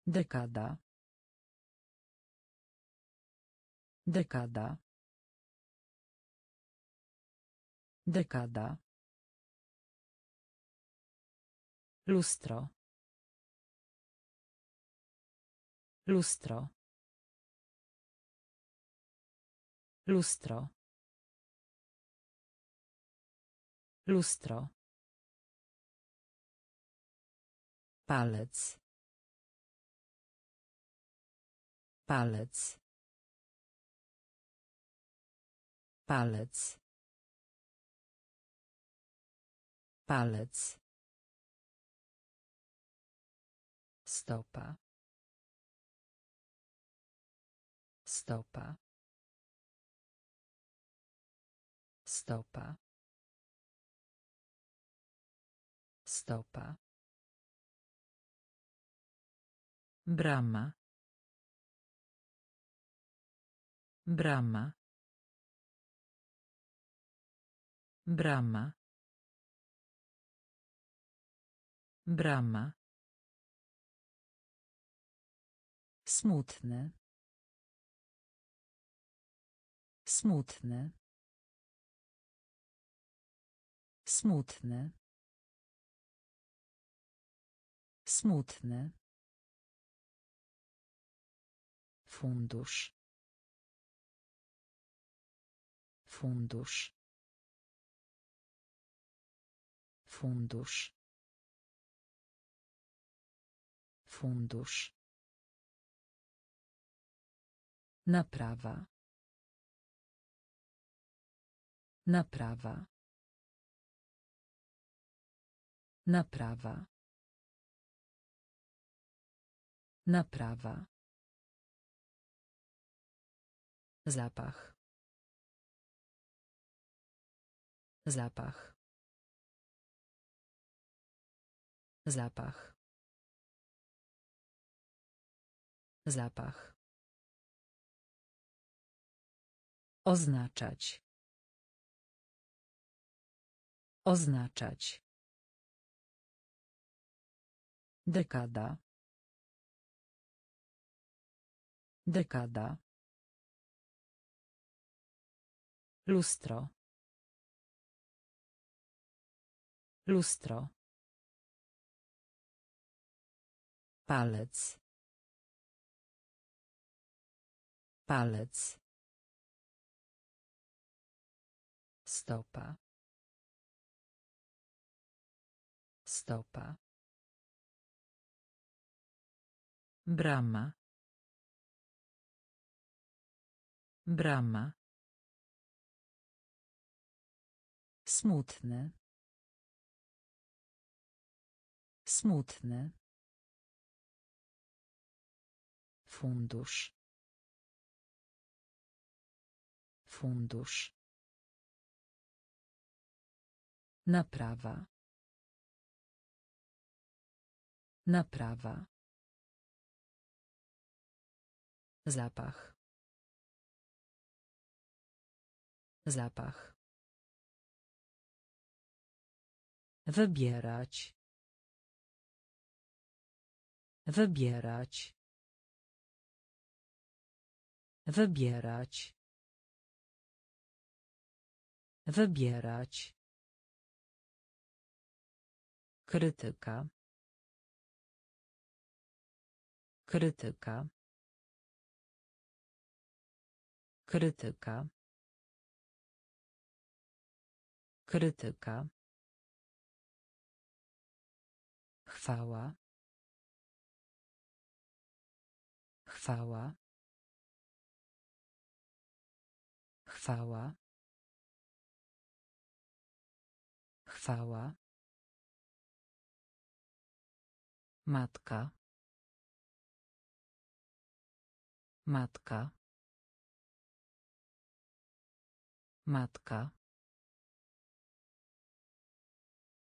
Dekada. Dekada. Dekada. Lustro. Lustro. Lustro. Lustro. Palec. Palec. Palec. Palec. Stopa. Stopa. Stopa. Stopa. Brama. Brama. Brama. Brama. Smutny. Smutny. Smutny. Smutny. Fundusz. Fundusz. Fundusz. Fundusz. Naprawa. Naprawa. Naprawa. Naprawa. Zapach. Zapach. Zapach. Zapach. Oznaczać. Oznaczać. Dekada. Dekada. Lustro. Lustro. Palec. Palec. Stopa. Stopa. Brama. Brama. Smutny. Smutny. Fundusz. Fundusz. Naprawa. Naprawa. Zapach. Zapach. Wybierać. Wybierać. Wybierać. Wybierać. Krytyka. Krytyka. Krytyka. Krytyka. Chwała. Chwała. Chwała. Chwała. Matka. Matka. Matka.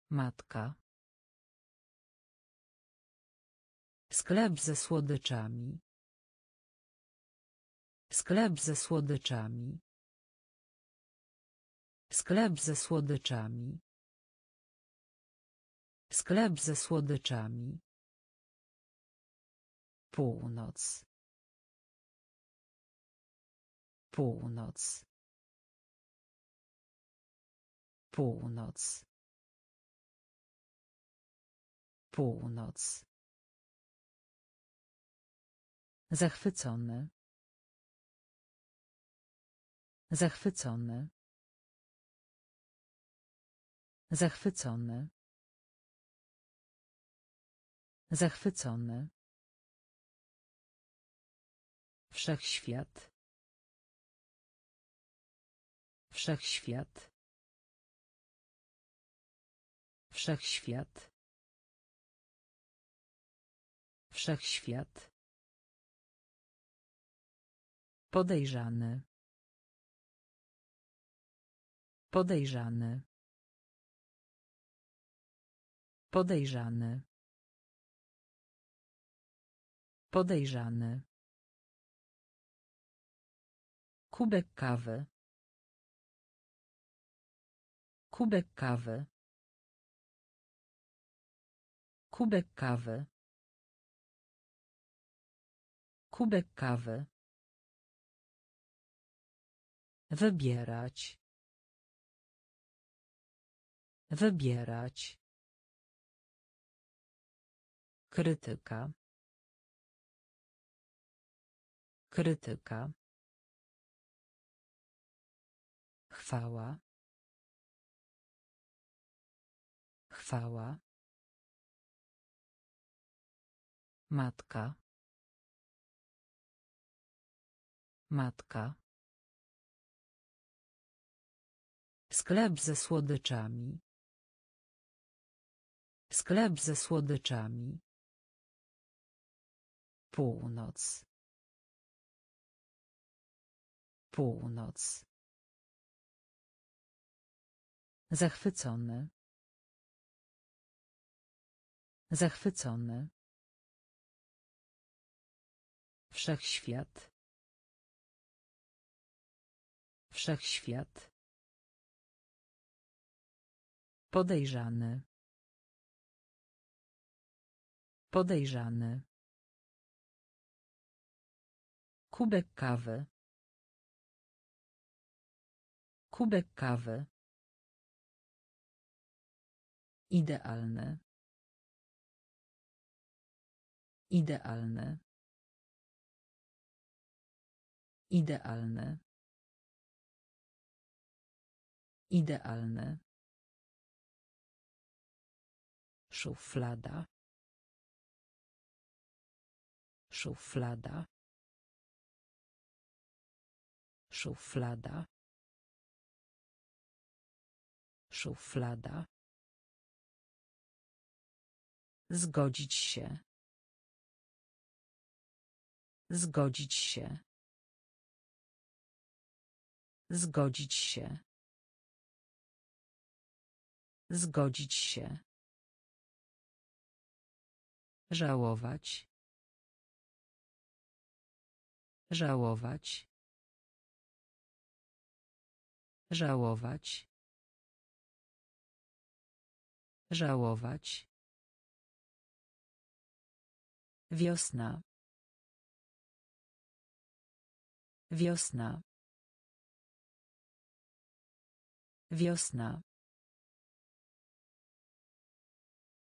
Matka. Sklep ze słodyczami. Sklep ze słodyczami. Sklep ze słodyczami. Sklep ze słodyczami. Północ. Północ. Północ. Północ. Zachwycony. Zachwycony. Zachwycony. Zachwycony. Wszechświat. Wszechświat. Wszechświat. Wszechświat. Podejrzany. Podejrzany. Podejrzany. Podejrzany. Kubek kawy. Kubek kawy. Kubek kawy. Kubek kawy. Wybierać. Wybierać. Krytyka. Krytyka. Chwała. Chwała. Matka. Matka. Sklep ze słodyczami. Sklep ze słodyczami. Północ. Północ. Zachwycony. Zachwycony. Wszechświat. Wszechświat. Podejrzany. Podejrzany. Kubek kawy. Kubek kawy. Idealne. Idealne. Idealne. Idealne. Szuflada. Szuflada. Szuflada. Szuflada. Zgodzić się. Zgodzić się. Zgodzić się. Zgodzić się. Żałować. Żałować. Żałować. Żałować. Wiosna. Wiosna. Wiosna.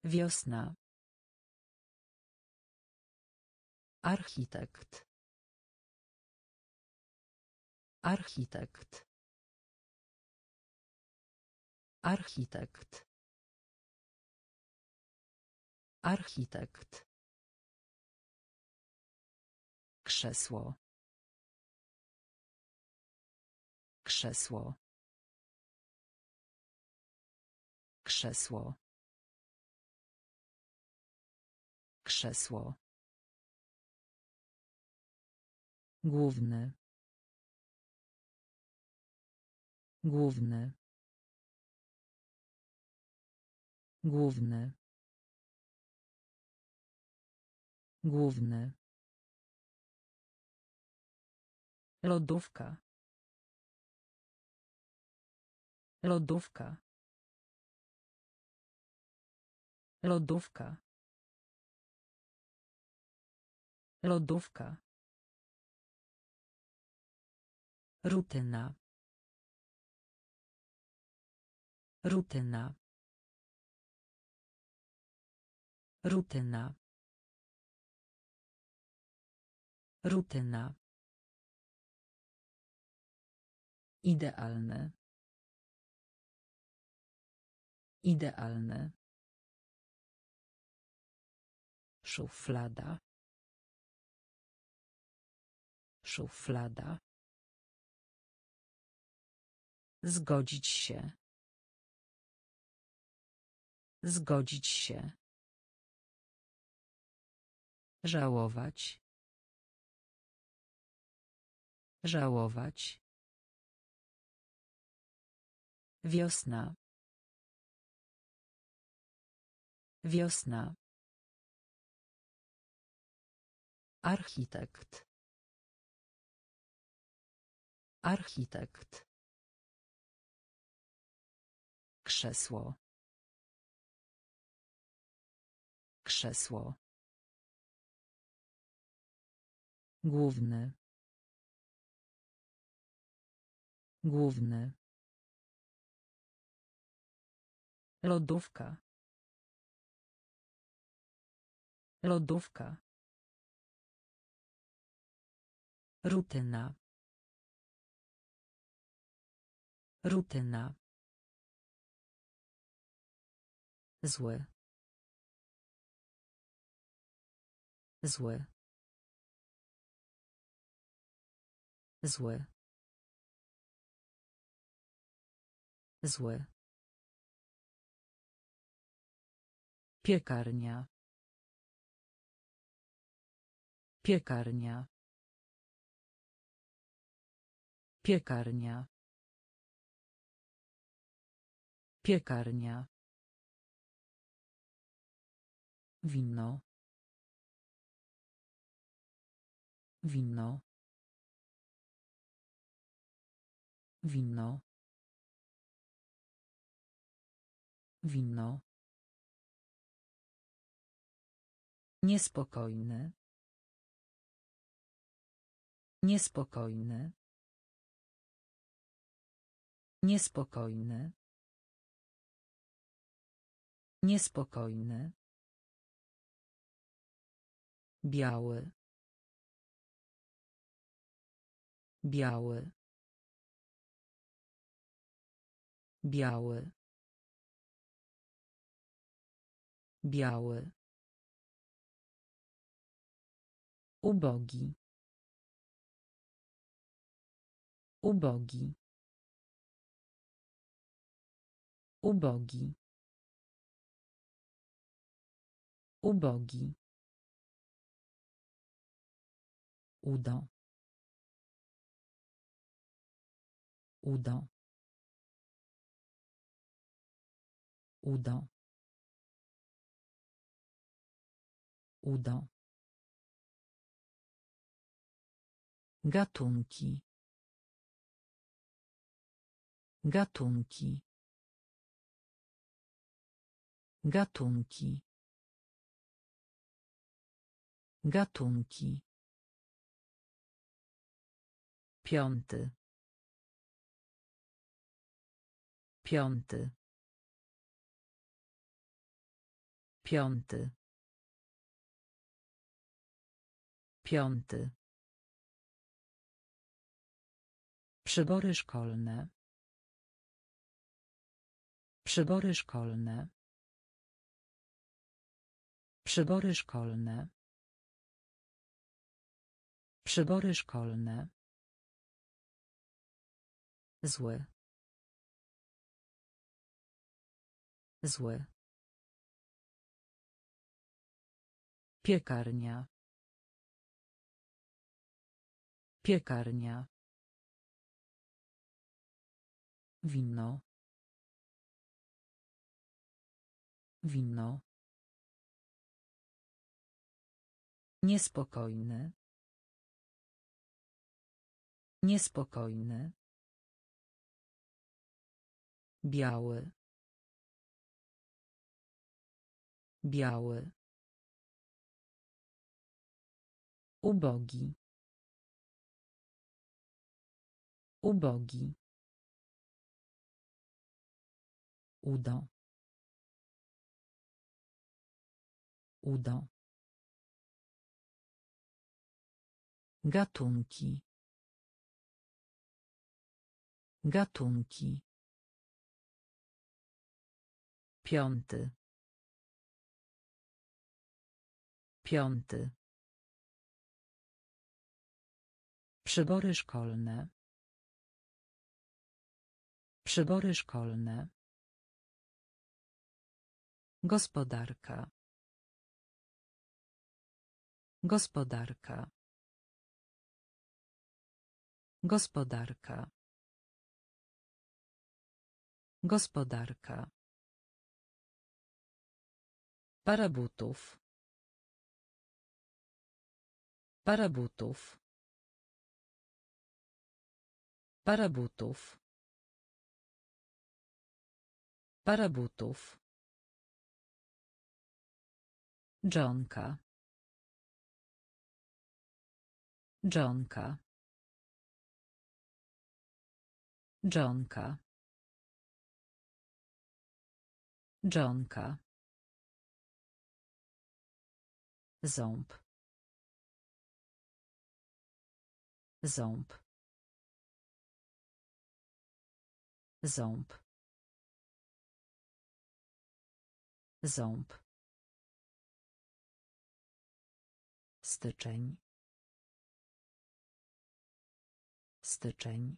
Wiosna. Architekt. Architekt. Architekt. Architekt. Krzesło. Krzesło. Krzesło. Krzesło. Główny. Główny. Główny. Główny. Lodówka. Lodówka. Lodówka. Lodówka. Rutyna. Rutyna. Rutyna. Rutyna. Idealne. Idealne. Szuflada. Szuflada. Zgodzić się. Zgodzić się. Żałować. Żałować. Wiosna. Wiosna. Architekt. Architekt. Krzesło. Krzesło. Główny. Główny. Lodówka. Lodówka. Rutyna. Rutyna. Zły. Zły. Zły. Zły. Piekarnia. Piekarnia. Piekarnia. Piekarnia. Wino. Wino. Wino. Wino. Niespokojny. Niespokojny. Niespokojny. Niespokojny. Biały. Biały. Biały. Biały. Ubogi. Ubogi. Ubogi. Ubogi. Udo. Udo. Udo. Udo. Gatunki. Gatunki. Gatunki. Gatunki. Piąty. Piąty. Piąty. Piąty. Przybory szkolne. Przybory szkolne. Przybory szkolne. Przybory szkolne. Zły. Zły. Piekarnia. Piekarnia. Wino. Wino. Niespokojny. Niespokojny. Biały. Biały. Ubogi. Ubogi. Udo. Udo. Gatunki. Gatunki. Piąty. Piąty. Przybory szkolne. Przybory szkolne. Gospodarka. Gospodarka. Gospodarka. Gospodarka. Para butów. Para butów. Dżonka. Dżonka. Dżonka. Dżonka. Ząb. Ząb. Ząb. Ząb. Styczeń. Styczeń.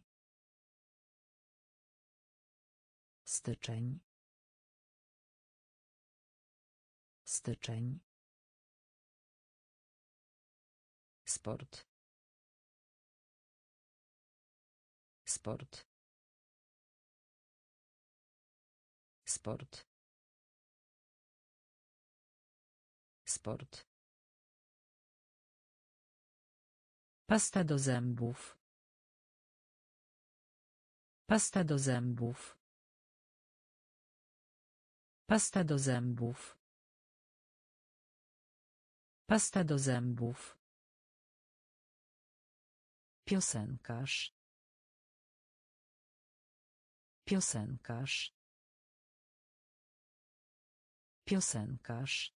Styczeń. Styczeń. Sport. Sport. Sport. Sport. Pasta do zębów. Pasta do zębów. Pasta do zębów. Pasta do zębów. Piosenkarz. Piosenkarz. Piosenkarz.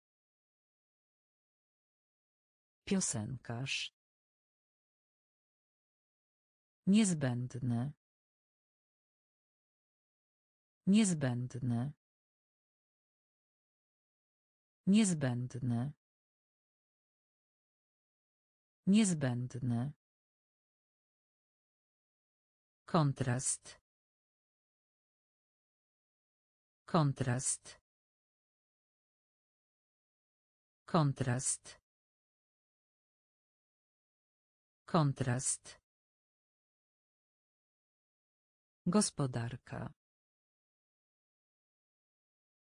Piosenkarz. Niezbędne. Niezbędne. Niezbędne. Niezbędne. Kontrast. Kontrast. Kontrast. Kontrast. Gospodarka.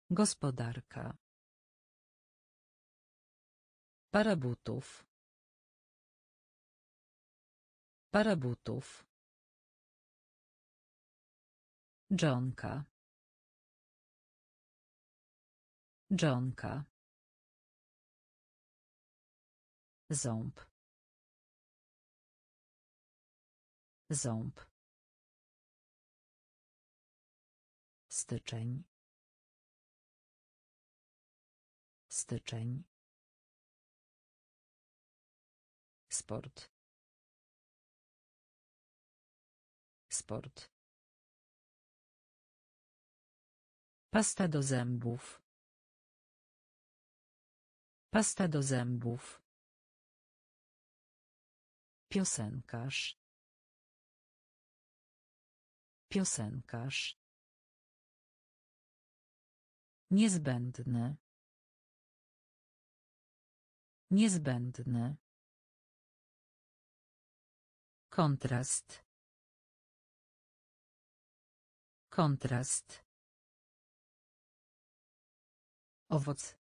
Gospodarka. Para butów. Para butów. Dżonka. Dżonka. Ząb. Ząb. Styczeń. Styczeń. Sport. Sport. Pasta do zębów. Pasta do zębów. Piosenkarz. Piosenkarz. Niezbędne. Niezbędne. Kontrast. Kontrast. Owoc.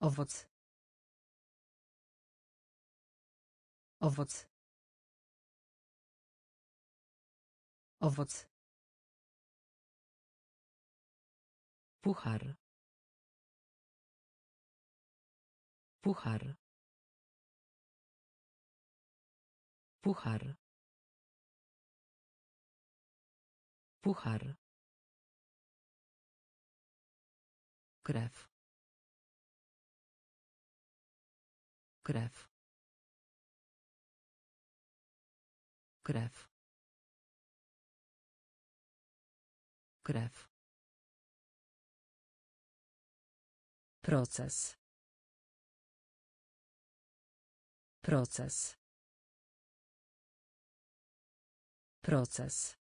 Owoc. Owoc. Owoc. Puchar. Puchar. Puchar. Puchar. krew krew krew krew proces proces proces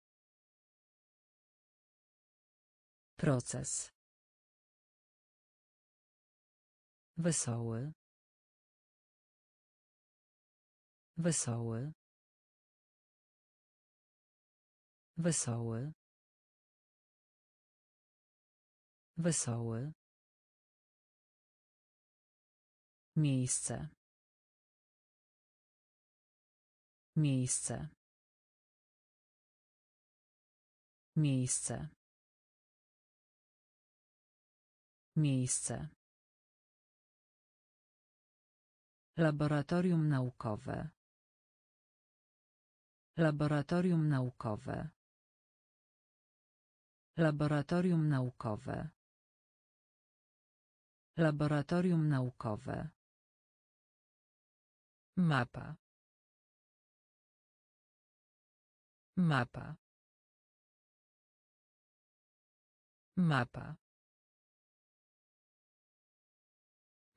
proces Wesoły. Wesoły. Wesoły. Wesoły. Miejsce. Miejsce. Miejsce. Miejsce. Laboratorium naukowe. Laboratorium naukowe. Laboratorium naukowe. Laboratorium naukowe. Mapa. Mapa. Mapa.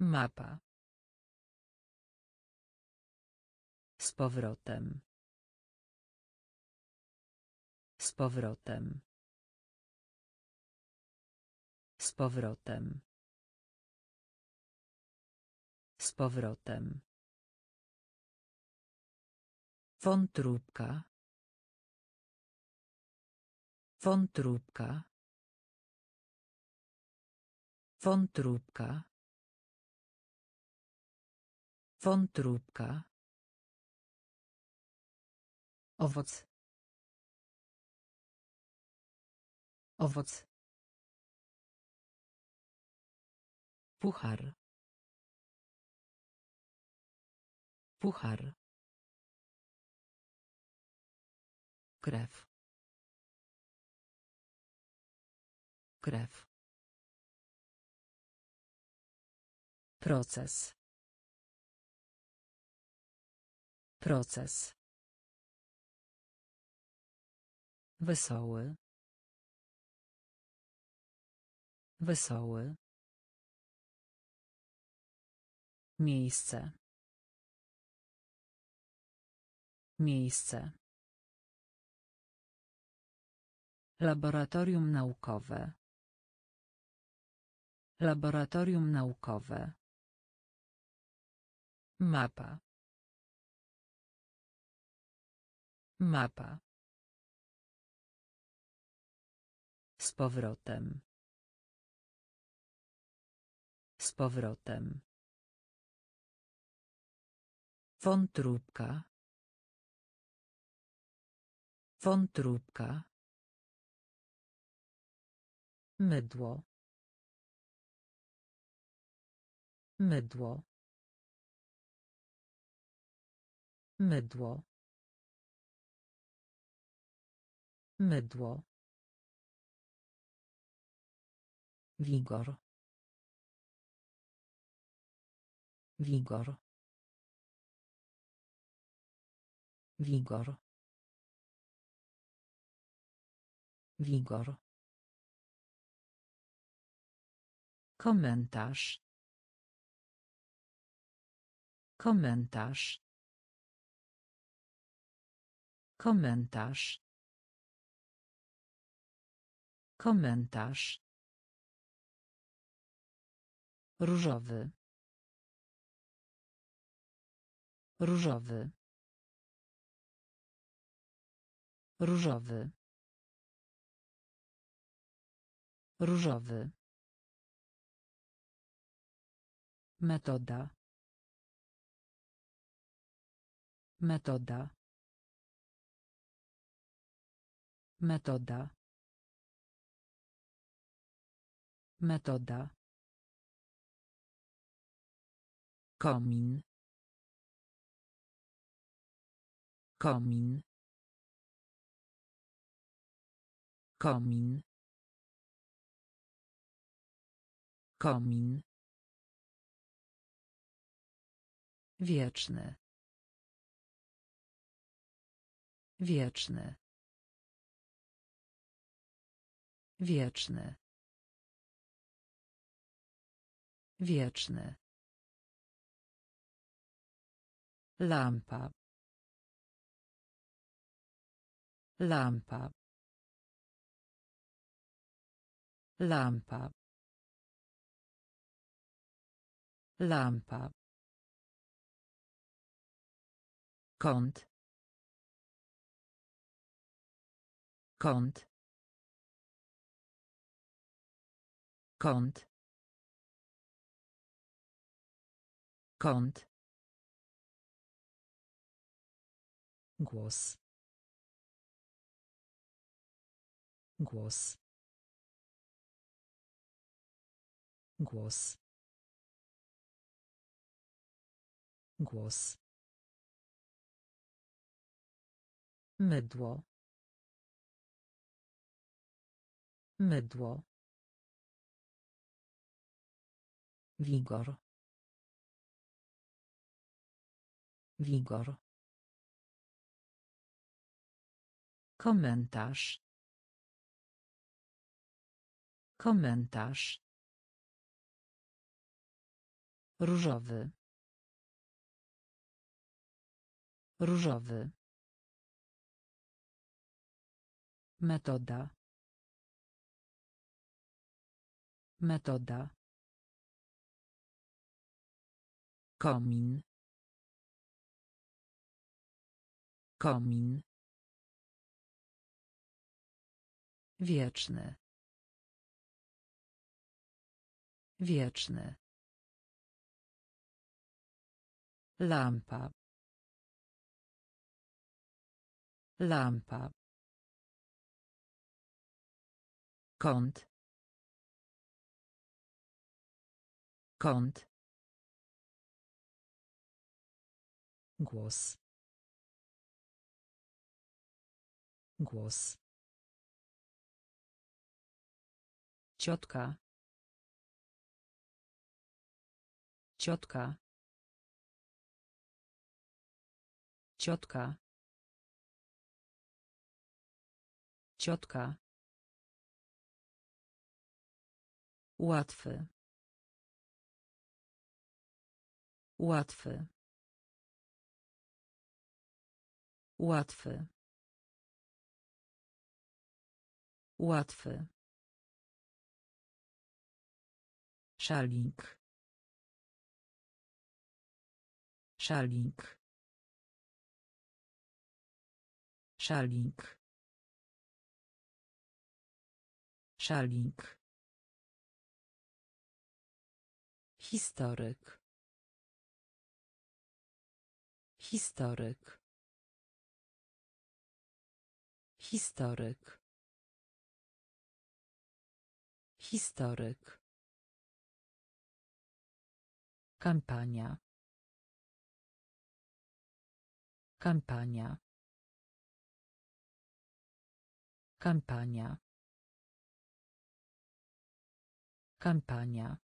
Mapa. Z powrotem. Z powrotem. Z powrotem. Z powrotem. Wątróbka. Wątróbka. Wątróbka. Wątróbka. Owoc. Owoc. Puchar. Puchar. Krew. Krew. Proces. Proces. Wesoły. Wesoły. Miejsce. Miejsce. Laboratorium naukowe. Laboratorium naukowe. Mapa. Mapa. Z powrotem. Z powrotem. Wątróbka. Wątróbka. Mydło. Mydło. Mydło. Mydło. Wigor. Wigor. Wigor. Wigor. Komentarz. Komentarz. Komentarz. Komentarz. Różowy. Różowy. Różowy. Różowy. Metoda. Metoda. Metoda. Metoda. Komin. Komin. Komin. Komin. Wieczny. Wieczny. Wieczny. Wieczny. Lampa. Lampa. Lampa. Lampa. Kąt. Kąt. Kąt. Kąt. Głos. Głos. Głos. Głos. Mydło. Mydło. Wigor. Wigor. Komentarz. Komentarz. Różowy. Różowy. Metoda. Metoda. Komin. Komin. Wieczny. Wieczny. Lampa. Lampa. Kąt. Kąt. Głos. Głos. Ciotka. Ciotka. Ciotka. Ciotka. Łatwy. Łatwy. Łatwy. Łatwy. Szalik. Szalik. Szalik. Szalik. Historyk. Historyk. Historyk. Historyk. Kampania. Kampania. Kampania. Kampania.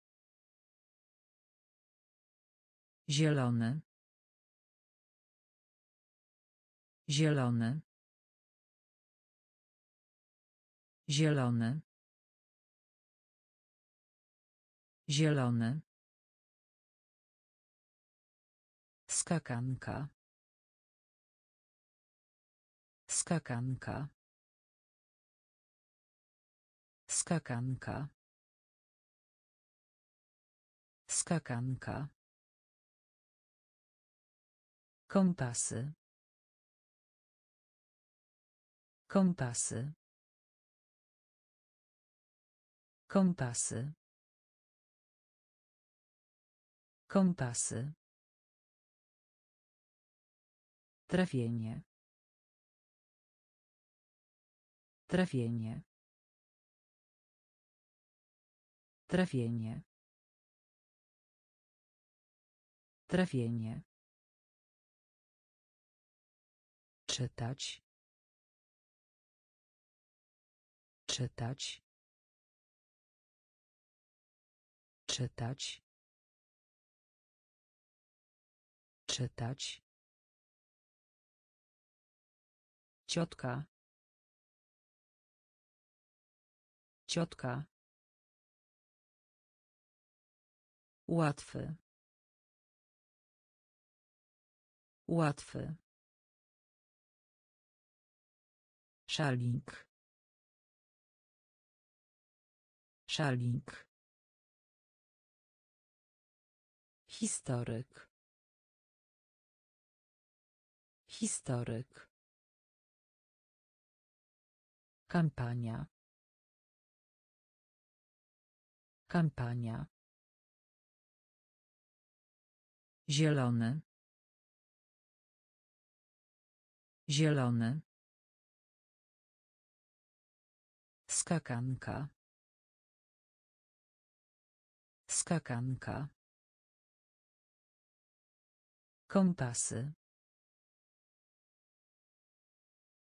Zielony. Zielony. Zielony. Zielony. Skakanka. Skakanka. Skakanka. Skakanka. Kompasy. Kompasy. Kompasy. Kompasy. Trafienie. Trafienie. Trafienie. Trafienie. Czytać. Czytać. Czytać. Czytać. Ciotka. Ciotka. Łatwy. Łatwy. Szalik. Szalik. Historyk. Historyk. Kampania. Kampania. Zielony. Zielony. Skakanka. Skakanka. Kompasy.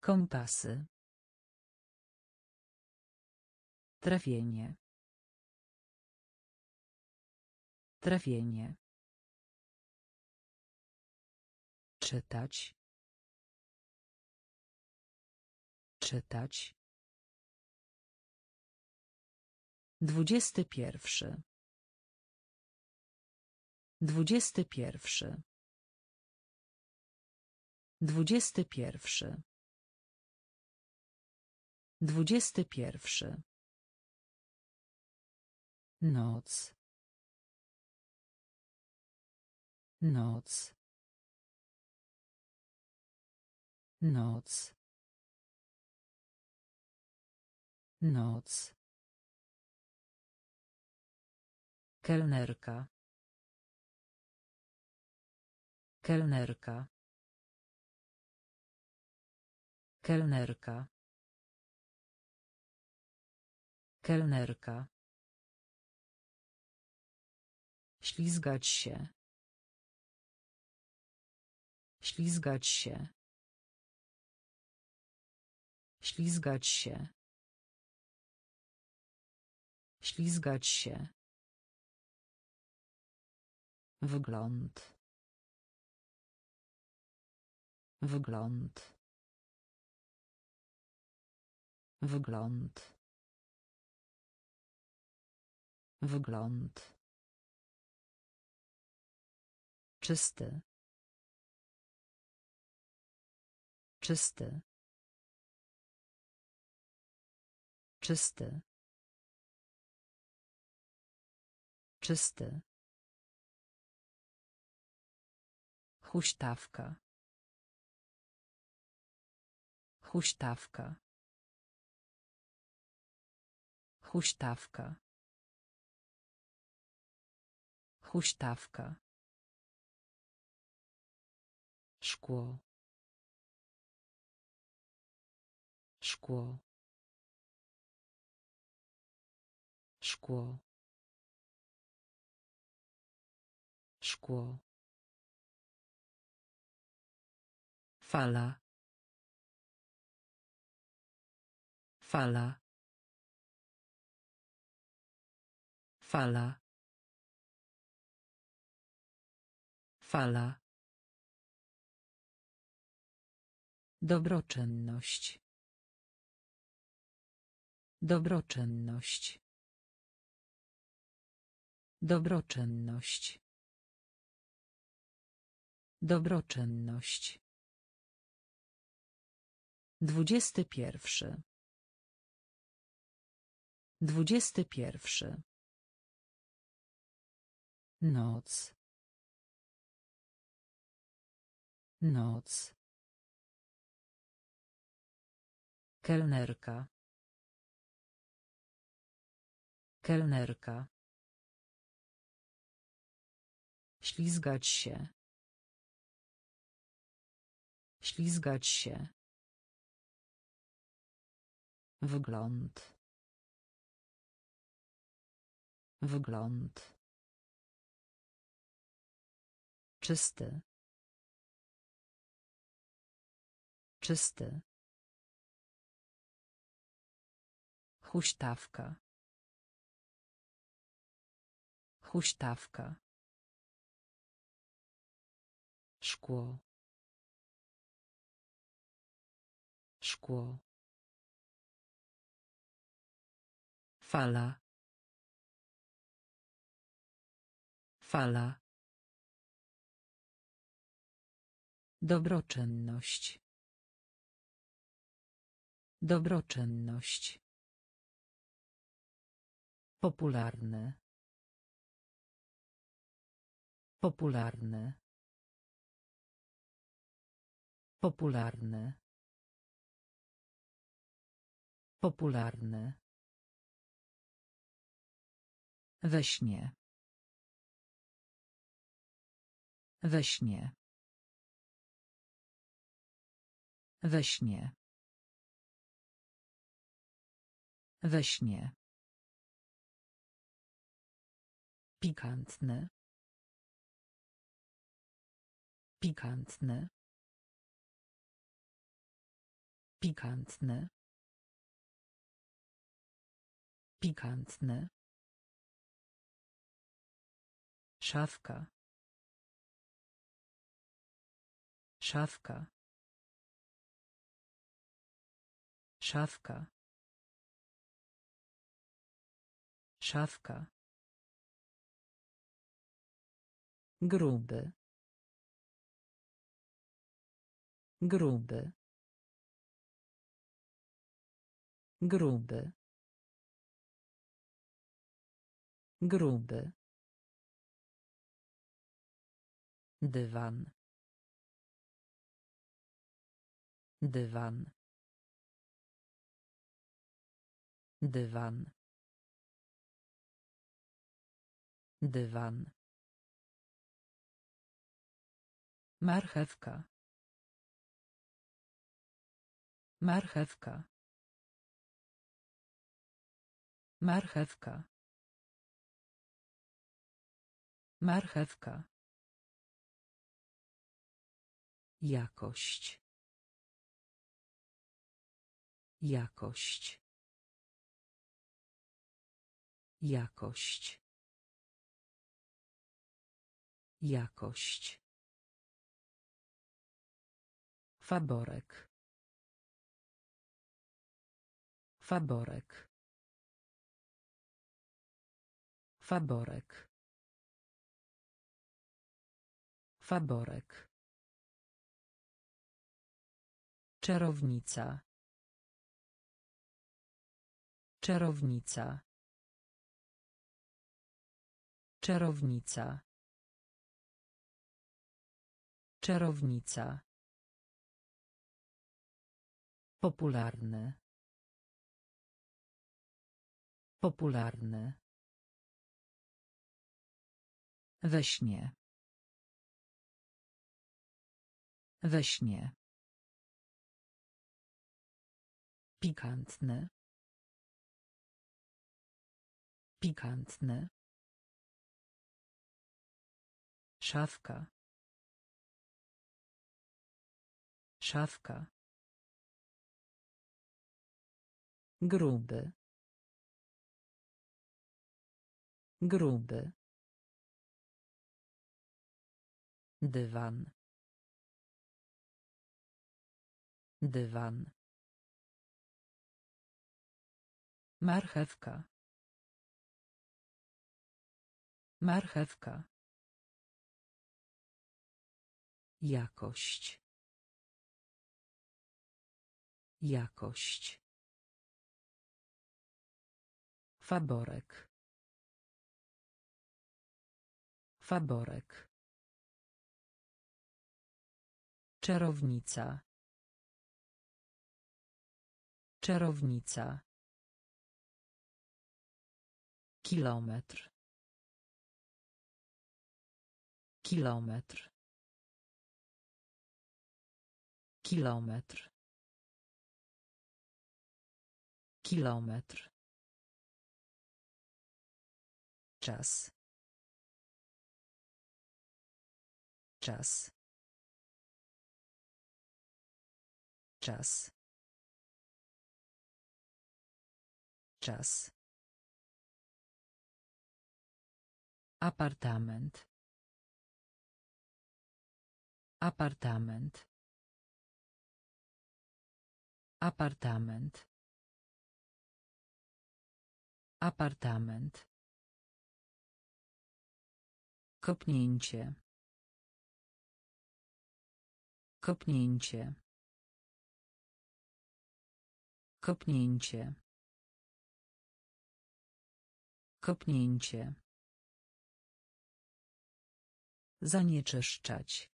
Kompasy. Trafienie. Trafienie. Czytać. Czytać. Dwudziesty pierwszy. Dwudziesty pierwszy. Dwudziesty pierwszy. Dwudziesty pierwszy. Noc. Noc. Noc. Noc. Kelnerka. Kelnerka. Kelnerka. Kelnerka. Ślizgać się. Ślizgać się. Ślizgać się. Ślizgać się. Wygląd. Wygląd. Wygląd. Wygląd. Czysty. Czysty. Czysty. Czysty. Huśtawka. Huśtawka. Huśtawka. Huśtawka. Szkło. Szkło. Szkło. Szkło. Fala. Fala. Fala. Fala. Dobroczynność. Dobroczynność. Dobroczynność. Dobroczynność. Dwudziesty pierwszy. Dwudziesty pierwszy. Noc. Noc. Kelnerka. Kelnerka. Ślizgać się. Ślizgać się. Wygląd. Wygląd. Czysty. Czysty. Huśtawka. Huśtawka. Szkło. Szkło. Fala. Fala. Dobroczynność. Dobroczynność. Popularny. Popularny. Popularny. Popularny. We śnie. We śnie. We śnie. We śnie. Pikantny. Pikantny. Pikantny. Pikantny. Szafka. Szafka. Szafka. Szafka. Gruby. Gruby. Gruby. Gruby. Dywan. Dywan. Dywan. Dywan. Marchewka. Marchewka. Marchewka. Marchewka. Jakość. Jakość. Jakość. Jakość. Faborek. Faborek. Faborek. Faborek. Czarownica. Czarownica. Czarownica. Czarownica. Popularny. Popularny. We śnie. We śnie. Pikantny. Pikantny. Szafka. Szafka. Gruby. Gruby. Dywan. Dywan. Marchewka. Marchewka. Jakość. Jakość. Faborek. Faborek. Czarownica. Czarownica. Kilometr. Kilometr. Kilometr. Kilometr. Czas. Czas. Czas. Czas. Apartament. Apartament. Apartament. Apartament. Kopnięcie. Kopnięcie. Kopnięcie. Kopnięcie. Zanieczyszczać.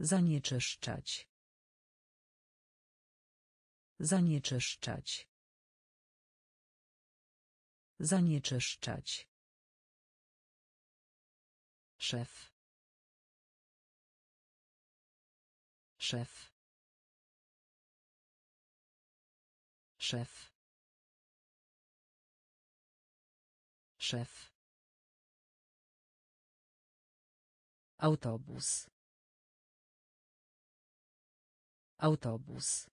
Zanieczyszczać. Zanieczyszczać. Zanieczyszczać. Szef. Szef. Szef. Szef. Autobus. Autobus.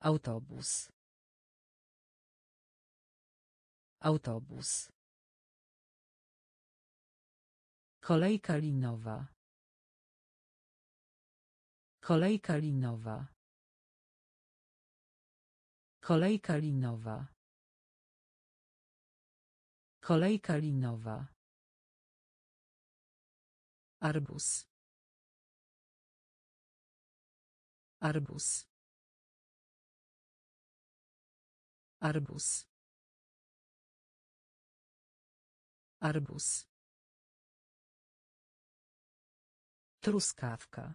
Autobus. Autobus. Kolejka linowa. Kolejka linowa. Kolejka linowa. Kolejka linowa. Arbus. Arbus. Arbus. Arbus. Truskawka.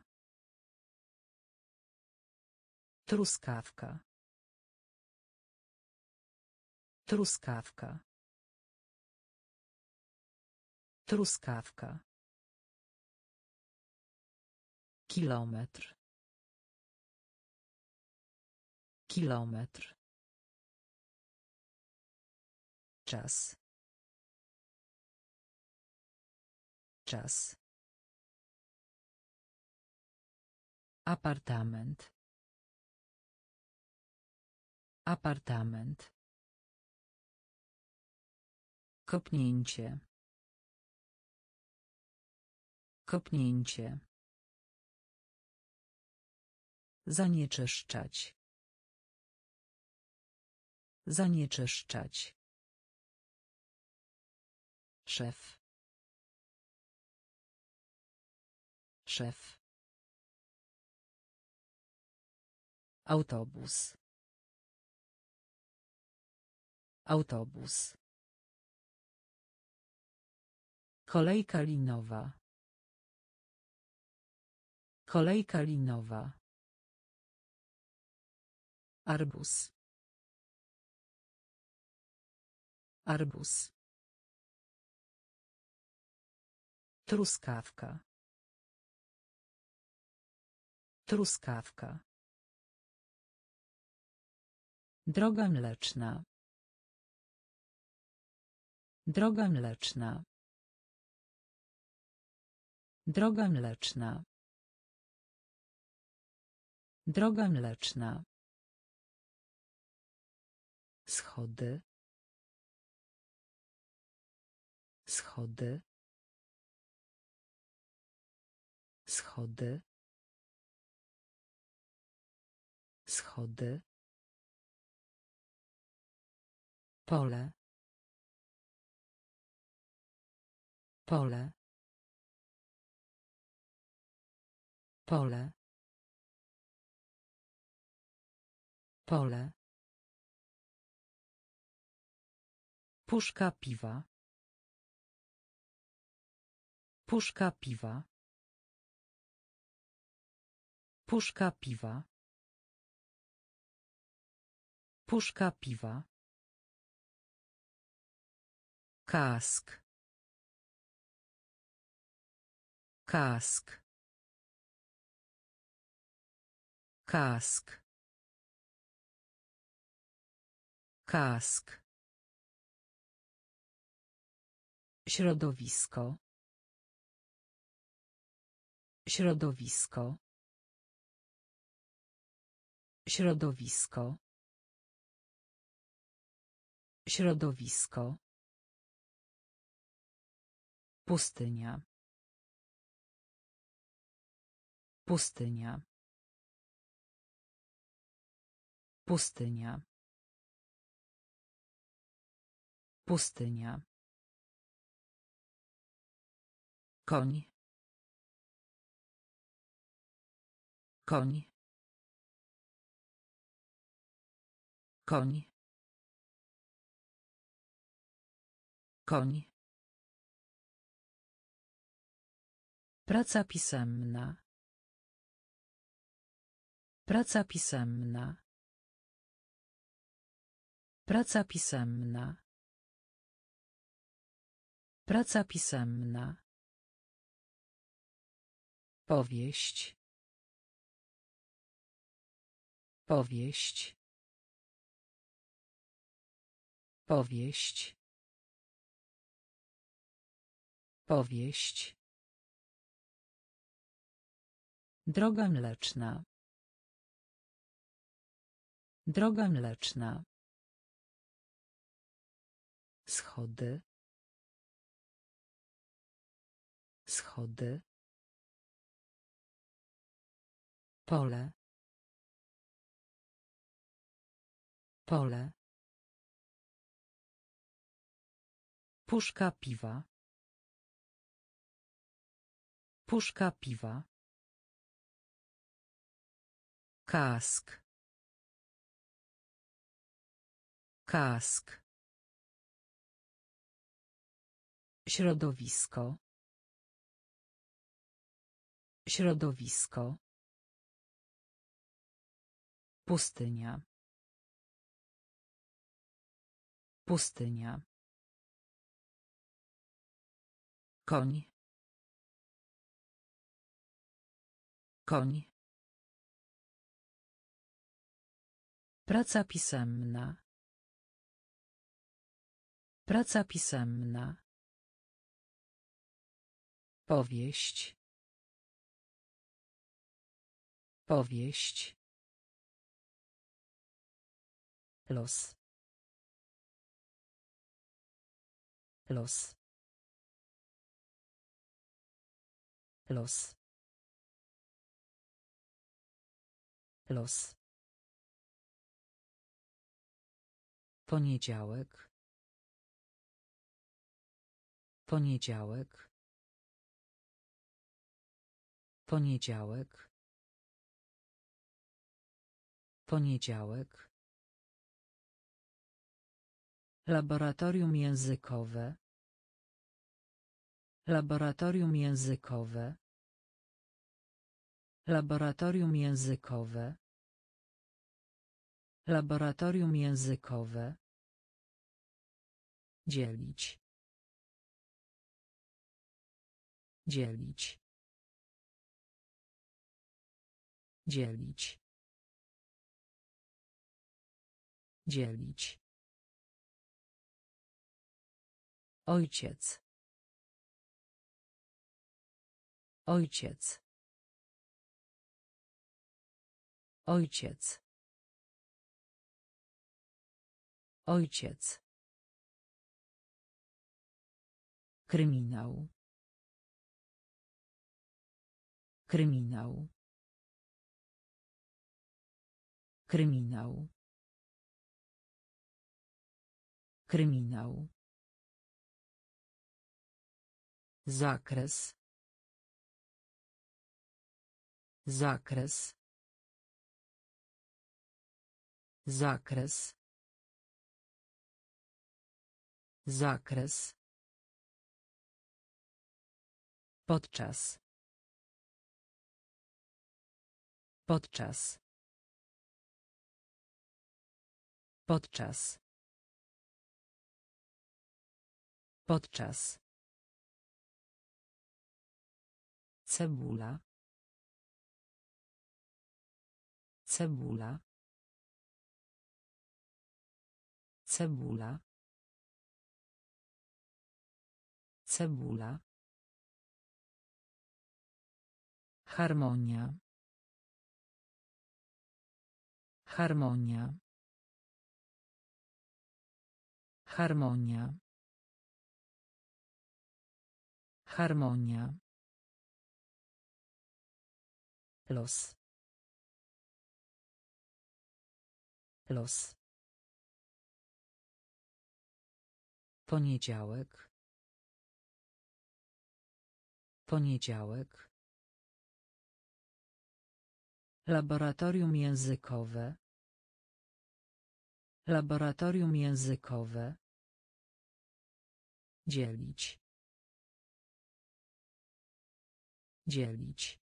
Truskawka. Truskawka. Truskawka. Kilometr. Kilometr. Czas. Czas. Apartament. Apartament. Kopnięcie. Kopnięcie. Zanieczyszczać. Zanieczyszczać. Szef. Szef. Autobus. Autobus. Kolejka linowa. Kolejka linowa. Arbus. Arbus. Truskawka. Truskawka. Droga mleczna. Droga mleczna. Droga mleczna. Droga mleczna. Schody. Schody. Schody. Schody. Pole. Pole. Pole. Pole. Puszka piwa. Puszka piwa. Puszka piwa. Puszka piwa. Kask. Kask. Kask. Kask. Środowisko. Środowisko. Środowisko. Środowisko. Pustynia. Pustynia. Pustynia. Pustynia. Koń. Koń. Koń. Koń. Praca pisemna. Praca pisemna. Praca pisemna. Praca pisemna. Powieść. Powieść. Powieść. Powieść. Droga mleczna. Droga mleczna. Schody. Schody. Pole. Pole. Puszka piwa. Puszka piwa. Kask. Kask. Środowisko. Środowisko. Pustynia. Pustynia. Koń. Koń. Praca pisemna. Praca pisemna. Powieść. Powieść. Los. Los. Los. Los. Poniedziałek. Poniedziałek. Poniedziałek. Poniedziałek. Laboratorium językowe. Laboratorium językowe. Laboratorium językowe. Laboratorium językowe. Dzielić. Dzielić. Dzielić. Dzielić. Ojciec. Ojciec. Ojciec. Ojciec. Kryminał. Kryminał. Kryminał. Kryminał. Zakres. Zakres. Zakres. Zakres. Podczas. Podczas. Podczas. Podczas. Cebula. Cebula. Cebula. Cebula. Harmonia. Harmonia. Harmonia. Harmonia. Los. Los. Poniedziałek. Poniedziałek. Laboratorium językowe. Laboratorium językowe. Dzielić. Dzielić.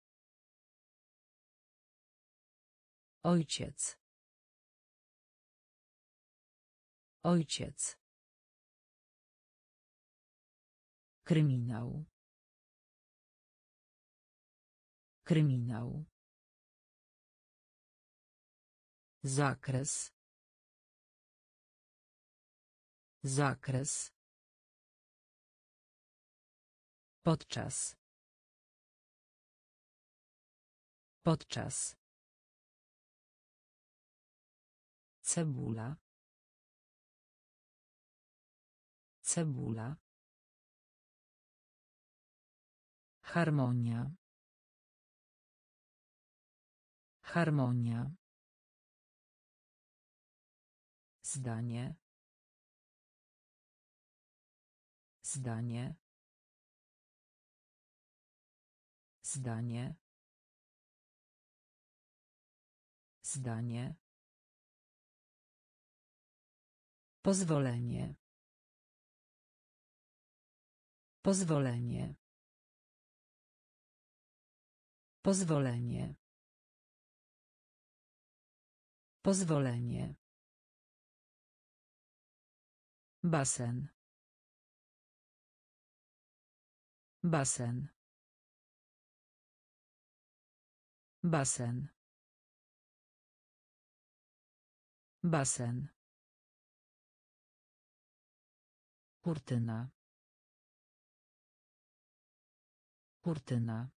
Ojciec. Ojciec. Kryminał. Kryminał. Zakres. Zakres. Podczas. Podczas. Cebula. Cebula. Harmonia. Harmonia. Zdanie. Zdanie. Zdanie. Zdanie. Pozwolenie. Pozwolenie. Pozwolenie. Pozwolenie. Basen. Basen. Basen. Basen. Kurtyna. Kurtyna.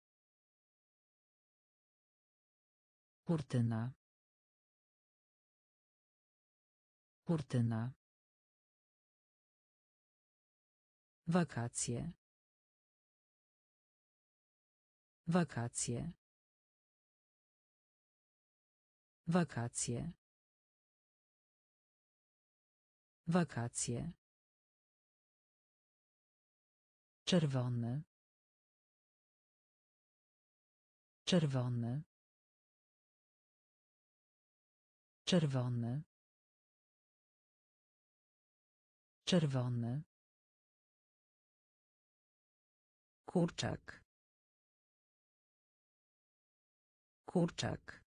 Kurtyna. Kurtyna. Wakacje. Wakacje. Wakacje. Wakacje. Czerwony. Czerwony. Czerwony. Czerwony. Kurczak. Kurczak.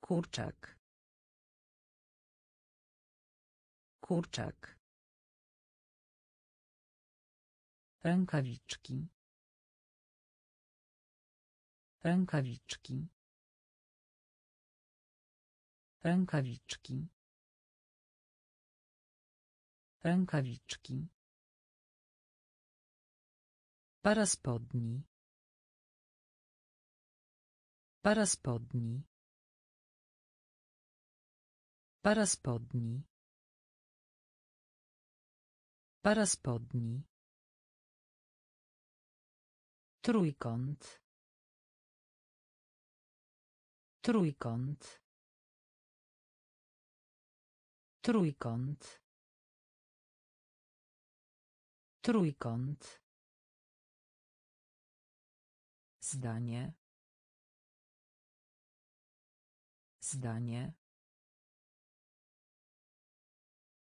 Kurczak. Kurczak. Rękawiczki. Rękawiczki. Rękawiczki. Rękawiczki. Para spodni. Para spodni. Para spodni. Para spodni. Trójkąt. Trójkąt. Trójkąt. Trójkąt. Zdanie. Zdanie.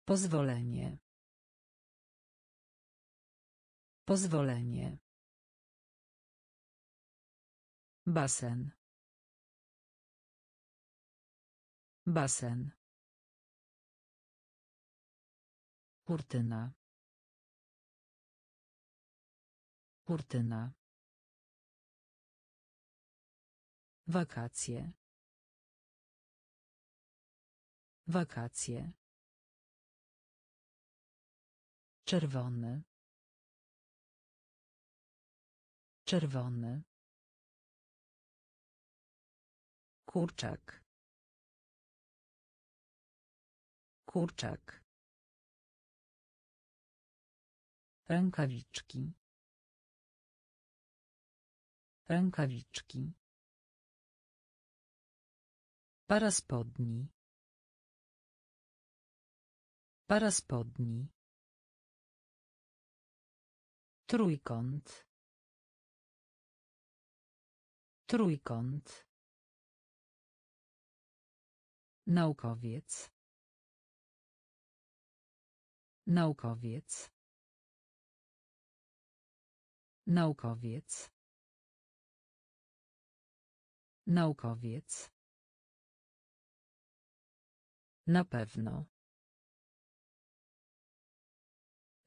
Pozwolenie. Pozwolenie. Basen. Basen. Kurtyna. Kurtyna. Wakacje. Wakacje. Czerwony. Czerwony. Kurczak. Kurczak. Rękawiczki. Rękawiczki. Para spodni. Para spodni. Trójkąt. Trójkąt. Naukowiec. Naukowiec. Naukowiec. Naukowiec. Na pewno.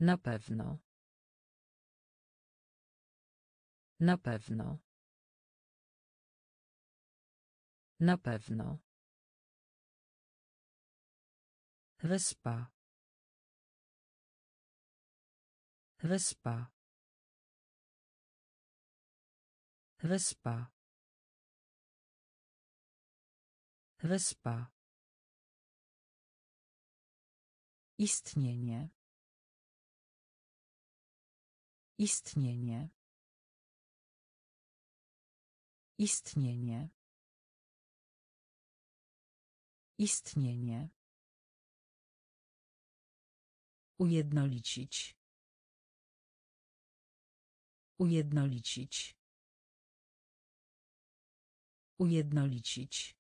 Na pewno. Na pewno. Na pewno. Wyspa. Wyspa. Wyspa. Wyspa. Istnienie. Istnienie. Istnienie. Istnienie. Ujednolicić. Ujednolicić. Ujednolicić.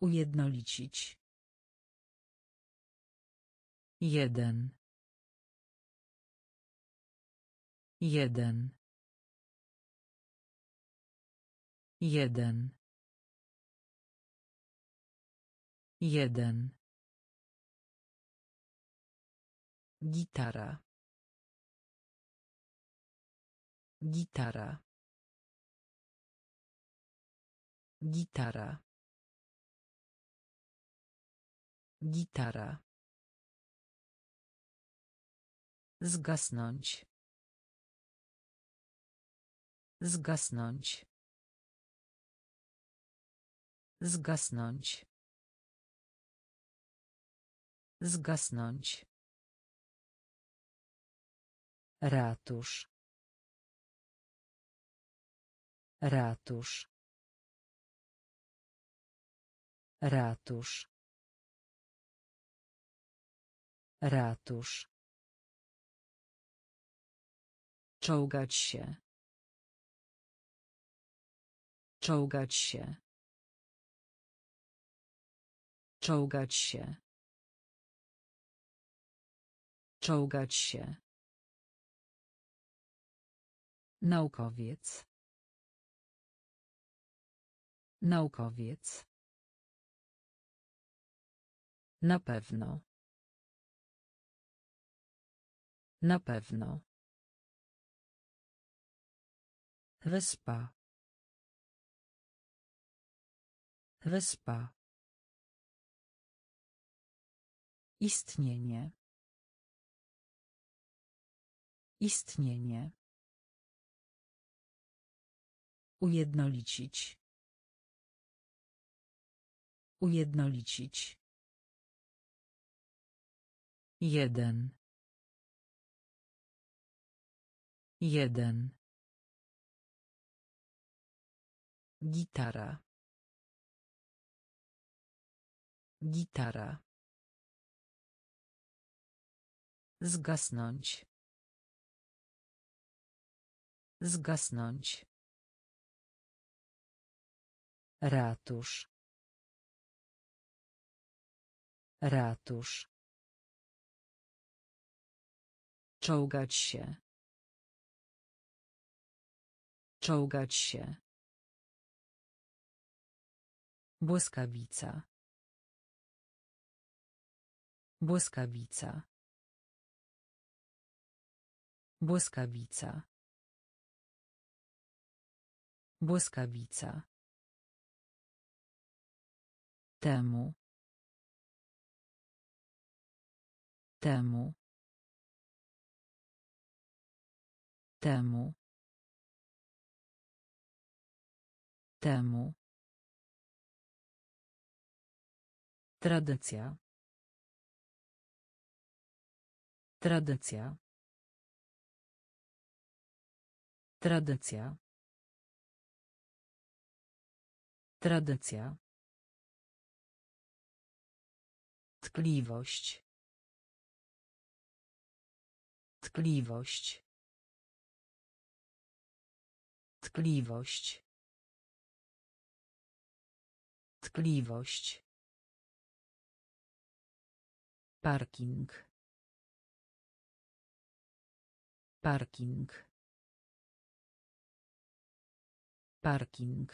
Ujednolicić. Jeden. Jeden. Jeden. Jeden. Gitara. Gitara. Gitara. Gitara. Zgasnąć. Zgasnąć. Zgasnąć. Zgasnąć. Ratusz. Ratusz. Ratusz. Ratusz. Czołgać się. Czołgać się. Czołgać się. Czołgać się. Naukowiec. Naukowiec. Na pewno. Na pewno. Wyspa. Wyspa. Istnienie. Istnienie. Ujednolicić. Ujednolicić. Jeden. Jeden. Gitara. Gitara. Zgasnąć. Zgasnąć. Ratusz. Ratusz. Czołgać się. Czołgać się. Błyskawica. Błyskawica. Błyskawica. Błyskawica. Temu. Temu. Temu. Temu. Tradycja. Tradycja. Tradycja. Tradycja. Tkliwość. Tkliwość. Tkliwość. Tkliwość. Parking. Parking. Parking.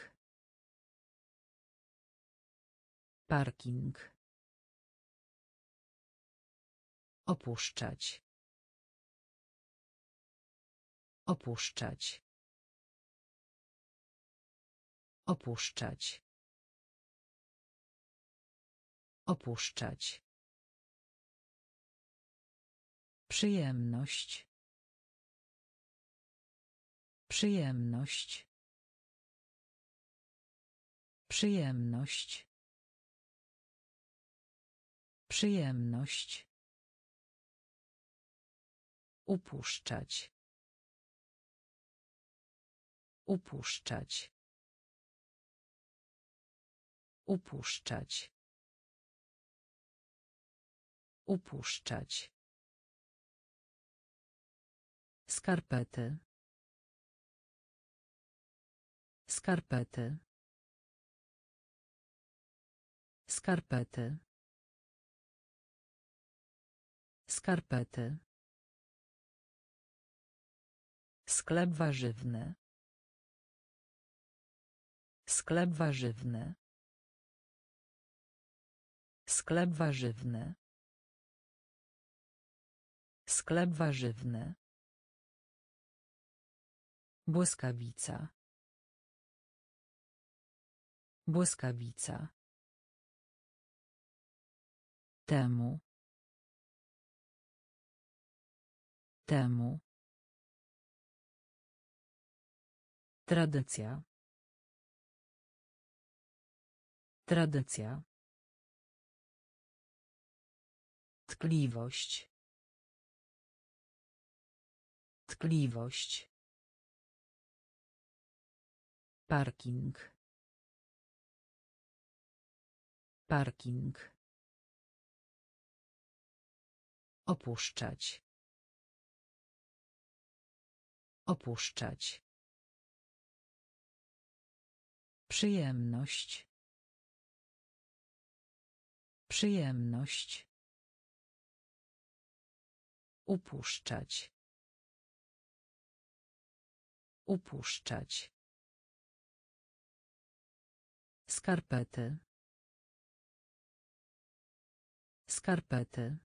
Parking. Opuszczać. Opuszczać. Opuszczać. Opuszczać. Przyjemność. Przyjemność. Przyjemność. Przyjemność. Upuszczać. Upuszczać. Upuszczać. Upuszczać. Skarpety. Skarpety. Skarpety. Skarpety. Sklep warzywny. Sklep warzywny. Sklep warzywny. Sklep warzywny. Błyskawica. Błyskawica. Temu. Temu. Tradycja. Tradycja. Tkliwość. Tkliwość. Parking. Parking. Opuszczać. Opuszczać. Przyjemność. Przyjemność. Upuszczać. Upuszczać. Skarpety. Skarpety.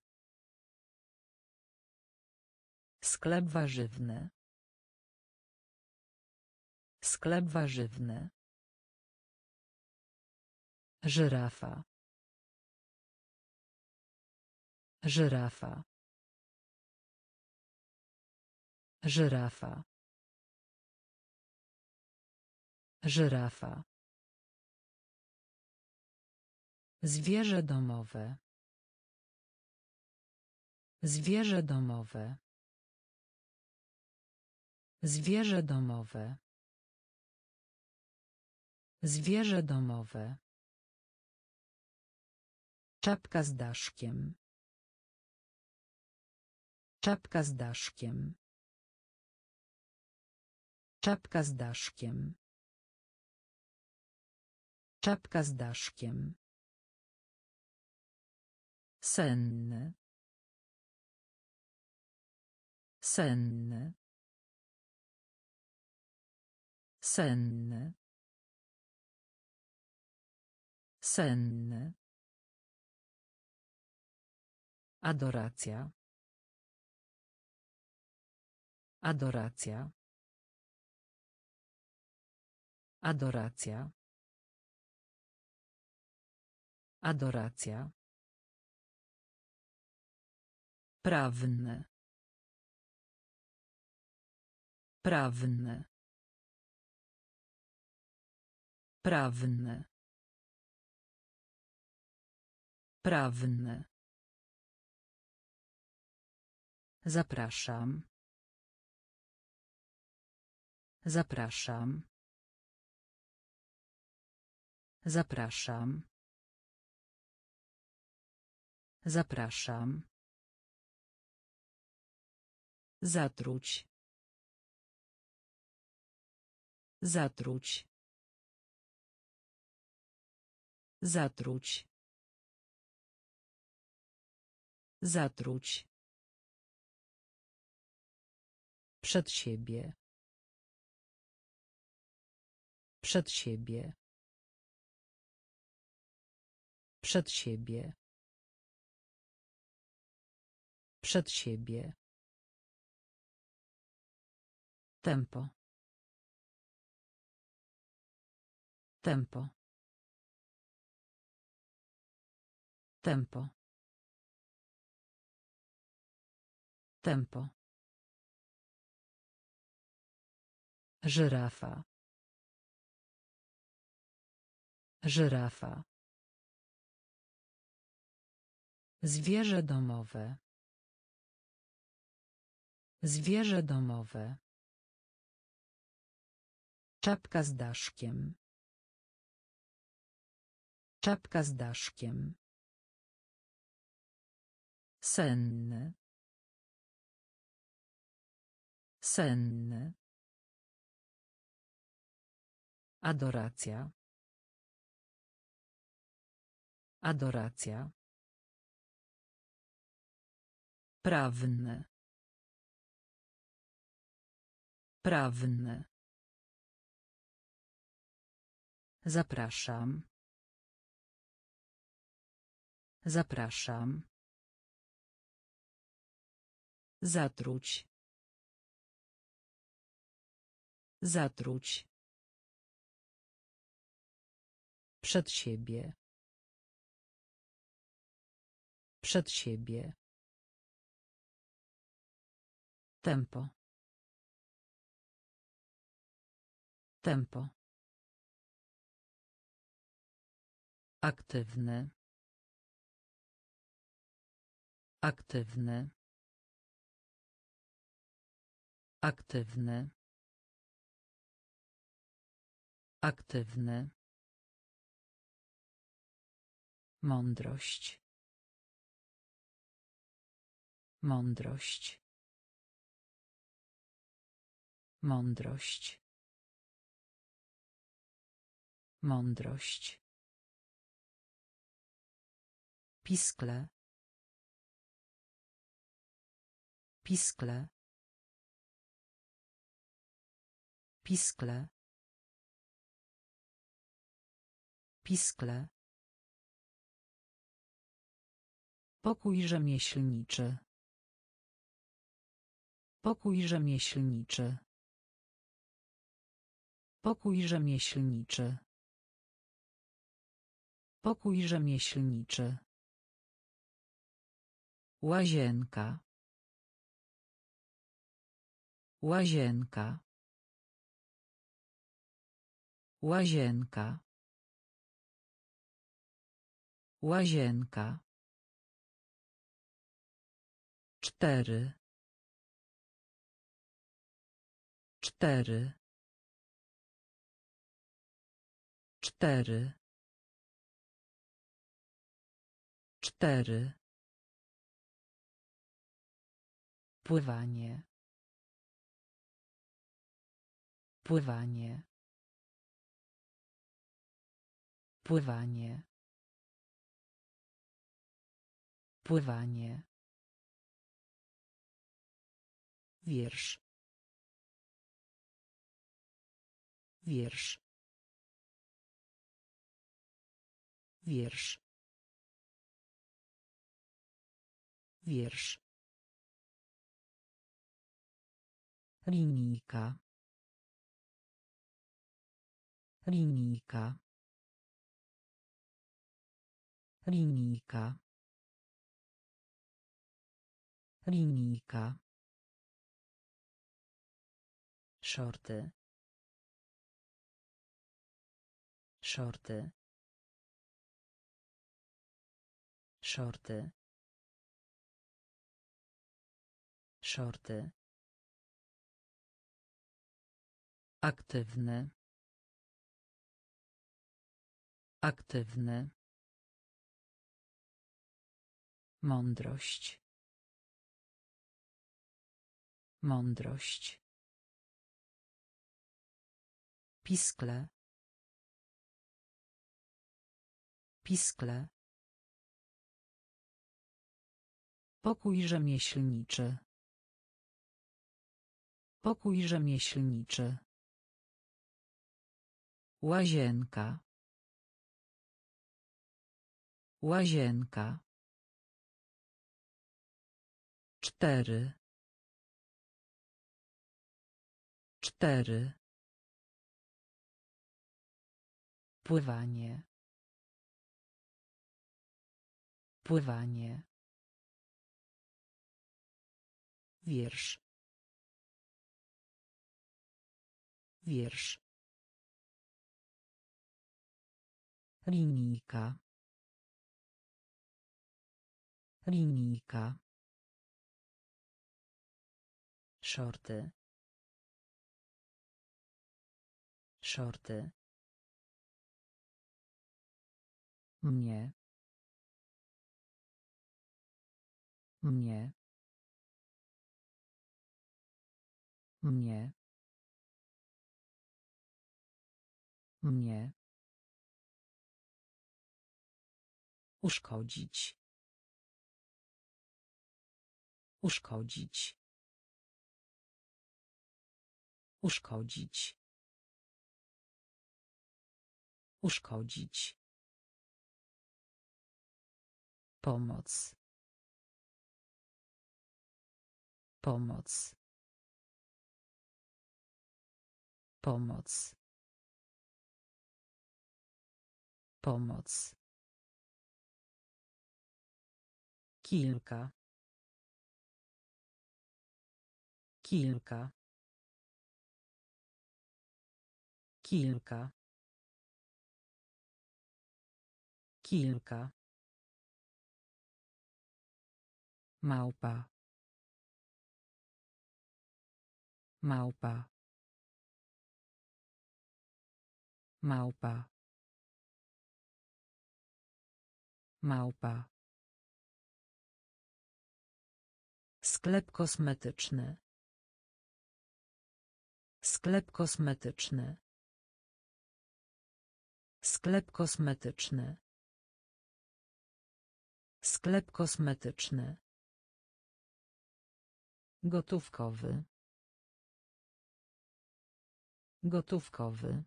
Sklep warzywny. Sklep warzywny. Żyrafa. Żyrafa. Żyrafa. Żyrafa. Zwierzę domowe. Zwierzę domowe. Zwierzę domowe. Zwierzę domowe. Czapka z daszkiem. Czapka z daszkiem. Czapka z daszkiem. Czapka z daszkiem. Senny. Senny. Senny. Senny. Adoracja. Adoracja. Adoracja. Adoracja. Prawny. Prawny. Prawny. Prawny. Zapraszam. Zapraszam. Zapraszam. Zapraszam. Zatruć. Zatruć. Zatruć. Zatruć. Przed siebie. Przed siebie. Przed siebie. Przed siebie. Tempo. Tempo. Tempo. Tempo. Żyrafa. Żyrafa. Zwierzę domowe. Zwierzę domowe. Czapka z daszkiem. Czapka z daszkiem. Senny. Senny. Adoracja. Adoracja. Prawny. Prawny. Zapraszam. Zapraszam. Zatruć. Zatruć. Przed siebie. Przed siebie. Tempo. Tempo. Aktywny. Aktywny. Aktywny. Aktywny. Mądrość. Mądrość. Mądrość. Mądrość. Piskle. Piskle. Piskle. Piskle. Pokój rzemieślniczy. Pokój rzemieślniczy. Pokój rzemieślniczy. Pokój rzemieślniczy. Łazienka. Łazienka. Łazienka. Łazienka. Cztery. Cztery. Cztery. Cztery. Pływanie. Pływanie. Pływanie. Pływanie. Wiersz. Wiersz. Wiersz. Wiersz. Linijka. Linijka. Linijka. Linijka. Shorty. Shorty. Shorty. Shorty. Aktywny. Aktywny. Mądrość. Mądrość. Piskle. Piskle. Pokój rzemieślniczy. Pokój rzemieślniczy. Łazienka. Łazienka. Cztery. Cztery. Pływanie. Pływanie. Wiersz. Wiersz. Linijka. Linijka. Shorty. Shorty. Mnie. Mnie. Mnie. Mnie. Uszkodzić. Uszkodzić. Uszkodzić. Uszkodzić. Pomoc. Pomoc. Pomoc. Pomoc. Kilka. Kilka. Kilka. Kilka. Małpa. Małpa. Małpa. Małpa. Sklep kosmetyczny. Sklep kosmetyczny. Sklep kosmetyczny. Sklep kosmetyczny. Gotówkowy. Gotówkowy.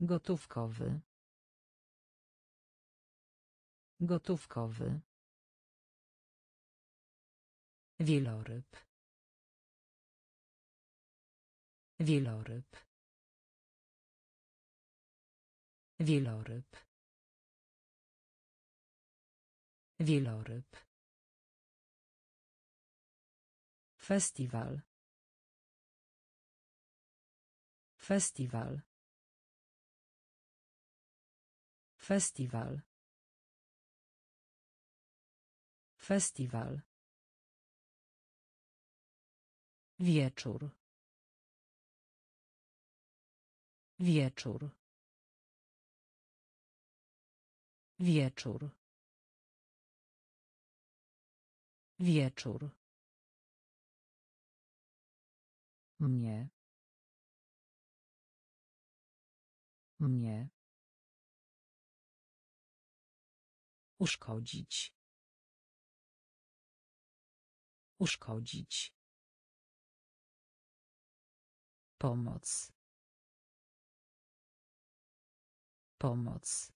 Gotówkowy. Gotówkowy. Wieloryb. Wieloryb. Wieloryb. Wieloryb. Festiwal. Festiwal. Festiwal. Festiwal. Wieczór. Wieczór. Wieczór. Wieczór. Mnie. Mnie. Uszkodzić. Uszkodzić. Pomoc. Pomoc.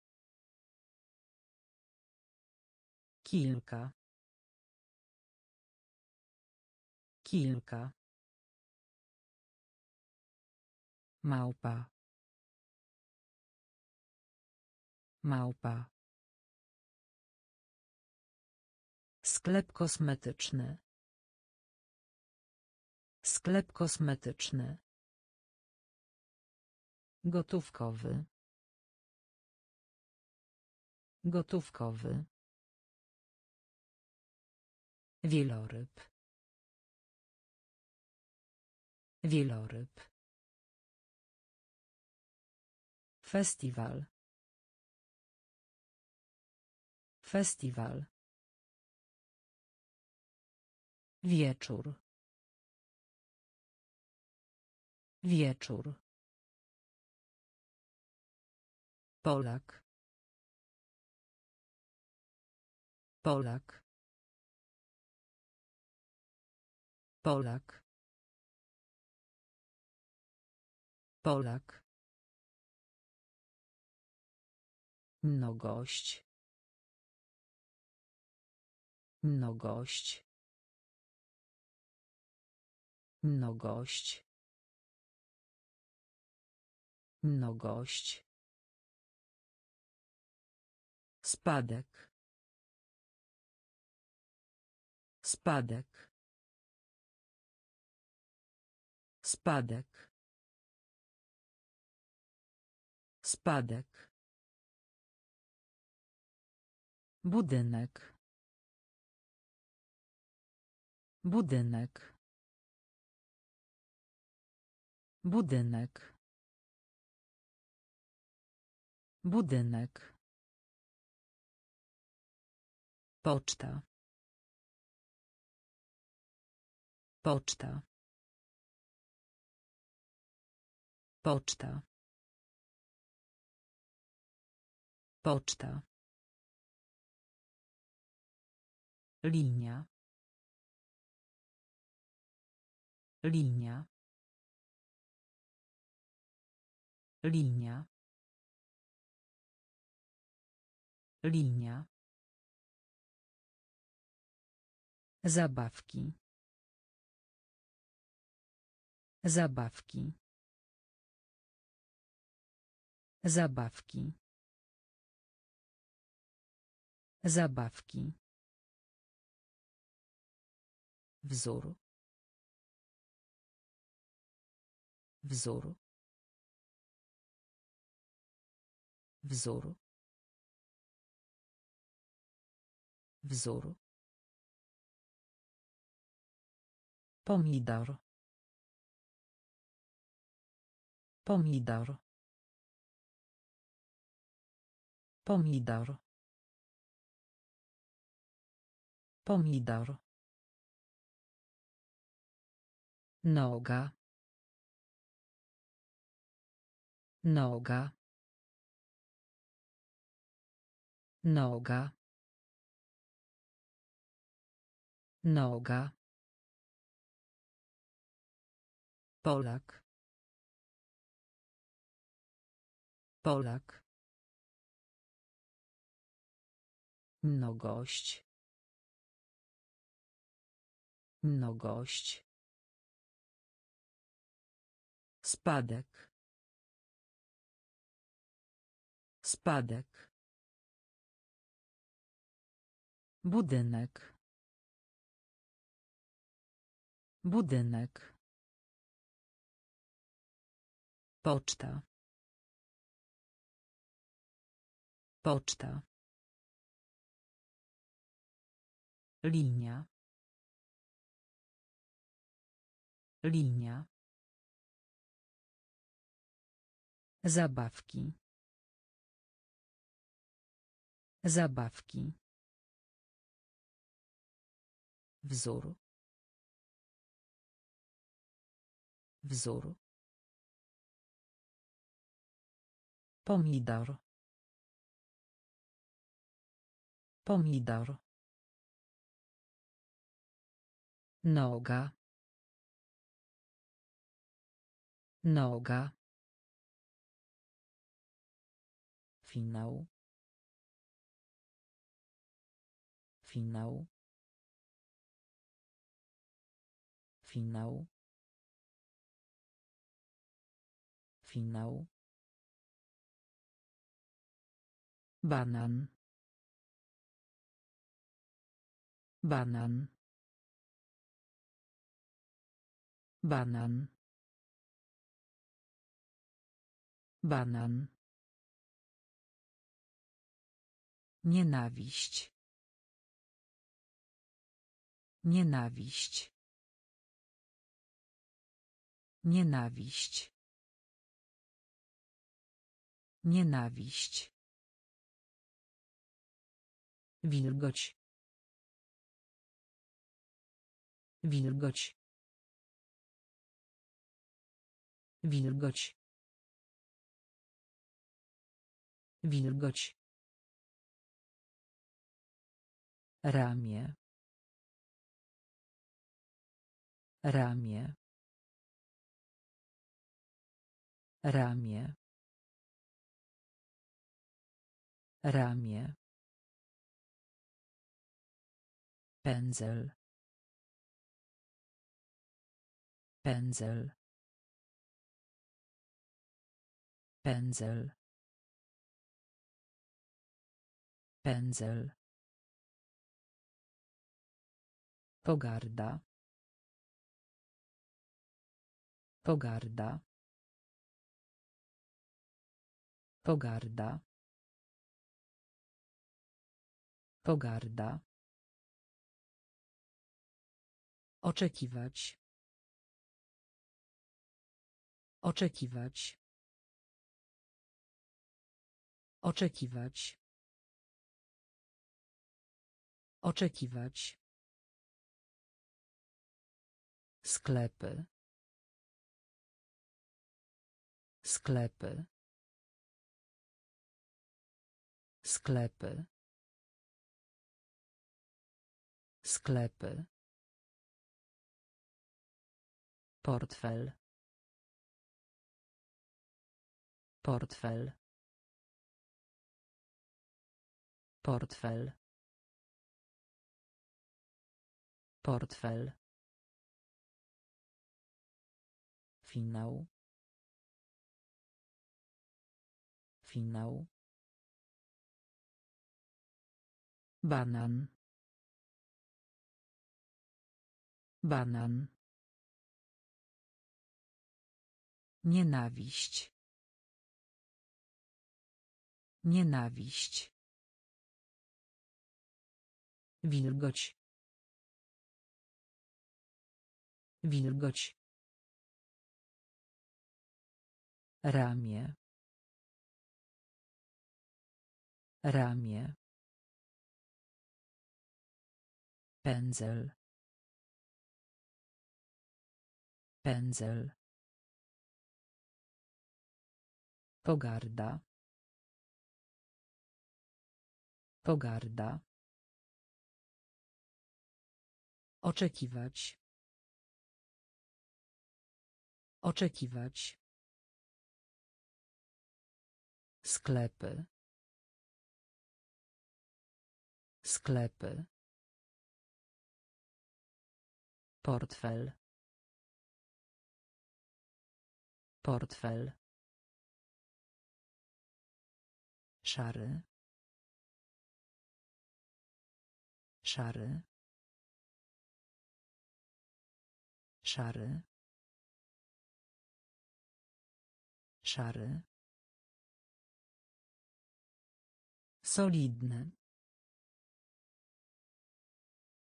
Kilka. Kilka. Małpa. Małpa. Sklep kosmetyczny. Sklep kosmetyczny. Gotówkowy. Gotówkowy. Wieloryb. Wieloryb. Festiwal. Festiwal. Wieczór. Wieczór. Polak. Polak. Polak. Polak. Mnogość. Mnogość. Mnogość. Mnogość. Spadek. Spadek. Spadek. Spadek. Budynek. Budynek. Budynek. Budynek. Poczta. Poczta. Poczta. Poczta. Linia. Linia. Linia. Linia. Zabawki. Zabawki. Zabawki. Zabawki. Wzór. Wzór. Wzór. Wzór. Pomidor. Pomidor. Pomidor. Pomidor. Noga. Noga. Noga. Noga. Polak. Polak. Mnogość. Mnogość. Spadek. Spadek. Budynek. Budynek. Poczta. Poczta. Linia. Linia. Zabawki. Zabawki. Wzór. Wzór. Pomidor. Pomidor. Noga. Noga. Finał. Finał. Finał. Finał. Banan. Banan. Banan. Banan. Nienawiść. Nienawiść. Nienawiść. Nienawiść. Wilgoć. Wilgoć. Wilgoć. Wilgoć. Ramię. Ramię. Ramię. Ramię. Pędzel. Pędzel. Pędzel. Pędzel. Pogarda. Pogarda. Pogarda. Pogarda. Oczekiwać. Oczekiwać. Oczekiwać. Oczekiwać. Sklepy. Sklepy. Sklepy. Sklepy. Portfel. Portfel. Portfel. Portfel. Finał. Finał. Banan. Banan. Nienawiść. Nienawiść. Wilgoć. Wilgoć. Ramię. Ramię. Pędzel. Pędzel. Pogarda. Pogarda. Oczekiwać. Oczekiwać. Sklepy. Sklepy. Portfel. Portfel. Szary. Szary. Szary. Szary. Solidne.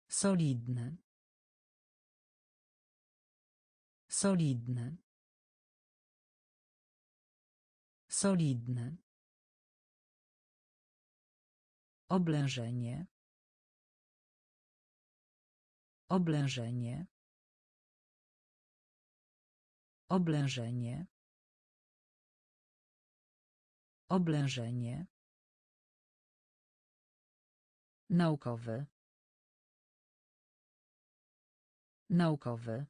Solidne. Solidne. Solidne. Oblężenie. Oblężenie. Oblężenie. Oblężenie. Naukowy. Naukowy.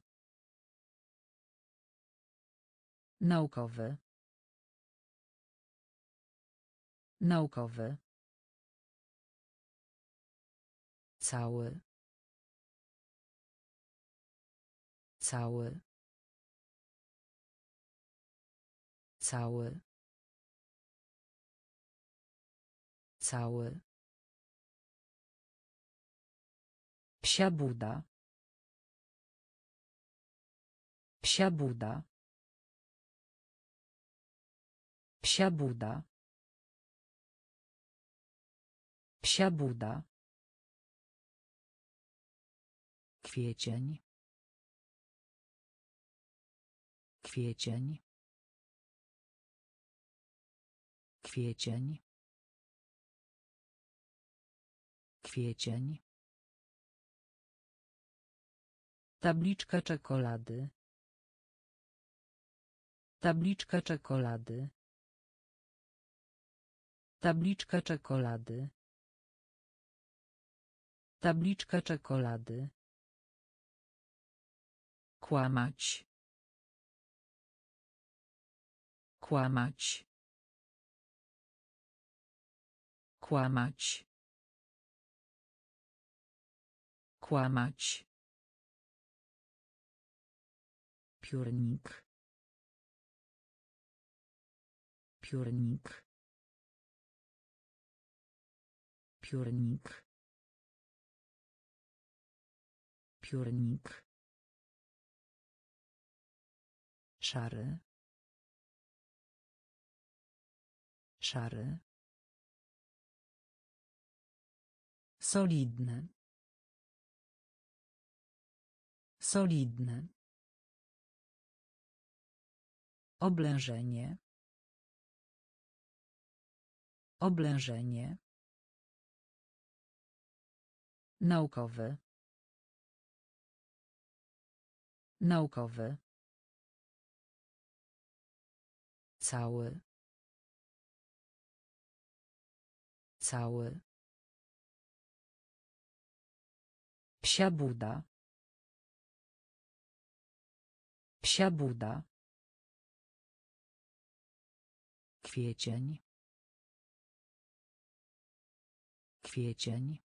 Naukowy. Naukowy. Cały. Cały. Cały. Cały. Psia buda. Psia buda. Psia buda. Psia buda. Kwiecień. Kwiecień. Kwiecień. Kwiecień. Tabliczka czekolady. Tabliczka czekolady. Tabliczka czekolady. Tabliczka czekolady. Kłamać. Kłamać. Kłamać. Kłamać. Piórnik. Piórnik. Piórnik. Piórnik. Szary. Szary. Solidne. Solidne. Oblężenie. Oblężenie. Naukowy. Naukowy. Cały. Cały. Psia buda. Psia buda. Kwiecień. Kwiecień.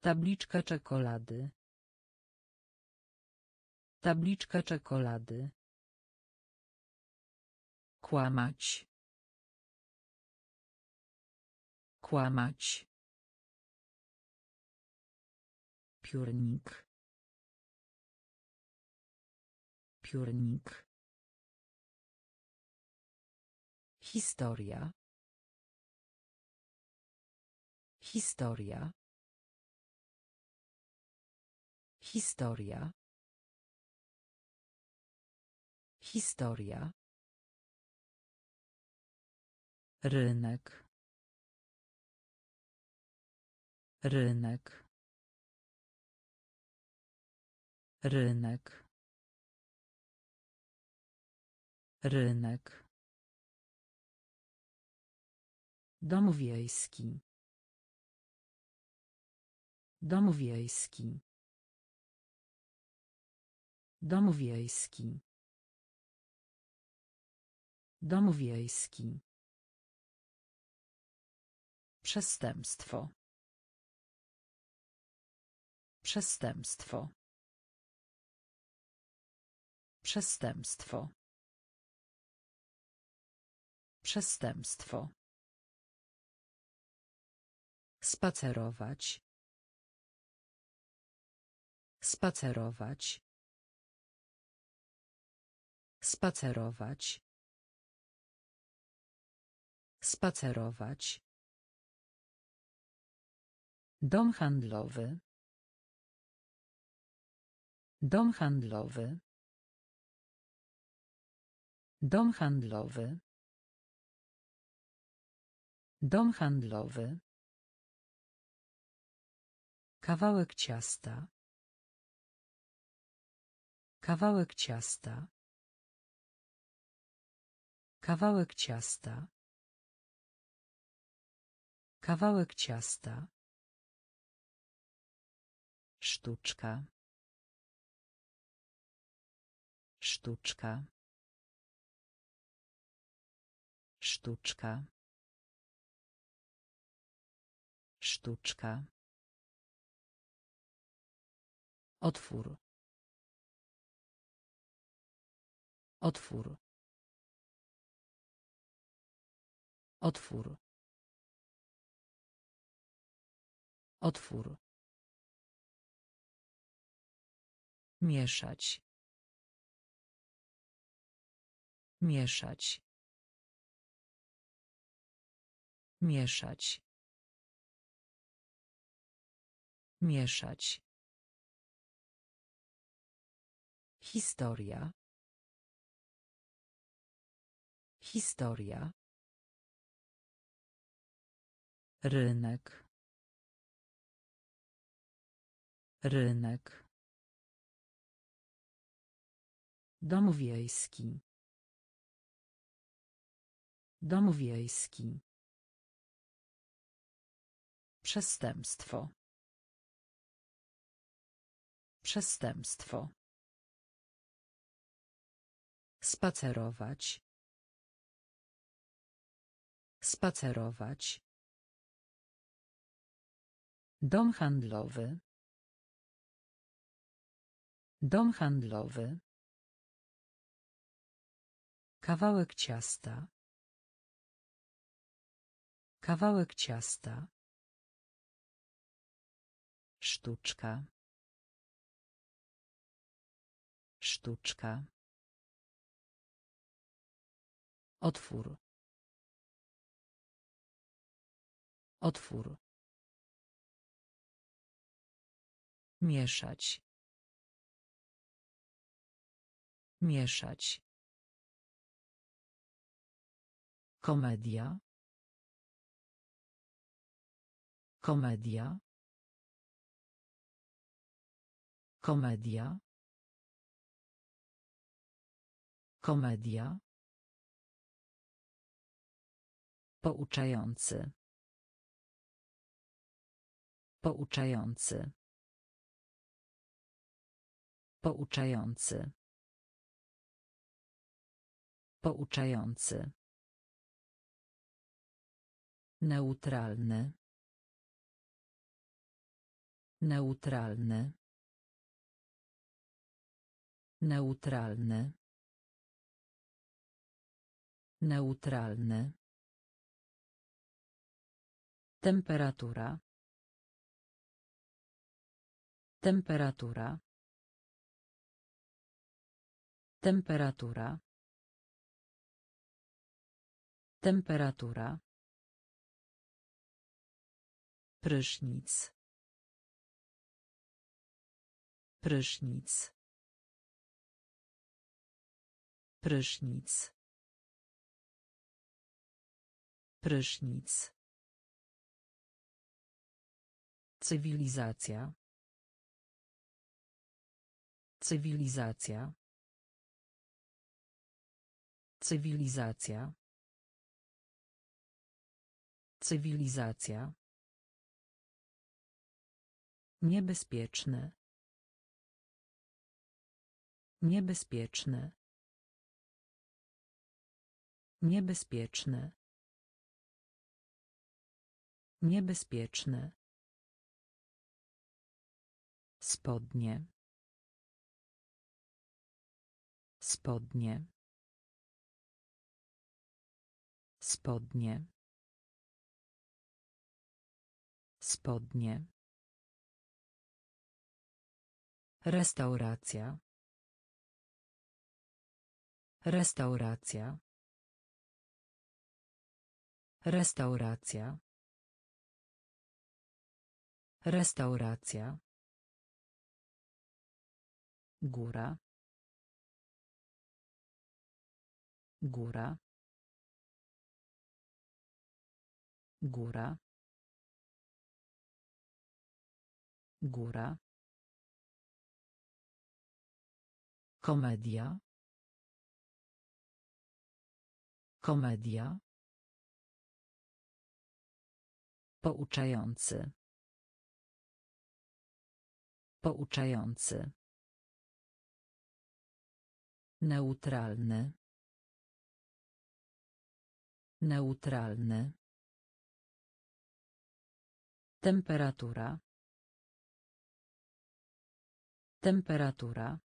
Tabliczka czekolady. Tabliczka czekolady. Kłamać. Kłamać. Piórnik. Piórnik. Historia. Historia. Historia. Historia. Rynek. Rynek. Rynek. Rynek. Dom wiejski. Dom wiejski. Dom wiejski. Dom wiejski. Przestępstwo. Przestępstwo. Przestępstwo. Przestępstwo. Spacerować. Spacerować. Spacerować. Spacerować. Dom handlowy. Dom handlowy. Dom handlowy. Dom handlowy. Kawałek ciasta. Kawałek ciasta. Kawałek ciasta. Kawałek ciasta. Sztuczka. Sztuczka. Sztuczka. Sztuczka. Otwór. Otwór. Otwór. Otwór. Mieszać. Mieszać. Mieszać. Mieszać. Historia. Historia. Rynek. Rynek. Dom wiejski. Dom wiejski. Przestępstwo. Przestępstwo. Spacerować. Spacerować. Dom handlowy. Dom handlowy. Kawałek ciasta. Kawałek ciasta. Sztuczka. Sztuczka. Otwór. Otwór. Mieszać. Mieszać. Komedia. Komedia. Komedia. Komedia. Pouczający. Pouczający. Pouczający. Pouczający. Neutralny. Neutralny. Neutralny. Neutralny. Temperatura. Temperatura. Temperatura. Temperatura. Prysznic. Prysznic. Prysznic. Prysznic. Cywilizacja. Cywilizacja. Cywilizacja. Cywilizacja. Niebezpieczne. Niebezpieczne. Niebezpieczne. Niebezpieczne. Spodnie. Spodnie. Spodnie. Spodnie. Restauracja. Restauracja. Restauracja. Restauracja. Góra. Góra. Góra. Góra. Komedia. Komedia. Pouczający. Pouczający. Neutralny. Neutralny. Temperatura. Temperatura.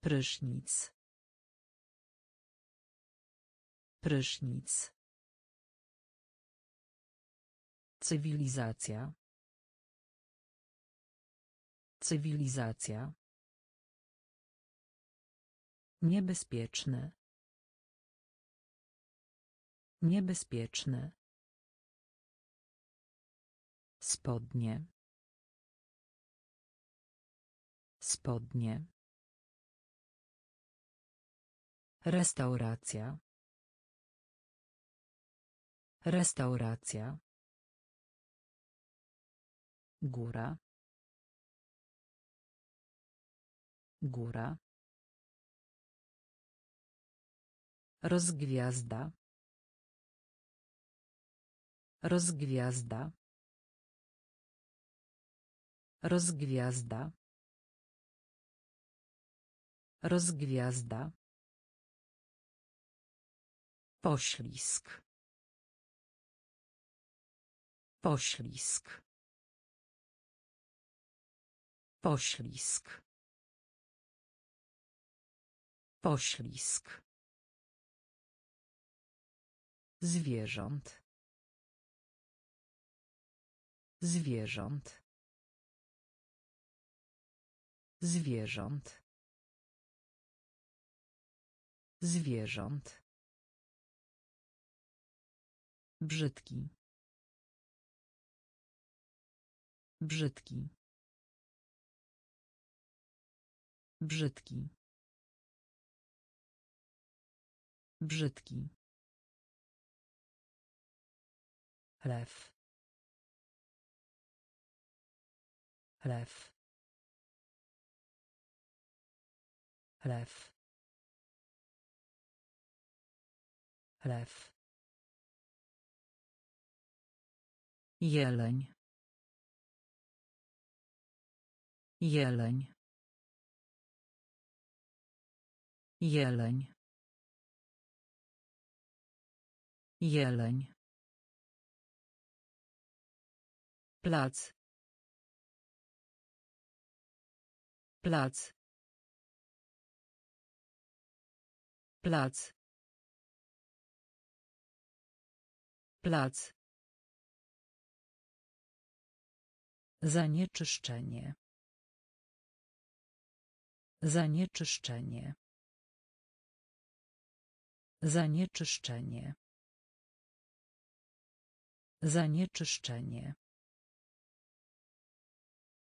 Prysznic. Prysznic. Cywilizacja. Cywilizacja. Niebezpieczne. Niebezpieczne. Spodnie. Spodnie. Restauracja. Restauracja. Góra. Góra. Rozgwiazda. Rozgwiazda. Rozgwiazda. Rozgwiazda. Poślizg. Poślizg. Poślizg. Poślizg. Zwierząt. Zwierząt. Zwierząt. Zwierząt. Brzydki. Brzydki. Brzydki. Brzydki. Lew. Lew. Lew. Lew. Jeleń. Jeleń. Jeleń. Jeleń. Plac. Plac. Plac. Plac. Zanieczyszczenie. Zanieczyszczenie. Zanieczyszczenie. Zanieczyszczenie.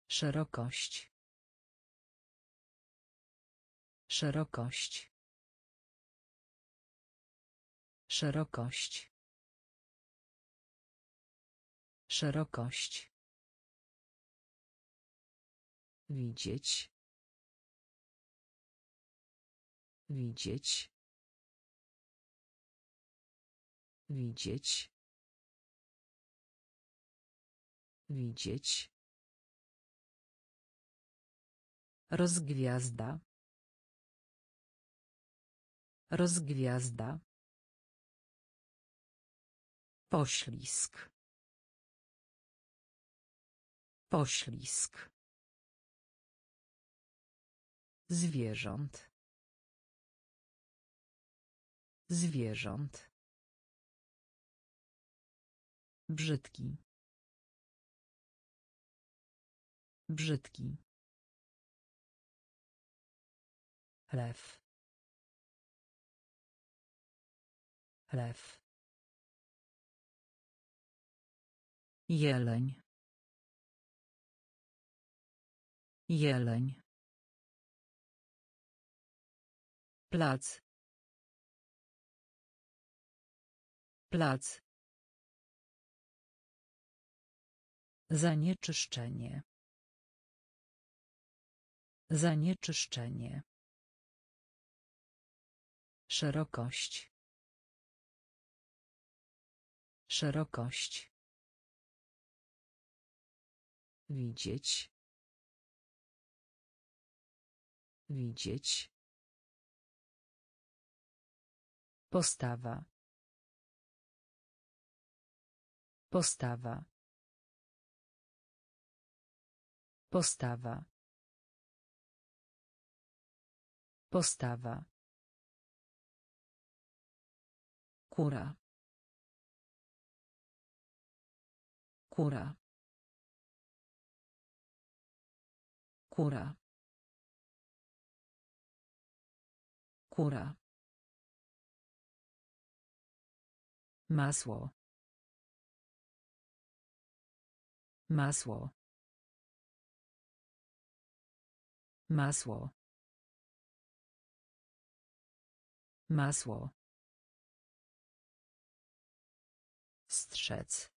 Szerokość. Szerokość. Szerokość. Szerokość. Widzieć. Widzieć. Widzieć. Widzieć. Rozgwiazda. Rozgwiazda. Poślizg. Poślizg. Zwierząt. Zwierząt. Brzydki. Brzydki. Lew. Lew. Jeleń. Jeleń. Plac. Plac. Zanieczyszczenie. Zanieczyszczenie. Szerokość. Szerokość. Widzieć. Widzieć. Postawa. Postawa. Postawa. Postawa. Kura. Kura. Kura. Kura. Masło. Masło. Masło. Masło. Strzec.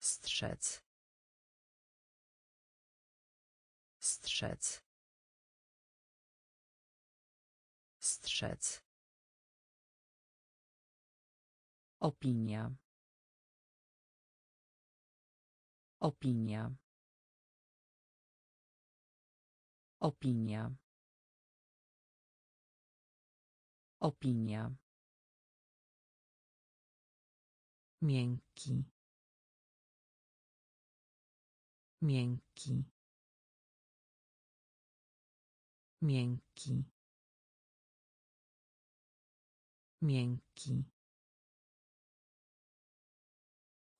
Strzec. Strzec. Strzec. Opinia. Opinia. Opinia. Opinia. Miękki. Miękki. Miękki. Miękki.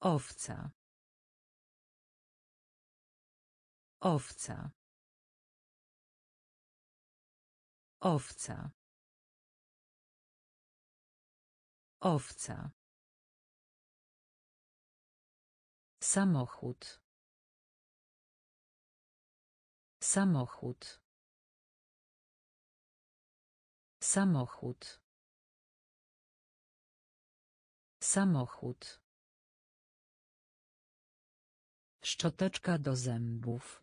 Owca. Owca. Owca. Owca. Samochód. Samochód. Samochód. Samochód. Szczoteczka do zębów.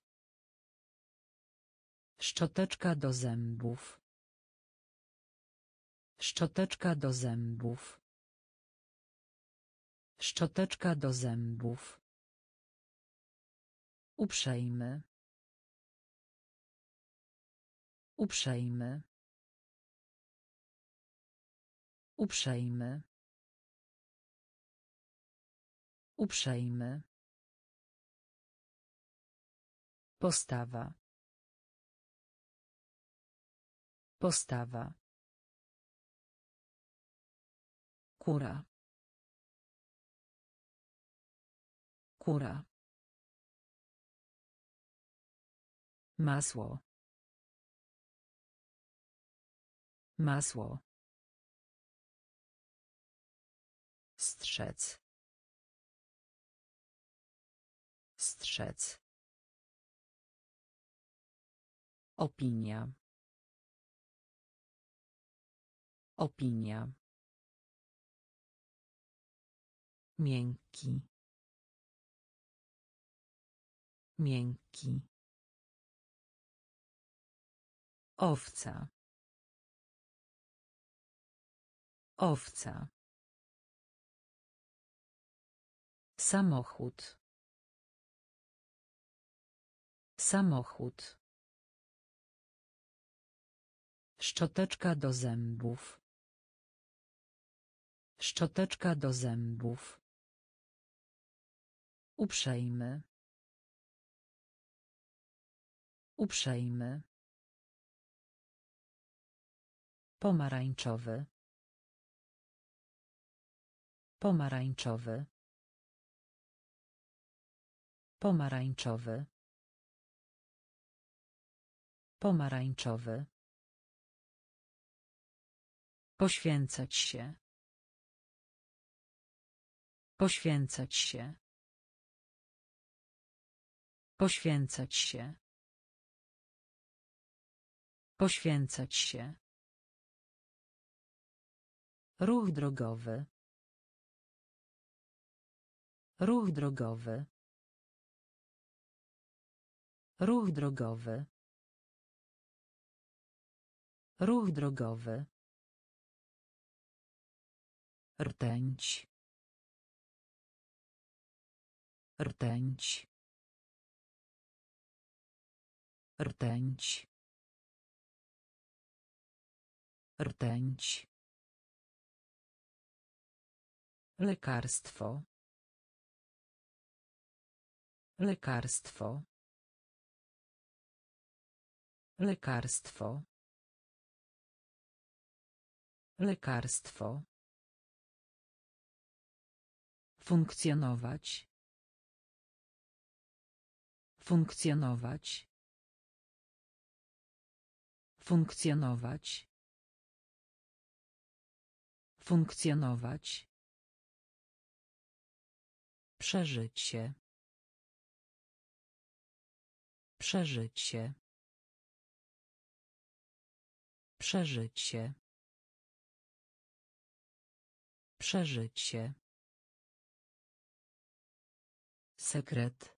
Szczoteczka do zębów. Szczoteczka do zębów. Szczoteczka do zębów. Uprzejmy. Uprzejmy. Uprzejmy. Uprzejmy. Postawa. Postawa. Kura. Kura. Masło. Masło. Strzec. Strzec. Opinia. Opinia. Miękki. Miękki. Owca. Owca. Samochód. Samochód. Szczoteczka do zębów. Szczoteczka do zębów. Uprzejmy. Uprzejmy. Pomarańczowy. Pomarańczowy. Pomarańczowy. Pomarańczowy. Poświęcać się. Poświęcać się. Poświęcać się. Poświęcać się. Ruch drogowy. Ruch drogowy. Ruch drogowy. Ruch drogowy. Rtęć. Rtęć. Rtęć. Rtęć. Lekarstwo. Lekarstwo. Lekarstwo. Lekarstwo. Funkcjonować. Funkcjonować. Funkcjonować. Funkcjonować. Przeżycie. Przeżycie. Przeżycie. Przeżycie. Sekret.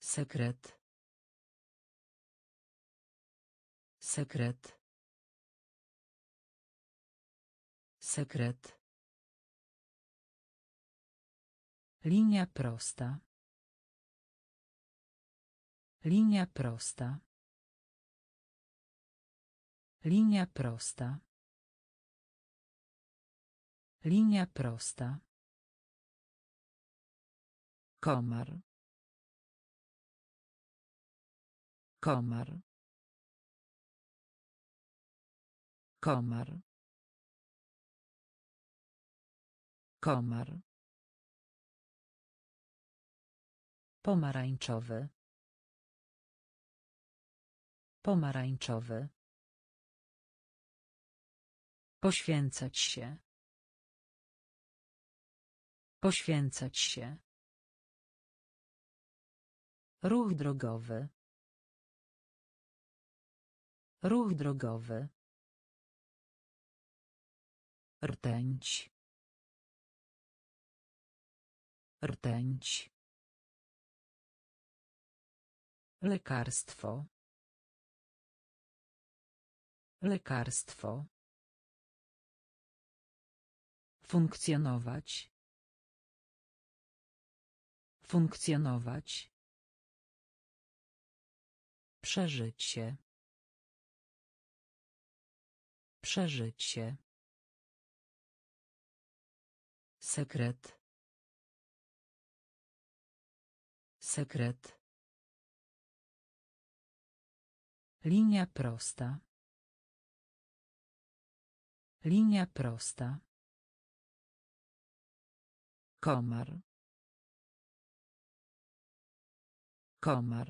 Sekret. Sekret. Sekret. Linia prosta. Linia prosta. Linia prosta. Linia prosta. Komar. Komar. Komar. Komar. Pomarańczowy. Pomarańczowy. Poświęcać się. Poświęcać się. Ruch drogowy. Ruch drogowy. Rtęć. Rtęć. Lekarstwo. Lekarstwo. Funkcjonować. Funkcjonować. Przeżycie. Przeżycie. Sekret. Sekret. Linia prosta. Linia prosta. Komar. Komar.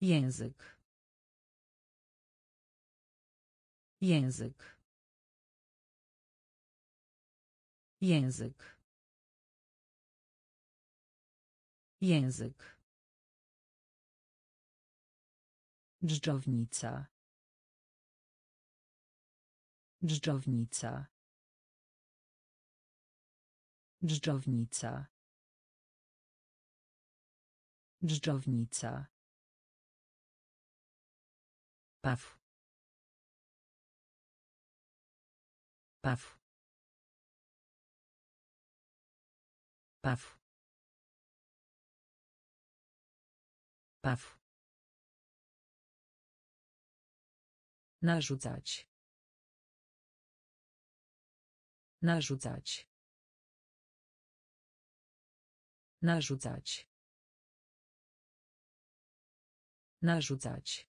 Język. Język. Język. Język. Dżdżownica. Dżdżownica. Dżdżownica. Dżdżownica. Paw. Paw. Paw. Paw. Narzucać. Narzucać. Narzucać. Narzucać.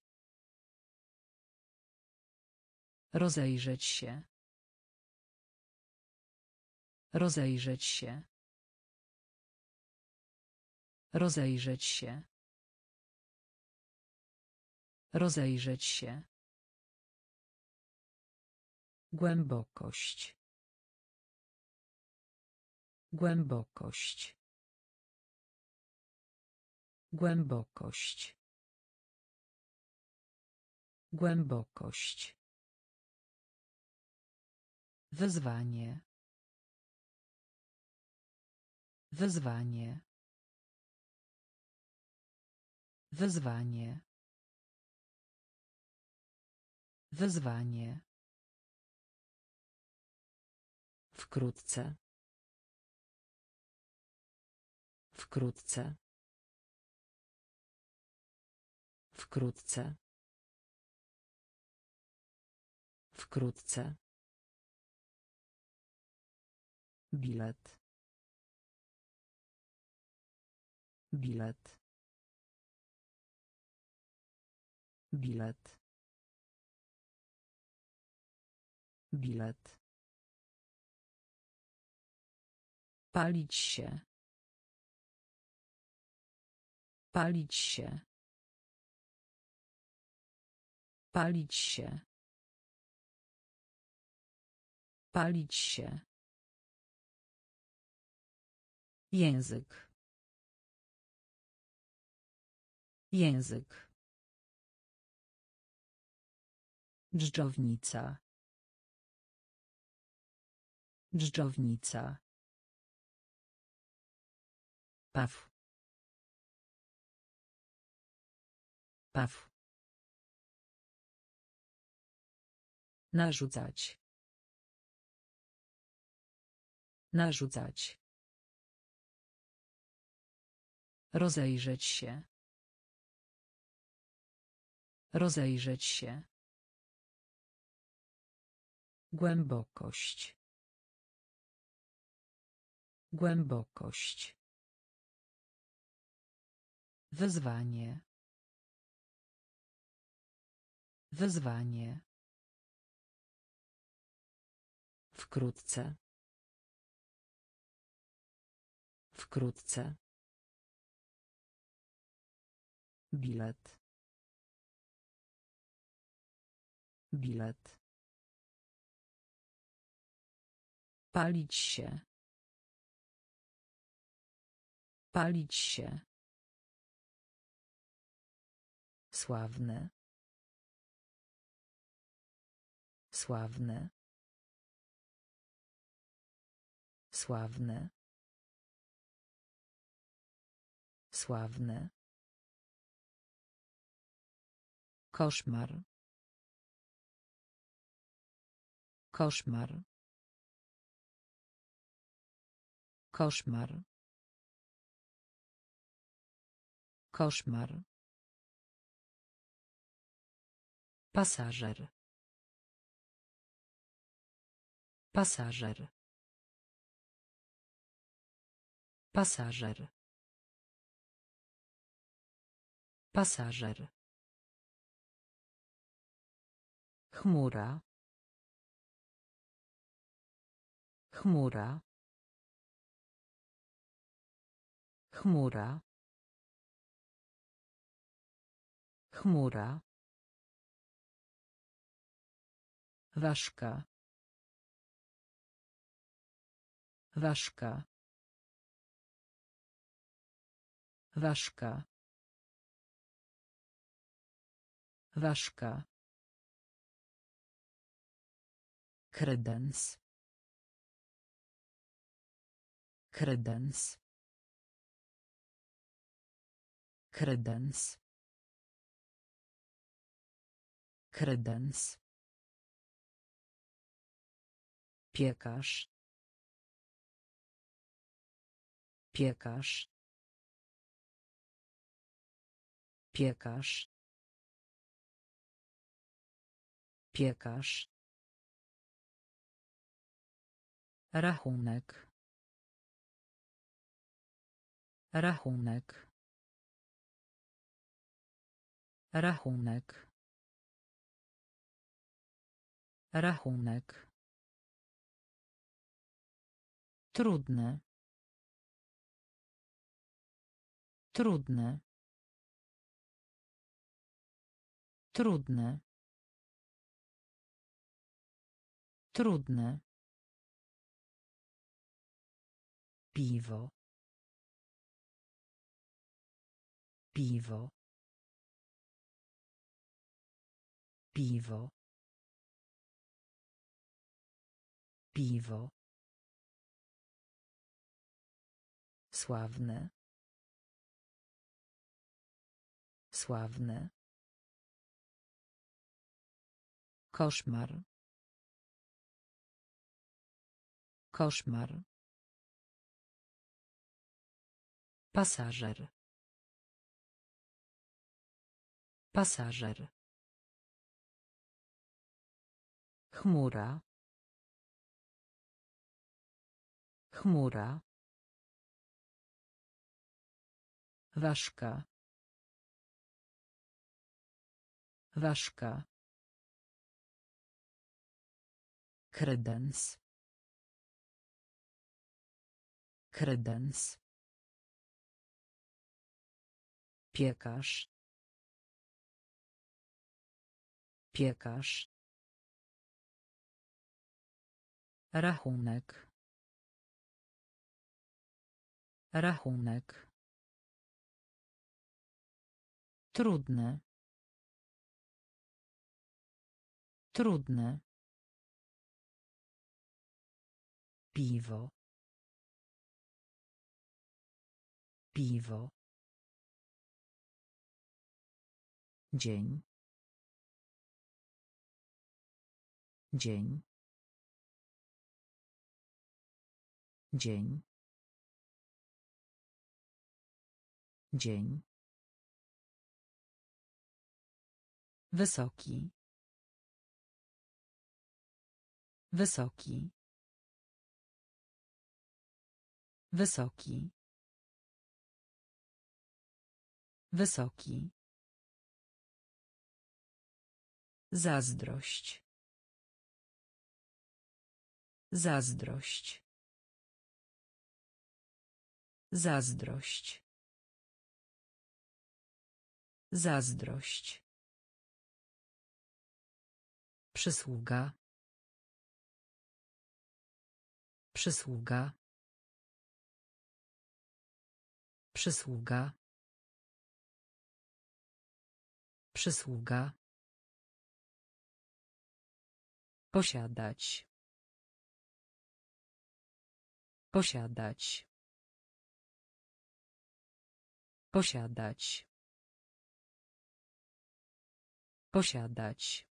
Rozejrzeć się. Rozejrzeć się. Rozejrzeć się. Rozejrzeć się. Głębokość. Głębokość. Głębokość. Głębokość. Wyzwanie. Wyzwanie. Wyzwanie. Wyzwanie. Wkrótce. Wkrótce. Wkrótce. Wkrótce. Bilet. Bilet. Bilet. Bilet. Palić się. Palić się. Palić się. Palić się. Język. Język. Dżdżownica. Dżdżownica. Paw. Paw. Narzucać. Narzucać. Rozejrzeć się. Rozejrzeć się. Głębokość. Głębokość. Wyzwanie. Wyzwanie. Wkrótce. Wkrótce. Bilet. Bilet. Palić się. Palić się. Sławny. Sławny. Sławny. Sławny. Koszmar. Koszmar. Koszmar. Koszmar. Pasażer. Pasażer. Pasażer. Pasażer. Chmura. Chmura. Chmura. Chmura. Ważka. Ważka. Ważka. Ważka. Kredens. Kredens. Kredens. Kredens. Piekarz. Piekarz. Piekarz. Piekarz. Rachunek. Rachunek. Rachunek. Rachunek. Trudne. Trudne. Trudne. Trudne. Piwo. Piwo. Piwo. Piwo. Sławne. Sławne. Koszmar. Koszmar. Pasażer. Pasażer. Chmura. Chmura. Ważka. Ważka. Kredens. Kredens. Piekarz. Piekarz. Rachunek. Rachunek. Trudne. Trudne. Piwo. Piwo. Dzień. Dzień. Dzień. Dzień. Wysoki. Wysoki. Wysoki. Wysoki. Zazdrość. Zazdrość. Zazdrość. Zazdrość. Przysługa. Przysługa. Przysługa. Przysługa. Posiadać. Posiadać. Posiadać. Posiadać.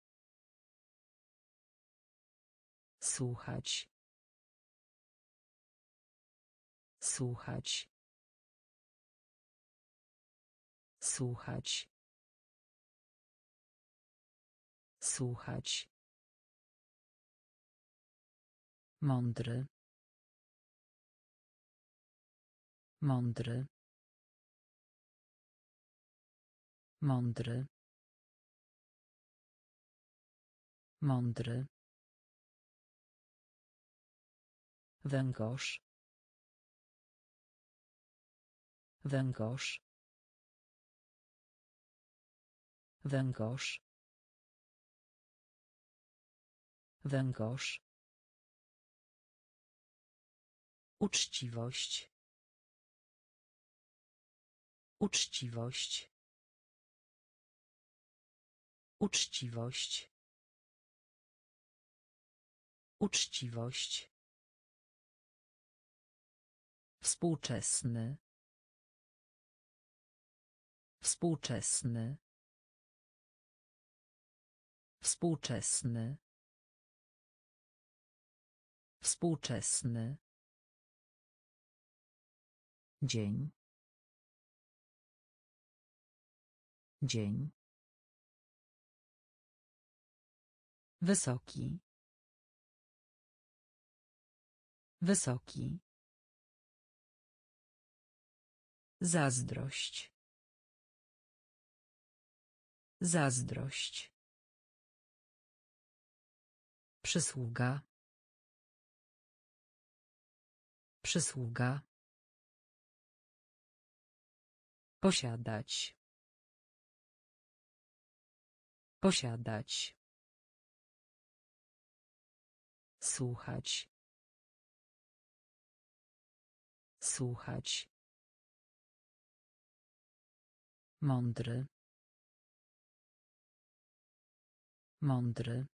Słuchać. Słuchać. Słuchać. Słuchać. Mądry. Mądry. Mądry. Mądry. Węgorz. Węgorz. Węgorz. Węgorz. Uczciwość. Uczciwość. Uczciwość. Uczciwość. Współczesny. Współczesny. Współczesny. Współczesny. Dzień. Dzień. Wysoki. Wysoki. Zazdrość. Zazdrość. Przysługa. Przysługa. Posiadać. Posiadać. Słuchać. Słuchać. Mądry. Mądry.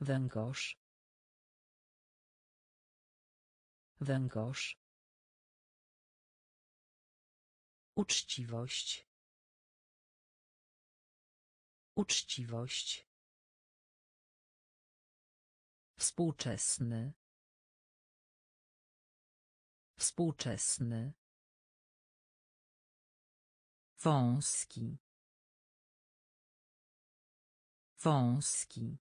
Węgorz. Węgorz. Uczciwość. Uczciwość. Współczesny. Współczesny. Wąski. Wąski.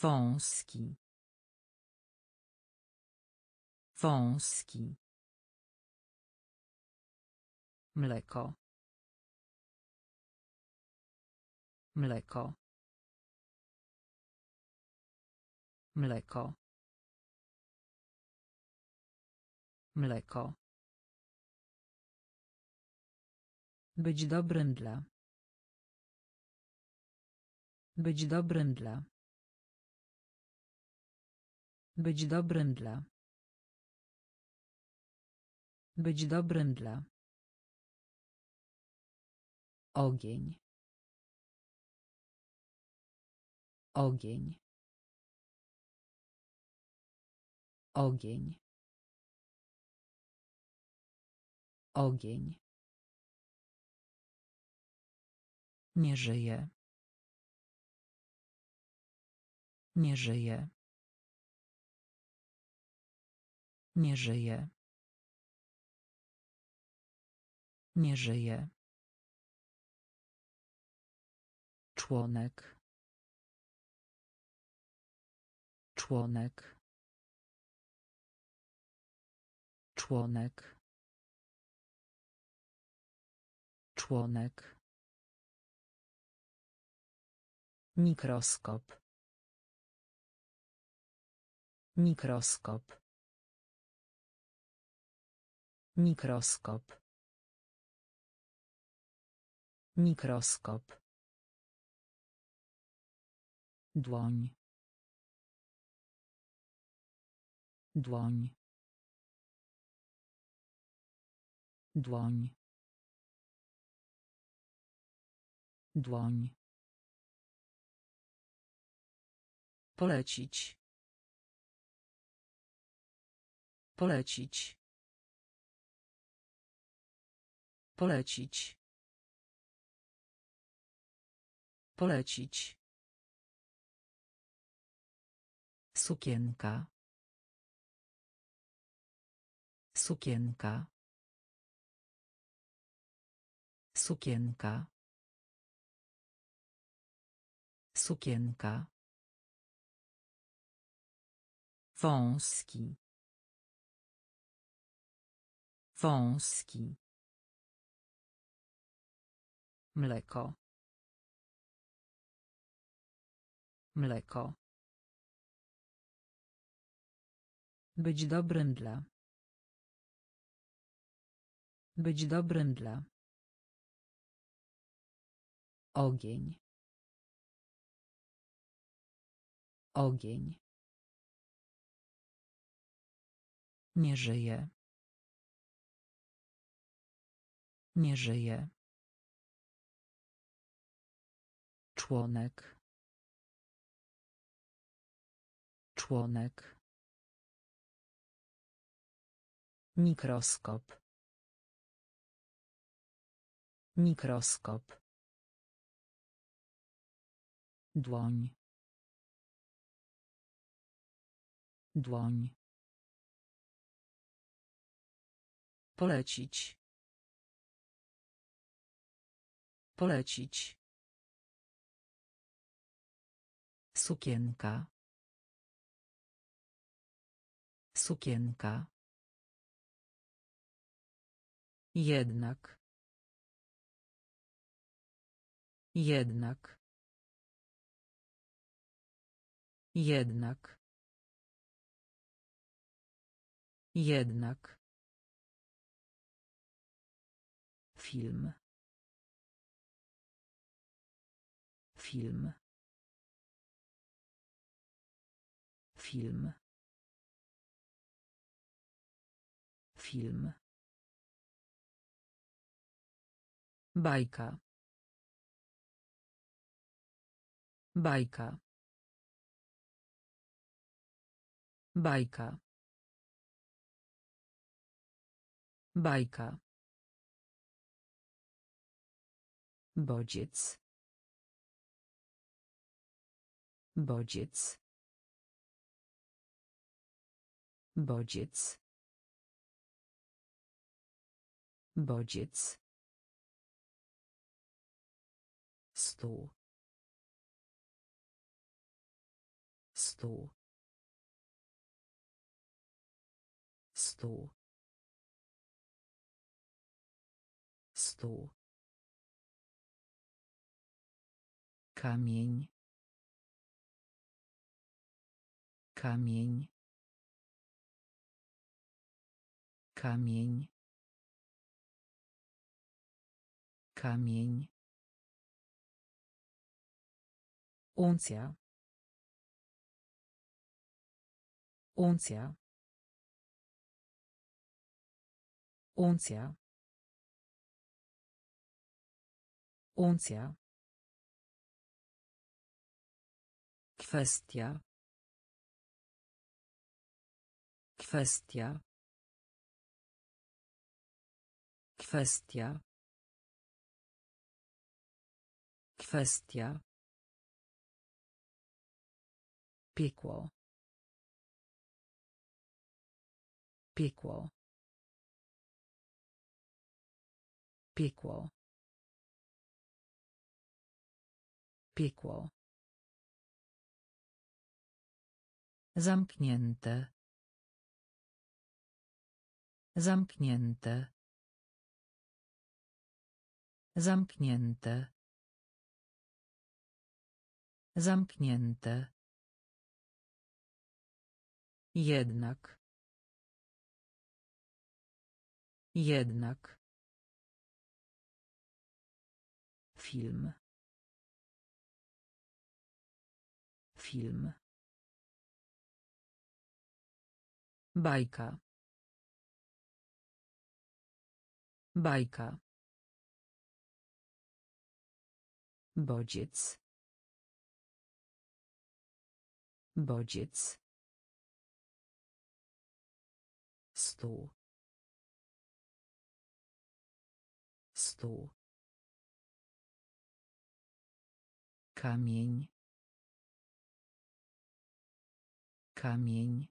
Wąski. Wąski. Mleko. Mleko. Mleko. Mleko. Być dobrym dla. Być dobrym dla. Być dobrym dla. Być dobrym dla. Ogień. Ogień. Ogień. Ogień. Nie żyje. Nie żyje. Nie żyje. Nie żyje. Członek. Członek. Członek. Członek. Mikroskop. Mikroskop. Mikroskop. Mikroskop. Dłoń. Dłoń. Dłoń. Dłoń. Polecić. Polecić. Polecić. Polecić. Sukienka. Sukienka. Sukienka. Sukienka. Wąski. Wąski. Mleko. Mleko. Być dobrym dla. Być dobrym dla. Ogień. Ogień. Nie żyje. Nie żyje. Członek. Członek. Mikroskop. Mikroskop. Dłoń. Dłoń. Polecić. Polecić. Sukienka. Sukienka. Jednak. Jednak. Jednak. Jednak. Film. Film. Film. Film. Bajka. Bajka. Bajka. Bajka. Bodziec. Bodziec. Bodziec. Bodziec. Stół. Stół. Stół. Stół. Kamień. Kamień. Kamień. Kamień. Uncja. Uncja. Uncja. Uncja. Kwestia. Kwestia. Kwestia. Kwestia. Piekło. Piekło. Piekło. Piekło. Zamknięte. Zamknięte. Zamknięte. Zamknięte. Jednak. Jednak. Film. Film. Bajka. Bajka. Bodziec. Bodziec. Stół. Stół. Kamień. Kamień.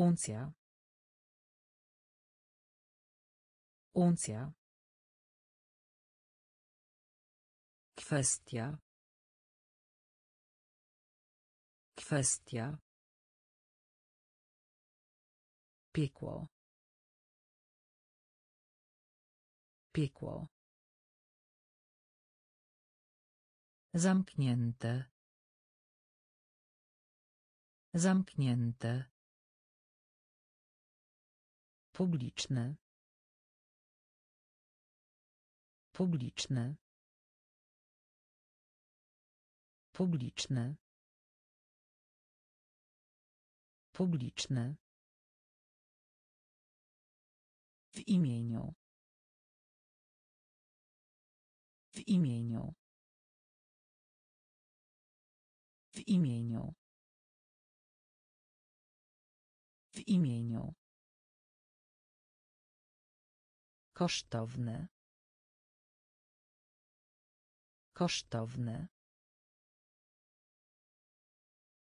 Uncja. Uncja. Kwestia. Kwestia. Piekło. Piekło. Zamknięte. Zamknięte. Publiczne. Publiczne. Publiczne. Publiczne. W imieniu. W imieniu. W imieniu. W imieniu. Kosztowne. Kosztowne.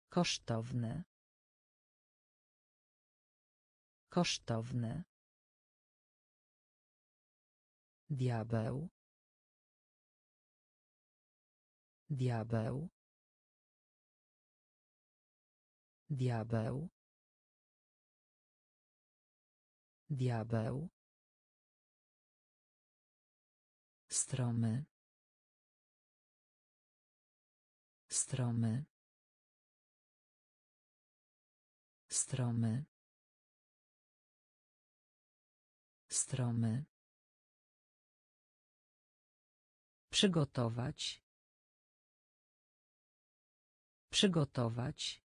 Kosztowne. Kosztowne. Diabeł. Diabeł. Diabeł. Diabeł. Stromy. Stromy. Stromy. Stromy. Przygotować. Przygotować.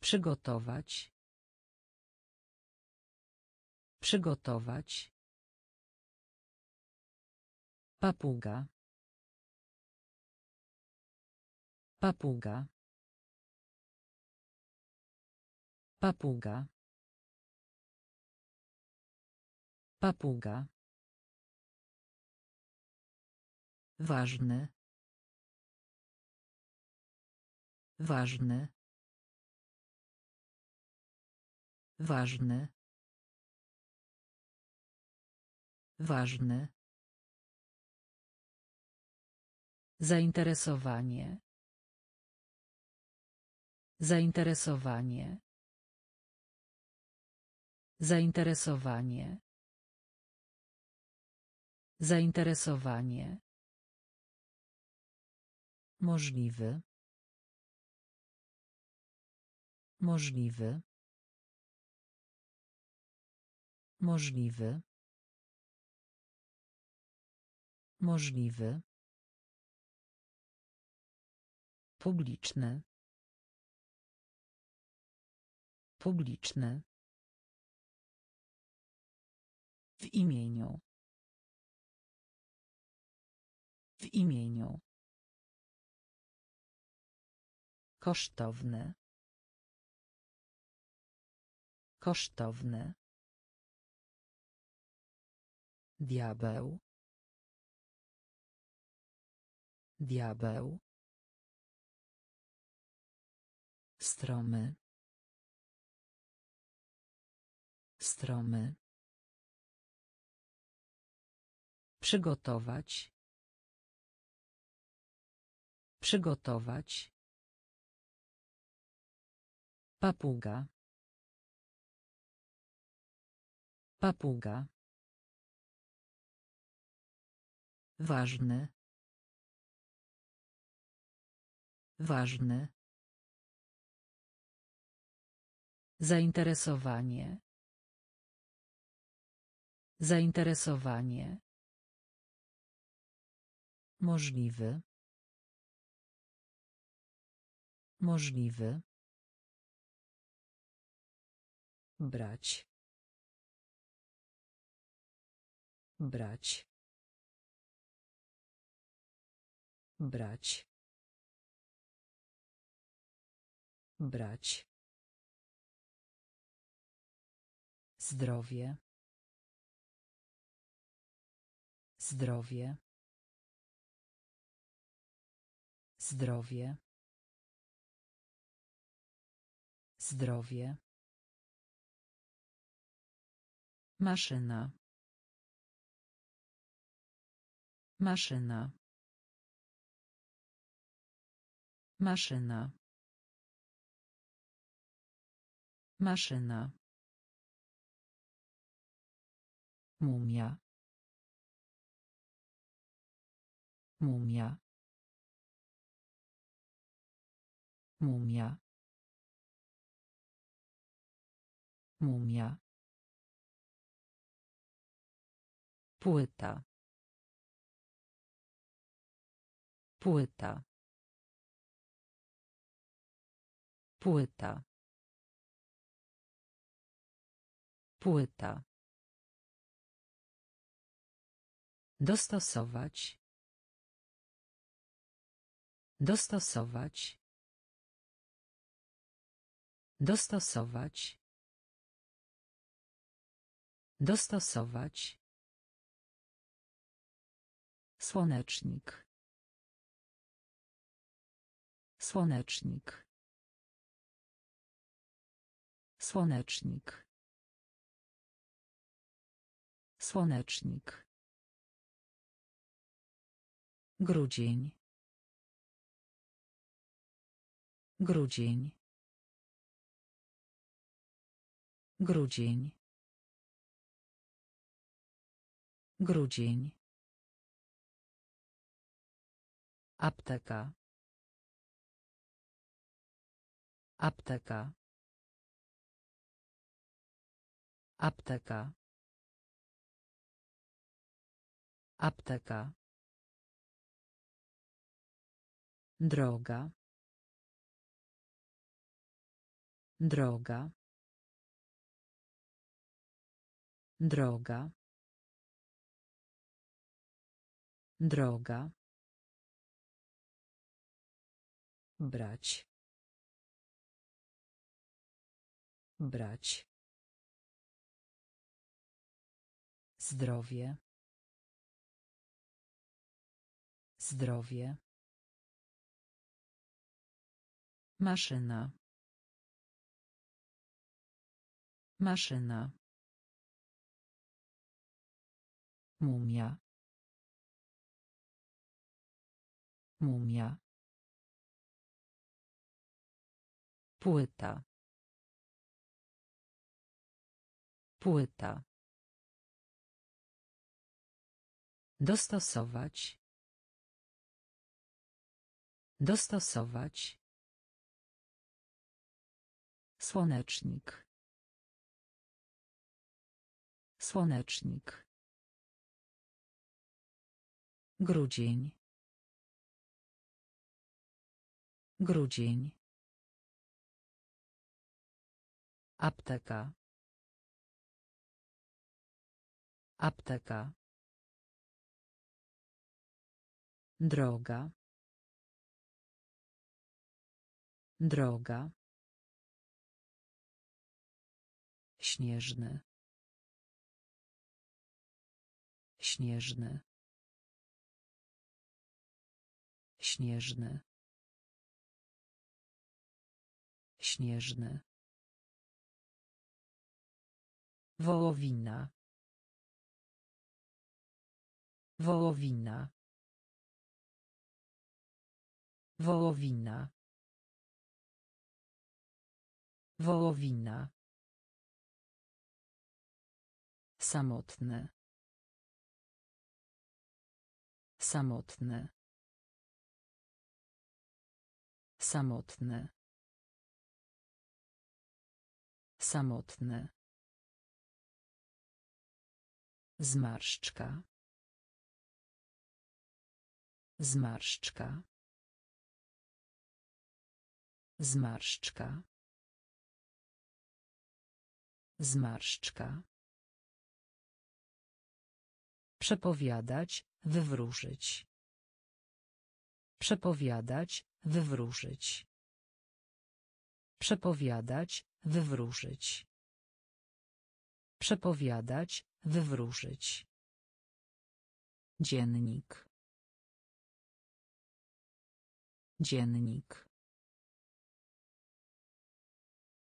Przygotować. Przygotować. Papuga. Papuga. Papuga. Papuga. Ważny. Ważny. Ważny. Ważny. Zainteresowanie. Zainteresowanie. Zainteresowanie. Zainteresowanie. Możliwy. Możliwy. Możliwy. Możliwy. Publiczne. Publiczne. W imieniu. W imieniu. Kosztowne. Kosztowne. Diabeł. Diabeł. Stromy. Stromy. Przygotować. Przygotować. Papuga. Papuga. Ważny. Ważny. Zainteresowanie. Zainteresowanie. Możliwy. Możliwy. Brać. Brać. Brać. Brać. Zdrowie. Zdrowie. Zdrowie. Zdrowie. Maszyna. Maszyna. Maszyna. Maszyna. Mumia. Mumia. Mumia. Mumia. Płyta. Płyta. Płyta. Płyta. Dostosować. Dostosować. Dostosować. Dostosować. Słonecznik. Słonecznik. Słonecznik. Słonecznik. Grudzień. Grudzień. Grudzień. Grudzień. Apteka. Apteka. Apteka. Apteka. Droga. Droga. Droga. Droga. Brać. Brać. Zdrowie. Zdrowie. Maszyna. Maszyna. Mumia. Mumia. Płyta. Płyta. Dostosować. Dostosować. Słonecznik. Słonecznik. Grudzień. Grudzień. Apteka. Apteka. Droga. Droga. Śnieżny. Śnieżny. Śnieżny. Śnieżny. Wołowina. Wołowina. Wołowina. Wołowina. Samotne. Samotne. Samotne. Samotne. Zmarszczka. Zmarszczka. Zmarszczka. Zmarszczka. Przepowiadać, wywróżyć. Przepowiadać, wywróżyć. Przepowiadać, wywróżyć. Przepowiadać, wywróżyć. Dziennik. Dziennik.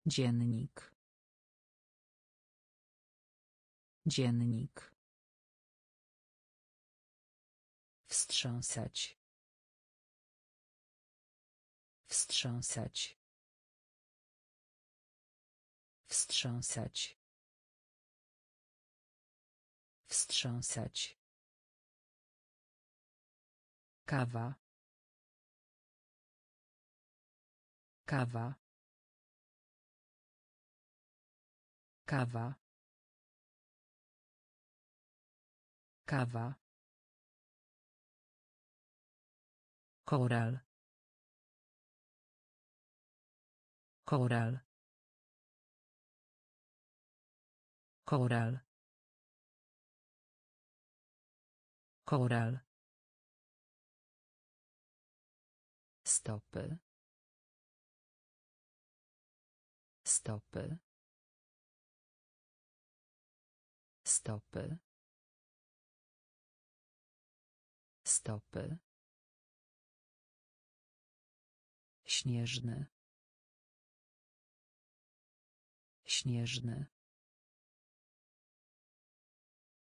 Dziennik. Dziennik. Wstrząsać. Wstrząsać. Wstrząsać. Wstrząsać. Kawa. Kawa. Kawa. Kawa. Koral. Koral. Koral. Koral. Stopy. Stopy. Stopy. Stopy. Śnieżny. Śnieżny.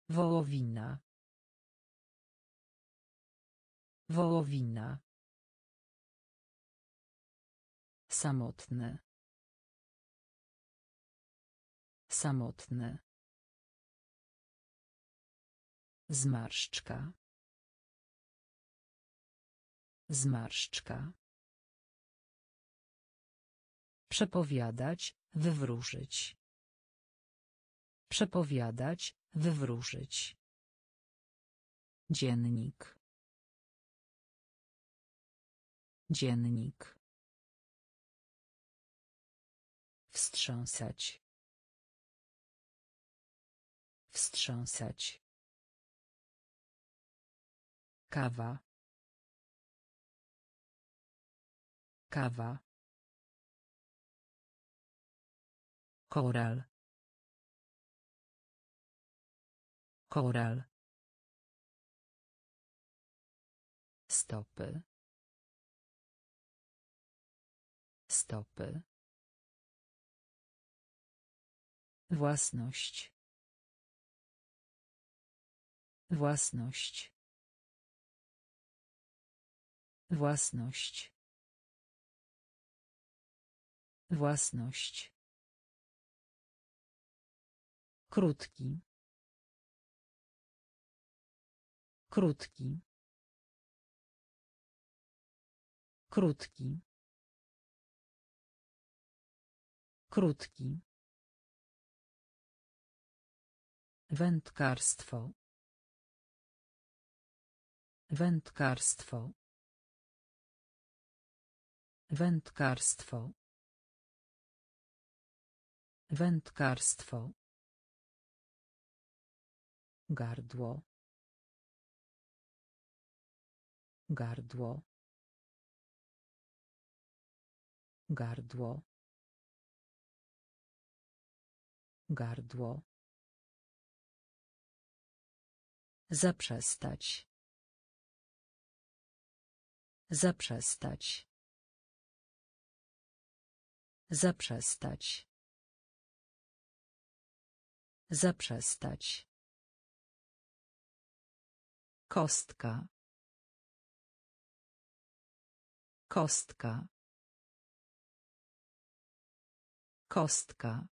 Wołowina. Wołowina. Samotny. Samotny. Zmarszczka. Zmarszczka. Przepowiadać, wywróżyć. Przepowiadać, wywróżyć. Dziennik. Dziennik. Wstrząsać. Wstrząsać. Kawa. Kawa. Koral. Koral. Stopy. Stopy. Własność. Własność. Własność. Własność. Krótki. Krótki. Krótki. Krótki. Wędkarstwo. Wędkarstwo. Wędkarstwo. Wędkarstwo. Gardło. Gardło. Gardło. Gardło. Zaprzestać. Zaprzestać. Zaprzestać. Zaprzestać. Kostka. Kostka. Kostka.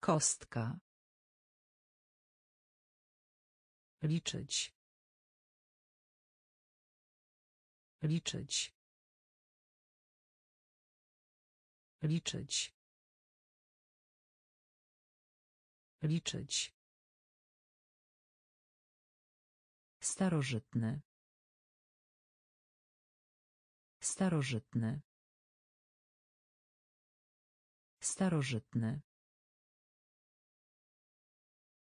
Kostka. Liczyć. Liczyć. Liczyć. Liczyć. Starożytny. Starożytny. Starożytny.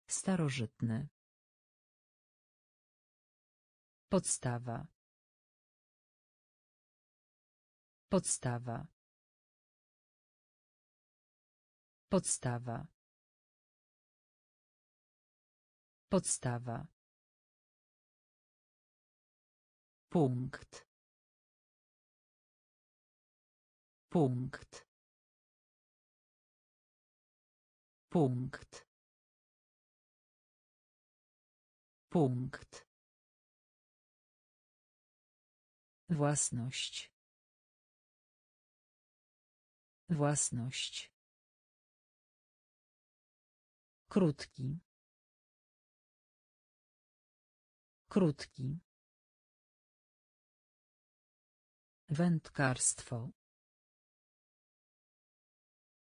Starożytny. Podstawa. Podstawa. Podstawa. Podstawa. Punkt. Punkt. Punkt. Punkt. Własność. Własność. Krótki. Krótki. Wędkarstwo.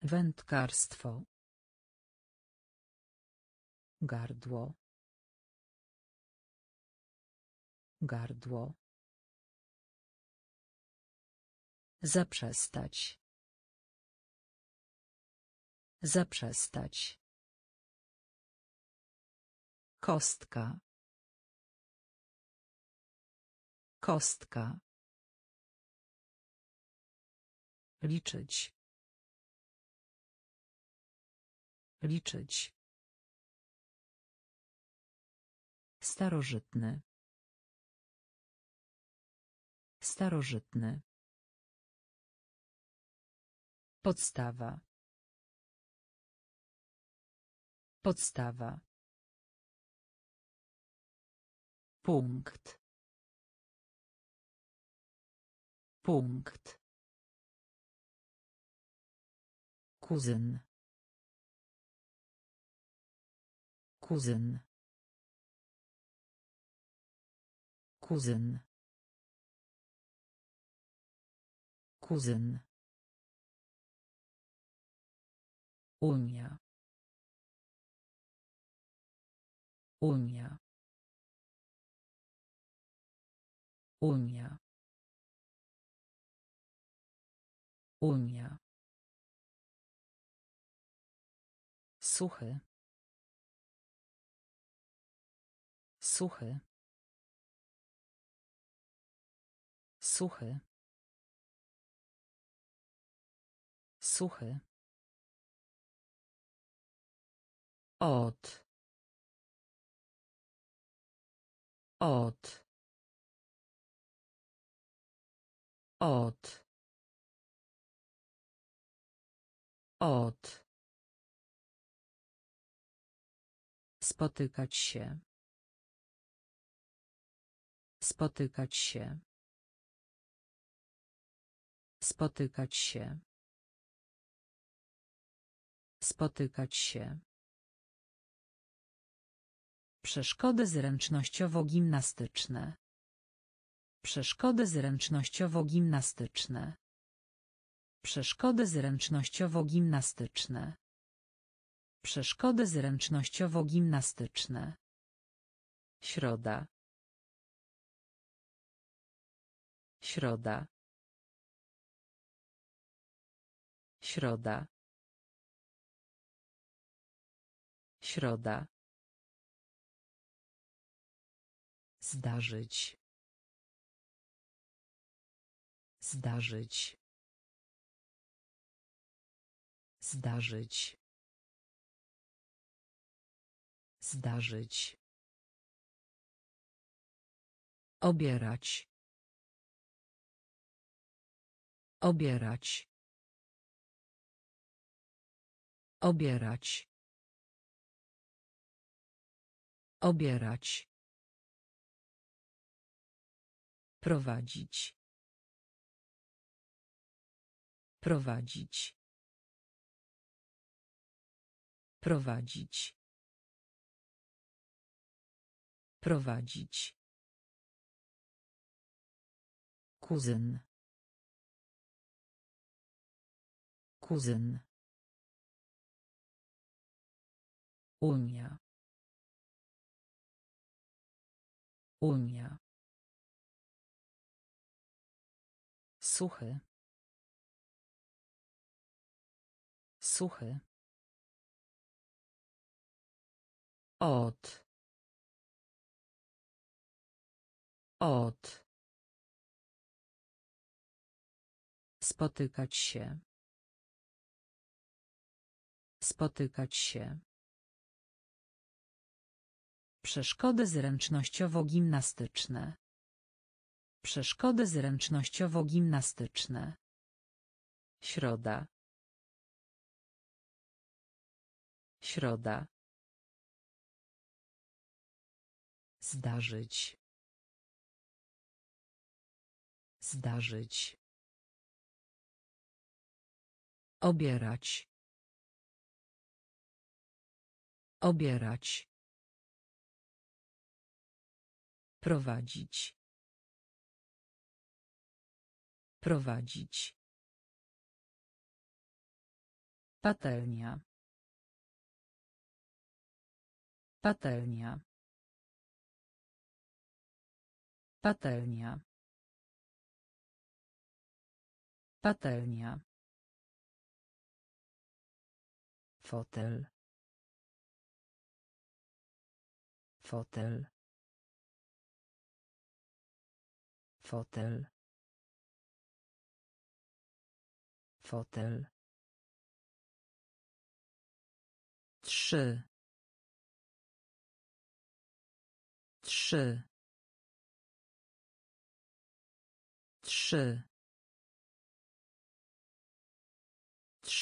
Wędkarstwo. Gardło. Gardło. Zaprzestać. Zaprzestać. Kostka. Kostka. Liczyć. Liczyć. Starożytny. Starożytny. Podstawa. Podstawa. Punkt. Punkt. Kuzyn. Kuzyn. Kuzyn. Kuzyn. Unia. Unia. Unia. Unia. Suchy. Suchy. Suchy. Suchy. Od. Od. Od. Od. Spotykać się. Spotykać się. Spotykać się. Spotykać się. Przeszkody zręcznościowo-gimnastyczne. Przeszkody zręcznościowo-gimnastyczne. Przeszkody zręcznościowo-gimnastyczne. Przeszkody zręcznościowo-gimnastyczne. Środa. Środa. Środa. Środa. Zdarzyć. Zdarzyć. Zdarzyć. Zdarzyć. Obierać. Obierać. Obierać. Obierać. Prowadzić. Prowadzić. Prowadzić. Prowadzić. Kuzyn. Kuzyn. Unia. Unia. Suchy. Suchy. Od. Od. Spotykać się. Spotykać się. Przeszkody zręcznościowo-gimnastyczne. Przeszkody zręcznościowo-gimnastyczne. Środa. Środa. Zdarzyć. Zdarzyć. Obierać. Obierać. Prowadzić. Prowadzić. Patelnia. Patelnia. Patelnia. Patelnia. Fotel. Fotel. Fotel. Fotel. Trzy. Trzy. Trzy.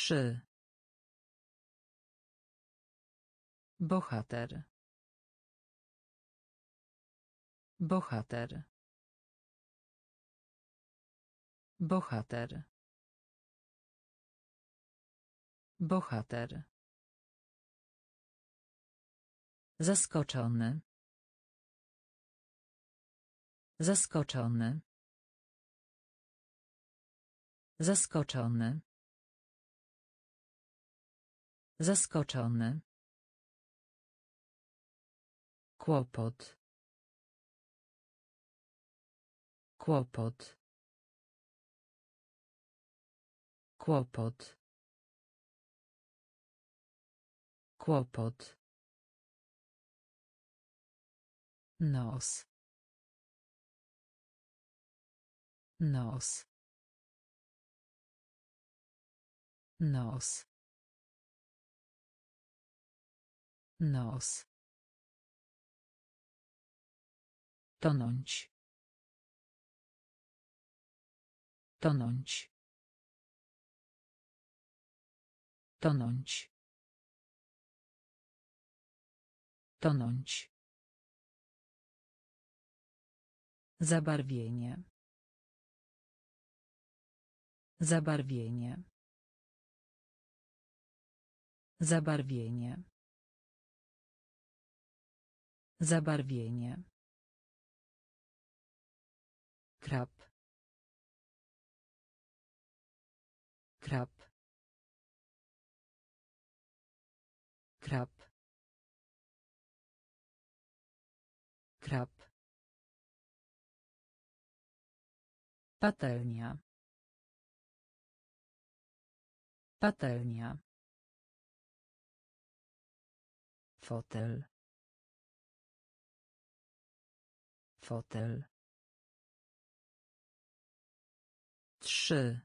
Trzy. Bohater. Bohater. Bohater. Bohater. Zaskoczony. Zaskoczony. Zaskoczony. Zaskoczony. Kłopot. Kłopot. Kłopot. Kłopot. Nos. Nos. Nos. Nos. Tonąć. Tonąć. Tonąć. Tonąć. Zabarwienie. Zabarwienie. Zabarwienie. Zabarwienie. Krab. Krab. Krab. Krab. Patelnia. Patelnia. Fotel. Fotel. Trzy.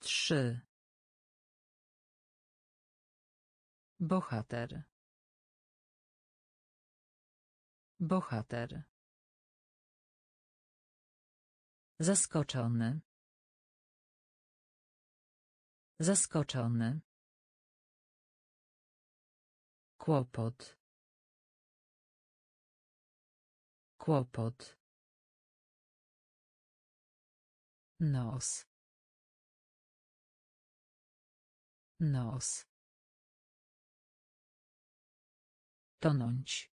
Trzy. Bohater. Bohater. Zaskoczony. Zaskoczony. Kłopot. Kłopot. Nos. Nos. Tonąć.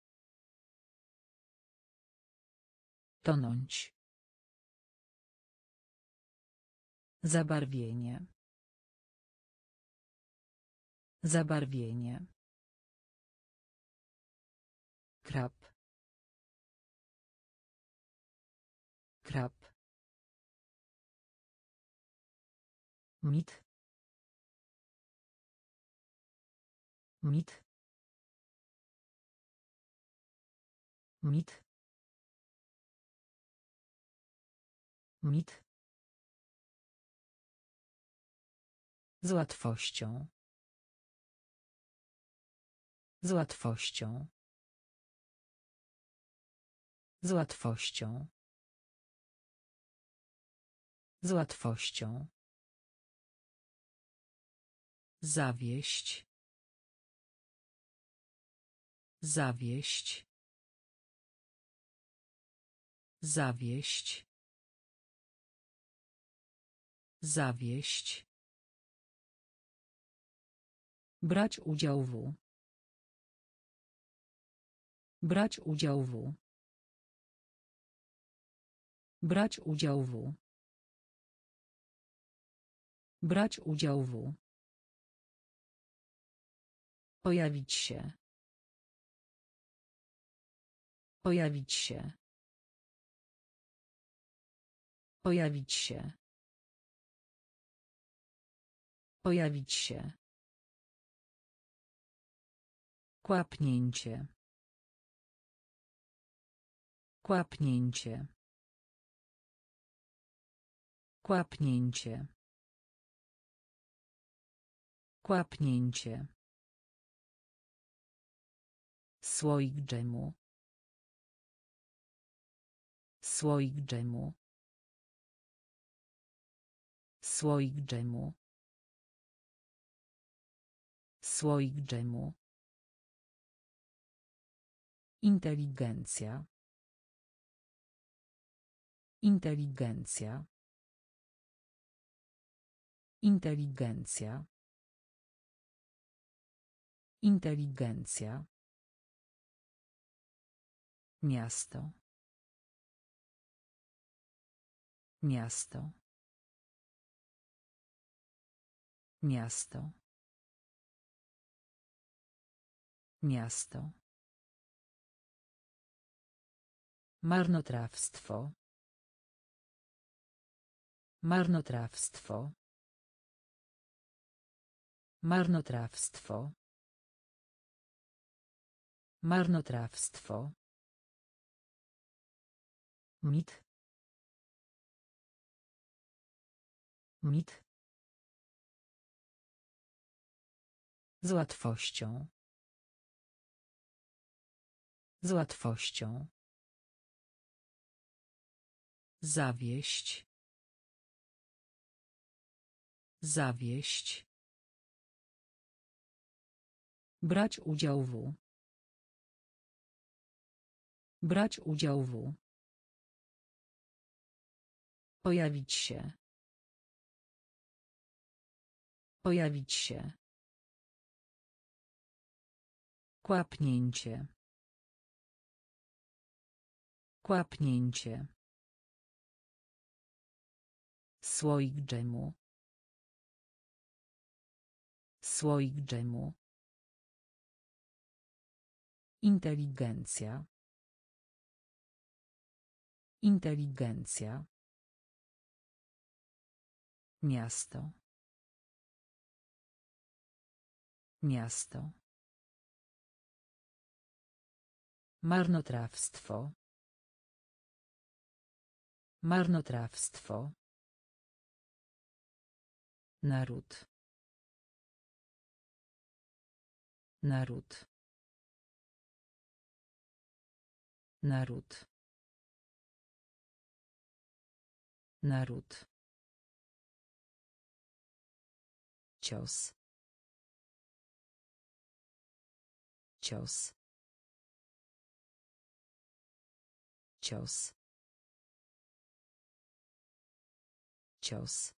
Tonąć. Zabarwienie. Zabarwienie. Krab. Krab. mit. Mit. Mit. Mit. Z łatwością. Z łatwością. Z łatwością z łatwością Zawieść. Zawieść. Zawieść. Zawieść. Brać udział w. Brać udział w. Brać udział w. Brać udział w. Pojawić się. Pojawić się. Pojawić się. Pojawić się. Kłapnięcie. Kłapnięcie. Kłapnięcie. Kłapnięcie. Słoik dżemu. Słoik dżemu. Słoik dżemu. Słoik dżemu. Inteligencja. Inteligencja. Inteligencja. Inteligencja. Miasto. Miasto. Miasto. Miasto. Marnotrawstwo. Marnotrawstwo. Marnotrawstwo. Marnotrawstwo. Mit. Mit. Z łatwością. Z łatwością. Zawieść. Zawieść. Brać udział w. Brać udział w. Pojawić się. Pojawić się. Kłapnięcie. Kłapnięcie. Słoik dżemu. Słoik dżemu. Inteligencja. Inteligencja. Miasto. Miasto. Marnotrawstwo. Marnotrawstwo. Naród. Naród. Naród. Naród. cios. Cios. Cios. Cios.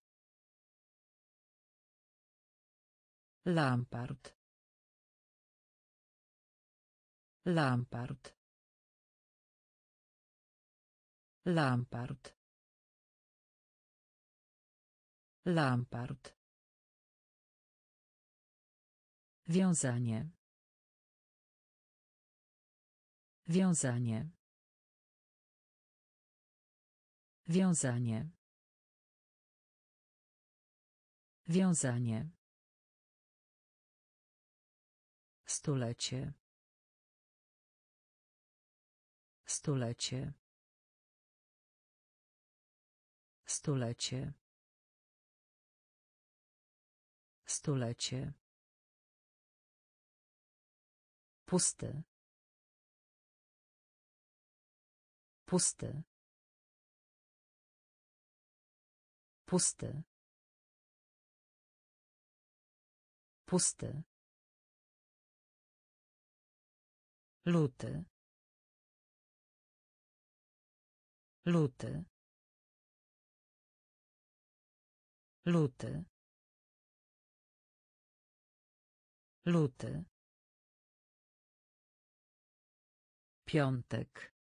Lampard. Lampard. Lampard Lampard Wiązanie. Wiązanie. Wiązanie. Wiązanie. Stulecie. Stulecie. Stulecie. Stulecie. Pusty. Pusty. Pusty. Pusty. Luty. Luty. Luty. Luty. Piątek.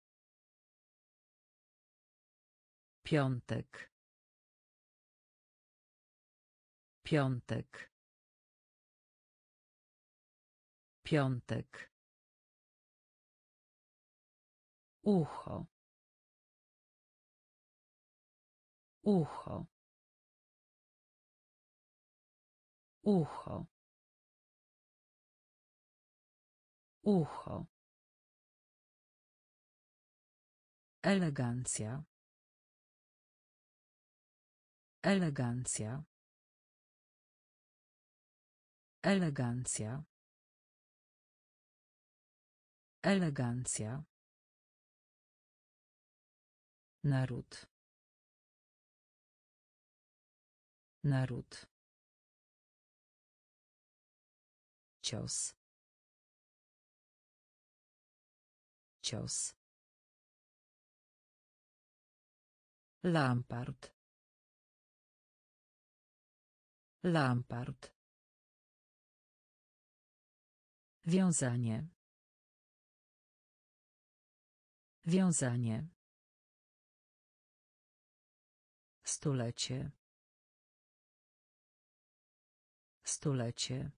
Piątek. Piątek. Piątek. Ucho. Ucho. Ucho. Ucho. Elegancja. Elegancja. Elegancja. Elegancja. Naród. Naród. Cios. Cios. Lampart. Lampart. Wiązanie. Wiązanie. Stulecie. Stulecie.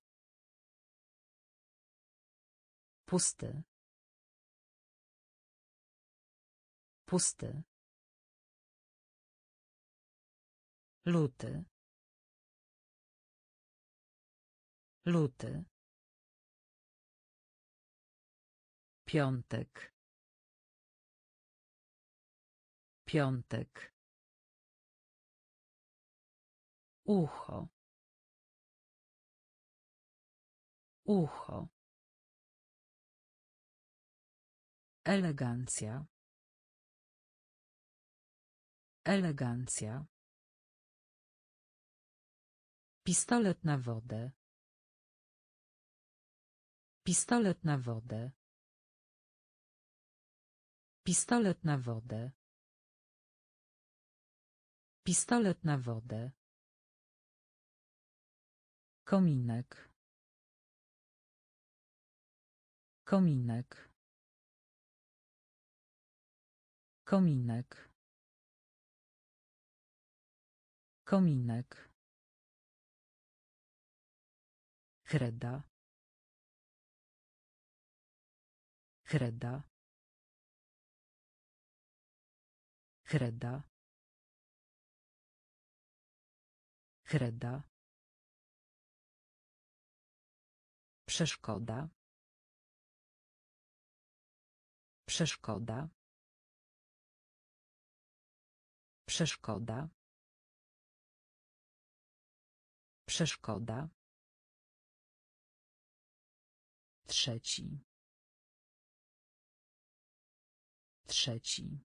Pusty. Pusty. Luty. Luty. Piątek. Piątek. Ucho. Ucho. Elegancja. Elegancja. Pistolet na wodę. Pistolet na wodę. Pistolet na wodę. Pistolet na wodę. Kominek. Kominek. Kominek. Kominek. Kreda. Kreda. Kreda. Kreda. Przeszkoda. Przeszkoda. Przeszkoda. Przeszkoda. Trzeci. Trzeci.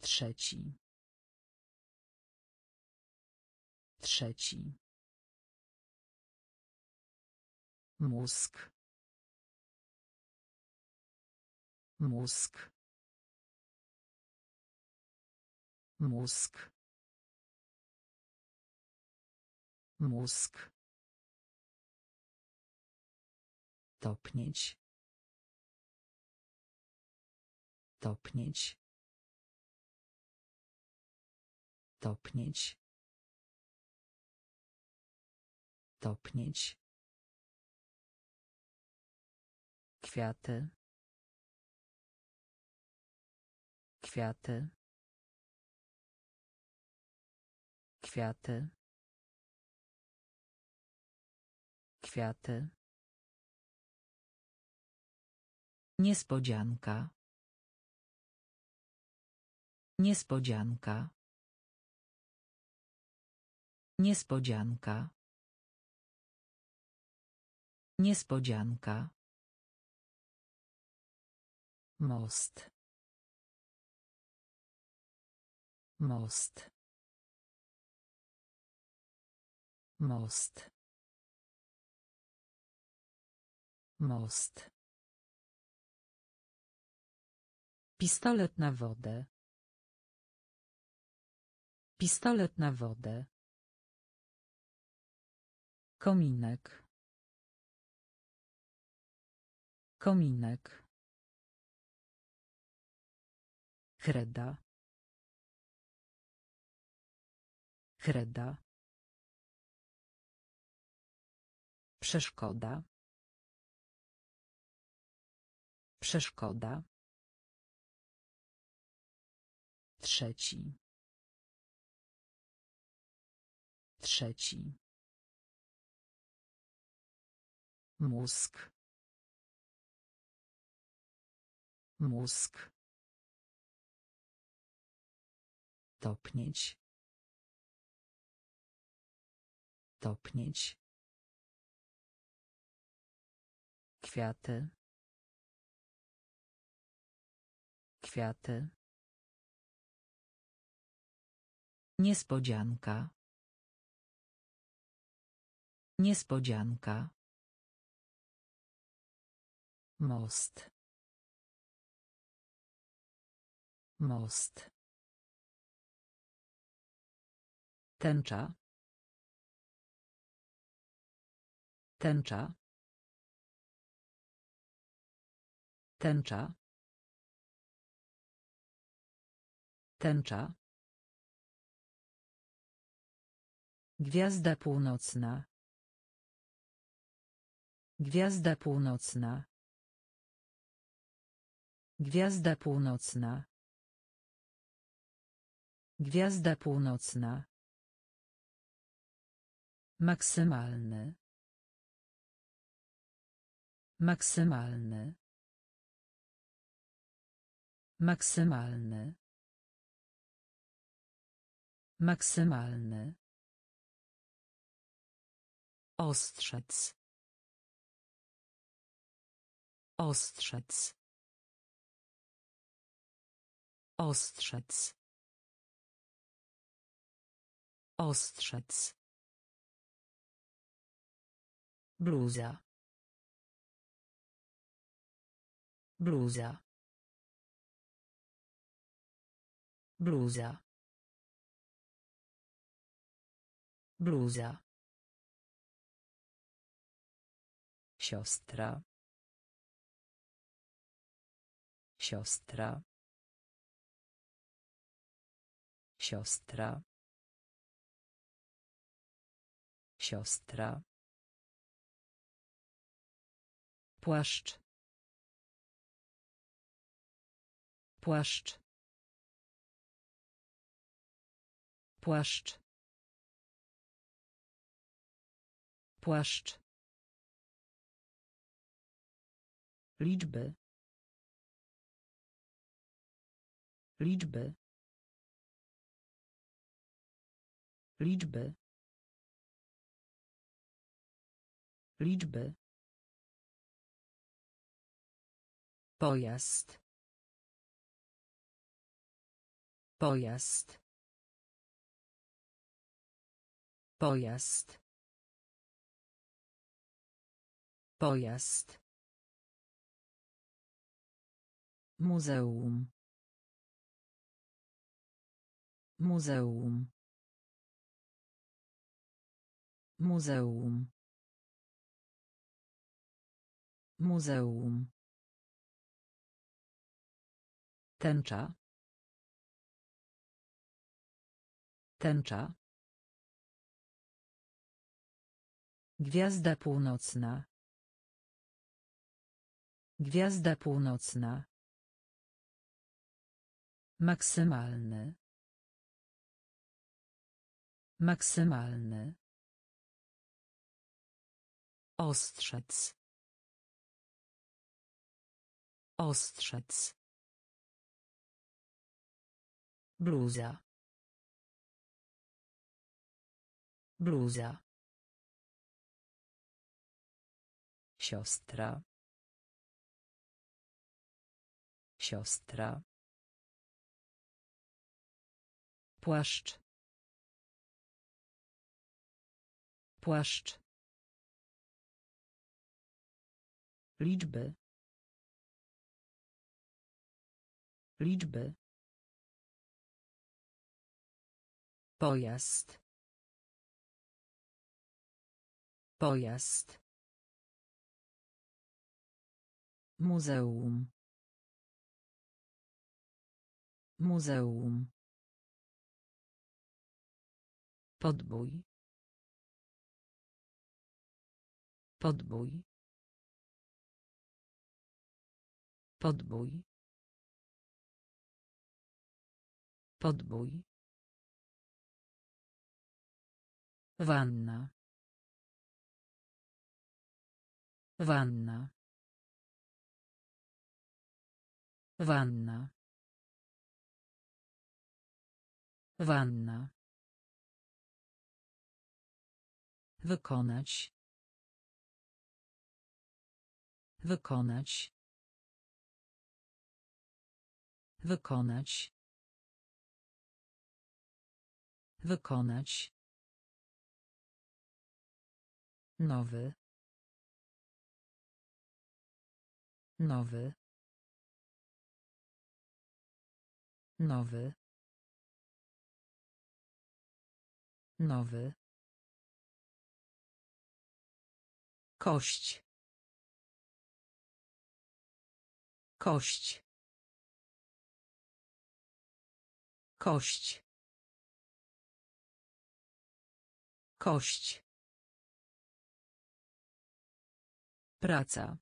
Trzeci. Trzeci. Mózg. Mózg. Mózg. Mózg. Topnieć. Topnieć. Topnieć. Topnieć. Kwiaty. Kwiaty. Kwiaty. Kwiaty. Niespodzianka. Niespodzianka. Niespodzianka. Niespodzianka. Most. Most. Most. Most. Pistolet na wodę. Pistolet na wodę. Kominek. Kominek. Kreda. Kreda. Przeszkoda. Przeszkoda. Trzeci. Trzeci. Mózg. Mózg. Topnieć. Topnieć. Kwiaty. Kwiaty. Niespodzianka. Niespodzianka. Most. Most. Tęcza. Tęcza. Tęcza. Tęcza. Gwiazda północna. Gwiazda północna. Gwiazda północna. Gwiazda północna. Maksymalny. Maksymalny. Maksymalny. Maksymalny. Ostrzec. Ostrzec. Ostrzec. Ostrzec. Bluza. Bluza. Bluza. Bluza. Siostra. Siostra. Siostra. Siostra. Płaszcz. Płaszcz. Płaszcz. Płaszcz. Liczby. Liczby. Liczby. Liczby. Pojazd. Pojazd. Pojazd. Pojazd. Muzeum. Muzeum. Muzeum. Muzeum. Tęcza. Tęcza. Gwiazda północna. Gwiazda północna. Maksymalny. Maksymalny. Ostrzec. Ostrzec. Bluza. Bluza. Siostra. Siostra. Płaszcz. Płaszcz. Liczby. Liczby. Pojazd. Pojazd. Muzeum. Muzeum. Podbój. Podbój. Podbój. Podbój. Wanna. Wanna. Wanna. Wanna. Wykonać. Wykonać. Wykonać. Wykonać. Nowy. Nowy. Nowy. Nowy. Kość. Kość. Kość. Kość. Praca.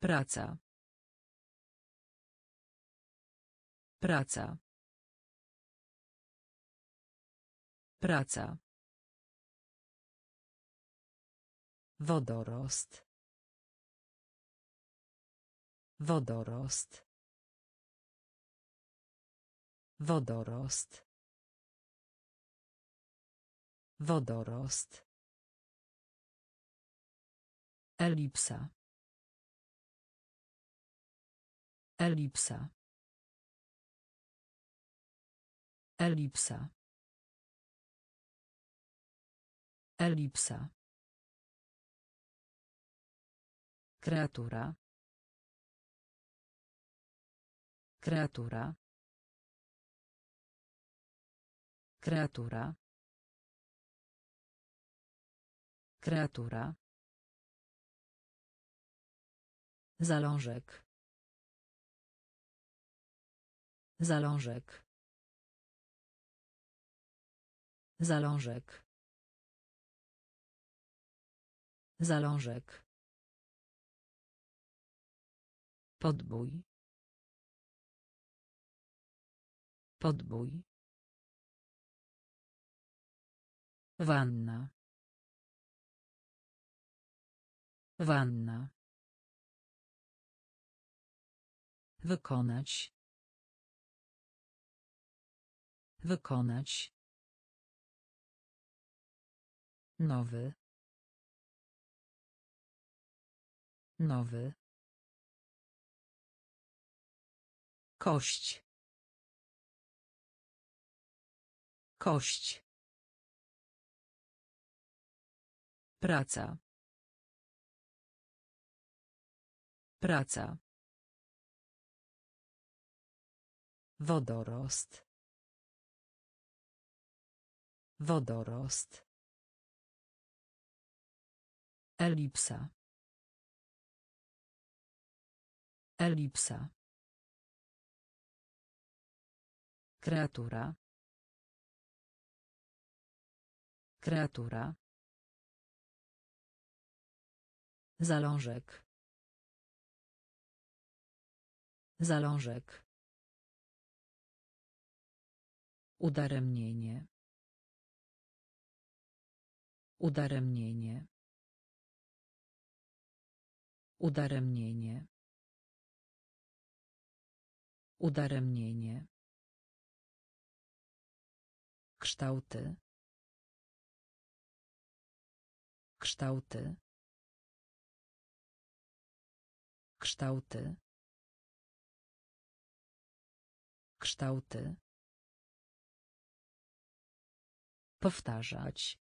Praca. Praca. Praca. Wodorost. Wodorost. Wodorost. Wodorost. Elipsa. Elipsa. Elipsa. Elipsa. Kreatura. Kreatura. Kreatura. Kreatura. Zalążek. Zalążek. Zalążek. Zalążek. Podbój. Podbój. Wanna. Wanna. Wykonać. Wykonać. Nowy. Nowy. Kość. Kość. Praca. Praca. Wodorost. Wodorost. Elipsa. Elipsa. Kreatura. Kreatura. Zalążek. Zalążek. Udaremnienie. Udaremnienie. Udaremnienie. Udaremnienie. Kształty. Kształty. Kształty. Kształty. Powtarzać.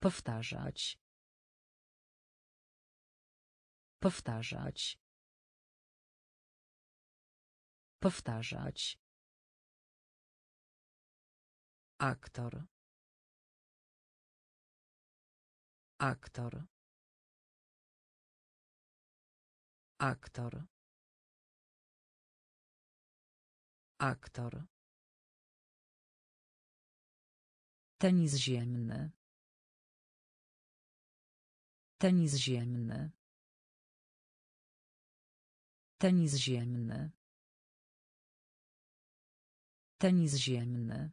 Powtarzać. Powtarzać. Powtarzać. Aktor. Aktor. Aktor. Aktor. Tenis ziemny. Tenis ziemny. Tenis ziemny. Tenis ziemny.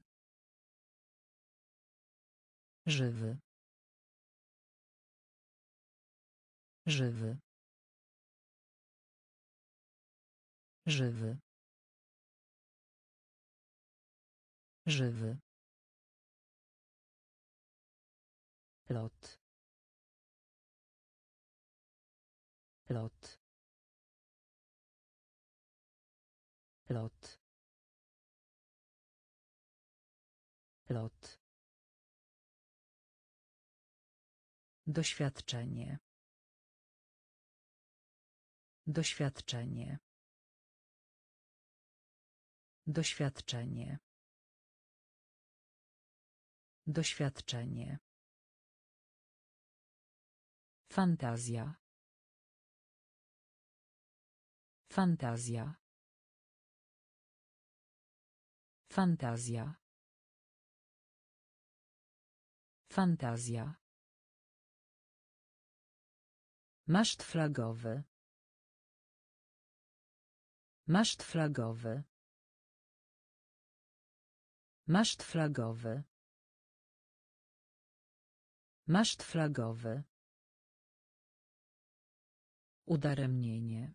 Żywy. Żywy. Żywy. Żywy. Lot. Lot. Lot. Lot. Doświadczenie. Doświadczenie. Doświadczenie. Doświadczenie. Fantazja. Fantazja. Fantazja. Fantazja. Maszt flagowy. Maszt flagowy. Maszt flagowy. Maszt flagowy. Udaremnienie.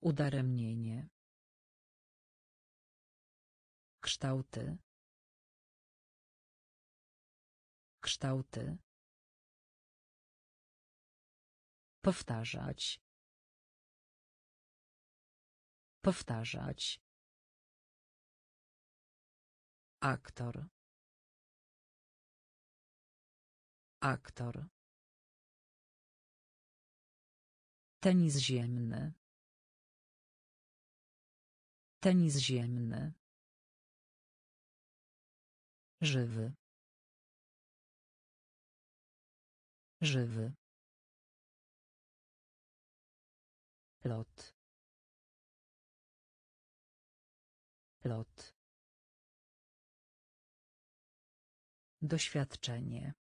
Udaremnienie. Kształty. Kształty. Powtarzać. Powtarzać. Aktor. Aktor. Tenis ziemny. Tenis ziemny. Żywy. Żywy. Lot. Lot. Doświadczenie.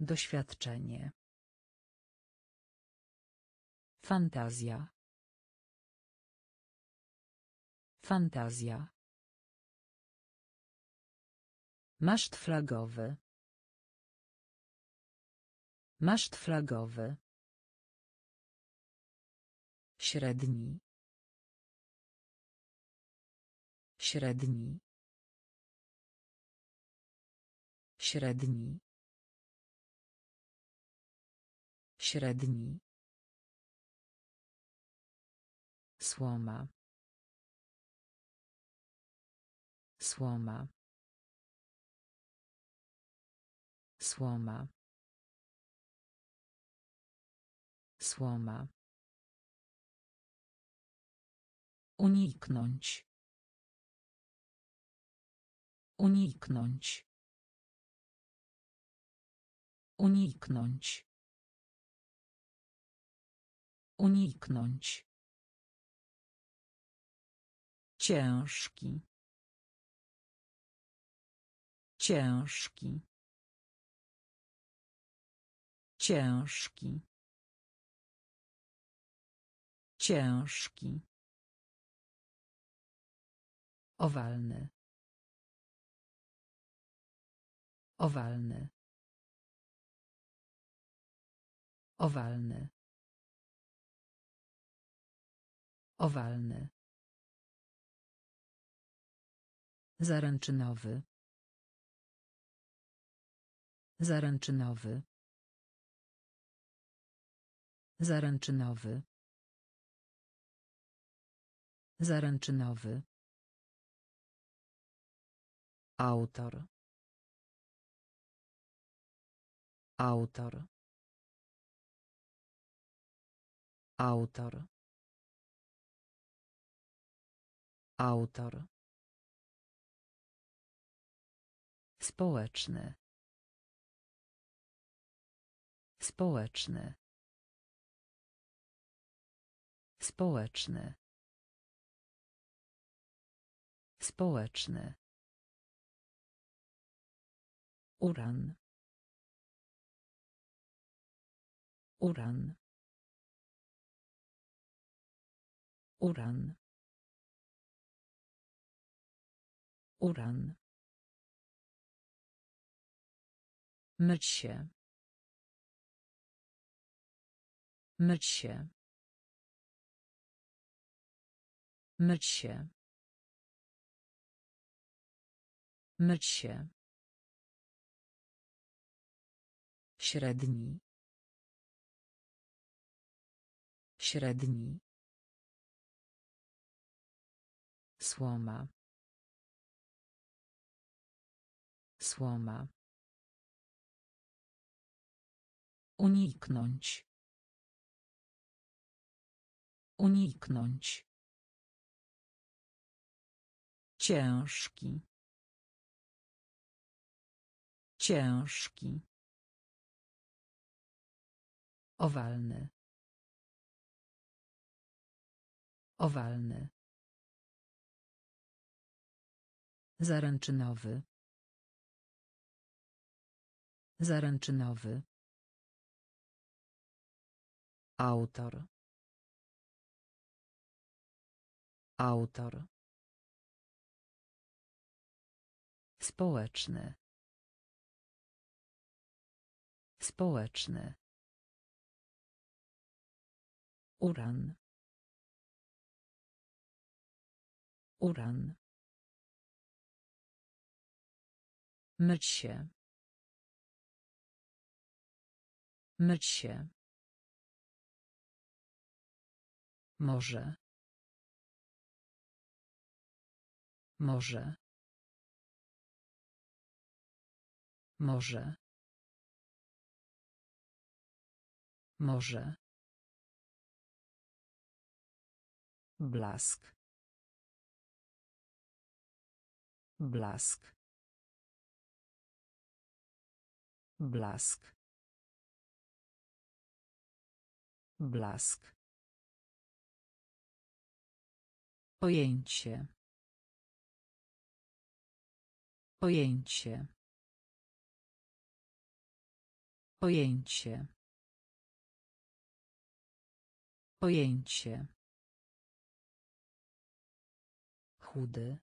Doświadczenie. Fantazja. Fantazja. Maszt flagowy. Maszt flagowy. Średni. Średni. Średni. Średni. Słoma. Słoma. Słoma. Słoma. Uniknąć. Uniknąć. Uniknąć. Uniknąć. Ciężki. Ciężki. Ciężki. Ciężki. Owalny. Owalny. Owalny. Owalny. Zaręczynowy. Zaręczynowy. Zaręczynowy. Zaręczynowy. Autor. Autor. Autor. Autor. Społeczny. Społeczny. Społeczny. Społeczny. Uran. Uran. Uran. Uran. Myć się. Myć się. Myć się. Myć się. Średni. Średni. Słoma. Słoma. Uniknąć. Uniknąć. Ciężki. Ciężki. Owalny. Owalny. Zaręczynowy. Zaręczynowy. Autor. Autor. Społeczny. Społeczny. Uran. Uran. Myć się. Myć się. Może. Może. Może. Może. Blask. Blask. Blask. Blask. Pojęcie. Pojęcie. Pojęcie. Pojęcie. Chudy.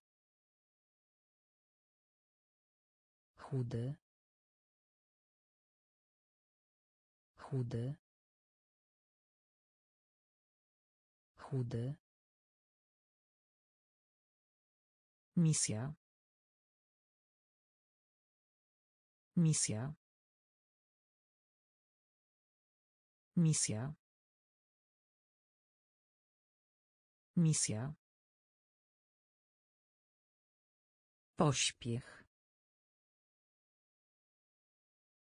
Chudy. Chudy. Chudy. Misja. Misja. Misja. Misja. Pośpiech.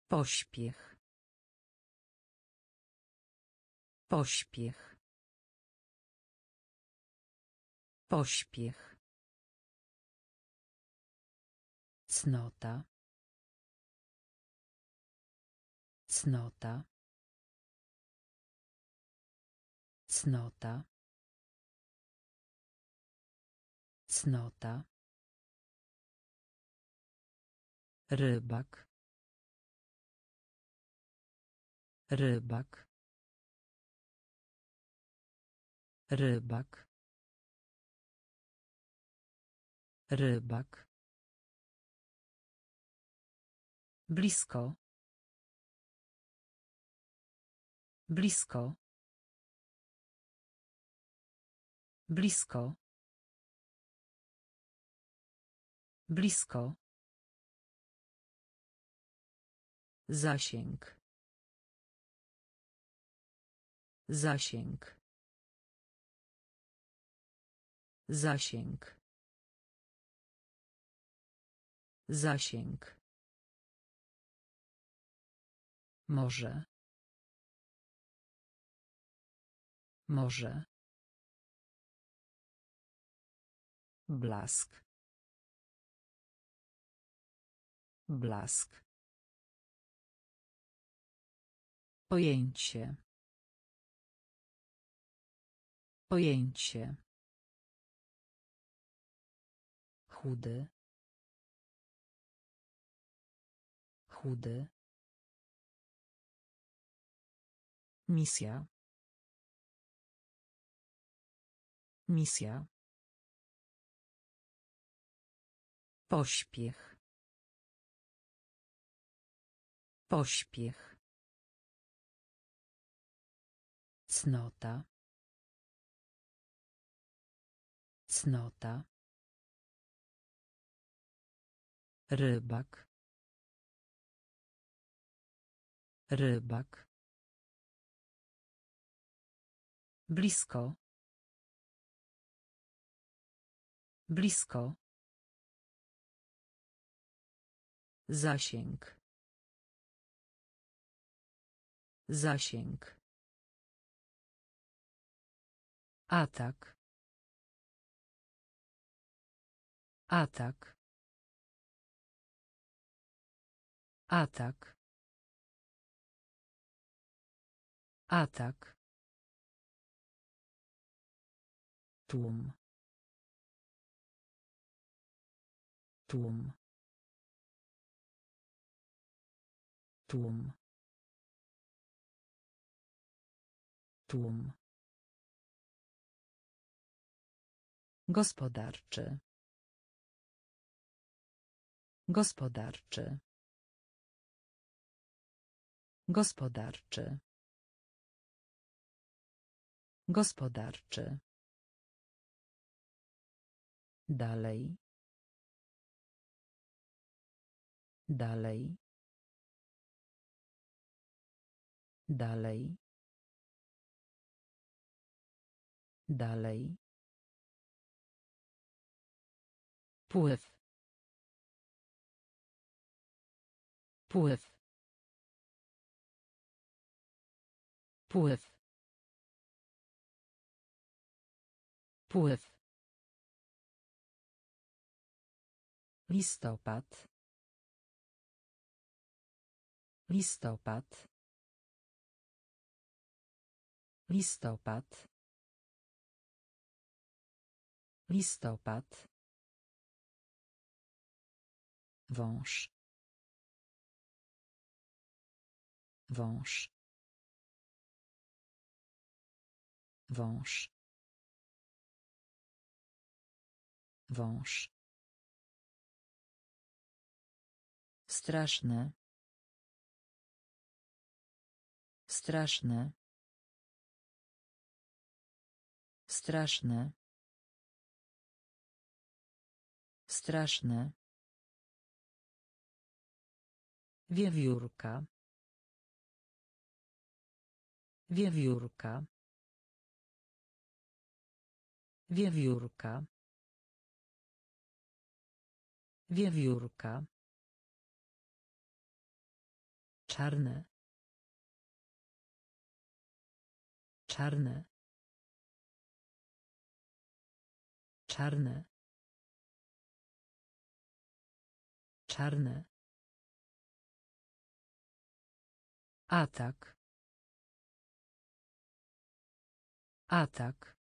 Pośpiech. Pośpiech. Pośpiech. Cnota. Cnota. Cnota. Cnota. Rybak. Rybak. Rybak. Rybak. Blisko. Blisko. Blisko. Blisko. Zasięg. Zasięg. Zasięg. Zasięg. Może. Może. Blask. Blask. Pojęcie. Pojęcie. Chudy. Chudy. Misja. Misja. Pośpiech. Pośpiech. Cnota. Cnota. Rybak. Rybak. Blisko. Blisko. Zasięg. Zasięg. Atak. Atak. Atak. Atak. Tłum. Tłum. Tłum. Tłum. Gospodarczy. Gospodarczy. Gospodarczy. Gospodarczy. Dalej. Dalej. Dalej. Dalej. Pływ. Pływ. Pływ. Pływ. Listopad. Listopad. Listopad. Listopad. Wąż. Wąż. Wąż. Wąż. Straszne. Straszne. Straszne. Straszne. Wiewiórka. Wiewiórka. Wiewiórka. Wiewiórka. Czarne. Czarne. Czarne. Czarne. Atak. Atak.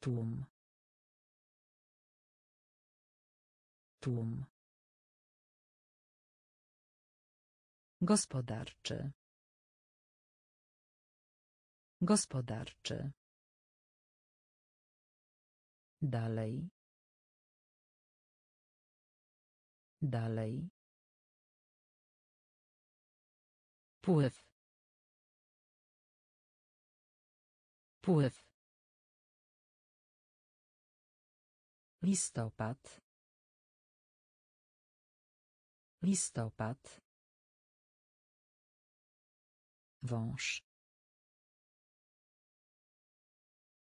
Tłum. Tłum. Gospodarczy. Gospodarczy. Dalej. Dalej. Pływ. Pływ. Listopad. Listopad. Wąż.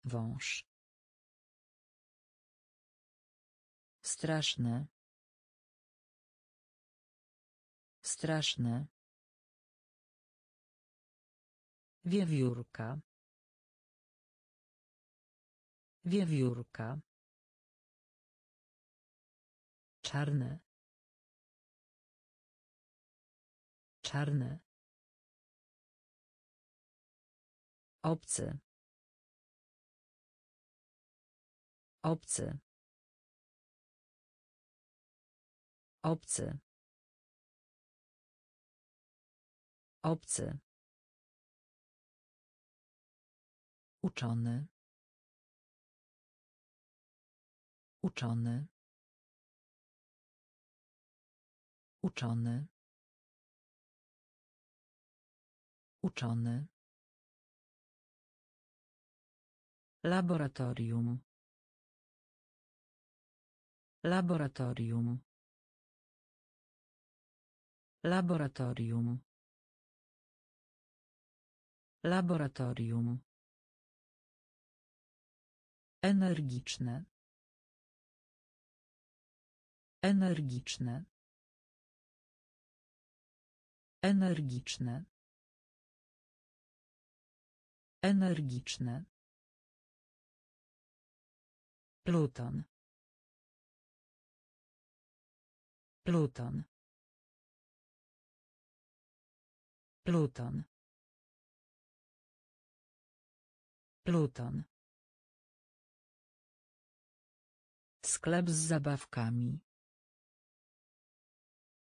Wąż. Straszne. Straszne. Wiewiórka. Wiewiórka. Czarne. Czarne. Obcy. Obcy. Obcy. Obcy. Uczony. Uczony. Uczony. Uczony. Laboratorium. Laboratorium. Laboratorium. Laboratorium. Energiczne. Energiczne. Energiczne. Energiczne. Pluton. Pluton. Pluton. Pluton. Sklep z zabawkami.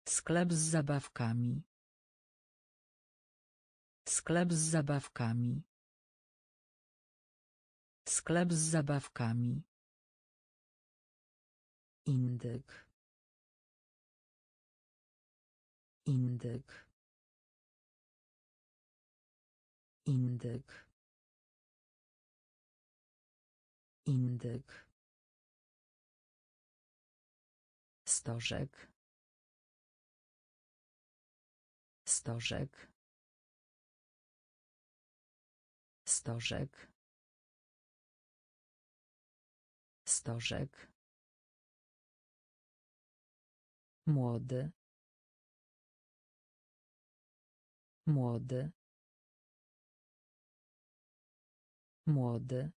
Sklep z zabawkami. Sklep z zabawkami. Sklep z zabawkami. Indyk. Indyk. Indyk. Indyk. Stożek. Stożek. Stożek. Stożek. Młody. Młody. Młody.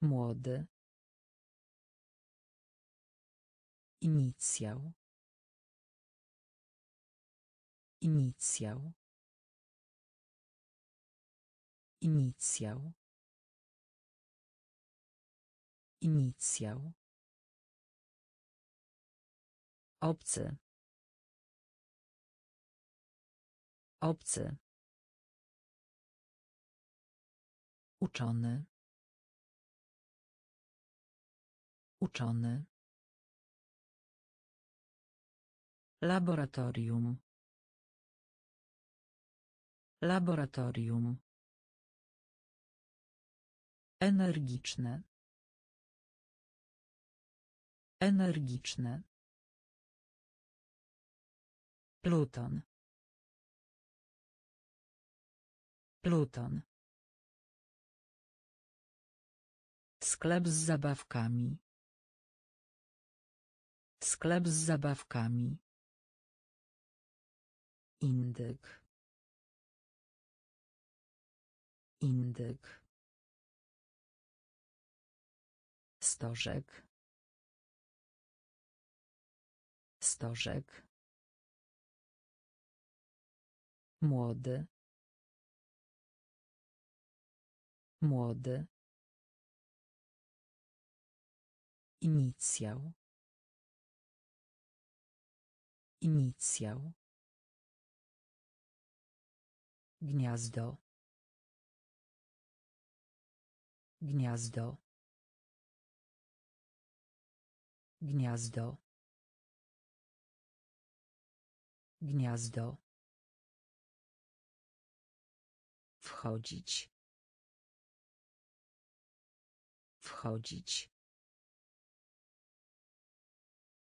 Młody. Inicjał. Inicjał. Inicjał. Inicjał. Obcy. Obcy. Uczony. Uczony. Laboratorium. Laboratorium. Energiczne. Energiczne. Pluton. Pluton. Sklep z zabawkami. Sklep z zabawkami. Indyk. Indyk. Stożek. Stożek. Młody. Młody. Inicjał. Inicjał. Gniazdo. Gniazdo. Gniazdo. Gniazdo. Wchodzić. Wchodzić.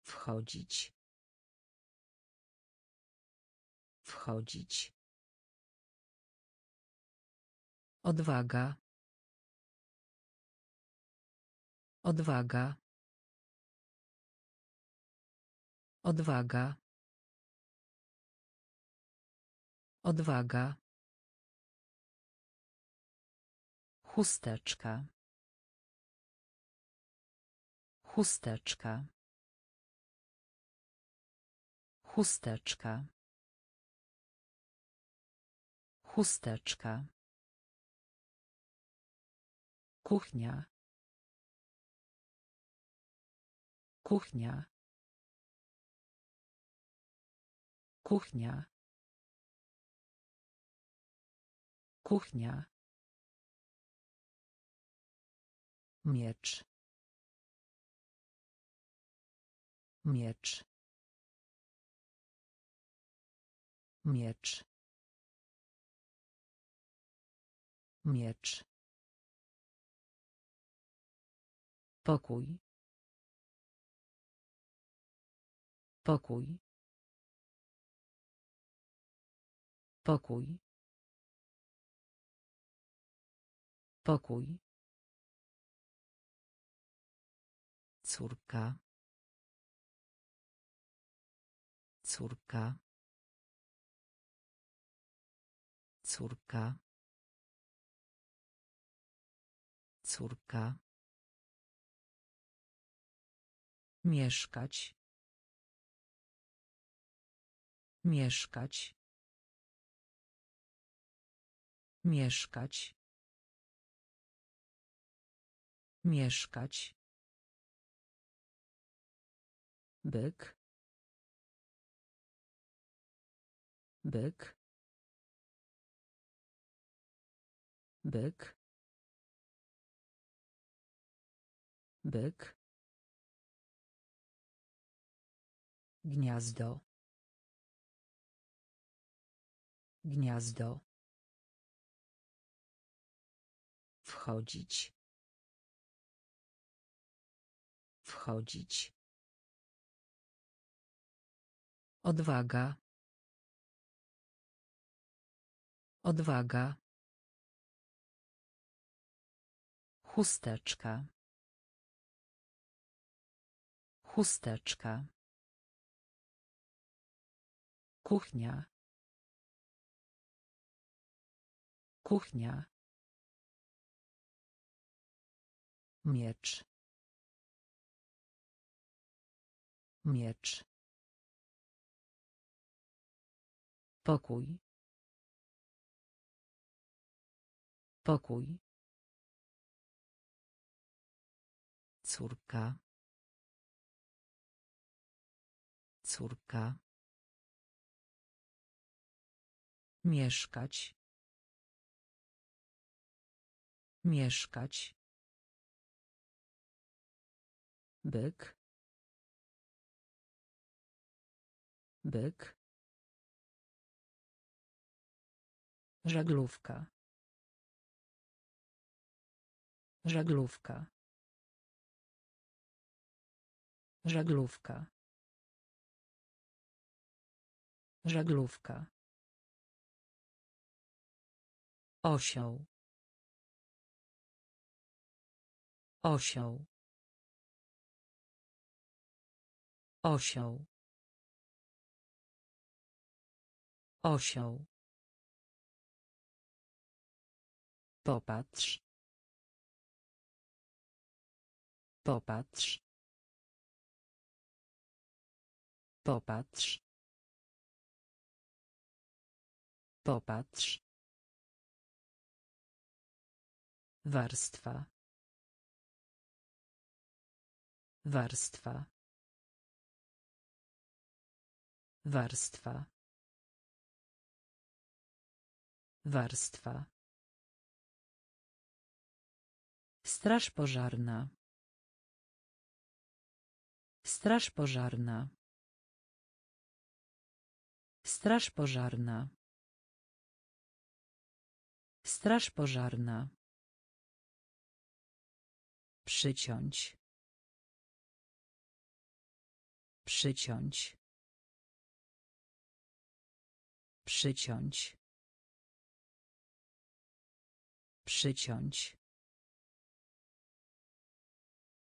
Wchodzić. Wchodzić. Odwaga. Odwaga. Odwaga. Odwaga. Chusteczka. Chusteczka. Chusteczka. Chusteczka. Kuchnia. Kuchnia. Kuchnia. Kuchnia. Miecz. Miecz. Miecz. Miecz. Pokój. Pokój. Pokój. Pokój. Córka. Córka. Córka. Córka. Mieszkać. Mieszkać. Mieszkać. Mieszkać. Byk. Byk. Byk. Byk. Gniazdo. Gniazdo. Wchodzić. Wchodzić. Odwaga. Odwaga. Chusteczka. Chusteczka. Kuchnia. Kuchnia. Miecz. Miecz. Pokój. Pokój. Córka. Córka. Mieszkać. Mieszkać. Byk. Byk. Żaglówka. Żaglówka. Żaglówka. Żaglówka. Osioł. Osioł. Osioł. Osioł. Popatrz. Popatrz. Popatrz. Popatrz. Warstwa. Warstwa. Warstwa. Warstwa. Straż pożarna. Straż pożarna. Straż pożarna. Straż pożarna. Przyciąć. Przyciąć. Przyciąć. Przyciąć.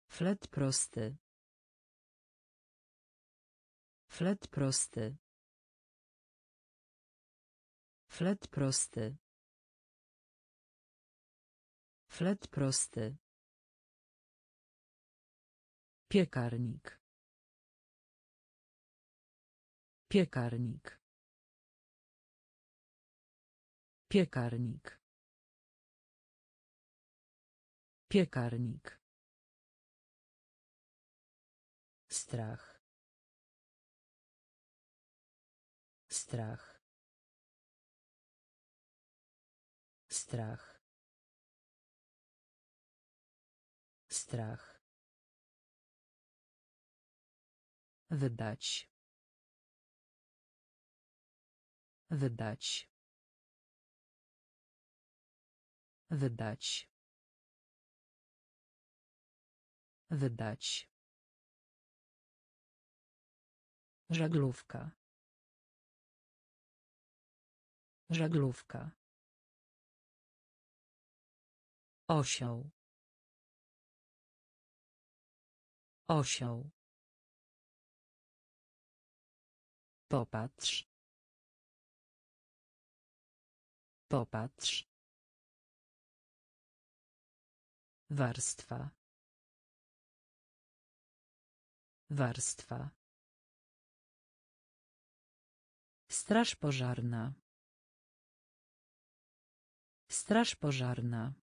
Flet prosty. Flet prosty. Flet prosty. Flet prosty. Piekarnik. Piekarnik. Piekarnik. Piekarnik. Strach. Strach. Strach. Strach. Wydać. Wydać. Wydać. Wydać. Żaglówka. Żaglówka. Osioł. Osioł. Popatrz. Popatrz. Warstwa. Warstwa. Straż pożarna. Straż pożarna.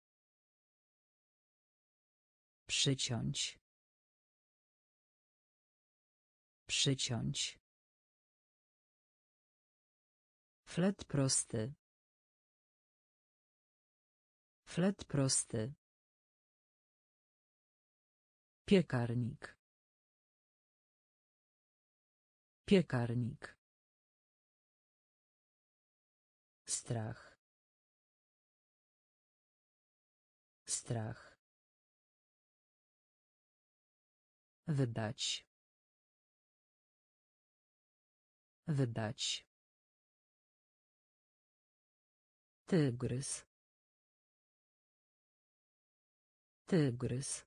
Przyciąć. Przyciąć. Flet prosty. Flet prosty. Piekarnik. Piekarnik. Strach. Strach. Wydać. Wydać. Tygrys. Tygrys.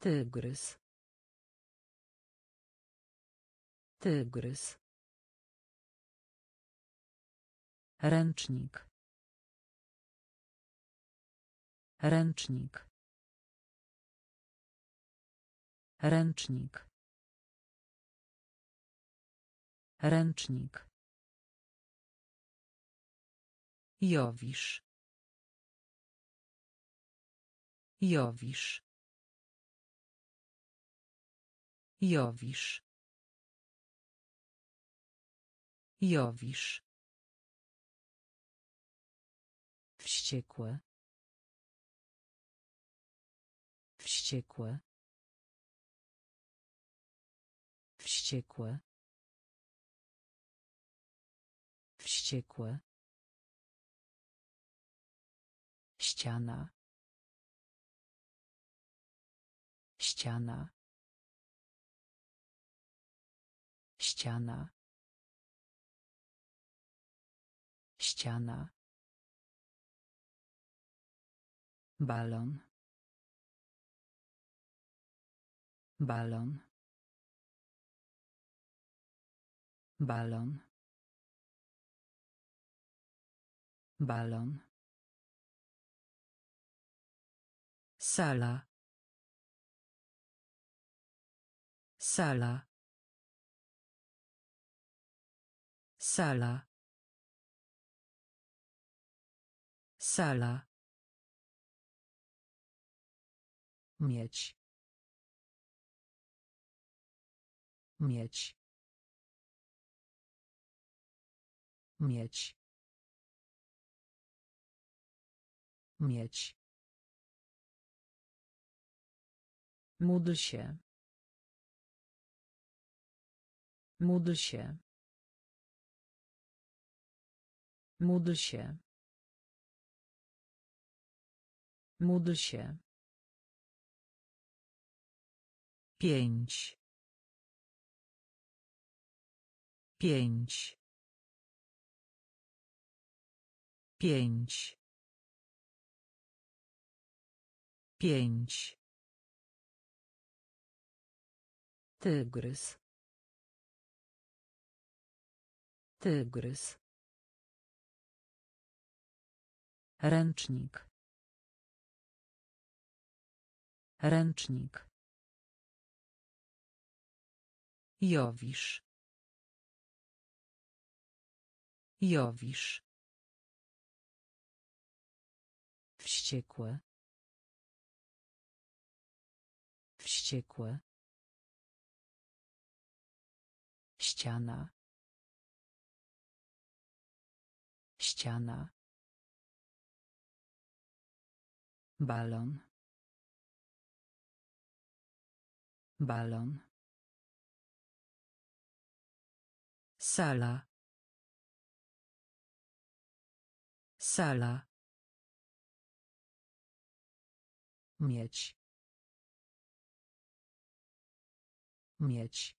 Tygrys. Tygrys. Ręcznik. Ręcznik. Ręcznik. Ręcznik. Jowisz. Jowisz. Jowisz. Jowisz. Wściekłe. Wściekłe. Wściekłe. Wściekłe. Ściana. Ściana. Ściana. Ściana. balon balon balon balon sala sala sala sala Mieć. Mieć. Mieć. Mieć. Módl się. Módl się. Módl się. Módl się. Pięć. Pięć. Pięć. Pięć. Tygrys. Tygrys. Ręcznik. Ręcznik. Jowisz. Jowisz. Wściekłe. Wściekłe. Ściana. Ściana. balon balon sala sala mieć mieć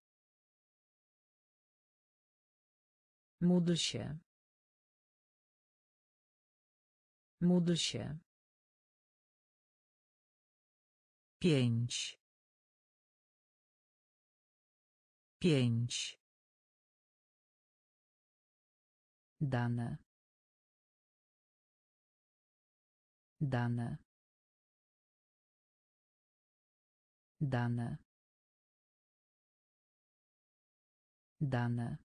módl się módl się Pięć. Pięć. Dane. Dane. Dane. Dane.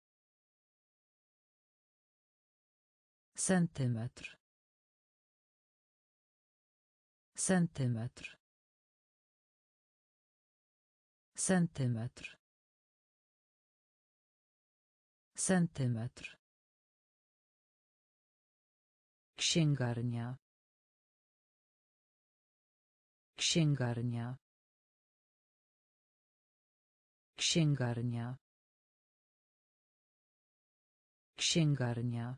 Centymetr. Centymetr. Centymetr. Centymetr. Księgarnia. Księgarnia. Księgarnia. Księgarnia.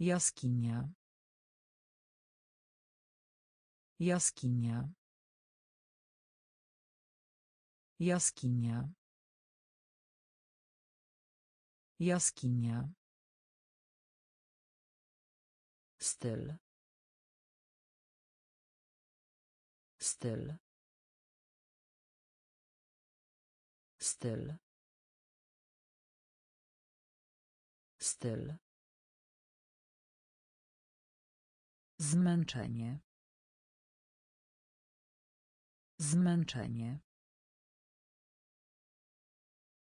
Jaskinia. Jaskinia. Jaskinia. Jaskinia. Styl. Styl. Styl. Styl. Zmęczenie. Zmęczenie.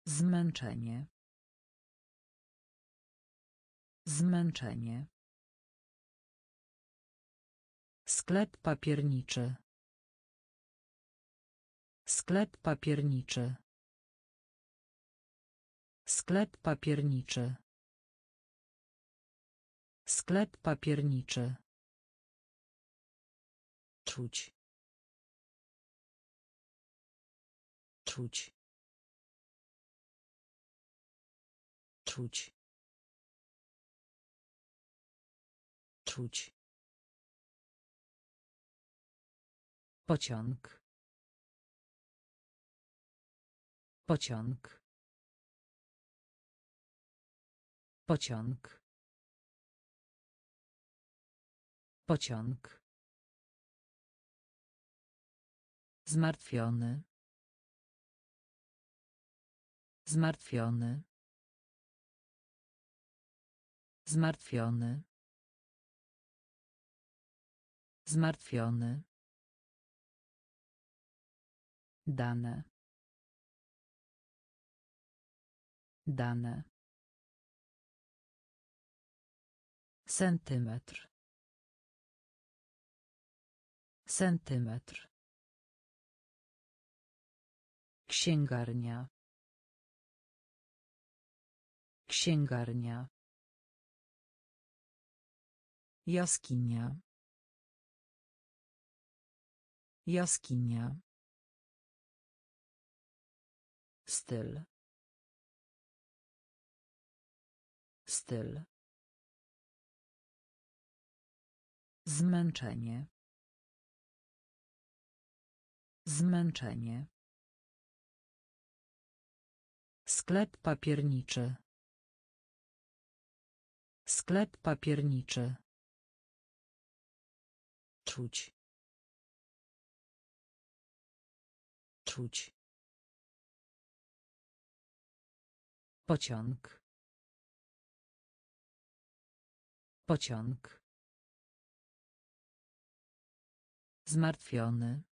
Zmęczenie. Zmęczenie. Sklep papierniczy. Sklep papierniczy. Sklep papierniczy. Sklep papierniczy. Czuć. Czuć. Czuć. Czuć. Pociąg. Pociąg. Pociąg. Pociąg. Zmartwiony. Zmartwiony. Zmartwiony. Zmartwiony. Dane. Dane. Centymetr. Centymetr. Księgarnia. Księgarnia. Jaskinia. Jaskinia. Styl. Styl. Zmęczenie. Zmęczenie. Sklep papierniczy. Sklep papierniczy. Czuć. Czuć. Pociąg. Pociąg. Zmartwiony.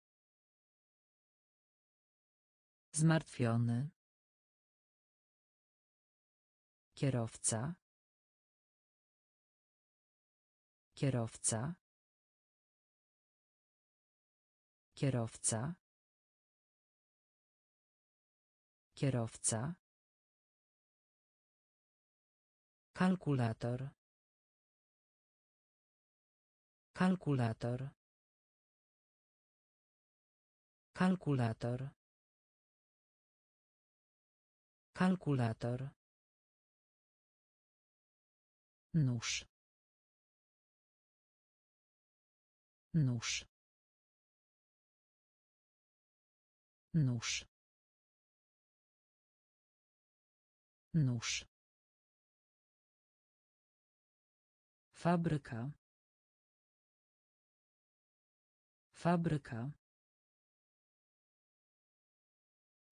Zmartwiony. Kierowca. Kierowca. Kierowca. Kierowca. Kalkulator. Kalkulator. Kalkulator. Kalkulator. Nóż. Nóż. Nóż. Nóż. Fabryka. Fabryka.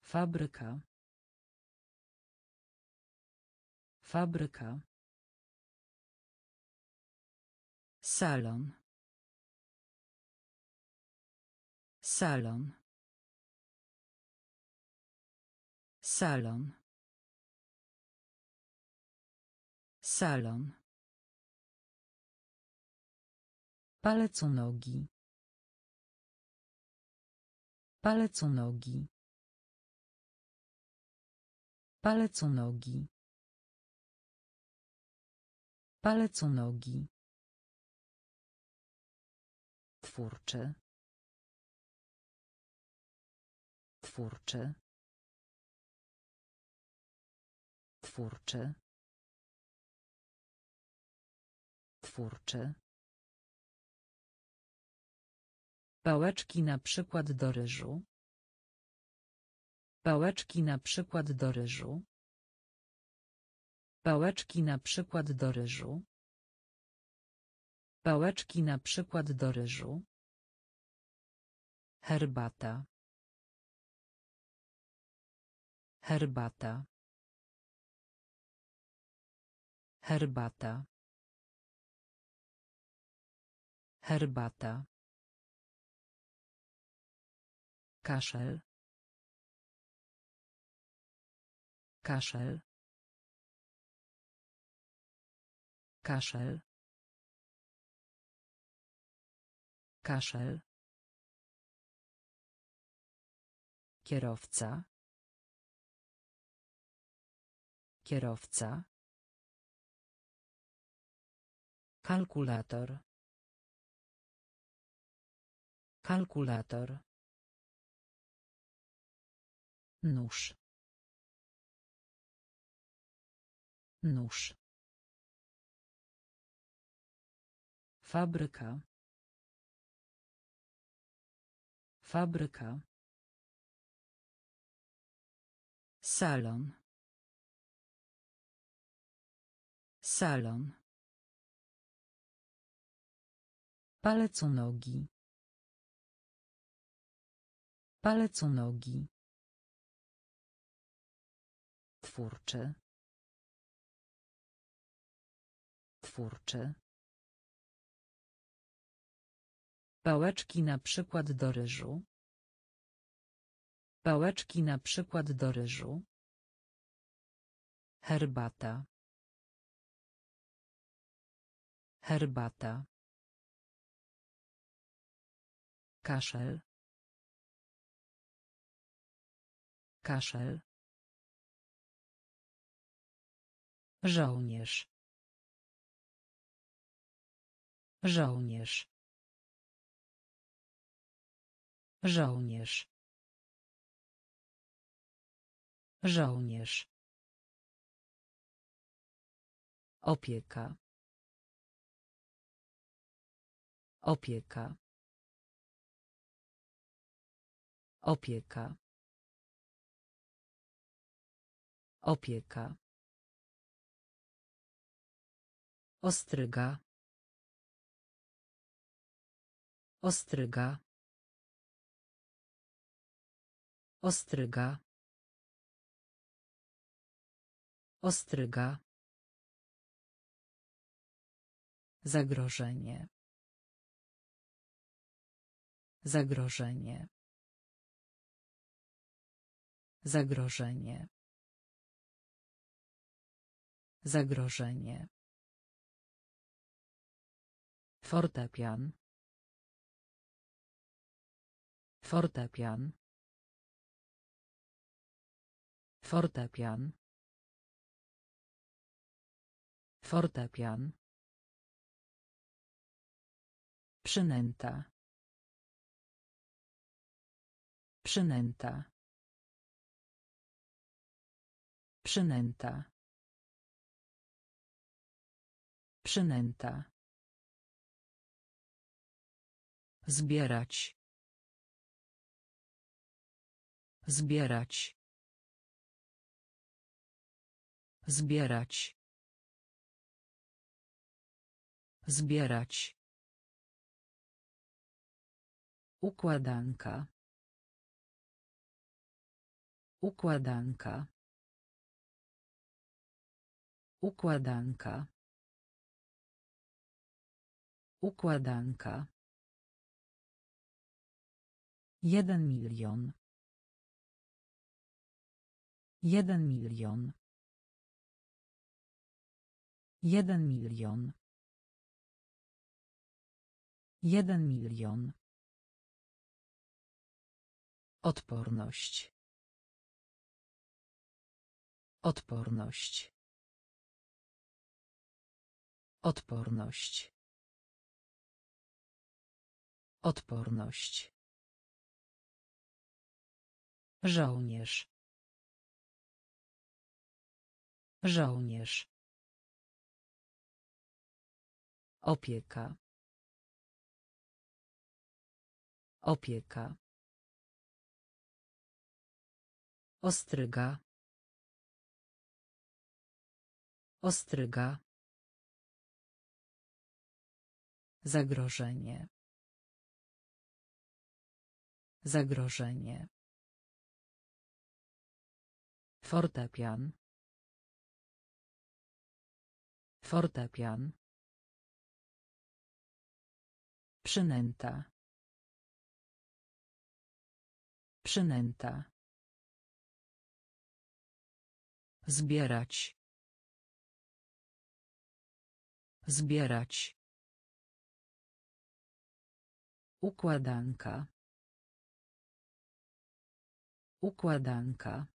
Fabryka. Fabryka. Salon. Salon. Salon. Salon. Palec u nogi. Palec u nogi. Palec u nogi. Palec u nogi. Twórczy. Twórczy. Twórczy. Twórczy. Pałeczki na przykład do ryżu. Pałeczki na przykład do ryżu. Pałeczki na przykład do ryżu. Pałeczki na przykład do ryżu. Herbata. Herbata. Herbata. Herbata. Kaszel. Kaszel. Kaszel. Kaszel. Kierowca. Kierowca. Kalkulator. Kalkulator. Nóż. Nóż. Fabryka. Fabryka. Salon. Salon. Palec u nogi. Palec u nogi. Twórczy. Twórczy. Pałeczki na przykład do ryżu. Pałeczki na przykład do ryżu. Herbata. Herbata. Kaszel. Kaszel. Żołnierz. Żołnierz. Żołnierz. Żołnierz. Opieka. Opieka. Opieka. Opieka. Ostryga. Ostryga. Ostryga. Ostryga. Zagrożenie. Zagrożenie. Zagrożenie. Zagrożenie. Fortepian. Fortepian. Fortepian. Fortepian. Przynęta. Przynęta. Przynęta. Przynęta. Zbierać. Zbierać. Zbierać. Zbierać. Układanka. Układanka. Układanka. Układanka. Jeden milion. Jeden milion. Jeden milion. Jeden milion. Odporność. Odporność. Odporność. Odporność. Żołnierz. Żołnierz. Opieka. Opieka. Ostryga. Ostryga. Zagrożenie. Zagrożenie. Fortepian. Fortepian. Przynęta. Przynęta. Zbierać. Zbierać. Układanka. Układanka.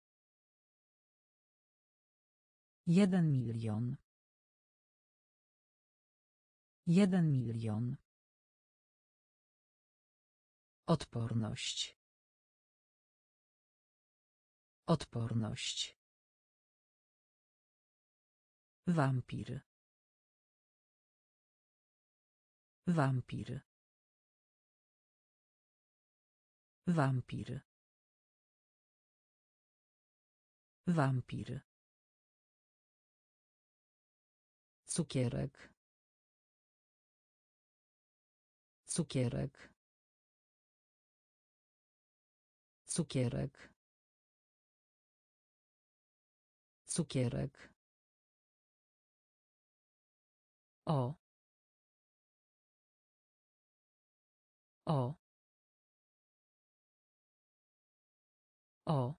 Jeden milion. Jeden milion. Odporność. Odporność. Wampir. Wampir. Wampir. Wampir. Cukierek. Cukierek. Cukierek. Cukierek. O. O. O.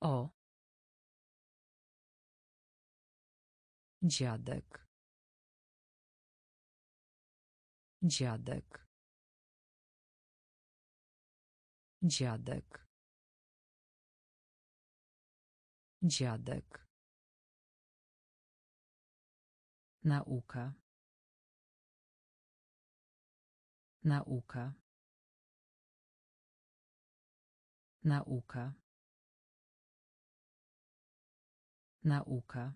O. Dziadek. Dziadek. Dziadek. Dziadek. Nauka. Nauka. Nauka. Nauka.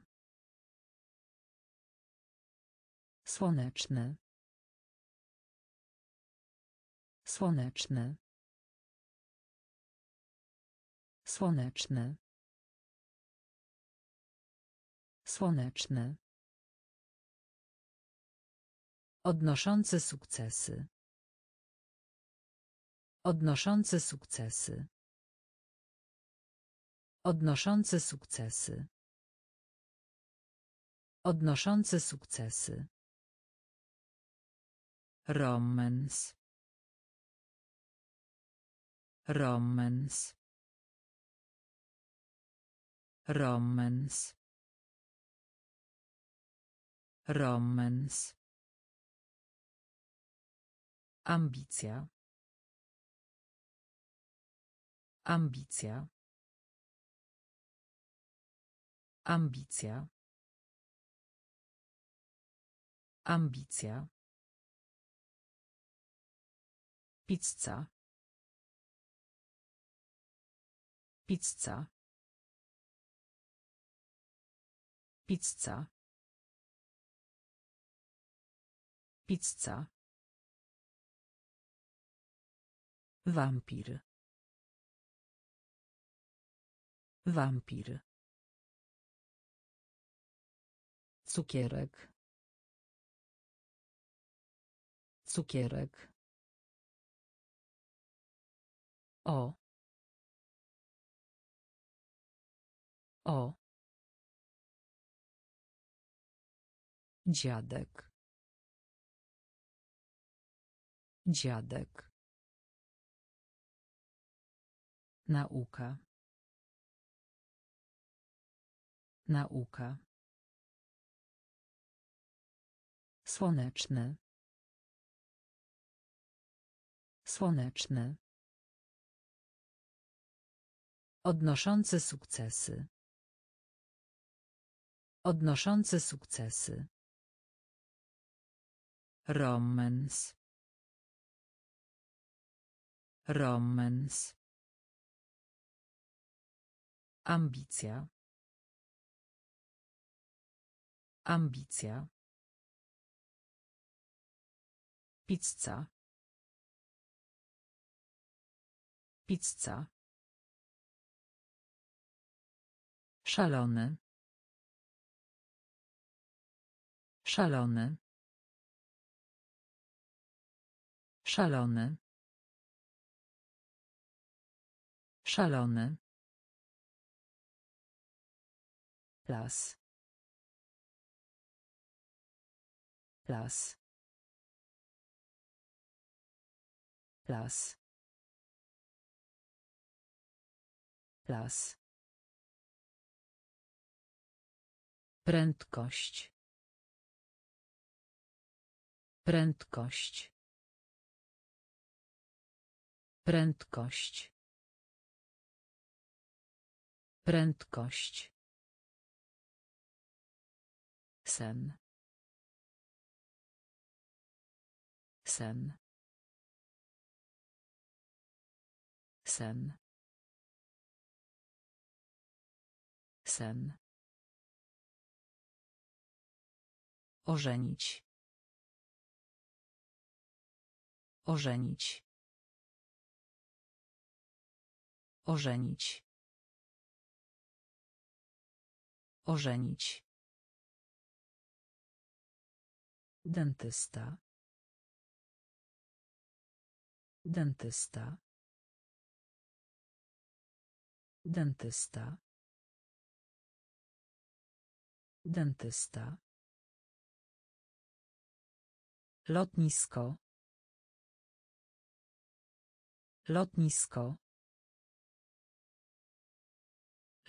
Słoneczny. Słoneczny. Słoneczny. Słoneczny. Odnoszący sukcesy. Odnoszący sukcesy. Odnoszący sukcesy. Odnoszący sukcesy. Romans. Romans. Romans. Romans. Ambicja. Ambicja. Ambicja. Ambicja. Pizza. Pizza. Pizza. Pizza. Wampir. Wampir. Cukierek. Cukierek. O. O. Dziadek. Dziadek. Nauka. Nauka. Słoneczny. Słoneczny. Odnoszący sukcesy. Odnoszący sukcesy. Romans. Romans. Ambicja. Ambicja. Pizza. Pizza. Szalony. Szalony. Szalony. Szalony. Las. Las. Las. Las. Prędkość. Prędkość. Prędkość. Prędkość. Sen. Sen. Sen. Sen. Ożenić. Ożenić. Ożenić. Ożenić. Dentysta. Dentysta. Dentysta. Dentysta. Lotnisko. Lotnisko.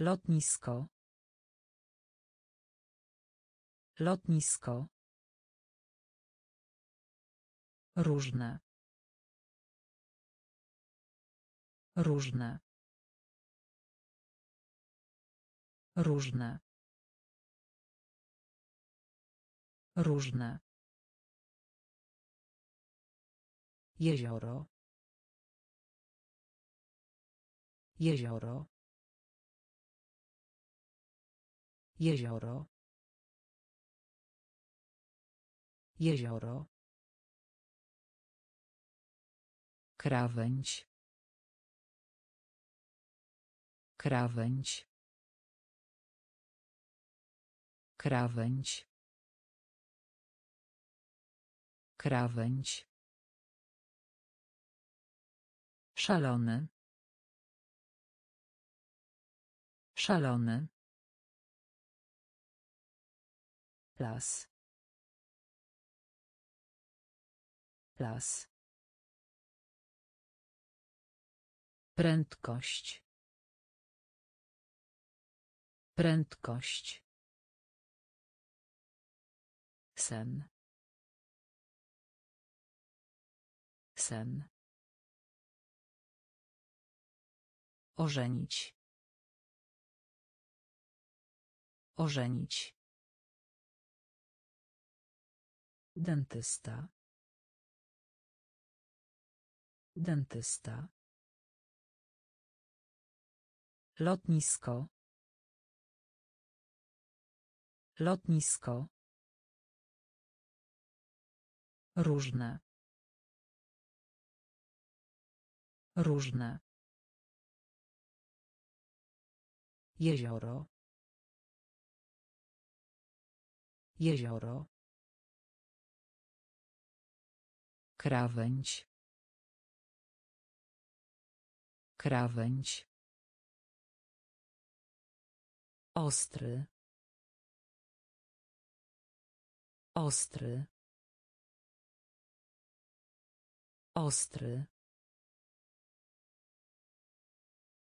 Lotnisko. Lotnisko. Różne. Różne. Różne. Różne. Jezioro. Jezioro. Jezioro. Jezioro. Krawędź. Krawędź. Krawędź. Krawędź. Szalony. Szalony. Prędkość. Prędkość. Sen. Sen. Ożenić. Ożenić. Dentysta. Dentysta. Lotnisko. Lotnisko. Różne. Różne. Jezioro. Jezioro. Krawędź. Krawędź. Ostry. Ostry. Ostry.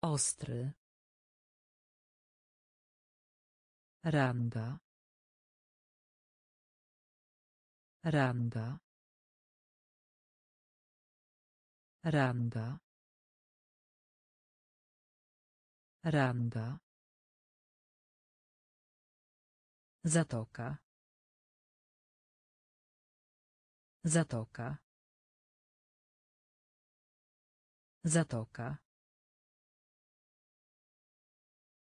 Ostry. Ranga. Ranga. Ranga. Ranga. Zatoka. Zatoka. Zatoka.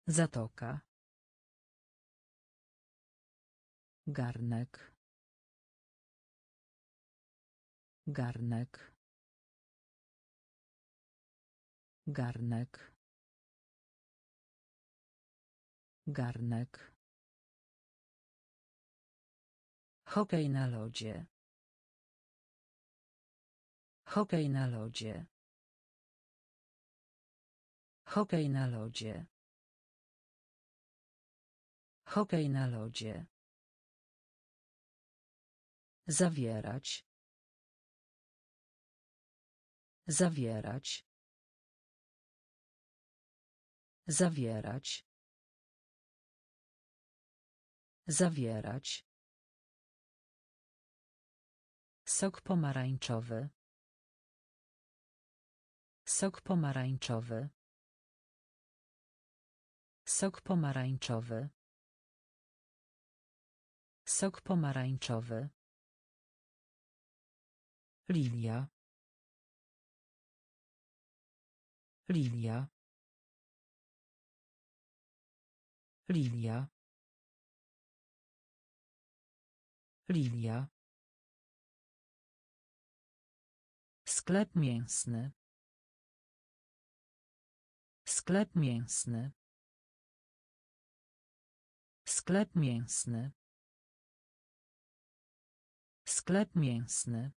Zatoka. Garnek. Garnek. Garnek. Garnek. Hokej na lodzie. Hokej na lodzie. Hokej na lodzie. Hokej na lodzie. Zawierać. Zawierać. Zawierać. Zawierać. Sok pomarańczowy. Sok pomarańczowy. Sok pomarańczowy. Sok pomarańczowy. Lilia. Lilia. Lilia. Lilia. Sklep mięsny. Sklep mięsny. Sklep mięsny. Sklep mięsny.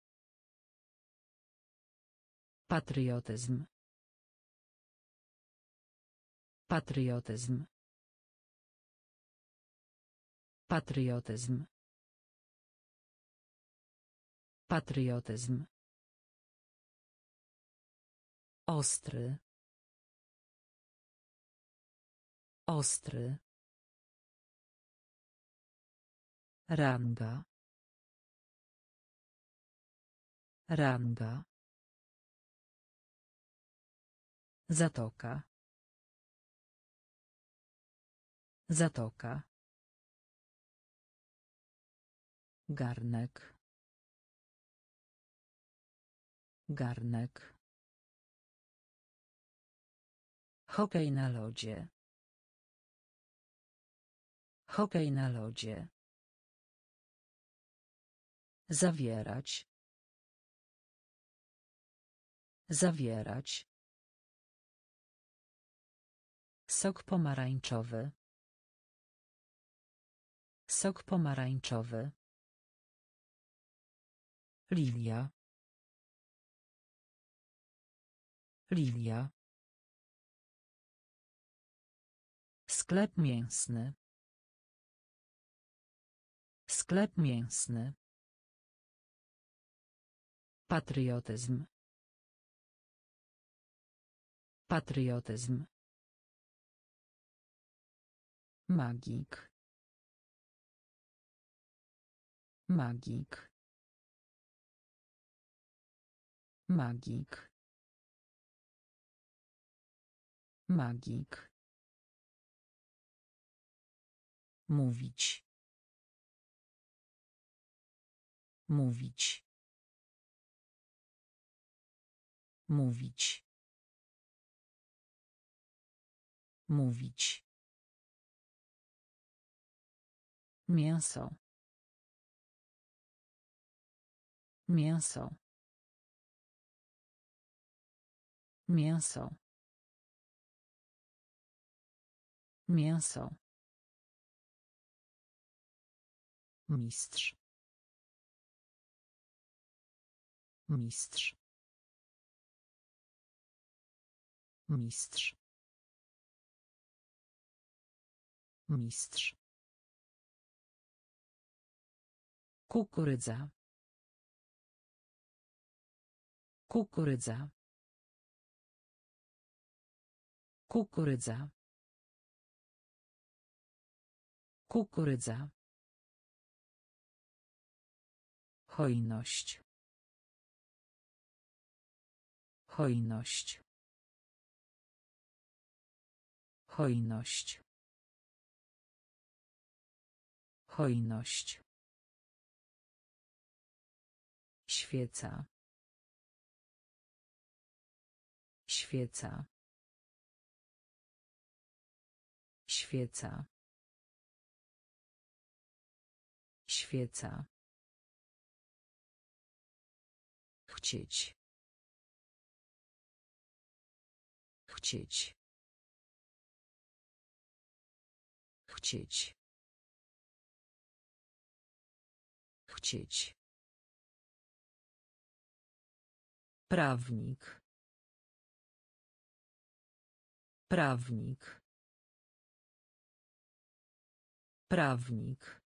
Patriotyzm. Patriotyzm. Patriotyzm. Patriotyzm. Ostry. Ostry. Ranga. Ranga. Zatoka. Zatoka. Garnek. Garnek. Hokej na lodzie. Hokej na lodzie. Zawierać. Zawierać. Sok pomarańczowy. Sok pomarańczowy. Lilia. Lilia. Sklep mięsny. Sklep mięsny. Patriotyzm. Patriotyzm. Magik. Magik. Magik. Magik. Mówić. Mówić. Mówić. Mówić. Mięso. Mięso. Mięso. Mięso. Mistrz. Mistrz. Mistrz. Mistrz. Kukurydza. Kukurydza. Kukurydza. Kukurydza. Hojność. Hojność. Hojność. Hojność. Świeca. Świeca. Świeca. Świeca. Chcieć. Chcieć. Chcieć. Chcieć. Prawnik. Prawnik. Prawnik.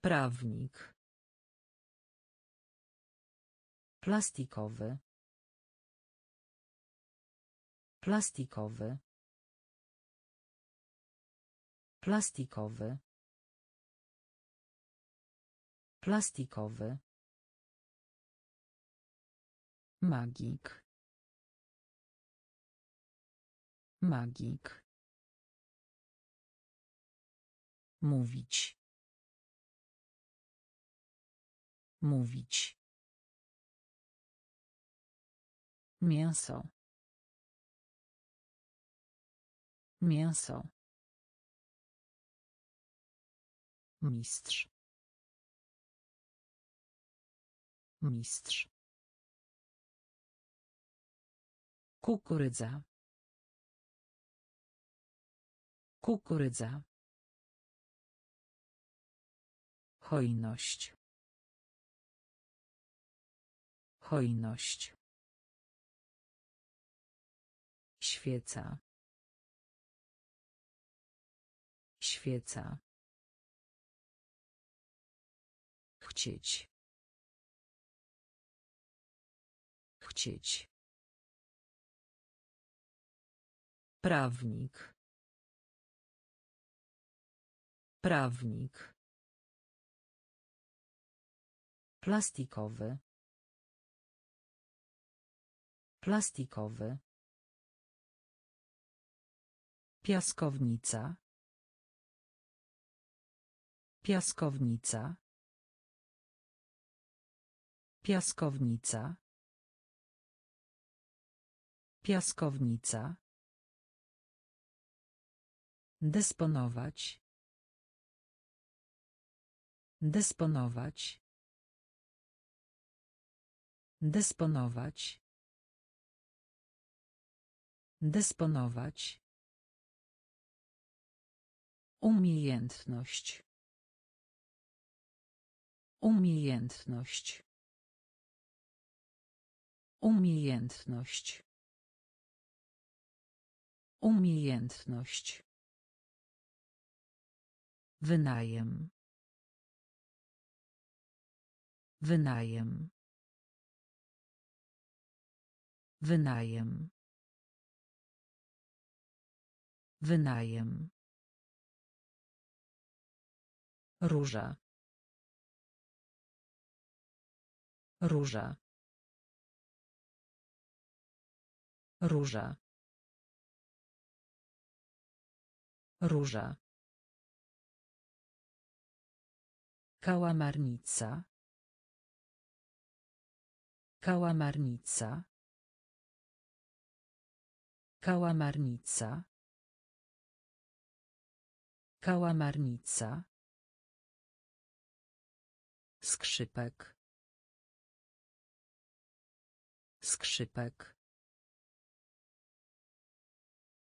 Prawnik. Plastikowy. Plastikowy. Plastikowy. Plastikowy. Magik. Magik. Mówić. Mówić. Mięso. Mięso. Mistrz. Mistrz. Kukurydza. Kukurydza. Hojność. Hojność. Świeca. Świeca. Chcieć. Chcieć. Prawnik. Prawnik. Plastikowy. Plastikowy. Piaskownica. Piaskownica. Piaskownica. Piaskownica. Dysponować. Dysponować. Dysponować. Dysponować. Umiejętność. Umiejętność. Umiejętność. Umiejętność. Wynajem. Wynajem. Wynajem. Wynajem. Róża. Róża. Róża. Róża. Kałamarnica. Kałamarnica. Kałamarnica. Kałamarnica. Skrzypek. Skrzypek.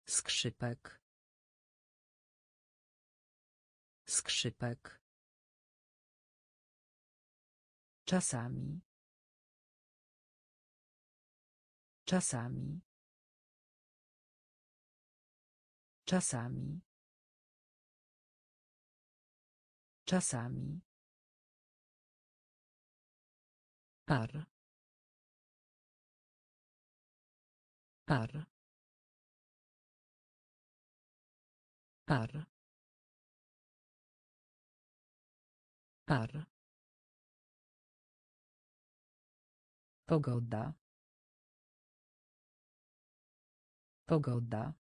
Skrzypek. Skrzypek. Czasami. Czasami. Czasami. Czasami. Par. Par. Par. Par. Pogoda. Pogoda.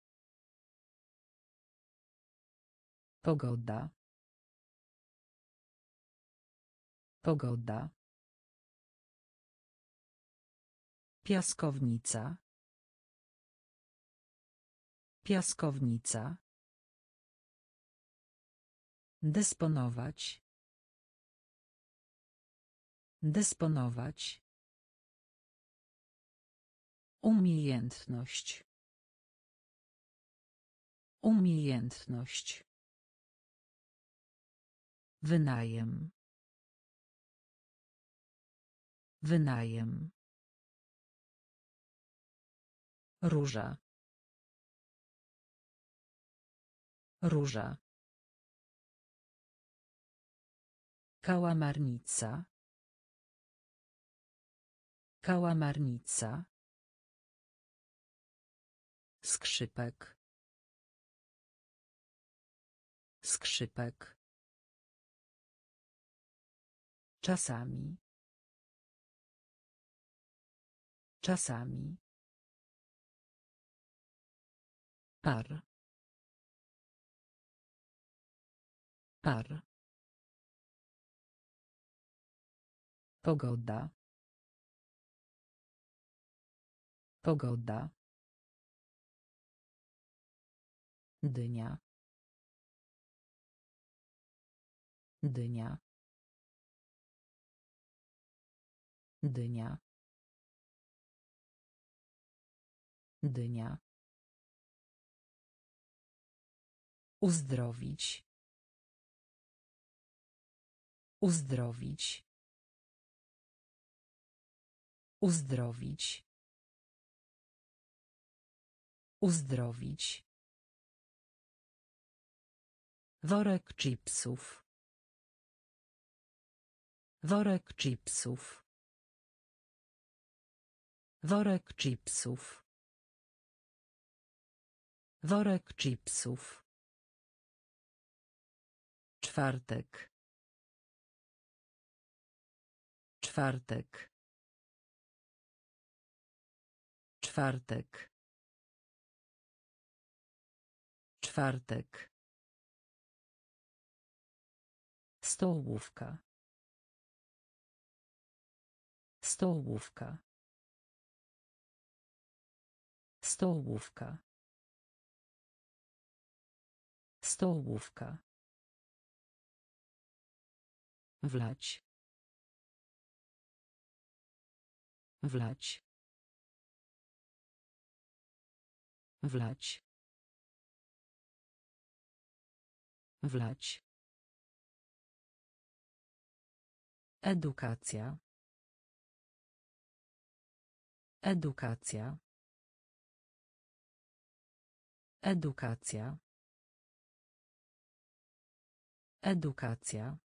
Pogoda. Pogoda. Piaskownica. Piaskownica. Dysponować. Dysponować. Umiejętność. Umiejętność. Wynajem. Wynajem. Róża. Róża. Kałamarnica. Kałamarnica. Skrzypek. Skrzypek. Czasami. Czasami. Par. Par. Pogoda. Pogoda. Dynia. Dynia. Dynia. Dynia. Uzdrowić. Uzdrowić. Uzdrowić. Uzdrowić. Worek chipsów. Worek chipsów. Worek chipsów. Worek chipsów. Czwartek. Czwartek. Czwartek. Czwartek. Stołówka. Stołówka. Stołówka. Stołówka. Wlać. Wlać. Wlać. Wlać. Edukacja. Edukacja. Edukacja. Edukacja.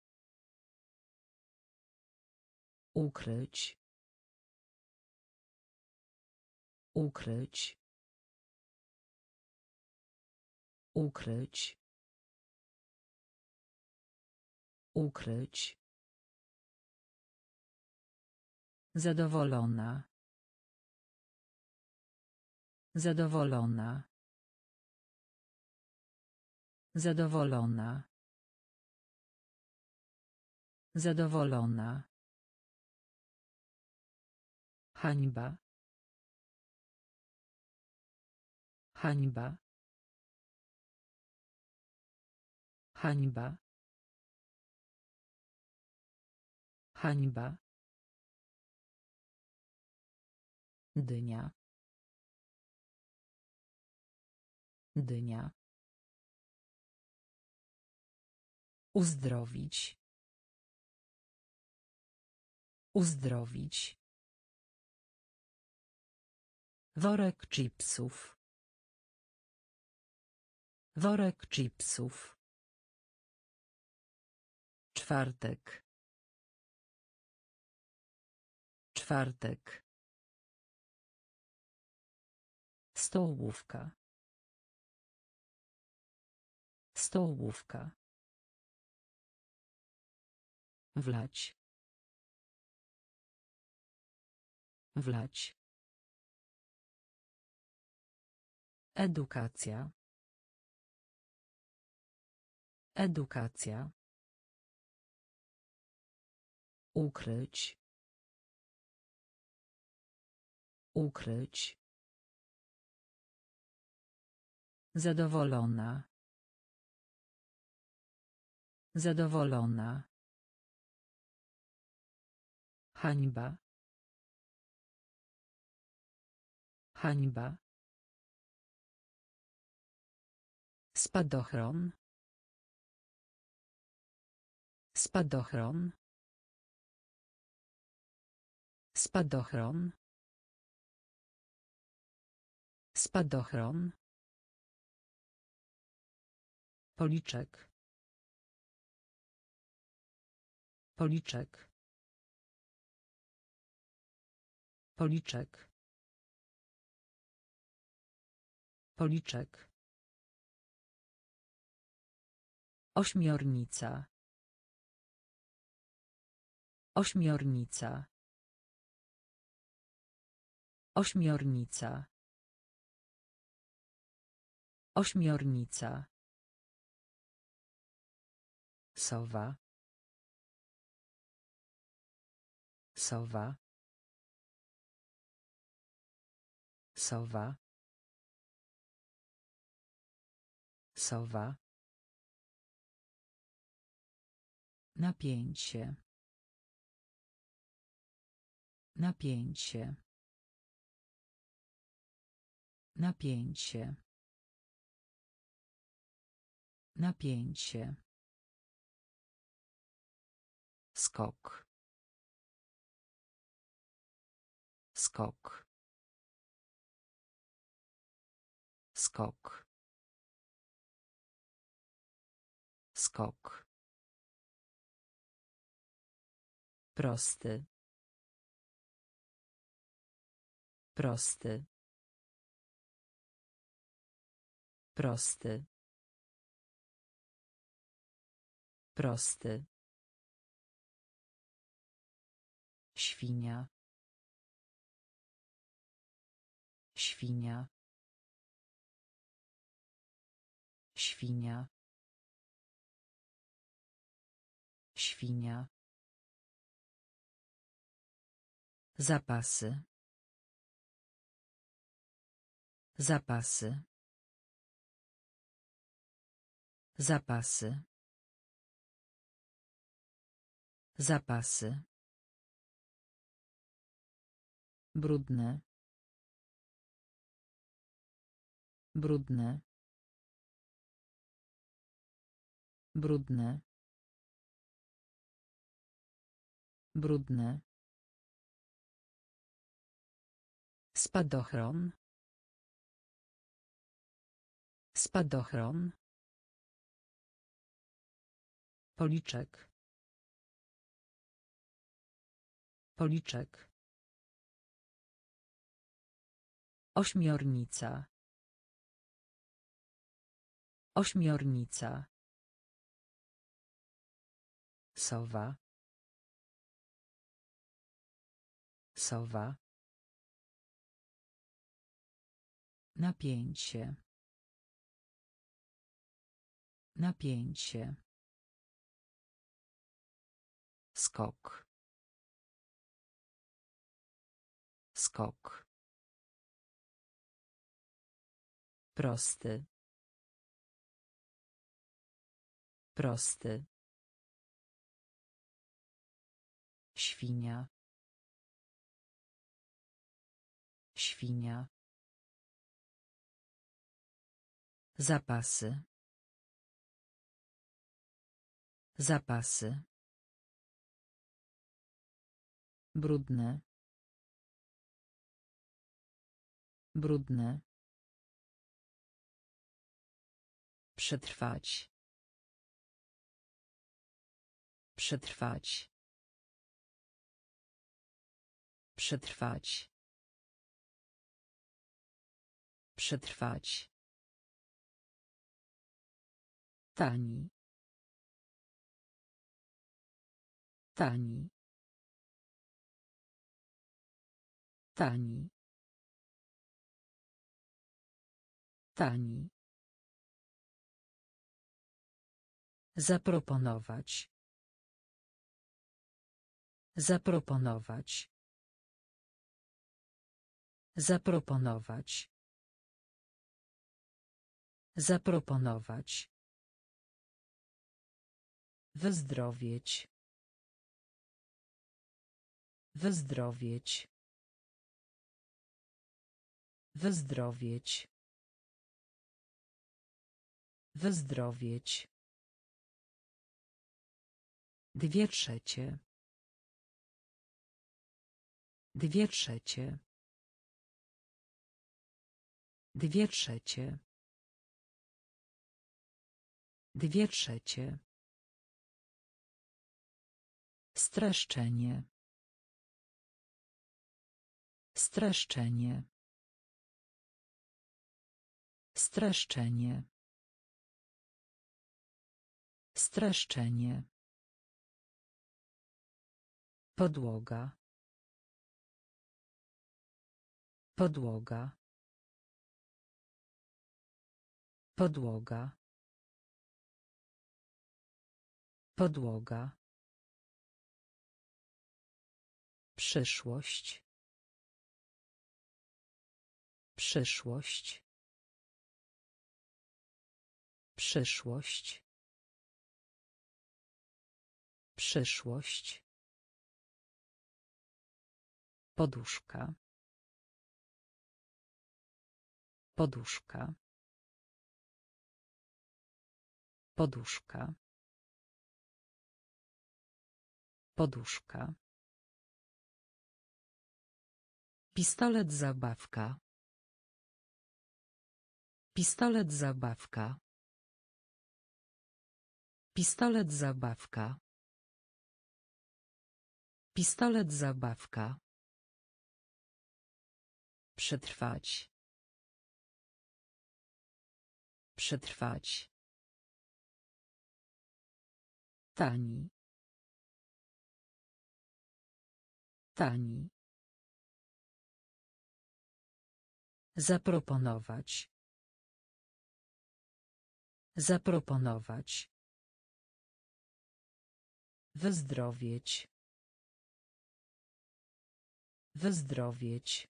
Ukryć. Ukryć. Ukryć. Ukryć. Zadowolona. Zadowolona. Zadowolona. Zadowolona. Hańba. Hańba. Hańba. Hańba. Dynia. Dynia. Uzdrowić. Uzdrowić. Worek chipsów. Worek chipsów. Czwartek. Czwartek. Stołówka. Stołówka. Wlać. Wlać. Edukacja. Edukacja. Ukryć. Ukryć. Zadowolona. Zadowolona. Hańba. Hańba. Spadochron. Spadochron. Spadochron. Spadochron. Policzek. Policzek. Policzek. Policzek. Ośmiornica. Ośmiornica. Ośmiornica. Ośmiornica. Sowa. Sowa. Sowa. Sowa. Napięcie. Napięcie. Napięcie. Napięcie. Skok. Skok. Skok. Skok. Prosty. Prosty. Prosty. Prosty. Świnia. Świnia. Świnia. Świnia. Zapasy. Zapasy. Zapasy. Zapasy. Brudne. Brudne. Brudne. Brudne. Spadochron. Spadochron. Policzek. Policzek. Ośmiornica. Ośmiornica. Sowa. Sowa. Napięcie. Napięcie. Skok. Skok. Prosty. Prosty. Świnia. Świnia. Zapasy. Zapasy. Brudne. Brudne. Przetrwać. Przetrwać. Przetrwać. Przetrwać. Tani. Tani. Tani. Tani. Zaproponować. Zaproponować. Zaproponować. Zaproponować. Wyzdrowieć. Wyzdrowieć. Wyzdrowieć. Wyzdrowieć. Dwie trzecie. Dwie trzecie. Dwie trzecie. Dwie trzecie. Streszczenie. Streszczenie. Streszczenie. Streszczenie. Podłoga. Podłoga. Podłoga. Podłoga. Przyszłość. Przyszłość. Przyszłość. Przyszłość. Poduszka. Poduszka. Poduszka. Poduszka. Pistolet zabawka. Pistolet zabawka. Pistolet zabawka. Pistolet zabawka. Przetrwać. Przetrwać. Tani. Tani. Zaproponować. Zaproponować. Wyzdrowieć. Wyzdrowieć.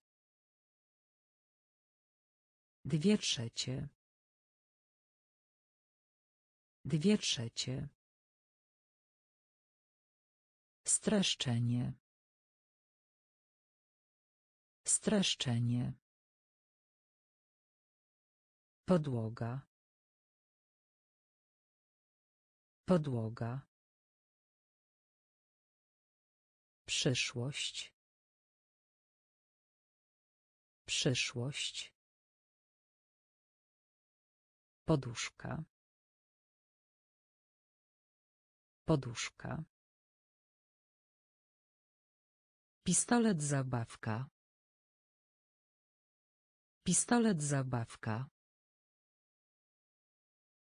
Dwie trzecie. Dwie trzecie. Streszczenie. Streszczenie. Podłoga. Podłoga. Przyszłość. Przyszłość. Poduszka. Poduszka. Pistolet zabawka. Pistolet zabawka.